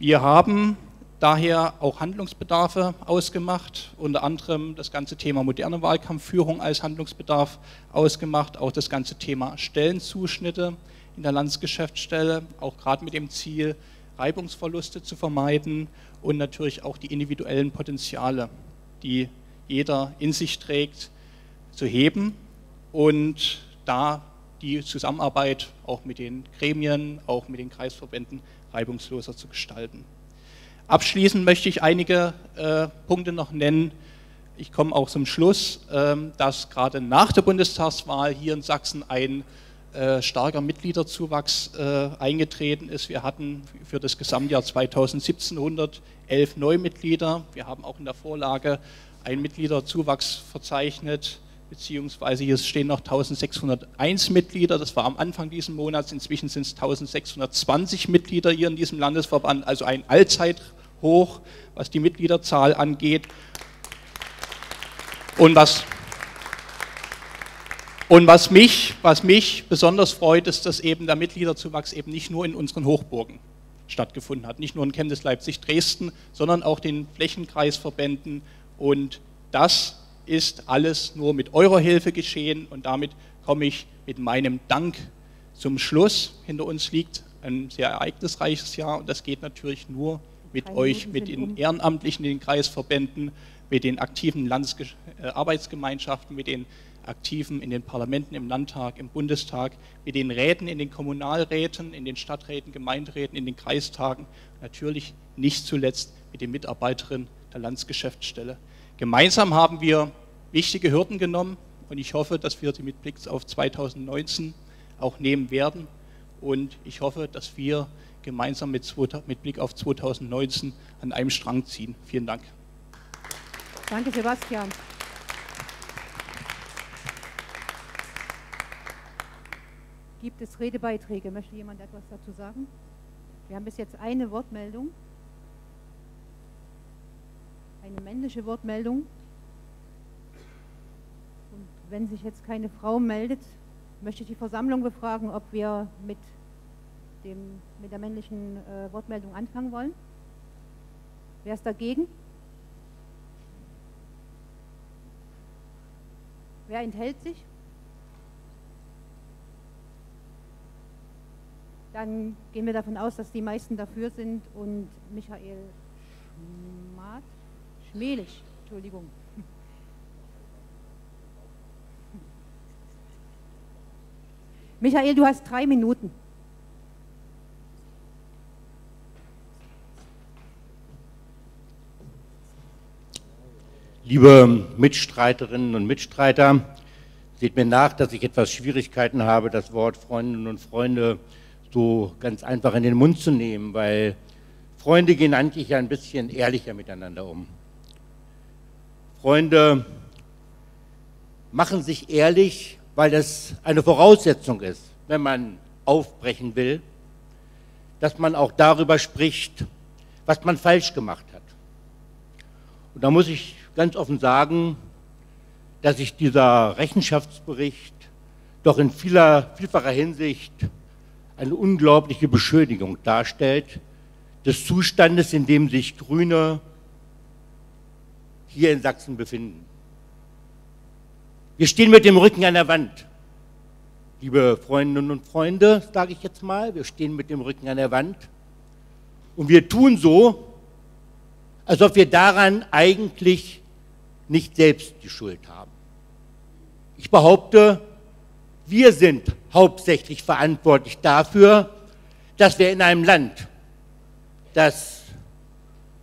Wir haben daher auch Handlungsbedarfe ausgemacht, unter anderem das ganze Thema moderne Wahlkampfführung als Handlungsbedarf ausgemacht, auch das ganze Thema Stellenzuschnitte in der Landesgeschäftsstelle, auch gerade mit dem Ziel, Reibungsverluste zu vermeiden und natürlich auch die individuellen Potenziale, die jeder in sich trägt, zu heben und da die Zusammenarbeit auch mit den Gremien, auch mit den Kreisverbänden reibungsloser zu gestalten. Abschließend möchte ich einige äh, Punkte noch nennen. Ich komme auch zum Schluss, äh, dass gerade nach der Bundestagswahl hier in Sachsen ein äh, starker Mitgliederzuwachs äh, eingetreten ist. Wir hatten für das Gesamtjahr 2017 111 Neumitglieder. Wir haben auch in der Vorlage einen Mitgliederzuwachs verzeichnet, beziehungsweise hier stehen noch 1601 Mitglieder, das war am Anfang dieses Monats, inzwischen sind es 1620 Mitglieder hier in diesem Landesverband, also ein Allzeithoch, was die Mitgliederzahl angeht. Und was, und was, mich, was mich besonders freut, ist, dass eben der Mitgliederzuwachs eben nicht nur in unseren Hochburgen stattgefunden hat, nicht nur in Chemnitz, Leipzig, Dresden, sondern auch den Flächenkreisverbänden. Und das ist alles nur mit eurer Hilfe geschehen und damit komme ich mit meinem Dank zum Schluss. Hinter uns liegt ein sehr ereignisreiches Jahr und das geht natürlich nur mit Drei euch, mit den um. Ehrenamtlichen, den Kreisverbänden, mit den aktiven Landesge äh, Arbeitsgemeinschaften, mit den Aktiven in den Parlamenten, im Landtag, im Bundestag, mit den Räten, in den Kommunalräten, in den Stadträten, Gemeinderäten, in den Kreistagen, natürlich nicht zuletzt mit den Mitarbeiterinnen der Landesgeschäftsstelle. Gemeinsam haben wir wichtige Hürden genommen und ich hoffe, dass wir sie mit Blick auf 2019 auch nehmen werden. Und ich hoffe, dass wir gemeinsam mit, mit Blick auf 2019 an einem Strang ziehen. Vielen Dank. Danke, Sebastian. Gibt es Redebeiträge? Möchte jemand etwas dazu sagen? Wir haben bis jetzt eine Wortmeldung eine männliche Wortmeldung. Und wenn sich jetzt keine Frau meldet, möchte ich die Versammlung befragen, ob wir mit, dem, mit der männlichen äh, Wortmeldung anfangen wollen. Wer ist dagegen? Wer enthält sich? Dann gehen wir davon aus, dass die meisten dafür sind und Michael Schmatt Schmelig, Entschuldigung. Michael, du hast drei Minuten. Liebe Mitstreiterinnen und Mitstreiter, seht mir nach, dass ich etwas Schwierigkeiten habe, das Wort Freundinnen und Freunde so ganz einfach in den Mund zu nehmen, weil Freunde gehen eigentlich ja ein bisschen ehrlicher miteinander um. Freunde machen sich ehrlich, weil das eine Voraussetzung ist, wenn man aufbrechen will, dass man auch darüber spricht, was man falsch gemacht hat. Und da muss ich ganz offen sagen, dass sich dieser Rechenschaftsbericht doch in vieler, vielfacher Hinsicht eine unglaubliche Beschönigung darstellt des Zustandes, in dem sich Grüne hier in Sachsen befinden. Wir stehen mit dem Rücken an der Wand. Liebe Freundinnen und Freunde, sage ich jetzt mal, wir stehen mit dem Rücken an der Wand und wir tun so, als ob wir daran eigentlich nicht selbst die Schuld haben. Ich behaupte, Wir sind hauptsächlich verantwortlich dafür, dass wir in einem Land, das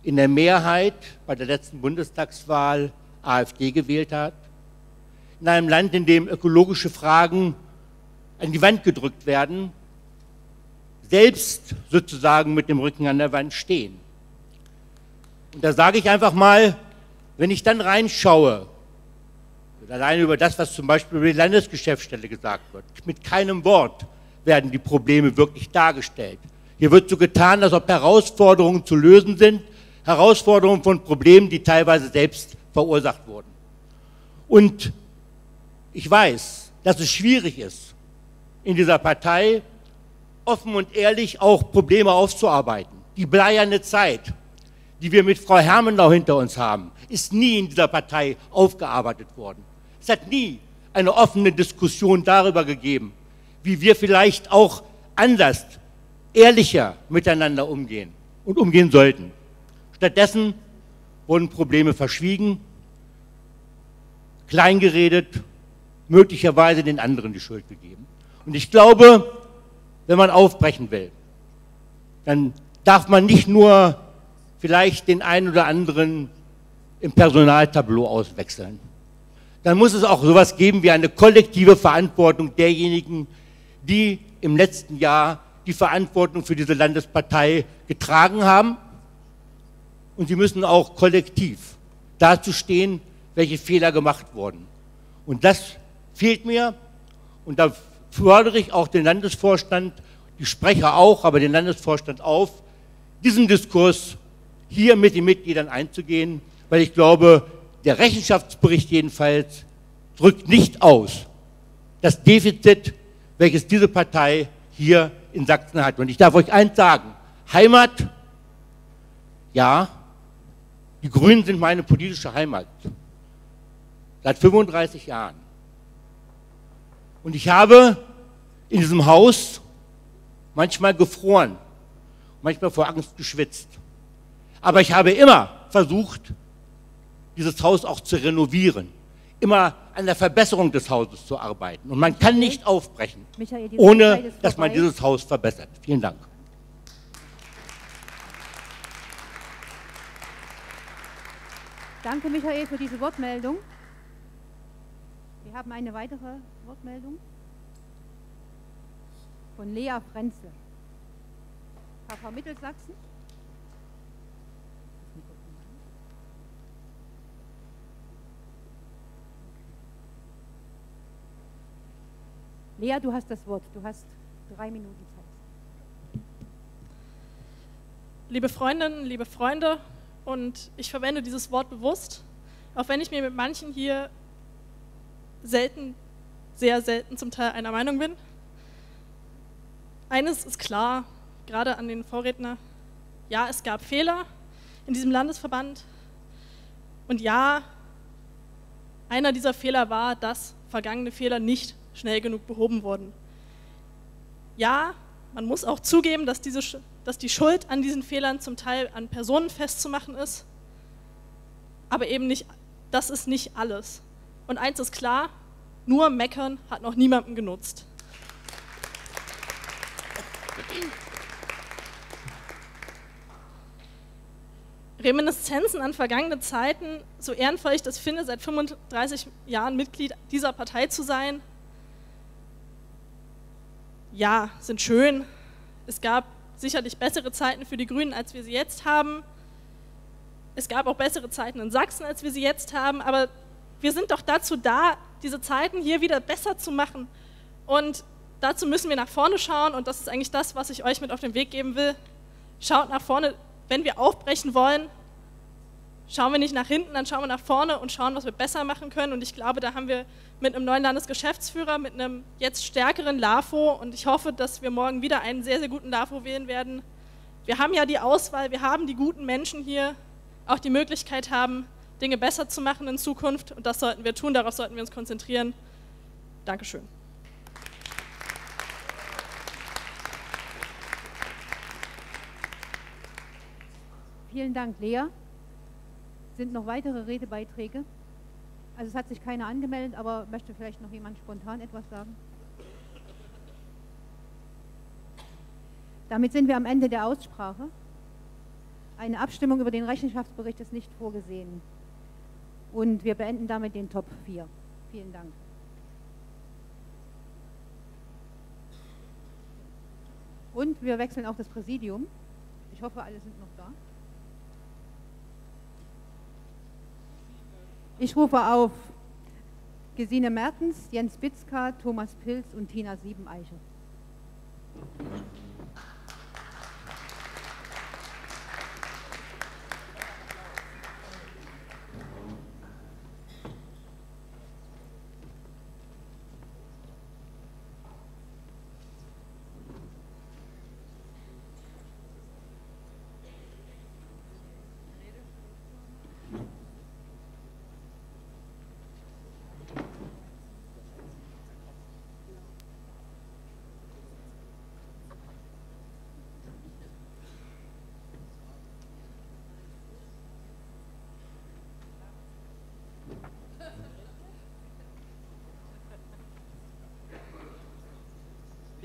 in der Mehrheit bei der letzten Bundestagswahl AfD gewählt hat, in einem Land, in dem ökologische Fragen an die Wand gedrückt werden, selbst sozusagen mit dem Rücken an der Wand stehen. Und da sage ich einfach mal, wenn ich dann reinschaue, alleine über das, was zum Beispiel über die Landesgeschäftsstelle gesagt wird, mit keinem Wort werden die Probleme wirklich dargestellt. Hier wird so getan, als ob Herausforderungen zu lösen sind, Herausforderungen von Problemen, die teilweise selbst verursacht wurden. Und ich weiß, dass es schwierig ist, in dieser Partei offen und ehrlich auch Probleme aufzuarbeiten. Die bleierne Zeit, die wir mit Frau Hermenau hinter uns haben, ist nie in dieser Partei aufgearbeitet worden. Es hat nie eine offene Diskussion darüber gegeben, wie wir vielleicht auch anders, ehrlicher miteinander umgehen und umgehen sollten. Stattdessen wurden Probleme verschwiegen, kleingeredet, möglicherweise den anderen die Schuld gegeben. Und ich glaube, wenn man aufbrechen will, dann darf man nicht nur vielleicht den einen oder anderen im Personaltableau auswechseln. Dann muss es auch sowas geben wie eine kollektive Verantwortung derjenigen, die im letzten Jahr die Verantwortung für diese Landespartei getragen haben. Und sie müssen auch kollektiv dazu stehen, welche Fehler gemacht wurden. Und das fehlt mir. Und da fordere ich auch den Landesvorstand, die Sprecher auch, aber den Landesvorstand auf, diesen Diskurs hier mit den Mitgliedern einzugehen, weil ich glaube, der Rechenschaftsbericht jedenfalls drückt nicht aus das Defizit, welches diese Partei hier in Sachsen hat. Und ich darf euch eins sagen, Heimat, ja, die Grünen sind meine politische Heimat. Seit 35 Jahren. Und ich habe in diesem Haus manchmal gefroren, manchmal vor Angst geschwitzt. Aber ich habe immer versucht, dieses Haus auch zu renovieren, immer an der Verbesserung des Hauses zu arbeiten. Und man kann nicht aufbrechen, ohne dass man dieses Haus verbessert. Vielen Dank. Danke, Michael, für diese Wortmeldung. Wir haben eine weitere Wortmeldung von Lea Frenzel, KV Mittelsachsen. Lea, du hast das Wort. Du hast drei Minuten Zeit. Liebe Freundinnen, liebe Freunde, und ich verwende dieses Wort bewusst, auch wenn ich mir mit manchen hier selten, sehr selten zum Teil einer Meinung bin. Eines ist klar, gerade an den Vorredner, ja, es gab Fehler in diesem Landesverband und ja, einer dieser Fehler war, dass vergangene Fehler nicht schnell genug behoben wurden. Ja, man muss auch zugeben, dass, diese, dass die Schuld an diesen Fehlern zum Teil an Personen festzumachen ist, aber eben nicht, das ist nicht alles. Und eins ist klar, nur meckern hat noch niemandem genutzt. Reminiszenzen an vergangene Zeiten, so ehrenvoll ich das finde, seit 35 Jahren Mitglied dieser Partei zu sein, ja, sind schön. Es gab sicherlich bessere Zeiten für die Grünen, als wir sie jetzt haben. Es gab auch bessere Zeiten in Sachsen, als wir sie jetzt haben. Aber wir sind doch dazu da, diese Zeiten hier wieder besser zu machen. Und dazu müssen wir nach vorne schauen. Und das ist eigentlich das, was ich euch mit auf den Weg geben will. Schaut nach vorne, wenn wir aufbrechen wollen. Schauen wir nicht nach hinten, dann schauen wir nach vorne und schauen, was wir besser machen können. Und ich glaube, da haben wir mit einem neuen Landesgeschäftsführer, mit einem jetzt stärkeren LAFO und ich hoffe, dass wir morgen wieder einen sehr, sehr guten LAFO wählen werden. Wir haben ja die Auswahl, wir haben die guten Menschen hier, auch die Möglichkeit haben, Dinge besser zu machen in Zukunft und das sollten wir tun, darauf sollten wir uns konzentrieren. Dankeschön. Vielen Dank, Lea. Sind noch weitere Redebeiträge? Also es hat sich keiner angemeldet, aber möchte vielleicht noch jemand spontan etwas sagen? Damit sind wir am Ende der Aussprache. Eine Abstimmung über den Rechenschaftsbericht ist nicht vorgesehen. Und wir beenden damit den Top 4. Vielen Dank. Und wir wechseln auch das Präsidium. Ich hoffe, alle sind noch da. Ich rufe auf Gesine Mertens, Jens Bitzka, Thomas Pilz und Tina Siebeneiche.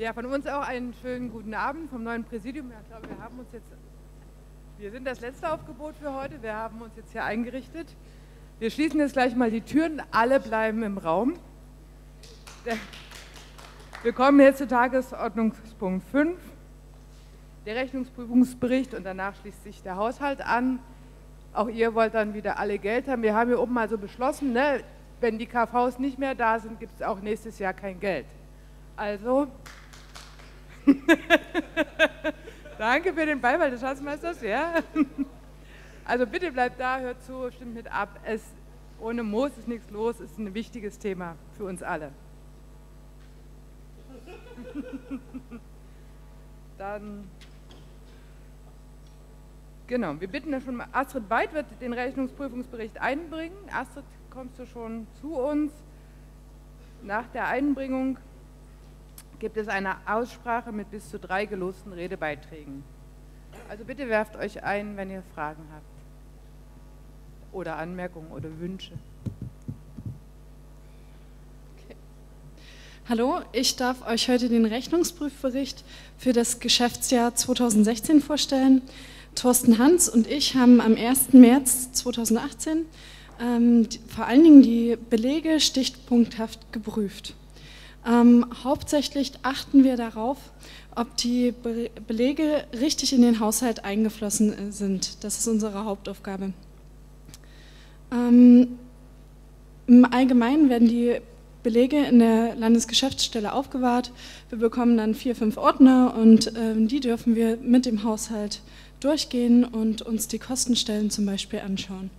Ja, von uns auch einen schönen guten Abend vom neuen Präsidium. Ja, ich glaube, wir haben uns jetzt, wir sind das letzte Aufgebot für heute. Wir haben uns jetzt hier eingerichtet. Wir schließen jetzt gleich mal die Türen. Alle bleiben im Raum. Wir kommen jetzt zu Tagesordnungspunkt 5, der Rechnungsprüfungsbericht und danach schließt sich der Haushalt an. Auch ihr wollt dann wieder alle Geld haben. Wir haben hier oben mal so beschlossen, ne, wenn die KVs nicht mehr da sind, gibt es auch nächstes Jahr kein Geld. Also, *laughs* Danke für den Beifall des Schatzmeisters, ja. *laughs* Also bitte bleibt da, hört zu, stimmt mit ab. Es, ohne Moos ist nichts los, ist ein wichtiges Thema für uns alle. *laughs* Dann, genau, wir bitten da schon mal, Astrid Weid wird den Rechnungsprüfungsbericht einbringen. Astrid, kommst du schon zu uns? Nach der Einbringung gibt es eine Aussprache mit bis zu drei gelosten Redebeiträgen. Also bitte werft euch ein, wenn ihr Fragen habt oder Anmerkungen oder Wünsche. Hallo, ich darf euch heute den Rechnungsprüfbericht für das Geschäftsjahr 2016 vorstellen. Thorsten Hans und ich haben am 1. März 2018 ähm, vor allen Dingen die Belege stichpunkthaft geprüft. Ähm, hauptsächlich achten wir darauf, ob die Be Belege richtig in den Haushalt eingeflossen äh, sind. Das ist unsere Hauptaufgabe. Ähm, Im Allgemeinen werden die Belege in der Landesgeschäftsstelle aufgewahrt. Wir bekommen dann vier, fünf Ordner und ähm, die dürfen wir mit dem Haushalt durchgehen und uns die Kostenstellen zum Beispiel anschauen.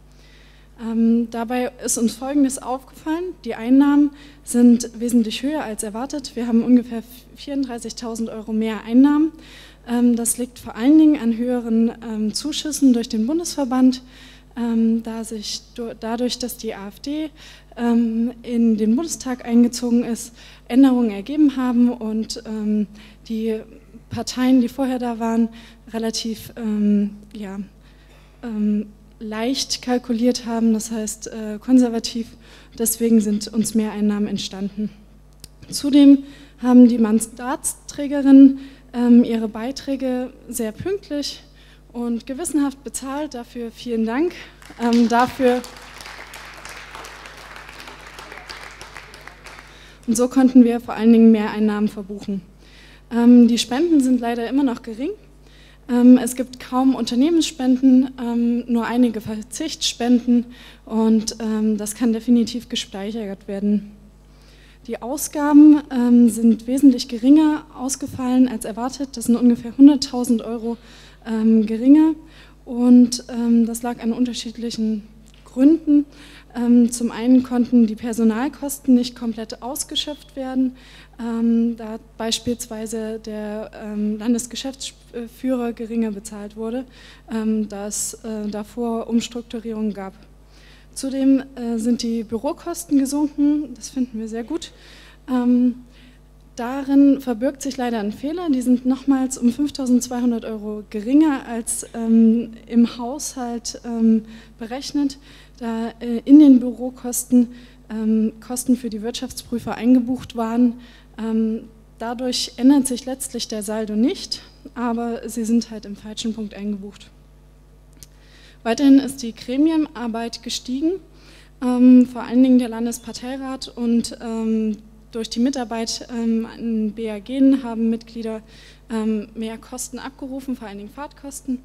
Ähm, dabei ist uns Folgendes aufgefallen. Die Einnahmen sind wesentlich höher als erwartet. Wir haben ungefähr 34.000 Euro mehr Einnahmen. Ähm, das liegt vor allen Dingen an höheren ähm, Zuschüssen durch den Bundesverband, ähm, da sich dadurch, dass die AfD ähm, in den Bundestag eingezogen ist, Änderungen ergeben haben und ähm, die Parteien, die vorher da waren, relativ ja, leicht kalkuliert haben, das heißt äh, konservativ. Deswegen sind uns Mehreinnahmen entstanden. Zudem haben die Mandatsträgerinnen ähm, ihre Beiträge sehr pünktlich und gewissenhaft bezahlt. Dafür vielen Dank. Ähm, dafür und so konnten wir vor allen Dingen Mehreinnahmen verbuchen. Ähm, die Spenden sind leider immer noch gering. Ähm, es gibt kaum Unternehmensspenden, ähm, nur einige Verzichtsspenden und ähm, das kann definitiv gesteigert werden. Die Ausgaben sind wesentlich geringer ausgefallen als erwartet. Das sind ungefähr 100.000 Euro geringer und das lag an unterschiedlichen Gründen. Zum einen konnten die Personalkosten nicht komplett ausgeschöpft werden ähm, da beispielsweise der ähm, Landesgeschäftsführer geringer bezahlt wurde, ähm, da es äh, davor Umstrukturierungen gab. Zudem äh, sind die Bürokosten gesunken, das finden wir sehr gut. Ähm, darin verbirgt sich leider ein Fehler, die sind nochmals um 5.200 Euro geringer als ähm, im Haushalt ähm, berechnet, da äh, in den Bürokosten Kosten für die Wirtschaftsprüfer eingebucht waren, ähm, dadurch ändert sich letztlich der Saldo nicht, aber sie sind halt im falschen Punkt eingebucht. Weiterhin ist die Gremienarbeit gestiegen, ähm, vor allen Dingen der Landesparteirat und ähm, durch die Mitarbeit ähm, an BAG haben Mitglieder ähm, mehr Kosten abgerufen, vor allen Dingen Fahrtkosten.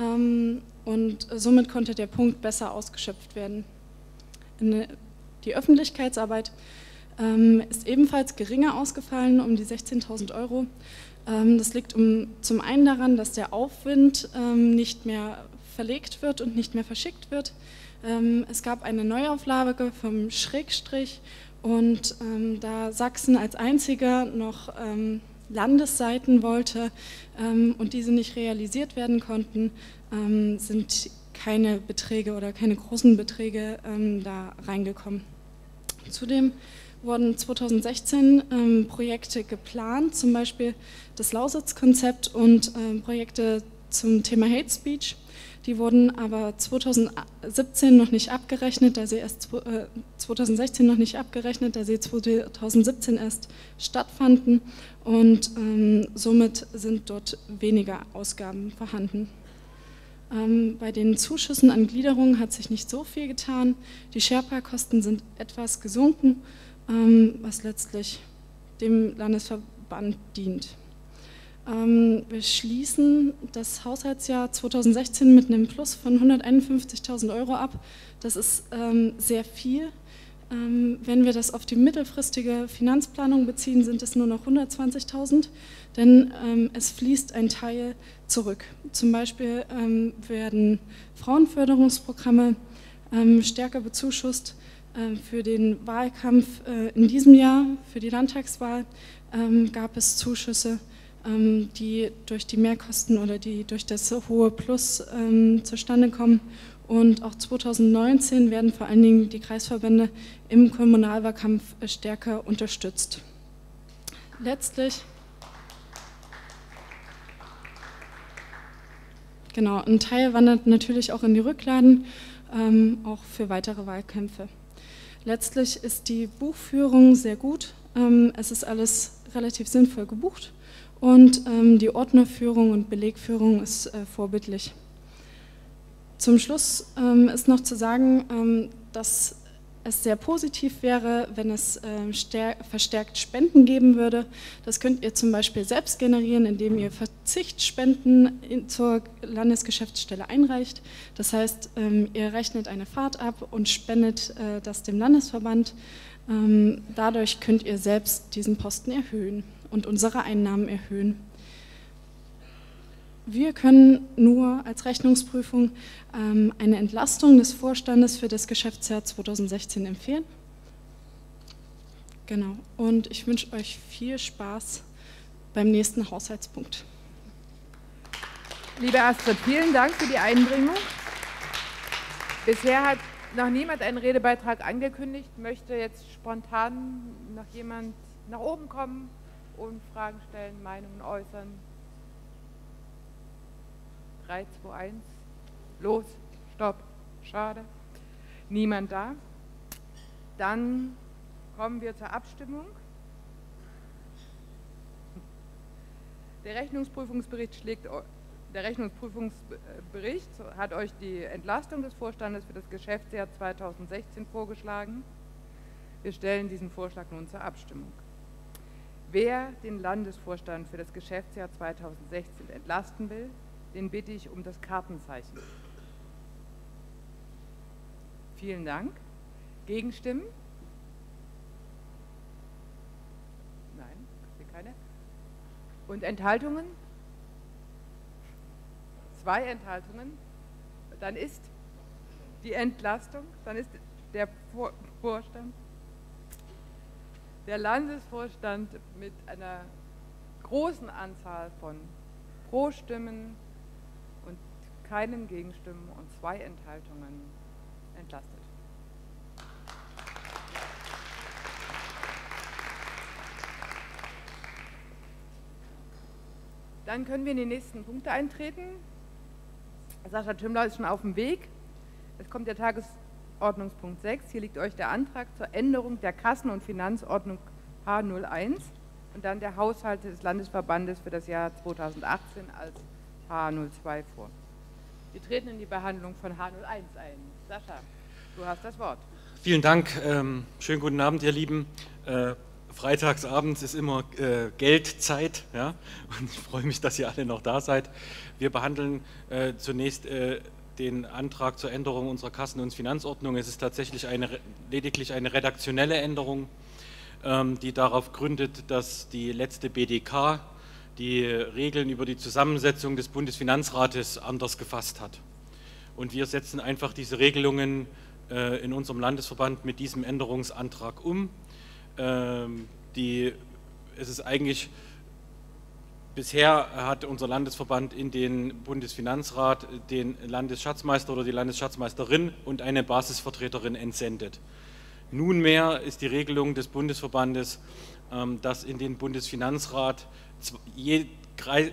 Ähm, und somit konnte der Punkt besser ausgeschöpft werden. Die Öffentlichkeitsarbeit ähm, ist ebenfalls geringer ausgefallen, um die 16.000 Euro. Ähm, das liegt um, zum einen daran, dass der Aufwind nicht mehr verlegt wird und nicht mehr verschickt wird. Es gab eine Neuauflage vom Schrägstrich und da Sachsen als einziger noch Landesseiten wollte und diese nicht realisiert werden konnten, sind keine Beträge oder keine großen Beträge da reingekommen. Zudem wurden 2016 ähm, Projekte geplant, zum Beispiel das Lausitz-Konzept und ähm, Projekte zum Thema Hate Speech. Die wurden aber 2017 noch nicht abgerechnet, da sie erst äh, 2016 noch nicht abgerechnet, da sie 2017 erst stattfanden und ähm, somit sind dort weniger Ausgaben vorhanden. Ähm, bei den Zuschüssen an Gliederungen hat sich nicht so viel getan. Die Sherpa-Kosten sind etwas gesunken ähm, was letztlich dem Landesverband dient. Ähm, wir schließen das Haushaltsjahr 2016 mit einem Plus von 151.000 Euro ab. Das ist ähm, sehr viel. Wenn wir das auf die mittelfristige Finanzplanung beziehen, sind es nur noch 120.000, denn es fließt ein Teil zurück. Zum Beispiel werden Frauenförderungsprogramme stärker bezuschusst ähm, für den Wahlkampf äh, in diesem Jahr, für die Landtagswahl, ähm, gab es Zuschüsse, ähm, die durch die Mehrkosten oder die durch das hohe Plus zustande kommen. Und auch 2019 werden vor allen Dingen die Kreisverbände im Kommunalwahlkampf stärker unterstützt. Letztlich Genau, ein Teil wandert natürlich auch in die Rückladen, ähm, auch für weitere Wahlkämpfe. Letztlich ist die Buchführung sehr gut. Ähm, es ist alles relativ sinnvoll gebucht und ähm, die Ordnerführung und Belegführung ist äh, vorbildlich. Zum Schluss ähm, ist noch zu sagen, dass es sehr positiv wäre, wenn es äh, verstärkt Spenden geben würde. Das könnt ihr zum Beispiel selbst generieren, indem ihr Verzichtsspenden in, zur Landesgeschäftsstelle einreicht. Das heißt, ähm, ihr rechnet eine Fahrt ab und spendet äh, das dem Landesverband. Ähm, dadurch könnt ihr selbst diesen Posten erhöhen und unsere Einnahmen erhöhen. Wir können nur als Rechnungsprüfung ähm, eine Entlastung des Vorstandes für das Geschäftsjahr 2016 empfehlen. Genau. Und ich wünsche euch viel Spaß beim nächsten Haushaltspunkt. Liebe Astrid, vielen Dank für die Einbringung. Bisher hat noch niemand einen Redebeitrag angekündigt. Möchte jetzt spontan noch jemand nach oben kommen und Fragen stellen, Meinungen äußern? 3, 2, 1, los, stopp, schade. Niemand da. Dann kommen wir zur Abstimmung. Der Rechnungsprüfungsbericht schlägt der Rechnungsprüfungsbericht hat euch die Entlastung des Vorstandes für das Geschäftsjahr 2016 vorgeschlagen. Wir stellen diesen Vorschlag nun zur Abstimmung. Wer den Landesvorstand für das Geschäftsjahr 2016 entlasten will, den bitte ich um das Kartenzeichen. Vielen Dank. Gegenstimmen? Nein, keine. Und Enthaltungen? Zwei Enthaltungen. Dann ist die Entlastung, dann ist der Vorstand, der Landesvorstand mit einer großen Anzahl von Pro-Stimmen keinen Gegenstimmen und zwei Enthaltungen entlastet. Dann können wir in die nächsten Punkte eintreten. Sascha Tümmler ist schon auf dem Weg. Es kommt der Tagesordnungspunkt 6. Hier liegt euch der Antrag zur Änderung der Kassen- und Finanzordnung H01. und dann der Haushalt des Landesverbandes für das Jahr 2018 als H02 vor. Wir treten in die Behandlung von H01 ein. Sascha, du hast das Wort. Vielen Dank. Ähm, schönen guten Abend, ihr Lieben. Äh, freitagsabends ist immer äh, Geldzeit ja? *laughs* und ich freue mich, dass ihr alle noch da seid. Wir behandeln äh, zunächst äh, den Antrag zur Änderung unserer Kassen- und Finanzordnung. Es ist tatsächlich eine, lediglich eine redaktionelle Änderung, ähm, die darauf gründet, dass die letzte BDK die Regeln über die Zusammensetzung des Bundesfinanzrates anders gefasst hat. Und wir setzen einfach diese Regelungen äh, in unserem Landesverband mit diesem Änderungsantrag um. Ähm, die, es ist eigentlich Bisher hat unser Landesverband in den Bundesfinanzrat den Landesschatzmeister oder die Landesschatzmeisterin und eine Basisvertreterin entsendet. Nunmehr ist die Regelung des Bundesverbandes, ähm, dass in den Bundesfinanzrat je,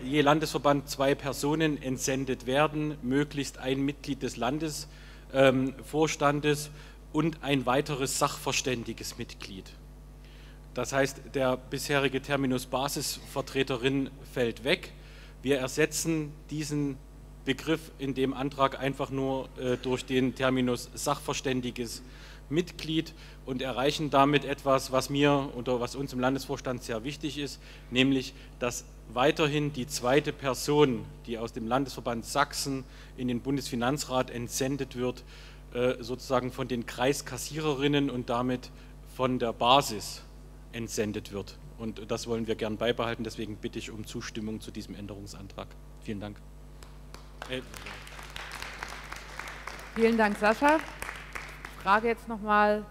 je Landesverband zwei Personen entsendet werden, möglichst ein Mitglied des Landesvorstandes und ein weiteres sachverständiges Mitglied. Das heißt, der bisherige Terminus Basisvertreterin fällt weg. Wir ersetzen diesen Begriff in dem Antrag einfach nur äh, durch den Terminus Sachverständiges Mitglied und erreichen damit etwas, was mir oder was uns im Landesvorstand sehr wichtig ist, nämlich, dass weiterhin die zweite Person, die aus dem Landesverband Sachsen in den Bundesfinanzrat entsendet wird, äh, sozusagen von den Kreiskassiererinnen und damit von der Basis entsendet wird. Und das wollen wir gern beibehalten. Deswegen bitte ich um Zustimmung zu diesem Änderungsantrag. Vielen Dank. Äh, Vielen Dank, Sascha. Ich frage jetzt nochmal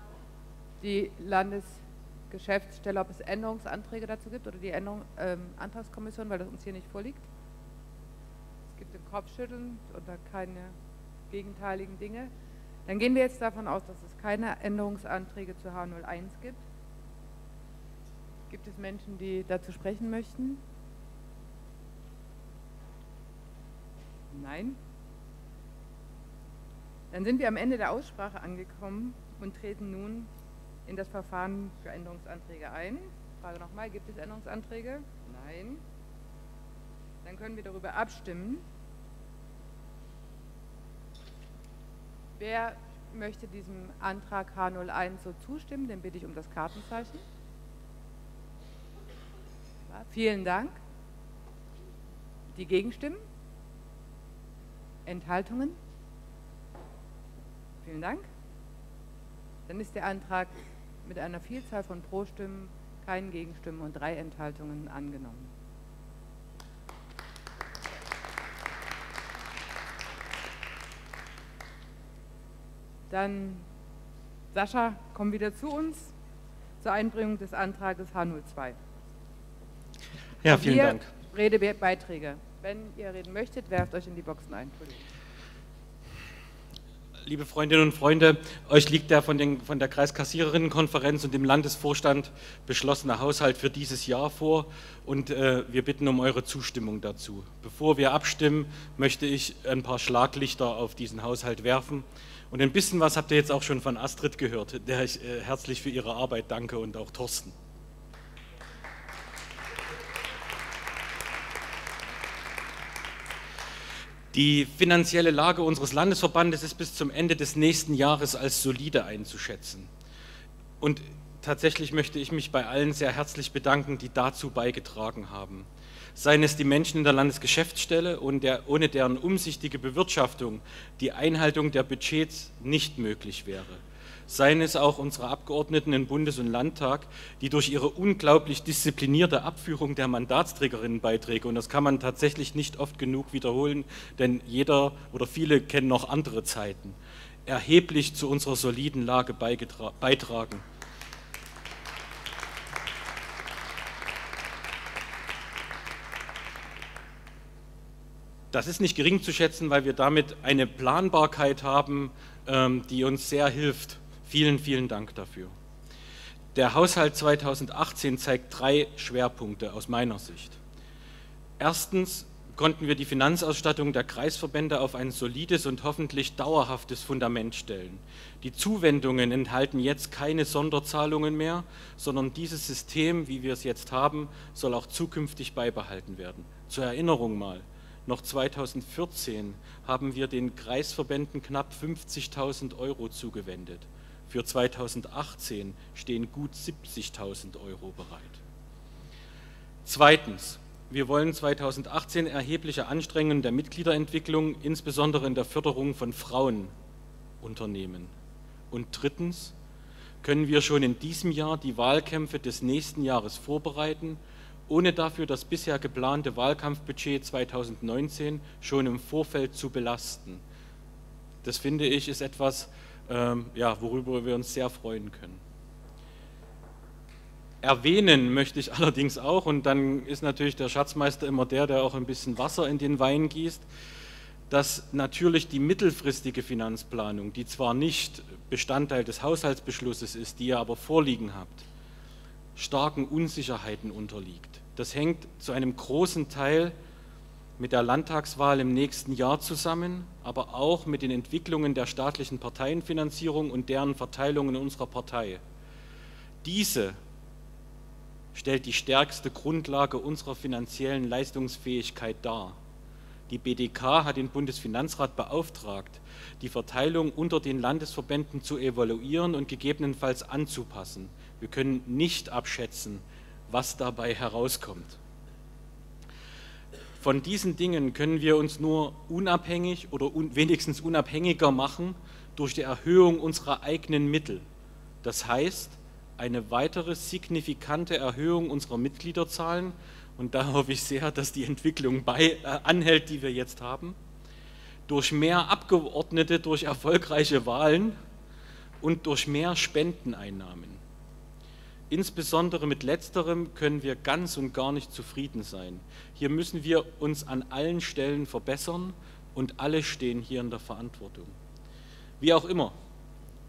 die Landesgeschäftsstelle, ob es Änderungsanträge dazu gibt oder die Änderung, ähm, Antragskommission, weil das uns hier nicht vorliegt. Es gibt ein Kopfschütteln oder keine gegenteiligen Dinge. Dann gehen wir jetzt davon aus, dass es keine Änderungsanträge zu H01 gibt. Gibt es Menschen, die dazu sprechen möchten? Nein? Dann sind wir am Ende der Aussprache angekommen und treten nun in das Verfahren für Änderungsanträge ein. Frage nochmal, gibt es Änderungsanträge? Nein. Dann können wir darüber abstimmen. Wer möchte diesem Antrag H01 so zustimmen, den bitte ich um das Kartenzeichen. Vielen Dank. Die Gegenstimmen? Enthaltungen? Vielen Dank. Dann ist der Antrag mit einer Vielzahl von Pro-Stimmen, keinen Gegenstimmen und drei Enthaltungen angenommen. Dann, Sascha, komm wieder zu uns zur Einbringung des Antrages H02. Ja, vielen Dank. Redebeiträge. Wenn ihr reden möchtet, werft euch in die Boxen ein. Liebe Freundinnen und Freunde, euch liegt der von, den, von der Kreiskassiererinnenkonferenz und dem Landesvorstand beschlossene Haushalt für dieses Jahr vor und äh, wir bitten um eure Zustimmung dazu. Bevor wir abstimmen, möchte ich ein paar Schlaglichter auf diesen Haushalt werfen. Und ein bisschen was habt ihr jetzt auch schon von Astrid gehört, der ich äh, herzlich für ihre Arbeit danke und auch Thorsten. Die finanzielle Lage unseres Landesverbandes ist bis zum Ende des nächsten Jahres als solide einzuschätzen. Und tatsächlich möchte ich mich bei allen sehr herzlich bedanken, die dazu beigetragen haben. Seien es die Menschen in der Landesgeschäftsstelle und der, ohne deren umsichtige Bewirtschaftung die Einhaltung der Budgets nicht möglich wäre seien es auch unsere Abgeordneten im Bundes- und Landtag, die durch ihre unglaublich disziplinierte Abführung der Mandatsträgerinnenbeiträge, und das kann man tatsächlich nicht oft genug wiederholen, denn jeder oder viele kennen noch andere Zeiten, erheblich zu unserer soliden Lage beitragen. Das ist nicht gering zu schätzen, weil wir damit eine Planbarkeit haben, ähm, die uns sehr hilft Vielen, vielen Dank dafür. Der Haushalt 2018 zeigt drei Schwerpunkte aus meiner Sicht. Erstens konnten wir die Finanzausstattung der Kreisverbände auf ein solides und hoffentlich dauerhaftes Fundament stellen. Die Zuwendungen enthalten jetzt keine Sonderzahlungen mehr, sondern dieses System, wie wir es jetzt haben, soll auch zukünftig beibehalten werden. Zur Erinnerung mal, noch 2014 haben wir den Kreisverbänden knapp 50.000 Euro zugewendet. Für 2018 stehen gut 70.000 Euro bereit. Zweitens, wir wollen 2018 erhebliche Anstrengungen der Mitgliederentwicklung, insbesondere in der Förderung von Frauen, unternehmen. Und drittens können wir schon in diesem Jahr die Wahlkämpfe des nächsten Jahres vorbereiten, ohne dafür das bisher geplante Wahlkampfbudget 2019 schon im Vorfeld zu belasten. Das finde ich ist etwas, ähm, ja, worüber wir uns sehr freuen können. Erwähnen möchte ich *laughs* allerdings auch, und dann ist natürlich der Schatzmeister immer der, der auch ein bisschen Wasser in den Wein gießt, dass natürlich die mittelfristige Finanzplanung, die zwar nicht Bestandteil des Haushaltsbeschlusses ist, die ihr aber vorliegen habt, starken Unsicherheiten unterliegt. Das hängt zu einem großen Teil mit der Landtagswahl im nächsten Jahr zusammen, aber auch mit den Entwicklungen der staatlichen Parteienfinanzierung und deren Verteilung in unserer Partei. Diese stellt die stärkste Grundlage unserer finanziellen Leistungsfähigkeit dar. Die BDK hat den Bundesfinanzrat beauftragt, die Verteilung unter den Landesverbänden zu evaluieren und gegebenenfalls anzupassen. Wir können nicht abschätzen, was dabei herauskommt. Von diesen Dingen können wir uns nur unabhängig oder un wenigstens unabhängiger machen durch die Erhöhung unserer eigenen Mittel. Das heißt, eine weitere signifikante Erhöhung unserer Mitgliederzahlen und da hoffe ich sehr, dass die Entwicklung bei, äh, anhält, die wir jetzt haben, durch mehr Abgeordnete, durch erfolgreiche Wahlen und durch mehr Spendeneinnahmen. Insbesondere mit letzterem können wir ganz und gar nicht zufrieden sein. Hier müssen wir uns an allen Stellen verbessern und alle stehen hier in der Verantwortung. Wie auch immer,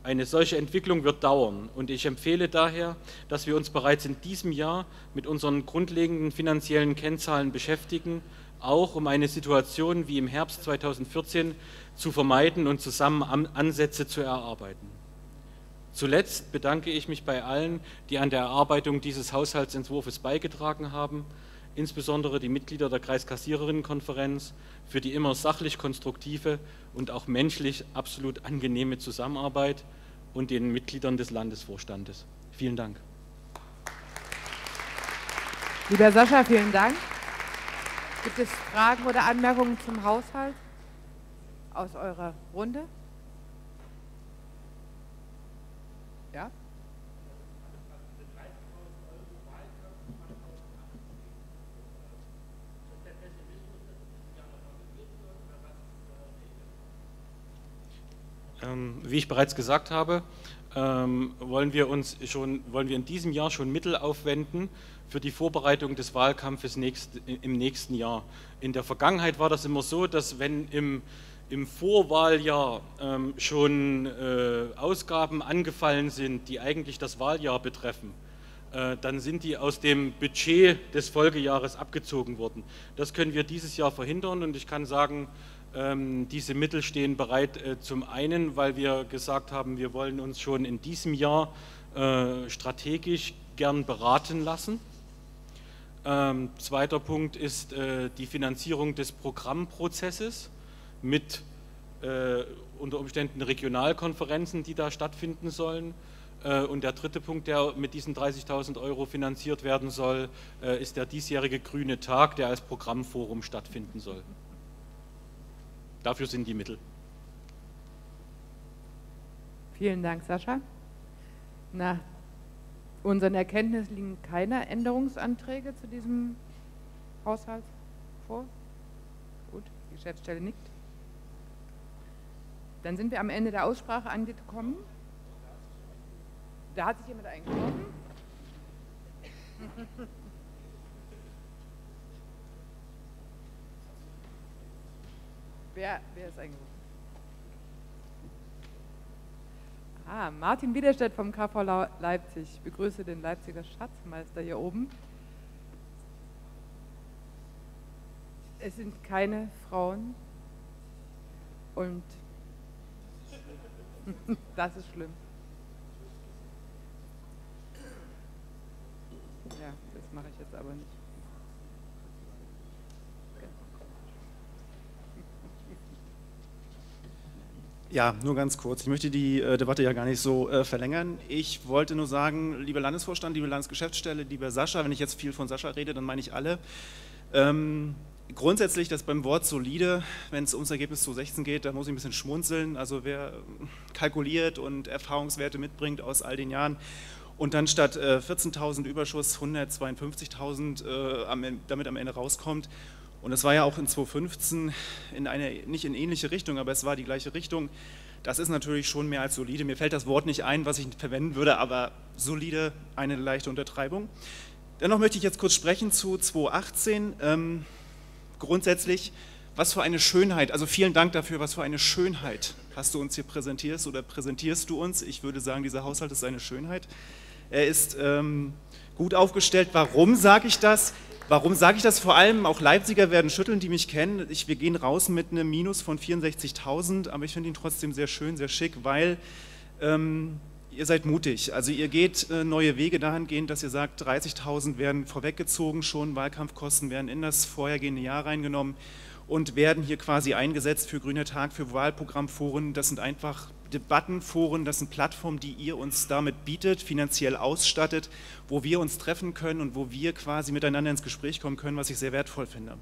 eine solche Entwicklung wird dauern und ich empfehle daher, dass wir uns bereits in diesem Jahr mit unseren grundlegenden finanziellen Kennzahlen beschäftigen, auch um eine Situation wie im Herbst 2014 zu vermeiden und zusammen Ansätze zu erarbeiten. Zuletzt bedanke ich mich bei allen, die an der Erarbeitung dieses Haushaltsentwurfs beigetragen haben, insbesondere die Mitglieder der Kreiskassiererinnenkonferenz, für die immer sachlich konstruktive und auch menschlich absolut angenehme Zusammenarbeit und den Mitgliedern des Landesvorstandes. Vielen Dank. Lieber Sascha, vielen Dank. Gibt es Fragen oder Anmerkungen zum Haushalt aus eurer Runde? Ja? Ähm, wie ich bereits gesagt habe, ähm, wollen wir uns schon, wollen wir in diesem Jahr schon Mittel aufwenden für die Vorbereitung des Wahlkampfes nächst, im nächsten Jahr. In der Vergangenheit war das immer so, dass wenn im, im Vorwahljahr ähm, schon äh, Ausgaben angefallen sind, die eigentlich das Wahljahr betreffen, äh, dann sind die aus dem Budget des Folgejahres abgezogen worden. Das können wir dieses Jahr verhindern und ich kann sagen, ähm, diese Mittel stehen bereit äh, zum einen, weil wir gesagt haben, wir wollen uns schon in diesem Jahr äh, strategisch gern beraten lassen. Ähm, zweiter Punkt ist äh, die Finanzierung des Programmprozesses mit unter Umständen Regionalkonferenzen, die da stattfinden sollen. Und der dritte Punkt, der mit diesen 30.000 Euro finanziert werden soll, ist der diesjährige Grüne Tag, der als Programmforum stattfinden soll. Dafür sind die Mittel. Vielen Dank, Sascha. Nach unseren Erkenntnissen liegen keine Änderungsanträge zu diesem Haushalt vor. Gut, die Geschäftsstelle nickt. Dann sind wir am Ende der Aussprache angekommen. Da hat sich jemand eingeworfen. Wer, wer ist eingerufen? Ah, Martin Widerstedt vom KV Leipzig. Ich begrüße den Leipziger Schatzmeister hier oben. Es sind keine Frauen und *laughs* das ist schlimm. Ja, das mache ich jetzt aber nicht. Ja, nur ganz kurz. Ich möchte die äh, Debatte ja gar nicht so äh, verlängern. Ich wollte nur sagen, lieber Landesvorstand, liebe Landesgeschäftsstelle, lieber Sascha, wenn ich jetzt viel von Sascha rede, dann meine ich alle. Ähm, grundsätzlich, dass beim Wort solide, wenn es ums Ergebnis 2016 geht, da muss ich ein bisschen schmunzeln. Also wer kalkuliert und Erfahrungswerte mitbringt aus all den Jahren und dann statt äh, 14.000 Überschuss 152.000 äh, damit am Ende rauskommt und es war ja auch in 2015 in eine, nicht in ähnliche Richtung, aber es war die gleiche Richtung. Das ist natürlich schon mehr als solide. Mir fällt das Wort nicht ein, was ich verwenden würde, aber solide, eine leichte Untertreibung. Dennoch möchte ich jetzt kurz sprechen zu 2018. Ähm, grundsätzlich, was für eine Schönheit, also vielen Dank dafür, was für eine Schönheit hast du uns hier präsentierst oder präsentierst du uns. Ich würde sagen, dieser Haushalt ist eine Schönheit. Er ist ähm, gut aufgestellt. Warum sage ich das? Warum sage ich das? Vor allem auch Leipziger werden schütteln, die mich kennen. Ich, wir gehen raus mit einem Minus von 64.000, aber ich finde ihn trotzdem sehr schön, sehr schick, weil ähm, ihr seid mutig. Also ihr geht äh, neue Wege dahingehend, dass ihr sagt, 30.000 werden vorweggezogen, schon Wahlkampfkosten werden in das vorhergehende Jahr reingenommen und werden hier quasi eingesetzt für Grüner Tag, für Wahlprogrammforen. Das sind einfach Debattenforen, das sind Plattformen, die ihr uns damit bietet, finanziell ausstattet, wo wir uns treffen können und wo wir quasi miteinander ins Gespräch kommen können, was ich sehr wertvoll finde.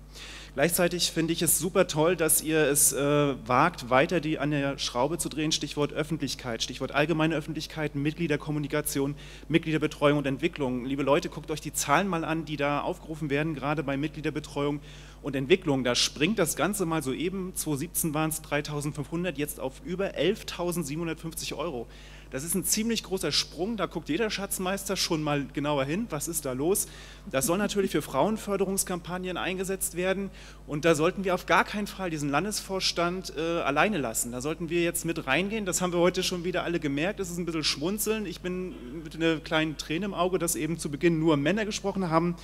Gleichzeitig finde ich es super toll, dass ihr es äh, wagt, weiter die an der Schraube zu drehen, Stichwort Öffentlichkeit, Stichwort allgemeine Öffentlichkeit, Mitgliederkommunikation, Mitgliederbetreuung und Entwicklung. Liebe Leute, guckt euch die Zahlen mal an, die da aufgerufen werden, gerade bei Mitgliederbetreuung und Entwicklung. Da springt das Ganze mal so eben, 2017 waren es 3.500, jetzt auf über 11.750 Euro. Das ist ein ziemlich großer Sprung, da guckt jeder Schatzmeister schon mal genauer hin, was ist da los. Das soll natürlich für Frauenförderungskampagnen eingesetzt werden und da sollten wir auf gar keinen Fall diesen Landesvorstand äh, alleine lassen. Da sollten wir jetzt mit reingehen, das haben wir heute schon wieder alle gemerkt, es ist ein bisschen schmunzeln. Ich bin mit einer kleinen Träne im Auge, dass eben zu Beginn nur Männer gesprochen haben.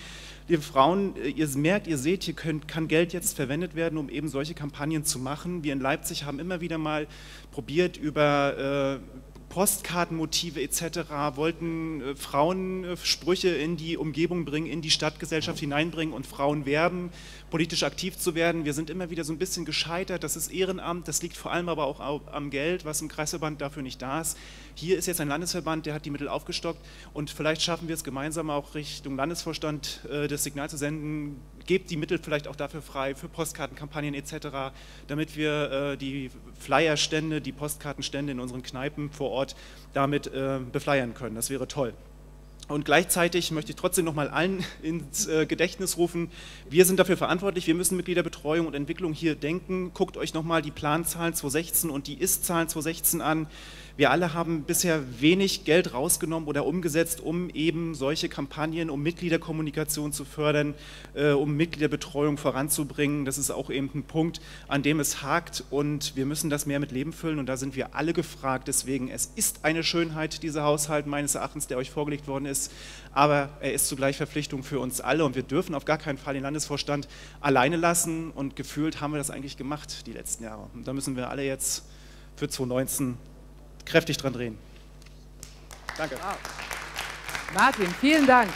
Liebe Frauen, äh, ihr merkt, ihr seht, hier könnt, kann Geld jetzt verwendet werden, um eben solche Kampagnen zu machen. Wir in Leipzig haben immer wieder mal probiert, über äh, Postkartenmotive etc., wollten äh, Frauensprüche in die Umgebung bringen, in die Stadtgesellschaft hineinbringen und Frauen werben, politisch aktiv zu werden. Wir sind immer wieder so ein bisschen gescheitert. Das ist Ehrenamt, das liegt vor allem aber auch am Geld, was im Kreisverband dafür nicht da ist. Hier ist jetzt ein Landesverband, der hat die Mittel aufgestockt und vielleicht schaffen wir es gemeinsam auch Richtung Landesvorstand äh, das Signal zu senden, gebt die Mittel vielleicht auch dafür frei, für Postkartenkampagnen etc., damit wir äh, die Flyerstände, die Postkartenstände in unseren Kneipen vor Ort damit äh, befleiern können. Das wäre toll. Und gleichzeitig möchte ich trotzdem noch mal allen *laughs* ins äh, Gedächtnis rufen, wir sind dafür verantwortlich, wir müssen Mitgliederbetreuung und Entwicklung hier denken. Guckt euch noch mal die Planzahlen 2016 und die Ist-Zahlen 2016 an. Wir alle haben bisher wenig Geld rausgenommen oder umgesetzt, um eben solche Kampagnen, um Mitgliederkommunikation zu fördern, äh, um Mitgliederbetreuung voranzubringen. Das ist auch eben ein Punkt, an dem es hakt und wir müssen das mehr mit Leben füllen und da sind wir alle gefragt. Deswegen, es ist eine Schönheit, dieser Haushalt meines Erachtens, der euch vorgelegt worden ist, aber er ist zugleich Verpflichtung für uns alle und wir dürfen auf gar keinen Fall den Landesvorstand alleine lassen und gefühlt haben wir das eigentlich gemacht die letzten Jahre. Und da müssen wir alle jetzt für 2019 kräftig dran drehen. Danke. Wow. Martin, vielen Dank.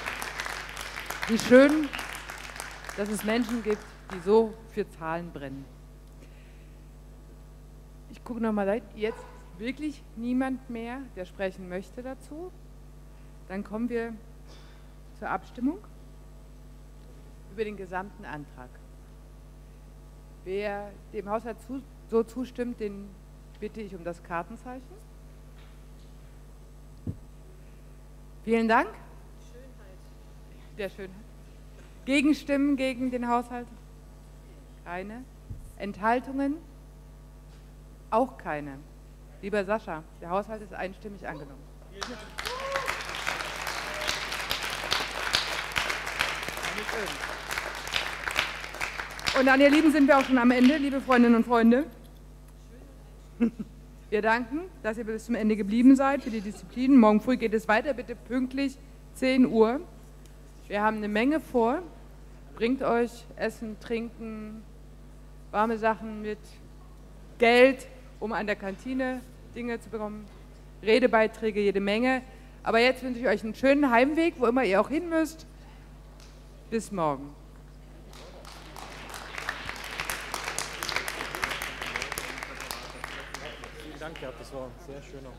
Wie schön, dass es Menschen gibt, die so für Zahlen brennen. Ich gucke nochmal, jetzt wirklich niemand mehr, der sprechen möchte dazu. Dann kommen wir zur Abstimmung über den gesamten Antrag. Wer dem Haushalt zu, so zustimmt, den bitte ich um das Kartenzeichen. Vielen Dank. Schönheit. Der Schönheit. Gegenstimmen gegen den Haushalt? Keine. Enthaltungen? Auch keine. Lieber Sascha, der Haushalt ist einstimmig angenommen. Und an ihr Lieben sind wir auch schon am Ende, liebe Freundinnen und Freunde. *laughs* *laughs* Wir danken, dass ihr bis zum Ende geblieben seid für die Disziplinen. Morgen früh geht es weiter, bitte pünktlich 10 Uhr. Wir haben eine Menge vor. Bringt euch Essen, Trinken, warme Sachen mit Geld, um an der Kantine Dinge zu bekommen, Redebeiträge jede Menge. Aber jetzt wünsche ich euch einen schönen Heimweg, wo immer ihr auch hin müsst. Bis morgen. Dank, Gerd. Das war ein sehr schöner